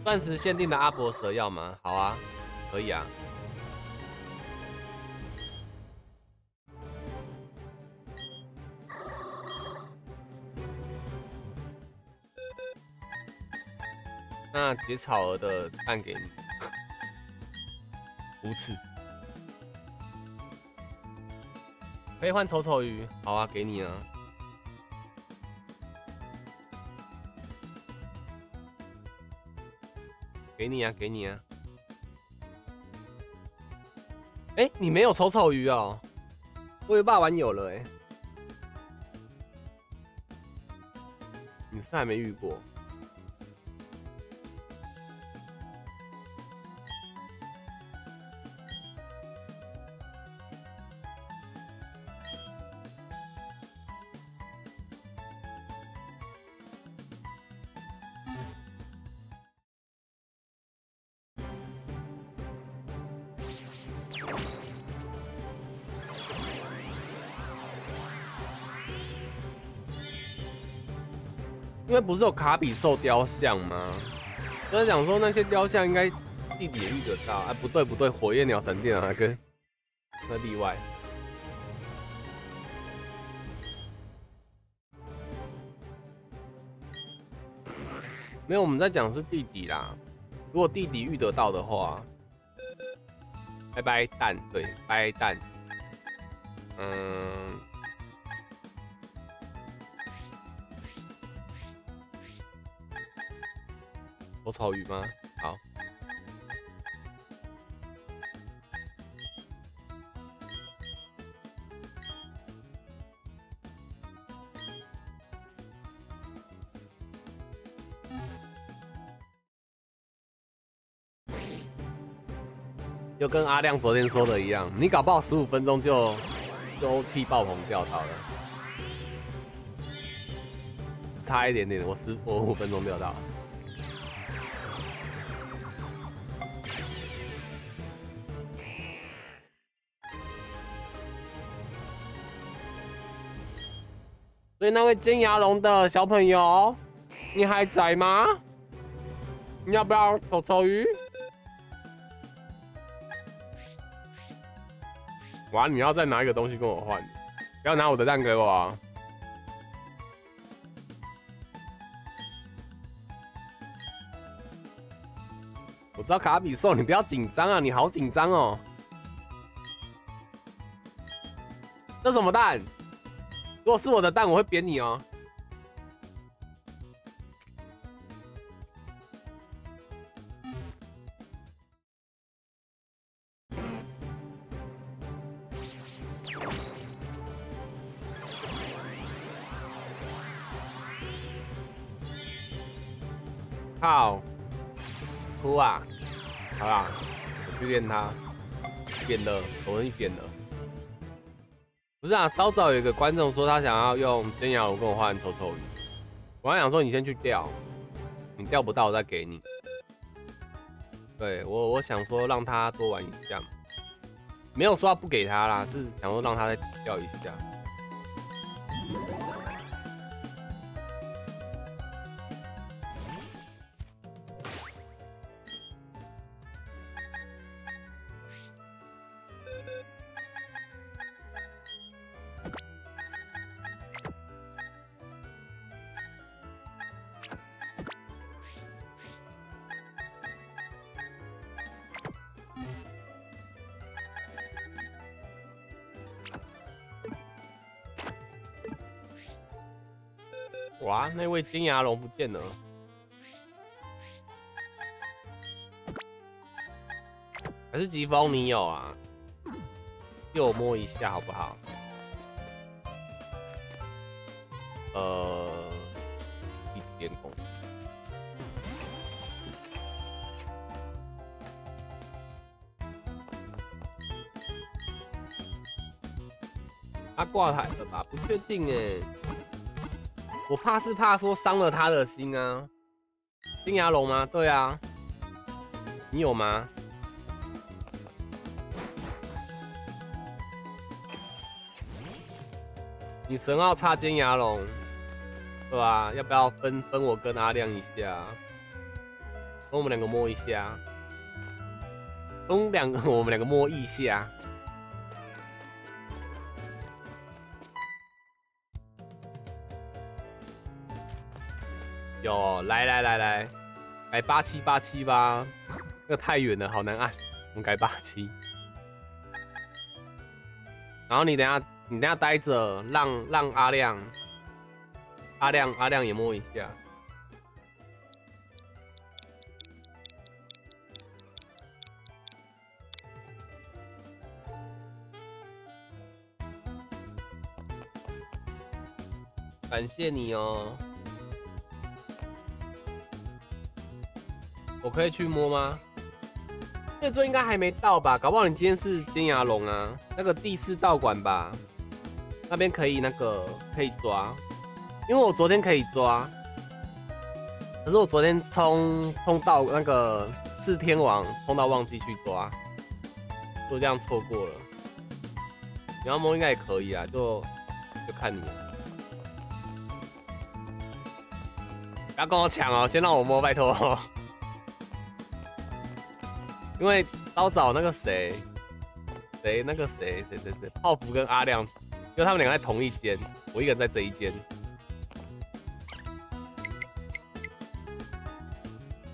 钻石限定的阿伯蛇要吗？好啊，可以啊。那结草儿的蛋给你，无耻，可以换丑丑鱼，好啊，给你啊，给你啊，给你啊，哎，你没有丑丑鱼哦，我以为霸王有了哎，你是还没遇过。因为不是有卡比兽雕像吗？就是想说那些雕像应该地底也遇得到。哎，不对不对，火焰鸟神殿啊，跟那例外。没有，我们在讲是弟弟啦。如果弟弟遇得到的话，拜拜蛋，对，拜蛋。嗯。我草鱼吗？好。就跟阿亮昨天说的一样，你搞不好十五分钟就就气爆棚掉到了，差一点点，我十我五分钟掉到。所以那位尖牙龙的小朋友，你还在吗？你要不要臭臭鱼？哇！你要再拿一个东西跟我换，不要拿我的蛋给我啊！我知道卡比兽，你不要紧张啊！你好紧张哦！这什么蛋？如果是我的蛋，我会扁你哦。好，哭啊！好啦，我去练它，扁了，我容易扁了。不是啊，稍早有一个观众说他想要用尖牙龙跟我换臭臭鱼，我还想说你先去钓，你钓不到我再给你。对我，我想说让他多玩一下，没有说不给他啦，是想说让他再钓一下。位金牙龙不见了。还是疾风你有啊？借我摸一下好不好？呃，一点功。他挂台了吧？不确定哎，我怕是怕说伤了他的心啊。金牙龙吗？对啊，你有吗？你神奥差金牙龙，对吧？要不要分分我跟阿亮一下？分我们两个摸一下，分两个我们两个摸一下。有，来来来来，改八七八七吧，那个太远了，好难按。我们改八七，然后你等下。你等下待着，让让阿亮，阿亮阿亮也摸一下。感谢你哦，我可以去摸吗？这座应该还没到吧？搞不好你今天是尖牙龙啊，那个第四道馆吧。那边可以那个可以抓，因为我昨天可以抓，可是我昨天冲冲到那个四天王，冲到忘记去抓，就这样错过了。你要摸应该也可以啊，就就看你了。不要跟我抢哦，先让我摸，拜托。因为刀找那个谁，谁那个谁谁谁谁，泡芙跟阿亮。因为他们两个在同一间，我一个人在这一间。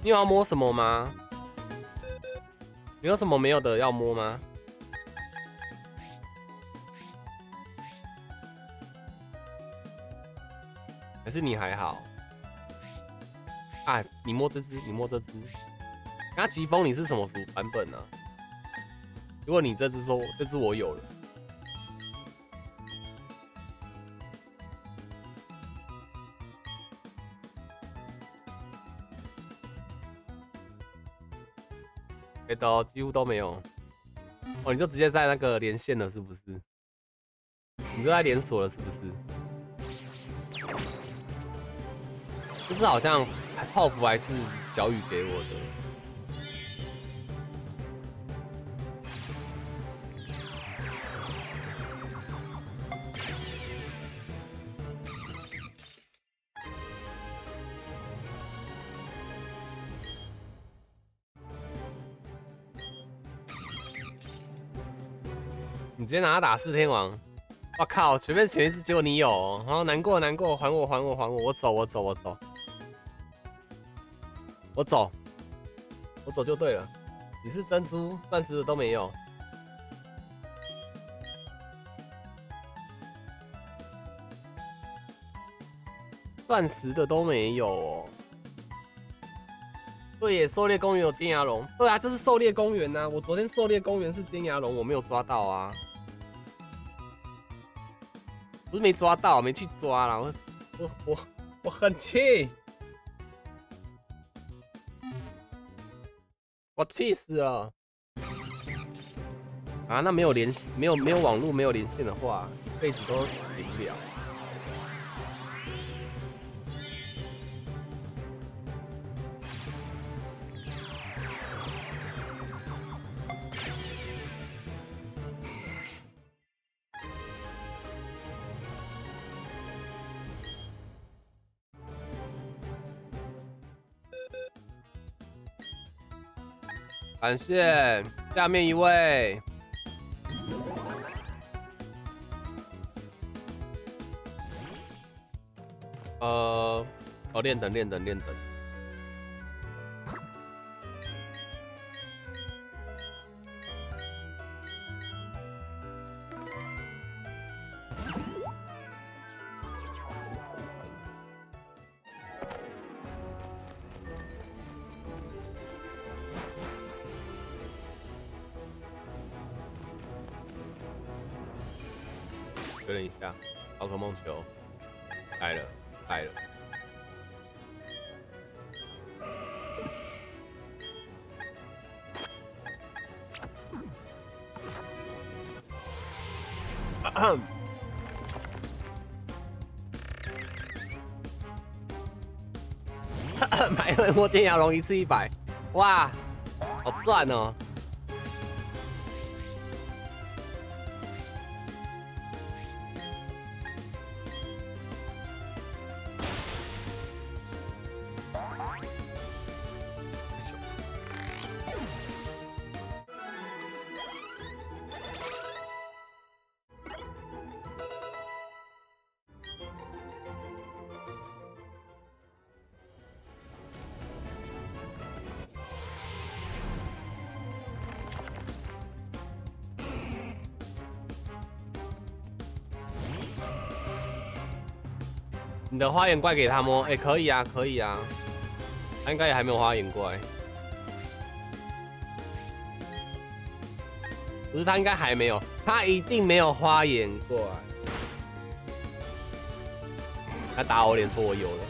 你有要摸什么吗？你有什么没有的要摸吗？还是你还好？哎，你摸这只，你摸这只。那疾风你是什么属版本呢？如果你这只说这只我有了。都几乎都没有哦，你就直接在那个连线了是不是？你就在连锁了是不是？就是好像泡芙还是小雨给我的。直接拿他打四天王，我靠！随便选一次，结果你有，然后难过难过，还我还我还我，我走我走我走，我走，我走就对了。你是珍珠钻石的都没有，钻石的都没有哦。对耶，狩猎公园有尖牙龙。对啊，这是狩猎公园呐。我昨天狩猎公园是尖牙龙，我没有抓到啊。不是没抓到，没去抓了，我我我我很气，我气死了！啊，那没有连没有没有网络没有连线的话，一辈子都赢不了。感谢下面一位，呃，哦，练等练等练等。摸剑牙龙一次一百，哇，好赚哦！的花眼怪给他摸，哎，可以啊，可以啊，他应该也还没有花眼怪，不是他应该还没有，他一定没有花眼怪，他打我脸说我有了。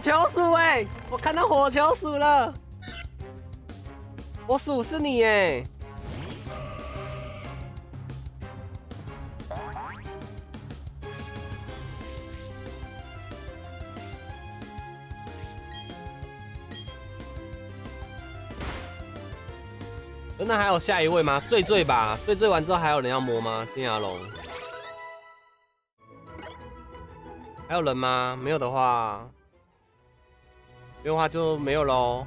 球鼠哎，我看到火球鼠了，我鼠是你哎，那还有下一位吗？醉醉吧，醉醉完之后还有人要摸吗？金牙龙，还有人吗？没有的话。的话就没有喽。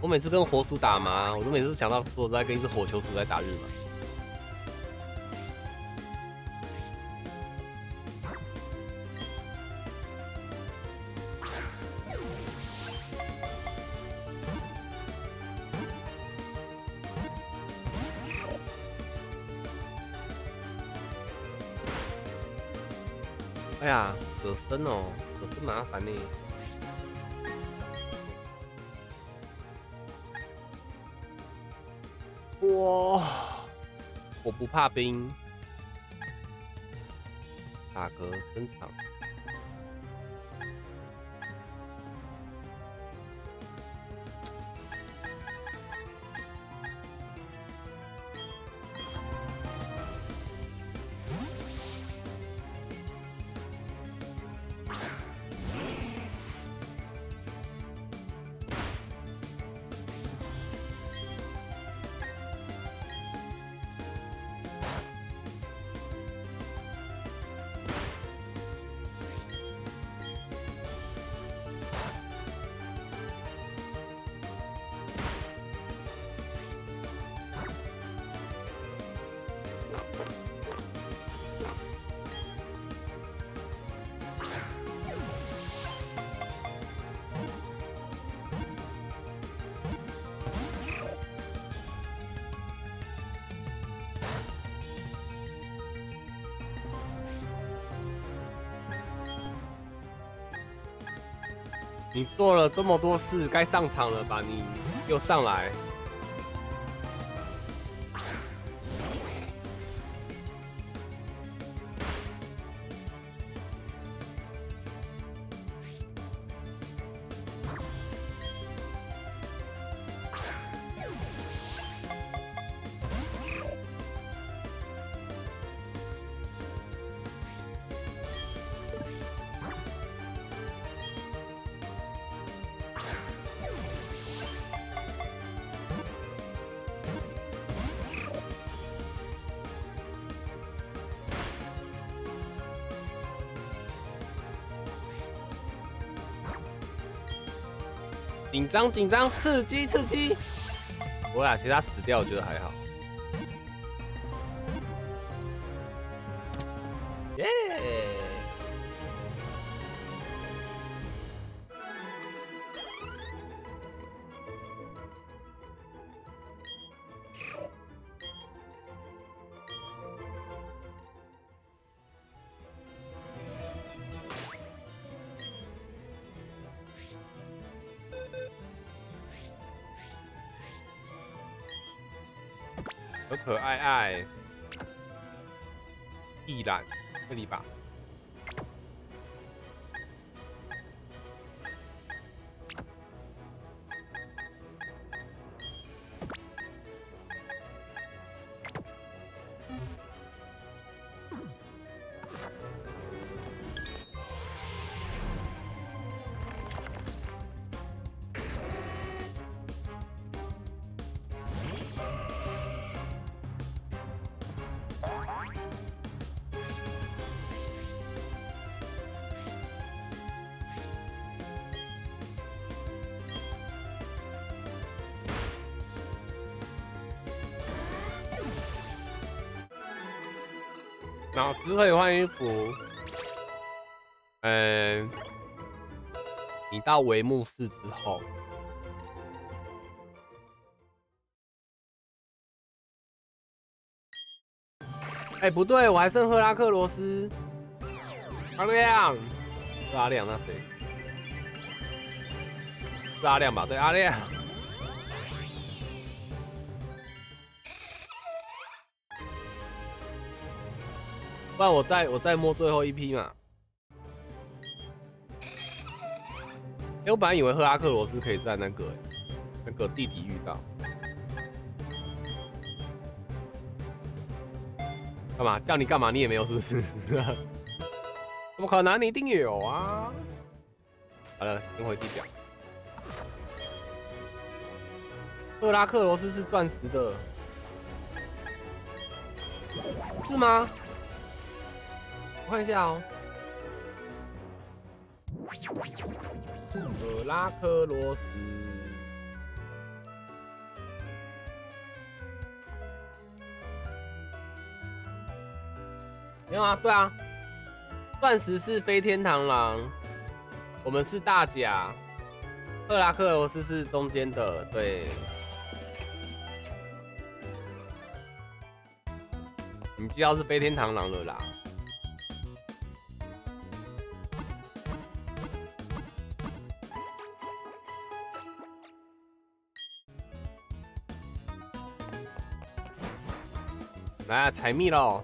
我每次跟火鼠打嘛，我都每次想到说我在跟一只火球鼠在打日嘛。可深哦，可是麻烦呢。哇，我不怕冰，大哥登场。你做了这么多事，该上场了吧？你又上来。张紧张，刺激刺激。我俩，其实他死掉，我觉得还好。老师可以换衣服。嗯，你到帷幕室之后，哎，不对，我还剩赫拉克罗斯。阿亮，是阿亮，那谁？是阿亮吧？对，阿亮。不然我再我再摸最后一批嘛。哎，我本来以为赫拉克罗斯可以在那个那个地底遇到。干嘛？叫你干嘛？你也没有是不是？[laughs] 怎么可能？你一定有啊！好了，先回地表。赫拉克罗斯是钻石的，是吗？我看一下哦，赫拉克罗斯，没有啊？对啊，钻石是飞天螳螂，我们是大甲，赫拉克罗斯是中间的，对。你知道是飞天螳螂了啦。采蜜喽！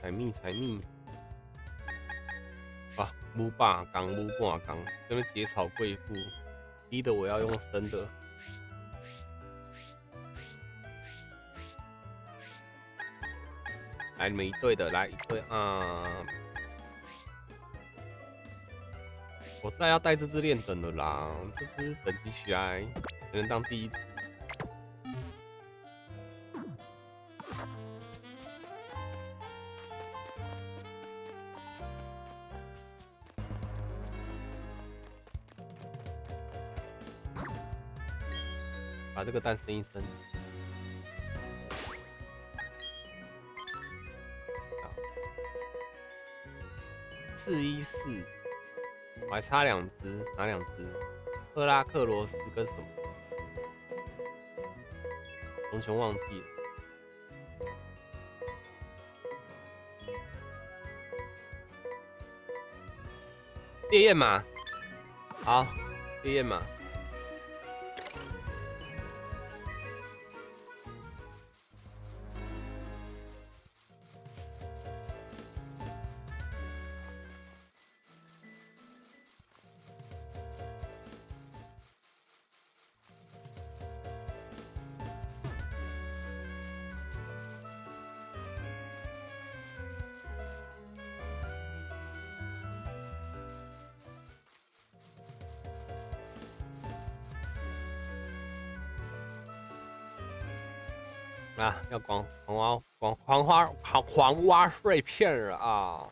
采蜜，采蜜！哇，木霸缸，木霸缸，跟那结草贵妇，逼得我要用生的。来，你们一对的，来一对啊！我再要带这只练等的啦，这只等级起来只能当第一。这个蛋生一生，四一四，我还差两只，哪两只？赫拉克罗斯跟什么？熊熊忘记了。烈焰马，好，烈焰马。要黄黄花黄黄花黄黄蛙碎片儿啊！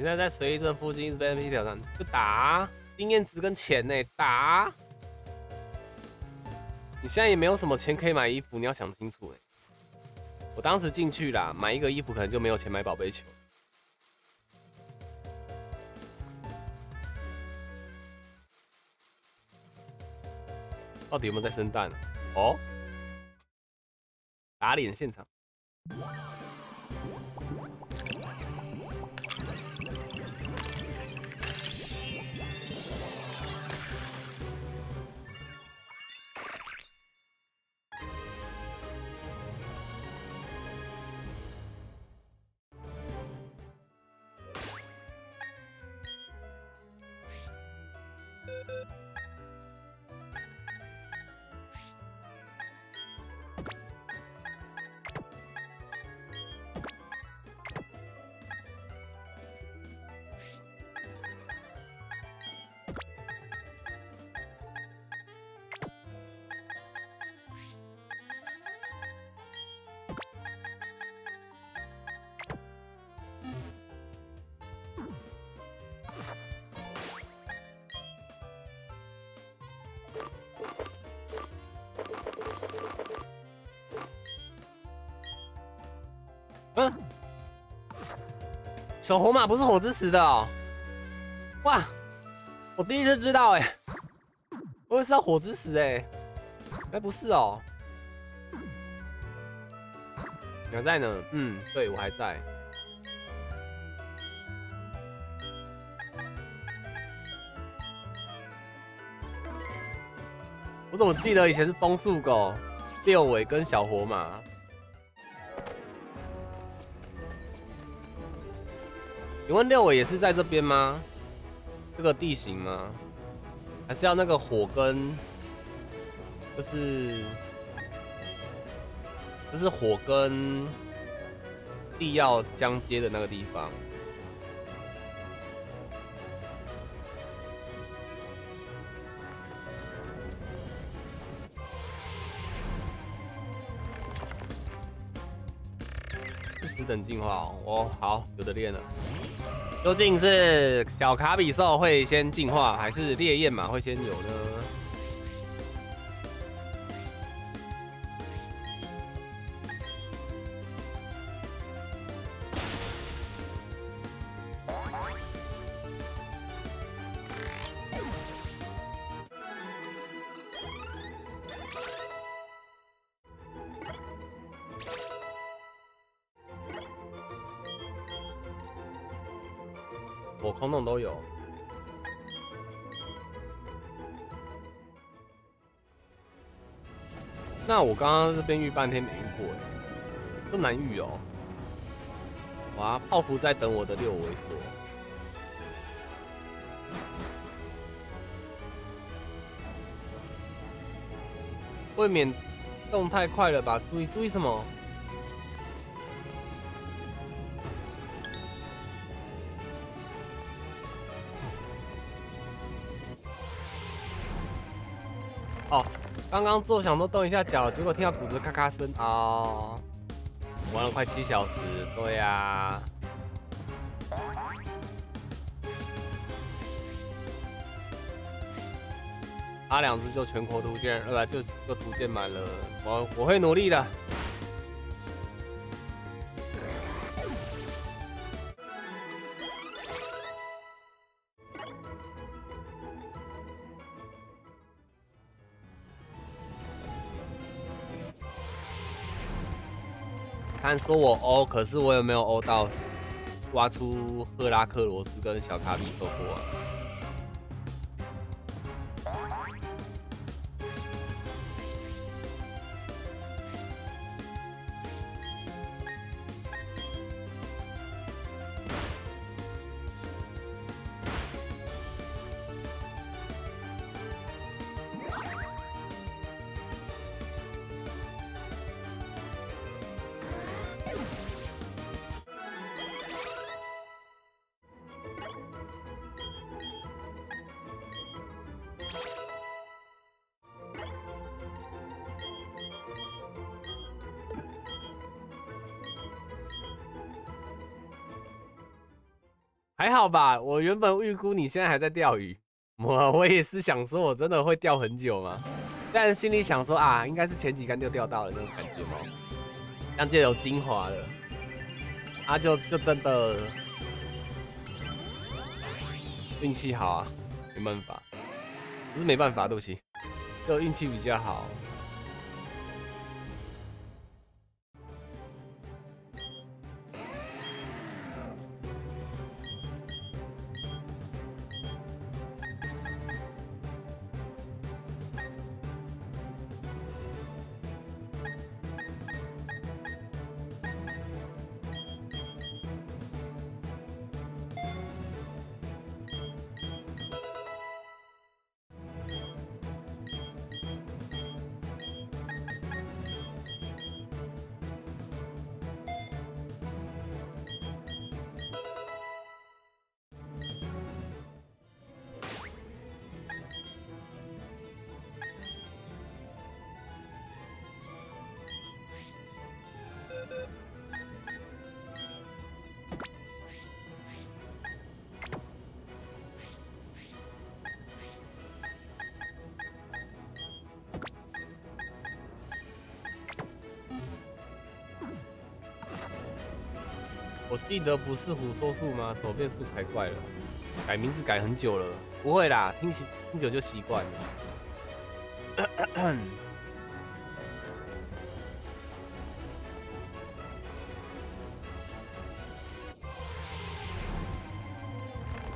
你现在在随意这附近一直被 NPC 挑战，就打经验值跟钱呢，打。你现在也没有什么钱可以买衣服，你要想清楚哎。我当时进去啦，买一个衣服可能就没有钱买宝贝球。到底有没有在生蛋？哦，打脸现场。小红马不是火之石的哦。哇，我第一次知道哎，我以为是要火之石哎，哎不是哦。你还在呢？嗯，对我还在。我怎么记得以前是风速狗、六尾跟小火马？请问六尾也是在这边吗？这个地形吗？还是要那个火跟，就是就是火跟地要相接的那个地方？十等进化哦，好，有的练了。究竟是小卡比兽会先进化，还是烈焰马会先有呢？刚刚这边遇半天没遇过哎，这难遇哦。哇，泡芙在等我的六维索，未免动太快了吧？注意注意什么？刚刚坐想说动一下脚，结果听到骨子咔咔声哦！玩了快七小时，对呀。啊两只就全国图鉴，呃不就就图鉴满了，我我会努力的。说我欧，可是我也没有欧到挖出赫拉克罗斯跟小卡比兽过？还原本预估你现在还在钓鱼，我我也是想说，我真的会钓很久吗？但心里想说啊，应该是前几竿就钓到了那种感觉吗？这样就有精华了，啊，就就真的运气好啊，没办法，不是没办法，对不起，就运气比较好。得不是胡说树吗？左变树才怪了，改名字改很久了，不会啦，听习听久就习惯了。[coughs]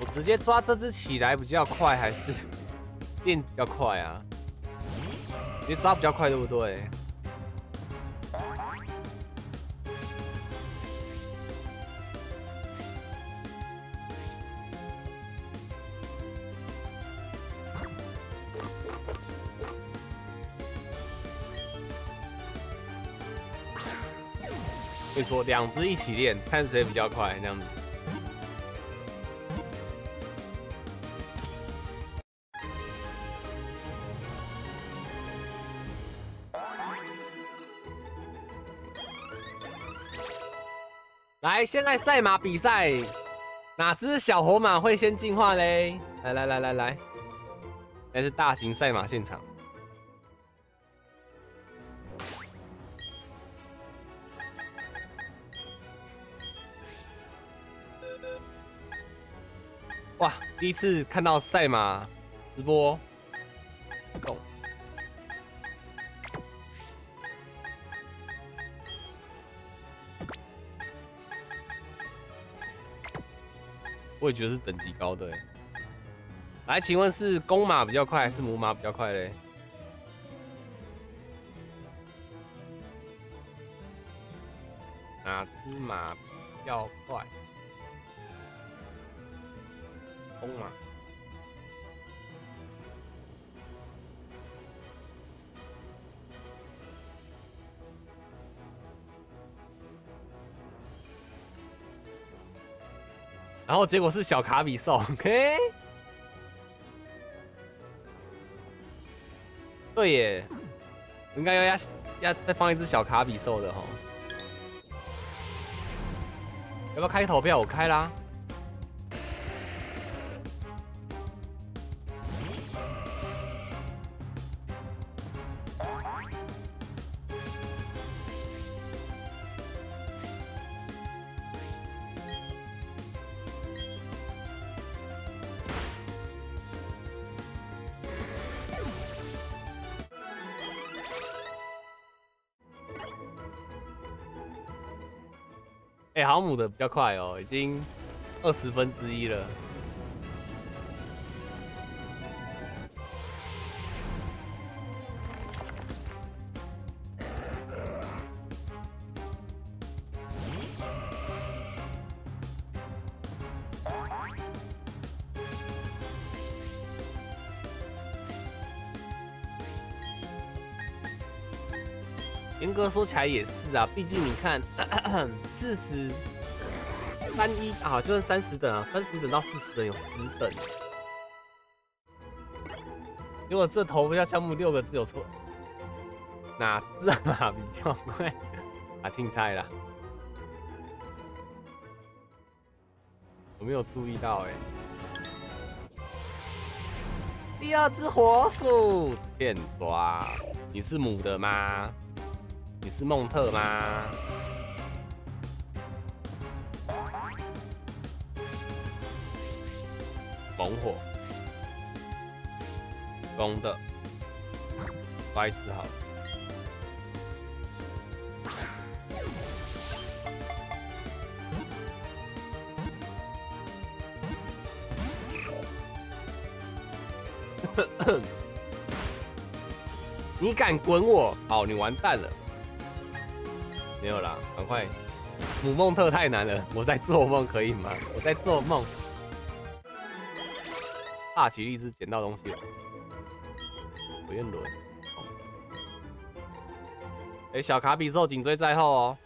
我直接抓这只起来比较快，还是电比较快啊？直接抓比较快，对不对？说，两只一起练，看谁比较快，这样子。来，现在赛马比赛，哪只小火马会先进化嘞？来来来来来，那是大型赛马现场。第一次看到赛马直播，懂。我也觉得是等级高的。来，请问是公马比较快，还是母马比较快嘞？哪只马比较快？嘛，然后结果是小卡比兽，OK？[laughs] 对耶，应该要要要再放一只小卡比兽的哈，要不要开投票？我开啦。航母的比较快哦，已经二十分之一了。说起来也是啊，毕竟你看，[clears throat] 四十三一啊，就是三十等啊，三十等到四十等有十等。如果这投票项目六个字有错，哪只马比较快？啊，青菜了。我没有注意到哎。第二只火鼠，骗抓，你是母的吗？你是孟特吗？猛火，公的，抓一只好。[coughs] 你敢滚我？好，你完蛋了。没有啦，赶快！母梦特太难了，我在做梦可以吗？我在做梦。大吉利是捡到东西了。火焰轮。哎，小卡比兽紧追在后哦。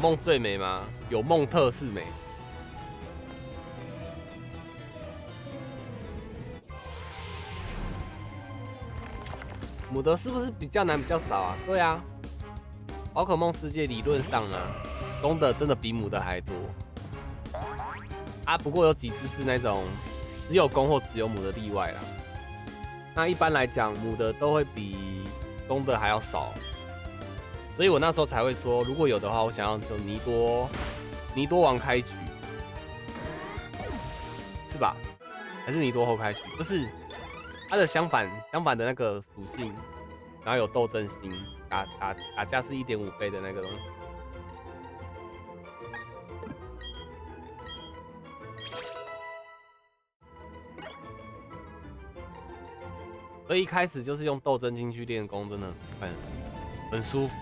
梦最美吗？有梦特是美。母的是不是比较难、比较少啊？对啊，宝可梦世界理论上啊，公的真的比母的还多。啊，不过有几只是那种只有公或只有母的例外啦。那一般来讲，母的都会比公的还要少。所以我那时候才会说，如果有的话，我想要就尼多尼多王开局，是吧？还是尼多后开局？不是，它的相反相反的那个属性，然后有斗争心，打打打架是一点五倍的那个东西。所以一开始就是用斗争心去练功，真的很很舒服。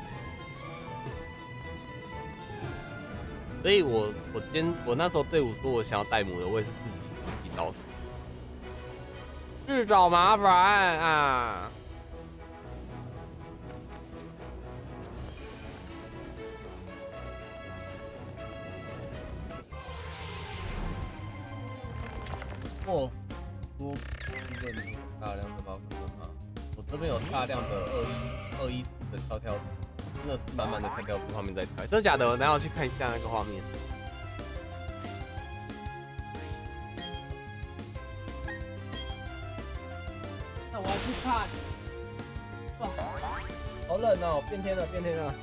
所以我我今我那时候队伍说我想要带母的，我也是自己自己找死，自找麻烦啊！哦，多一个大量的宝可梦吗？我这边有大量的二一二一四的跳跳。真的是慢慢的看掉出画面再跳，真的假的？然后去看一下那个画面。那我要去看。哇，好冷哦！变天了，变天了。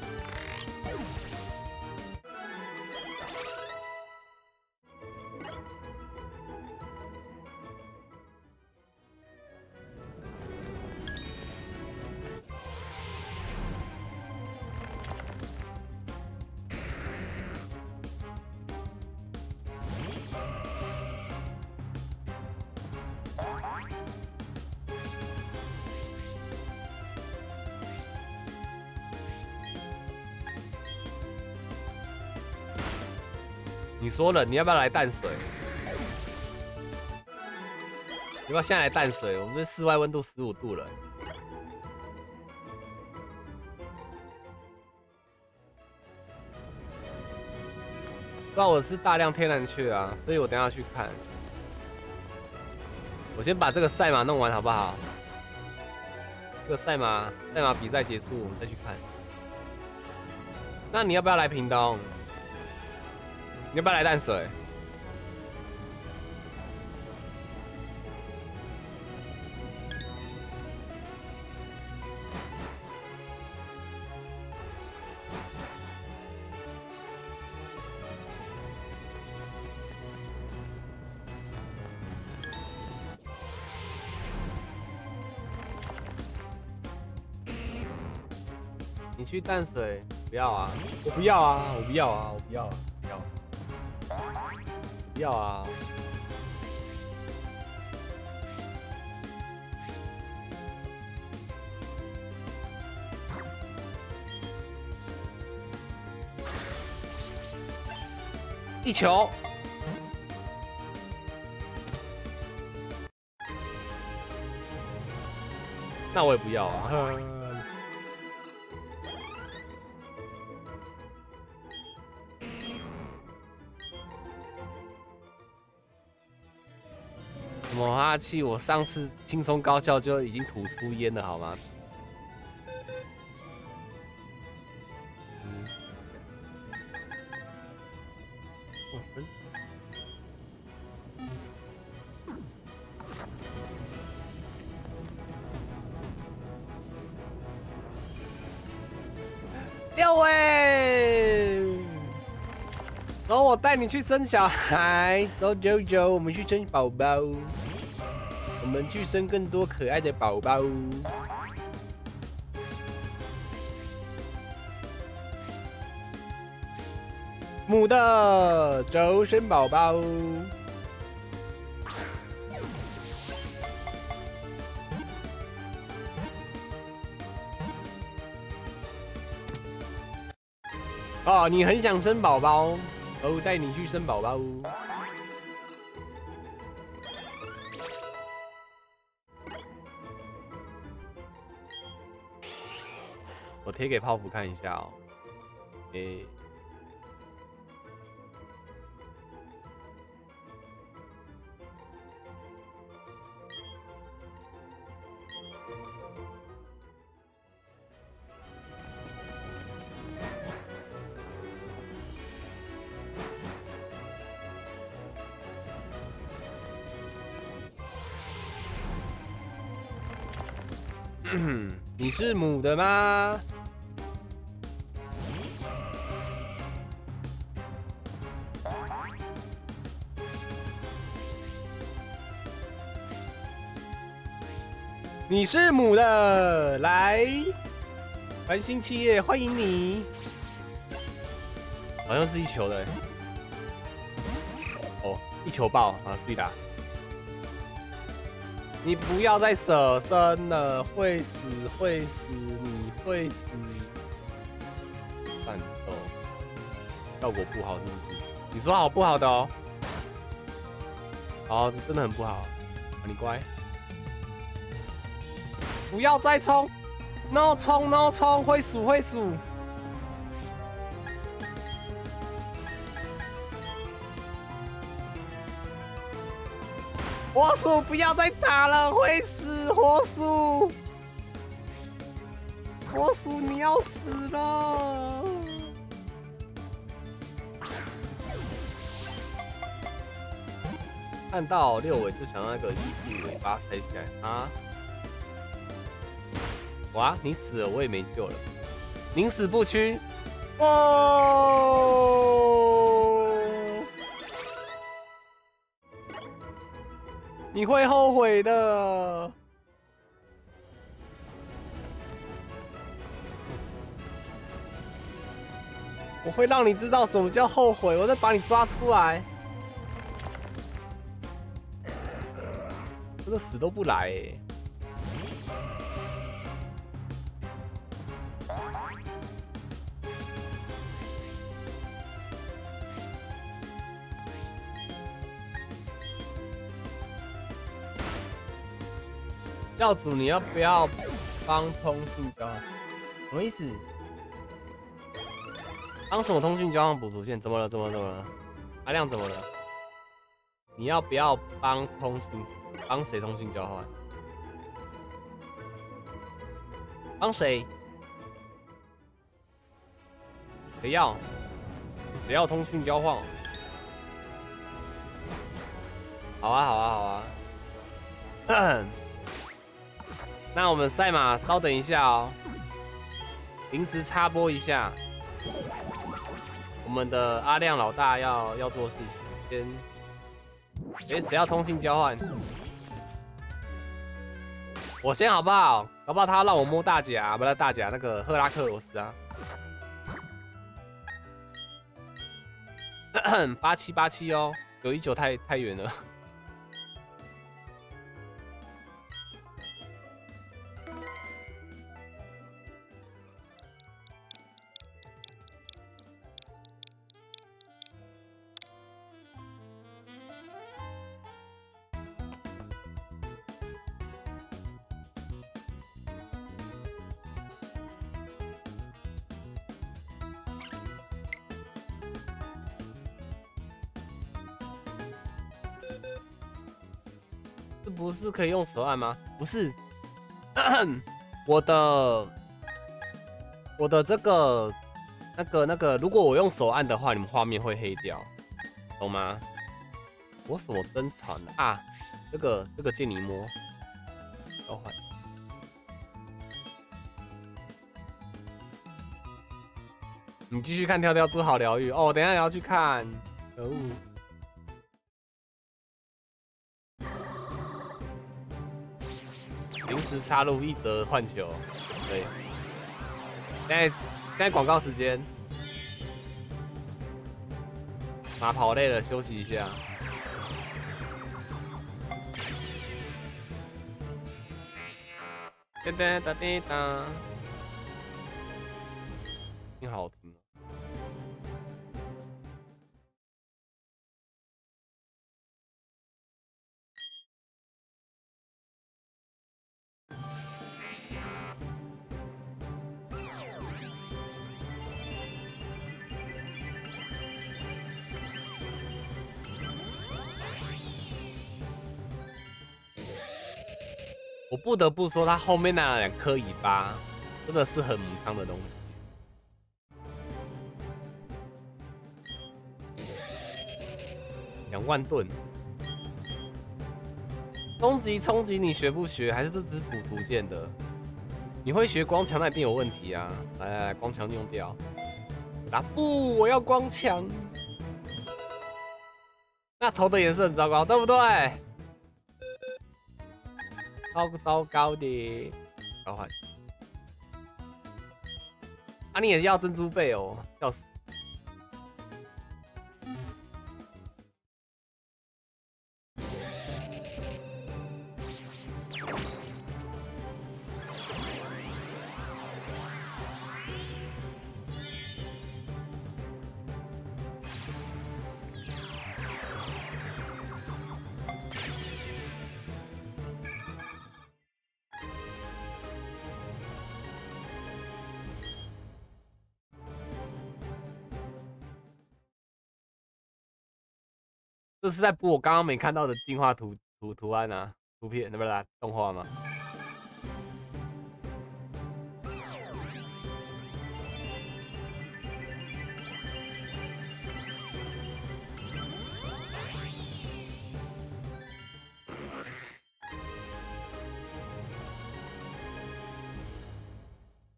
说了，你要不要来淡水？要不要现在来淡水？我们这室外温度十五度了。不知道我是大量天然雀啊，所以我等下去看。我先把这个赛马弄完好不好？这个赛马赛马比赛结束，我们再去看。那你要不要来屏东？你要不要来淡水？你去淡水？不要啊！我不要啊！我不要啊！我不要啊！要啊！一球，那我也不要啊！什么哈气？我上次轻松高效就已经吐出烟了，好吗？嗯。六位，走，我带你去生小孩，走走走，我们去生宝宝。我们去生更多可爱的宝宝，母的走生宝宝。哦，你很想生宝宝，哦，带你去生宝宝。贴给泡芙看一下哦，诶。[clears throat] 你是母的吗？你是母的，来，繁星企业欢迎你。好像是一球的，哦，一球爆啊，对的。你不要再舍身了，会死会死，你会死。战斗效果不好是不是？你说好不好的哦？哦，真的很不好，你乖。不要再冲！No 冲 No 冲，会数会数。火鼠不要再打了，会死！火鼠，火鼠你要死了！看到六尾就想要那个衣服尾巴拆起来啊！哇！你死了，我也没救了。宁死不屈！哦！你会后悔的。我会让你知道什么叫后悔，我再把你抓出来。这个死都不来。教主，你要不要帮通讯交换？什么意思？帮什么通讯交换补出线？怎么了？怎么怎么了？阿亮怎么了？你要不要帮通讯？帮谁通讯交换？帮谁？谁要？谁要通讯交换？好啊，好啊，好啊。那我们赛马，稍等一下哦，临时插播一下，我们的阿亮老大要要做事情，先，哎，谁要通信交换？我先好不好？好不好？他让我摸大甲，不是大甲，那个赫拉克罗斯啊，八七八七哦，九一九太太远了。可以用手按吗？不是，[clears throat] 我的我的这个那个那个，如果我用手按的话，你们画面会黑掉，懂吗？我什么登场啊？这个这个借你摸，交换。你继续看跳跳猪好疗愈哦，等下也要去看。可恶。临时插入一则换球，对。现在现在广告时间，马跑累了休息一下。哒哒哒哒哒，挺好不得不说，它后面那两颗尾巴真的是很母汤的东西。两万吨，终极冲击，你学不学？还是这只普图鉴的？你会学光墙，那一定有问题啊！来来来，光墙用掉。啊不，我要光墙。那头的颜色很糟糕，对不对？超糟糕的，交换。啊，你也是要珍珠贝哦，笑死。这是在播我刚刚没看到的进化图图图案啊，图片，对不对？动画吗？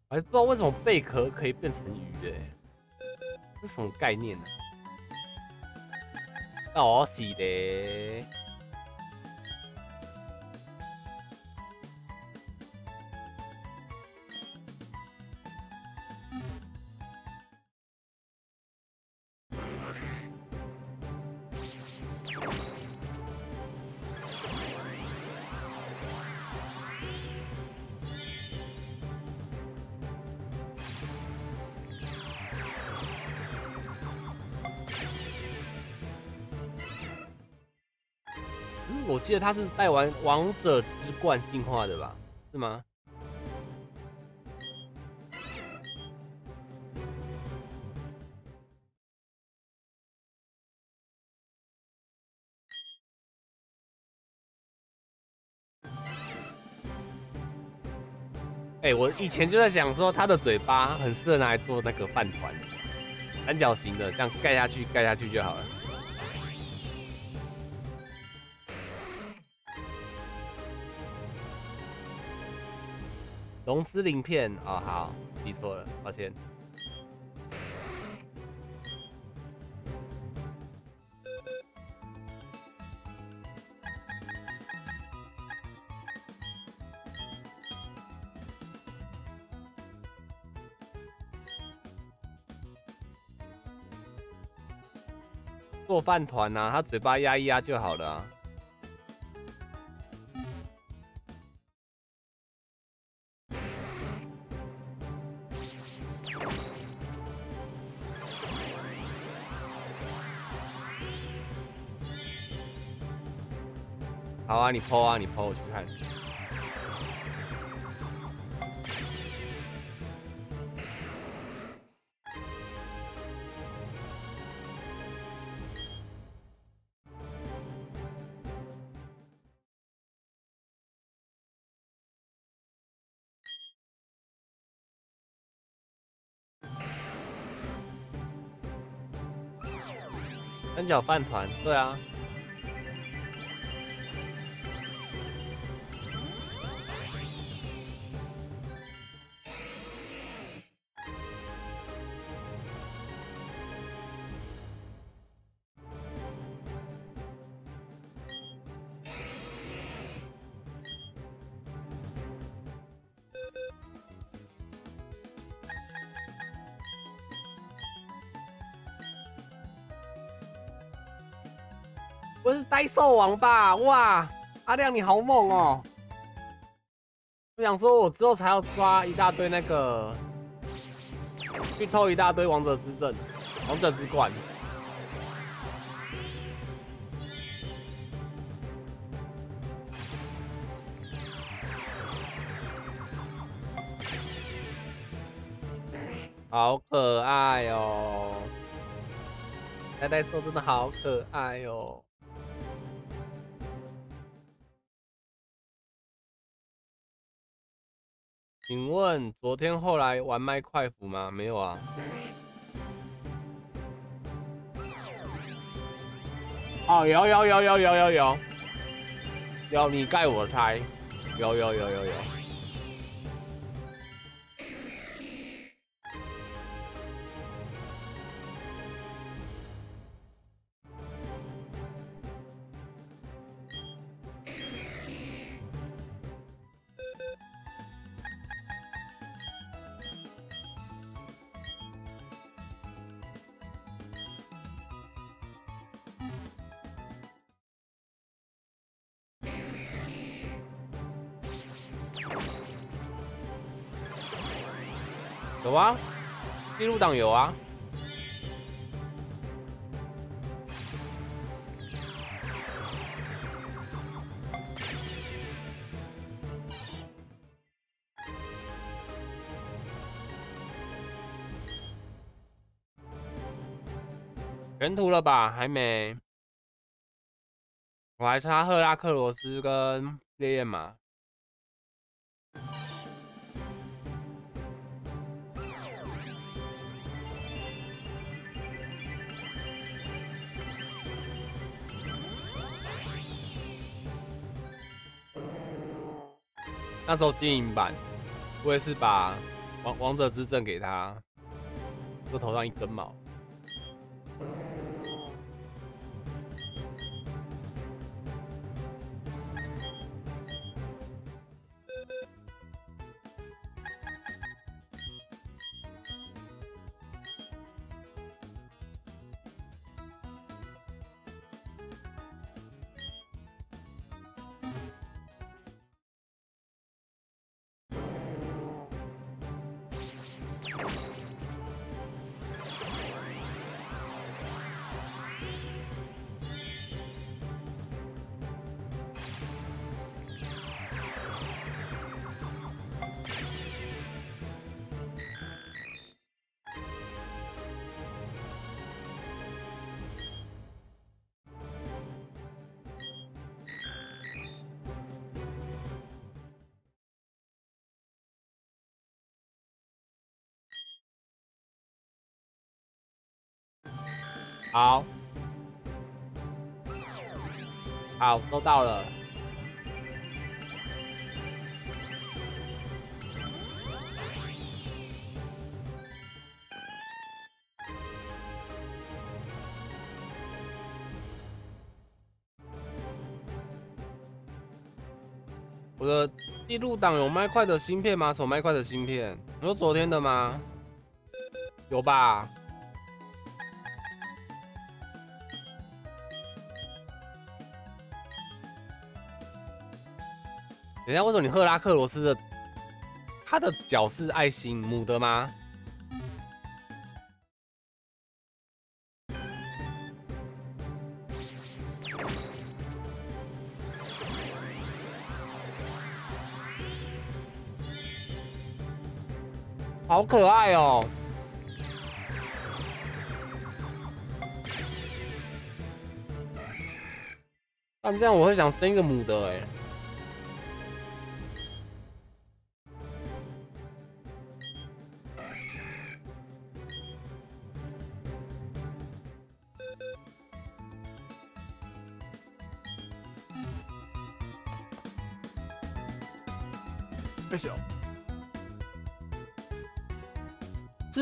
哎，不知道为什么贝壳可以变成鱼，哎，这什么概念呢？哦，是的。我记他是带完王者之冠进化的吧？是吗？哎，我以前就在想说，他的嘴巴很适合拿来做那个饭团，三角形的，这样盖下去，盖下去就好了。龙之鳞片哦，好，记错了，抱歉。做饭团呐，他嘴巴压一压就好了。你抛啊，你抛，我去看。三角饭团，对啊，呆兽王吧？哇，阿亮你好猛哦！我想说，我之后才要抓一大堆那个，去偷一大堆王者之证、王者之冠。好可爱哦！呆呆兽真的好可爱哦！请问昨天后来玩麦快服吗？没有啊。哦，有有有有有有有，有你盖我猜，有有有有有。啊，记录档有啊。全图了吧？还没。我还差赫拉克罗斯跟烈焰马。那时候金银版，我也是把王王者之证给他，就头上一根毛。好，好，收到了。我的记录档有麦块的芯片吗？手麦块的芯片？你说昨天的吗？有吧？等下，为什么你赫拉克罗斯的他的脚是爱心母的吗？好可爱哦！但这样我会想生一个母的哎。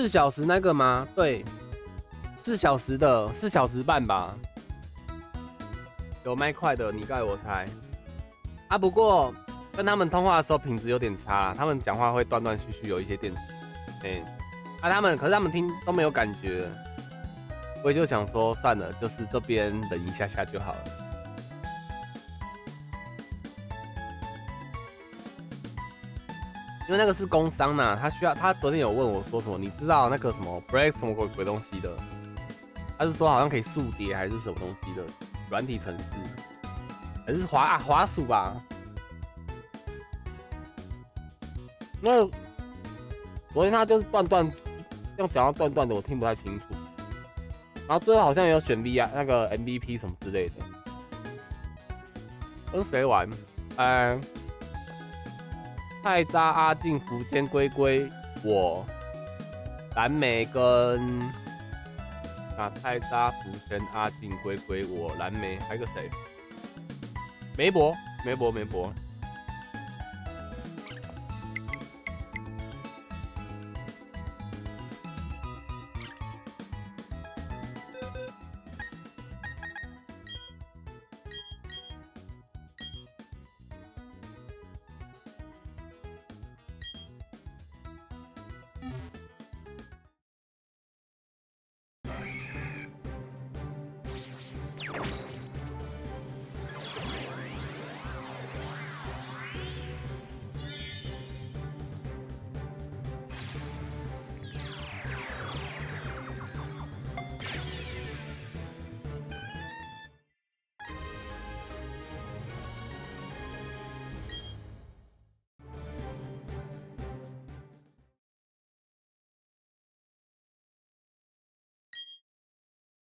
四小时那个吗？对，四小时的，四小时半吧。有卖快的，你盖我猜。啊，不过跟他们通话的时候品质有点差，他们讲话会断断续续，有一些电池。哎，啊，他们可是他们听都没有感觉，我也就想说算了，就是这边等一下下就好了。因为那个是工商呐，他需要他昨天有问我说什么，你知道那个什么 break 什么鬼鬼东西的？他是说好像可以速叠还是什么东西的？软体程式还是滑啊滑鼠吧？那昨天他就是断断，用讲到断断的，我听不太清楚。然后最后好像有选 V 啊，那个 MVP 什么之类的。跟谁玩？呃，泰扎、阿静、福建龟龟，我蓝莓跟。啊，泰扎、福全、阿静、龟龟，我蓝莓，还有个谁？梅博，梅博，梅博。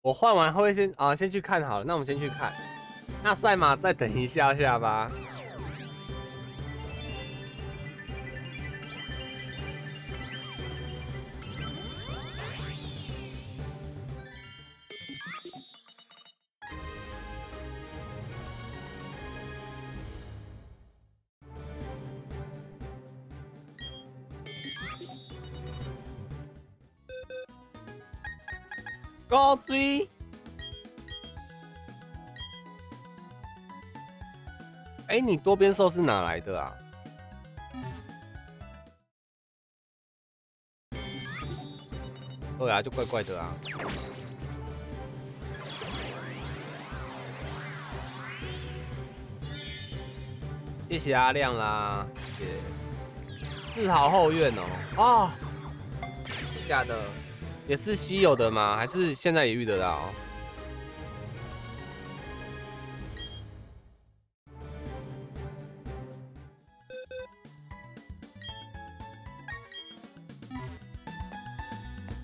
我换完会先啊，先去看好了。那我们先去看。那赛马再等一下下吧。你多边兽是哪来的啊？对啊，就怪怪的啊。谢谢阿亮啦，谢谢。自豪后院哦，啊，假的。也是稀有的吗？还是现在也遇得到？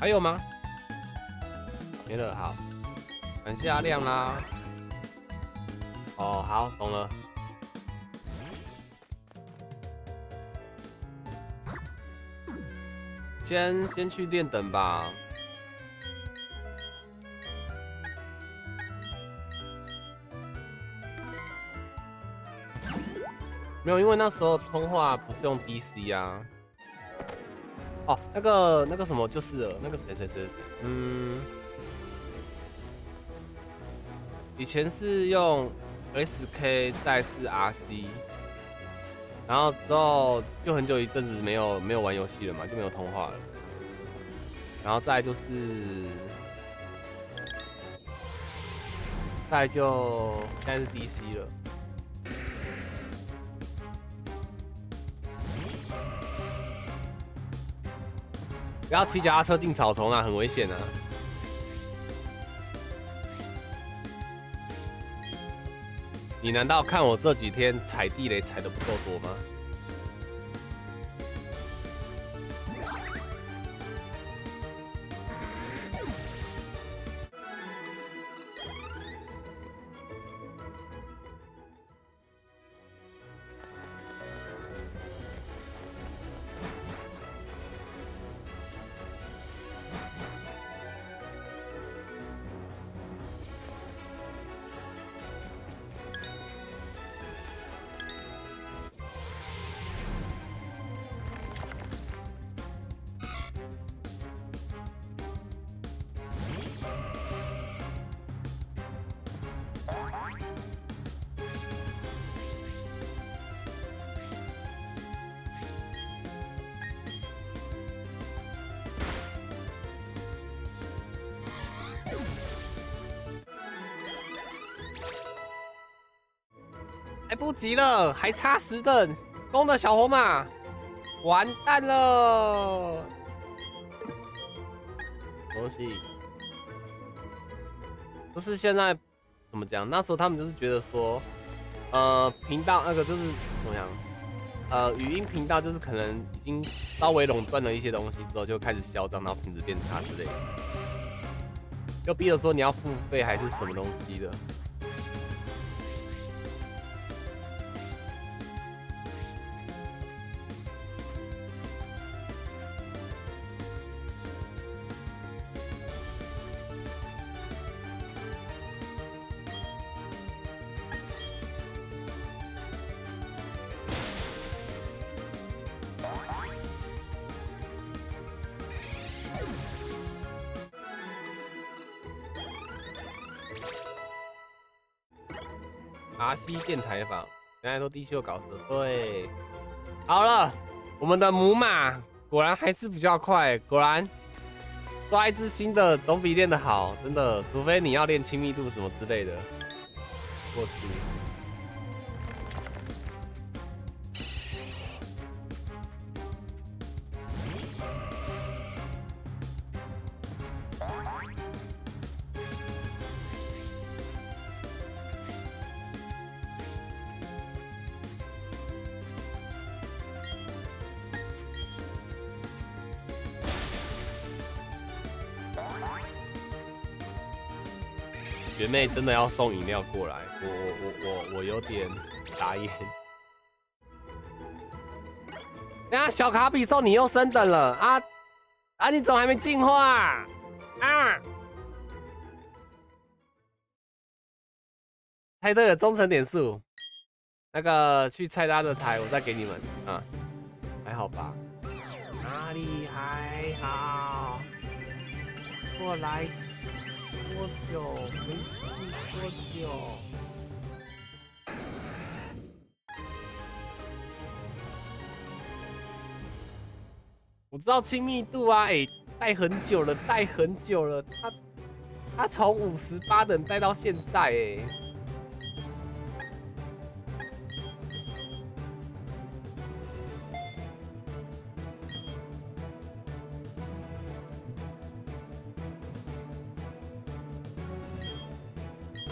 还有吗？没了，好，感谢阿亮啦。哦，好，懂了。先先去练等吧。没有，因为那时候通话不是用 DC 啊。哦，那个那个什么就是了，那个谁谁谁谁，嗯，以前是用 SK 再是 RC，然后之后就很久一阵子没有没有玩游戏了嘛，就没有通话了。然后再就是，再就现在是 DC 了。不要骑脚踏车进草丛啊，很危险啊！你难道看我这几天踩地雷踩的不够多吗？不及了，还差十等，公的小红马，完蛋了！东西，不是现在怎么讲？那时候他们就是觉得说，呃，频道那个就是怎么样？呃，语音频道就是可能已经稍微垄断了一些东西之后，就开始嚣张，然后品质变差之类的，就逼着说你要付费还是什么东西的。西电台坊，原来都地秀搞事，对，好了，我们的母马果然还是比较快，果然抓一只新的总比练的好，真的，除非你要练亲密度什么之类的，过去。真的要送饮料过来，我我我我我有点傻眼。等下小卡比兽你又升等了啊啊！你怎么还没进化啊？猜对了，忠诚点数。那个去菜单的台，我再给你们啊，还好吧？哪里还好？过来多久没？多久？我知道亲密度啊，哎，带很久了，带很久了，他他从五十八等带到现在，哎。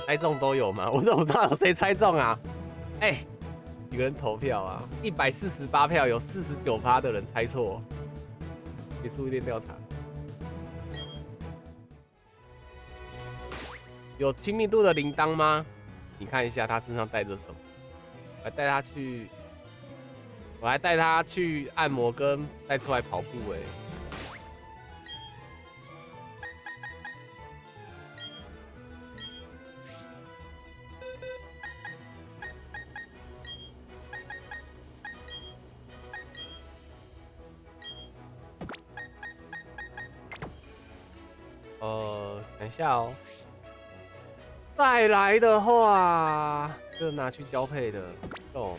猜中都有吗？[laughs] 我怎么知道有谁猜中啊？哎，几个人投票啊？一百四十八票，有四十九趴的人猜错。结束一点调查。有亲密度的铃铛吗？你看一下他身上带着什么？来带他去，我还带他去按摩跟带出来跑步哎。下哦，再来的话就拿去交配的，懂？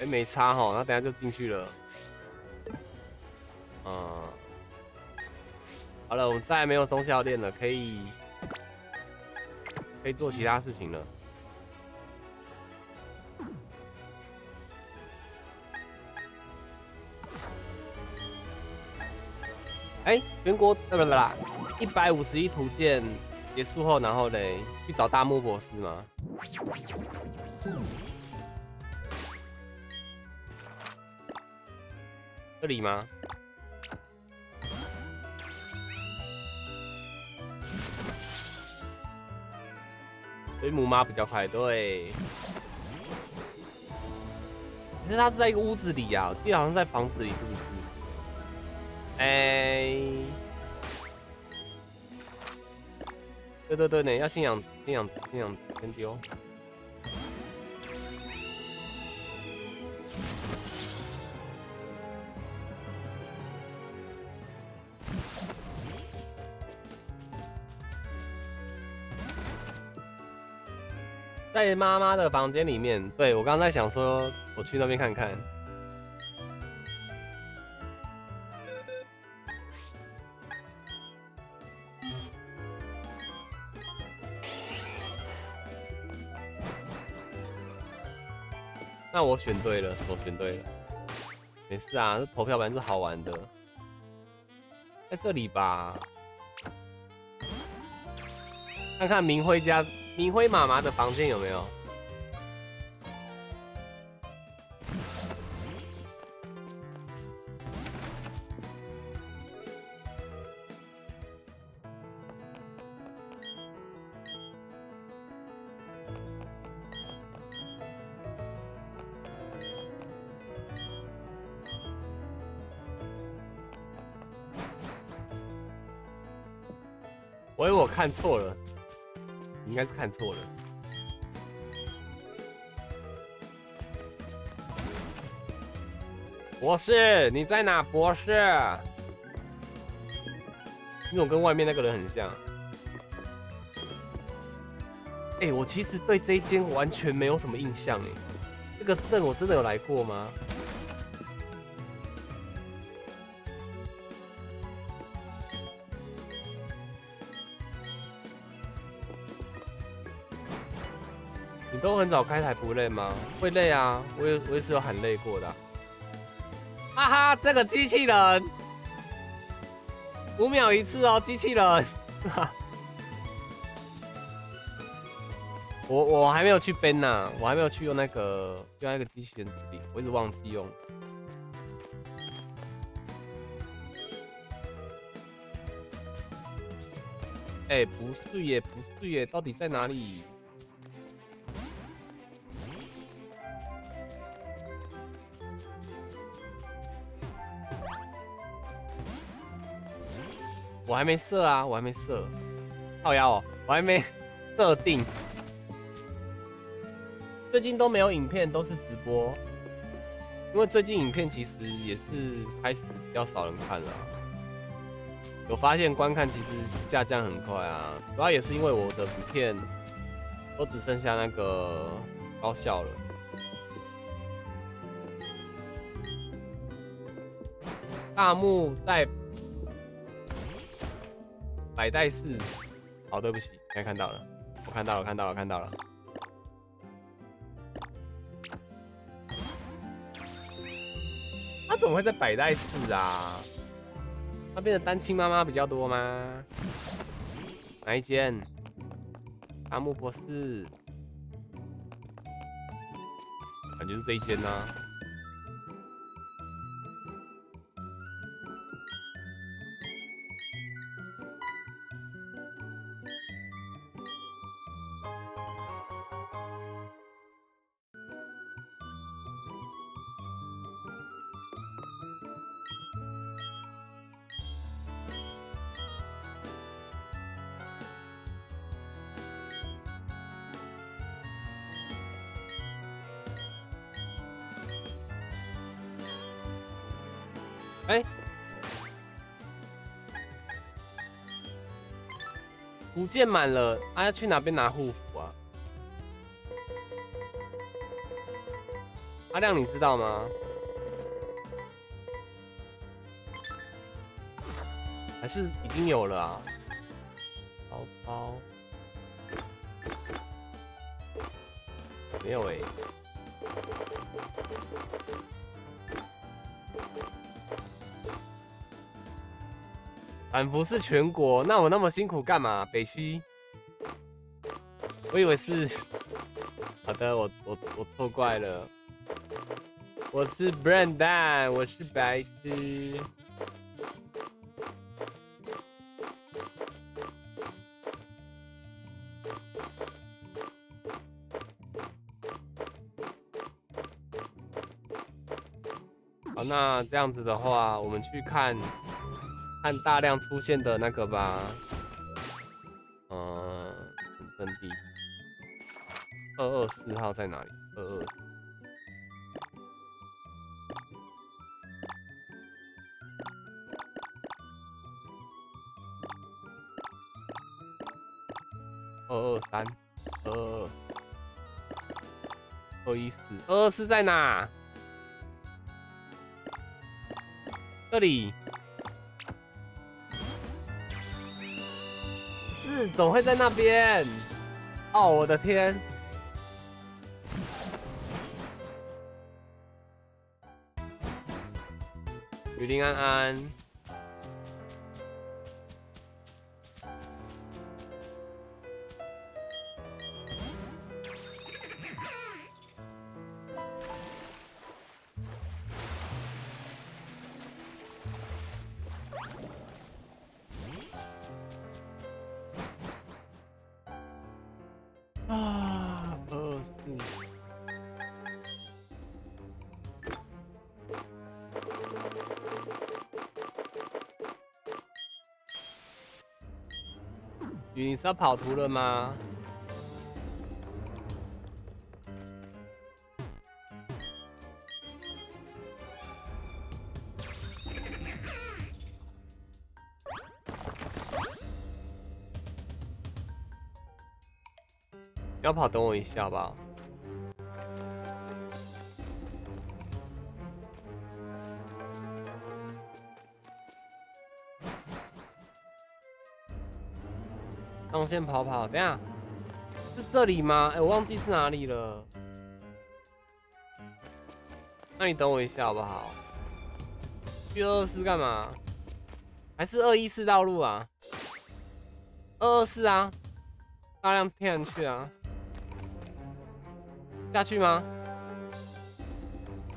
哎，没差哈，那等下就进去了。嗯，好了，我们再也没有东西要练了，可以可以做其他事情了。哎，全国对不对啦？一百五十一图鉴结束后，然后嘞去找大木博士吗？这里吗？所以母妈比较快，对。其实他是在一个屋子里啊，我记得好像在房子里，是不是？哎，对对对呢，要信仰信仰信仰先丢。在妈妈的房间里面，对我刚才想说，我去那边看看。我选对了，我选对了，没事啊，这投票版是好玩的，在这里吧，看看明辉家明辉妈妈的房间有没有。看错了，你应该是看错了。博士，你在哪？博士，因为我跟外面那个人很像。哎，我其实对这一间完全没有什么印象哎，这个镇我真的有来过吗？很早开台不累吗？会累啊，我也我也是有很累过的。哈哈，这个机器人，五秒一次哦，机器人。[laughs] 我我还没有去编呢，我还没有去用那个用那个机器人指令，我一直忘记用。哎，不是耶，不是耶，到底在哪里？我还没设啊，我还没设，好呀哦，我还没设定。最近都没有影片，都是直播，因为最近影片其实也是开始比较少人看了，有发现观看其实下降很快啊，主要也是因为我的影片都只剩下那个高效了，大幕在。百代式，好，对不起，现在看到了，我看到了，看到了，看到了。他怎么会在百代式啊？那边的单亲妈妈比较多吗？哪一间？阿木博士，感觉是这一间呢。福建满了，啊，要去哪边拿护符啊？阿亮，你知道吗？还是已经有了啊？包包没有哎。反服是全国，那我那么辛苦干嘛？北区，我以为是。[laughs] 好的，我我我错怪了。我是 Brandon，我是白痴。好，那这样子的话，我们去看。看大量出现的那个吧，嗯，阵地二二四号在哪里？二二二二三二二二一四二二四在哪？这里。怎么会在那边？哦，我的天，雨林安安。要跑图了吗？要跑，等我一下吧。先跑跑，等下是这里吗？哎，我忘记是哪里了。那你等我一下好不好？去二二四干嘛？还是二一四道路啊？二二四啊，大量骗去啊？下去吗？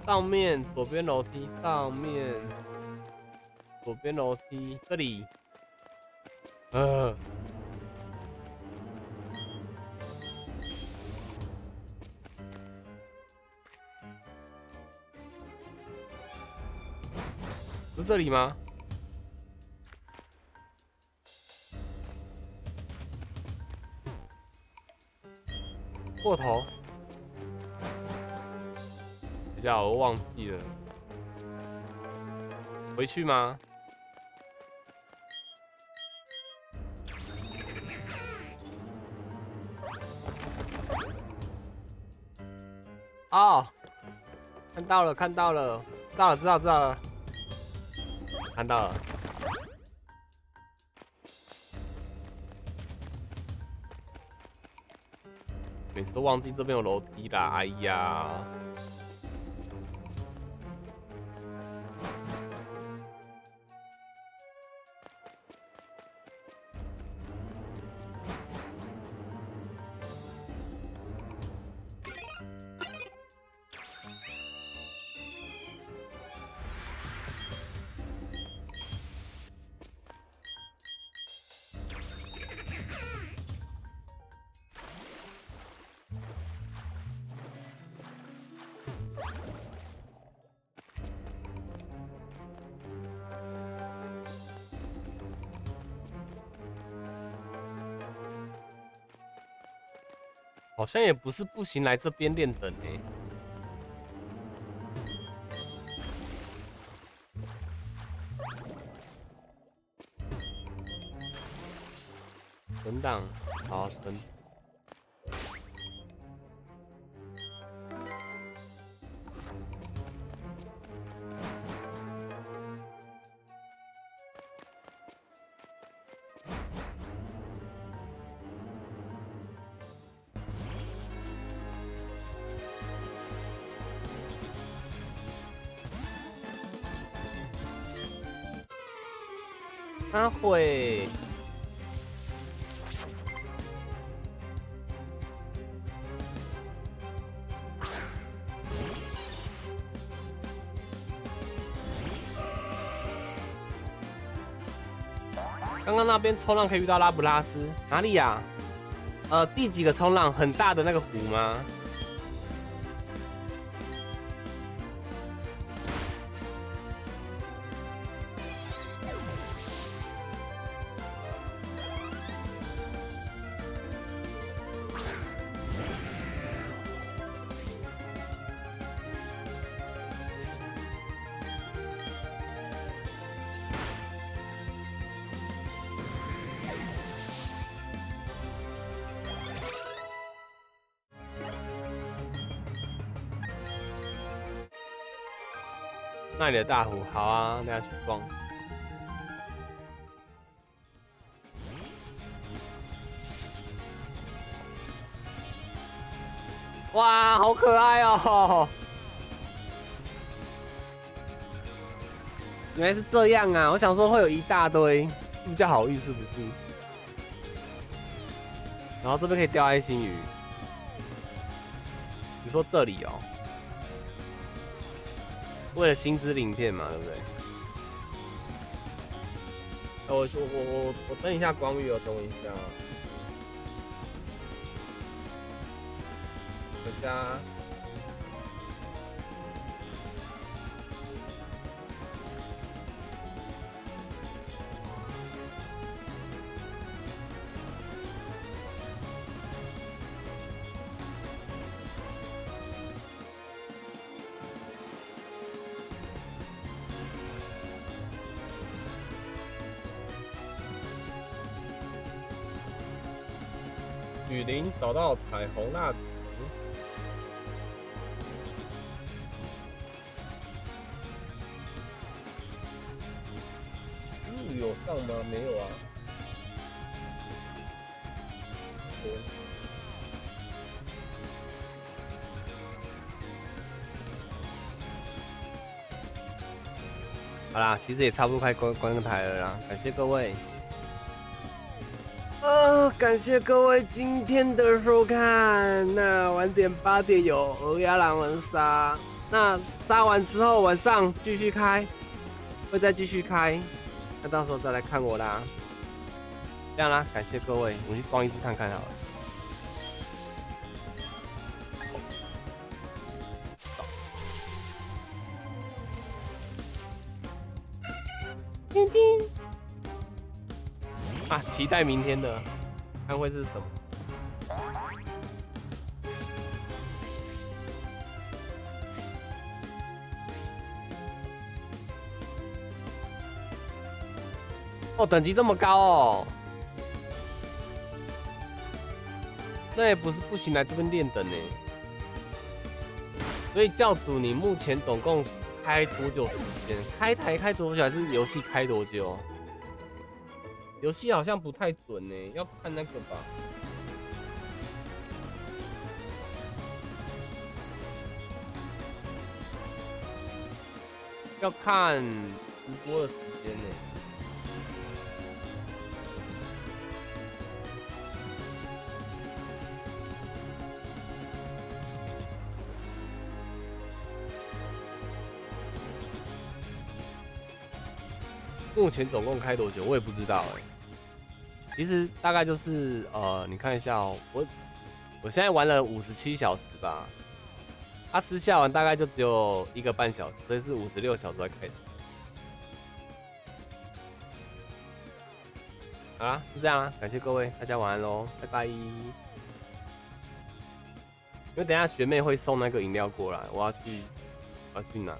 上面左边楼梯，上面左边楼梯，这里。呃。这里吗？过头？等下，我忘记了。回去吗？哦，看到了，看到了，知道了，知道，知道了。看到了，每次都忘记这边有楼梯啦！哎呀。好像也不是步行，来这边练等诶。那边冲浪可以遇到拉布拉斯，哪里呀？呃，第几个冲浪？很大的那个湖吗？那里的大虎，好啊，那下去逛。哇，好可爱哦！原来是这样啊！我想说会有一大堆，比较好运是不是？然后这边可以钓爱心鱼。你说这里哦，为了薪资鳞片嘛，对不对？我我我我我登一下光遇哦，等我一下。回家。找到彩虹蜡烛，有上吗？没有啊。好啦，其实也差不多快关关个台了啦，感谢各位。感谢各位今天的收看。那晚点八点有鹅鸭狼人杀，那杀完之后晚上继续开，会再继续开。那到时候再来看我啦。这样啦，感谢各位，我去逛一次看看好了。叮叮。啊，期待明天的，会是什么？哦，等级这么高哦，那也不是不行，来这边练等呢。所以教主，你目前总共开多久时间？开台开多久？还是游戏开多久？游戏好像不太准呢，要看那个吧。要看直播的时间呢。目前总共开多久？我也不知道哎。其实大概就是呃，你看一下哦，我我现在玩了五十七小时吧，他私下完大概就只有一个半小时，所以是五十六小时在开。好啦，就这样啦，感谢各位，大家晚安喽，拜拜。因为等下学妹会送那个饮料过来，我要去，我要去拿。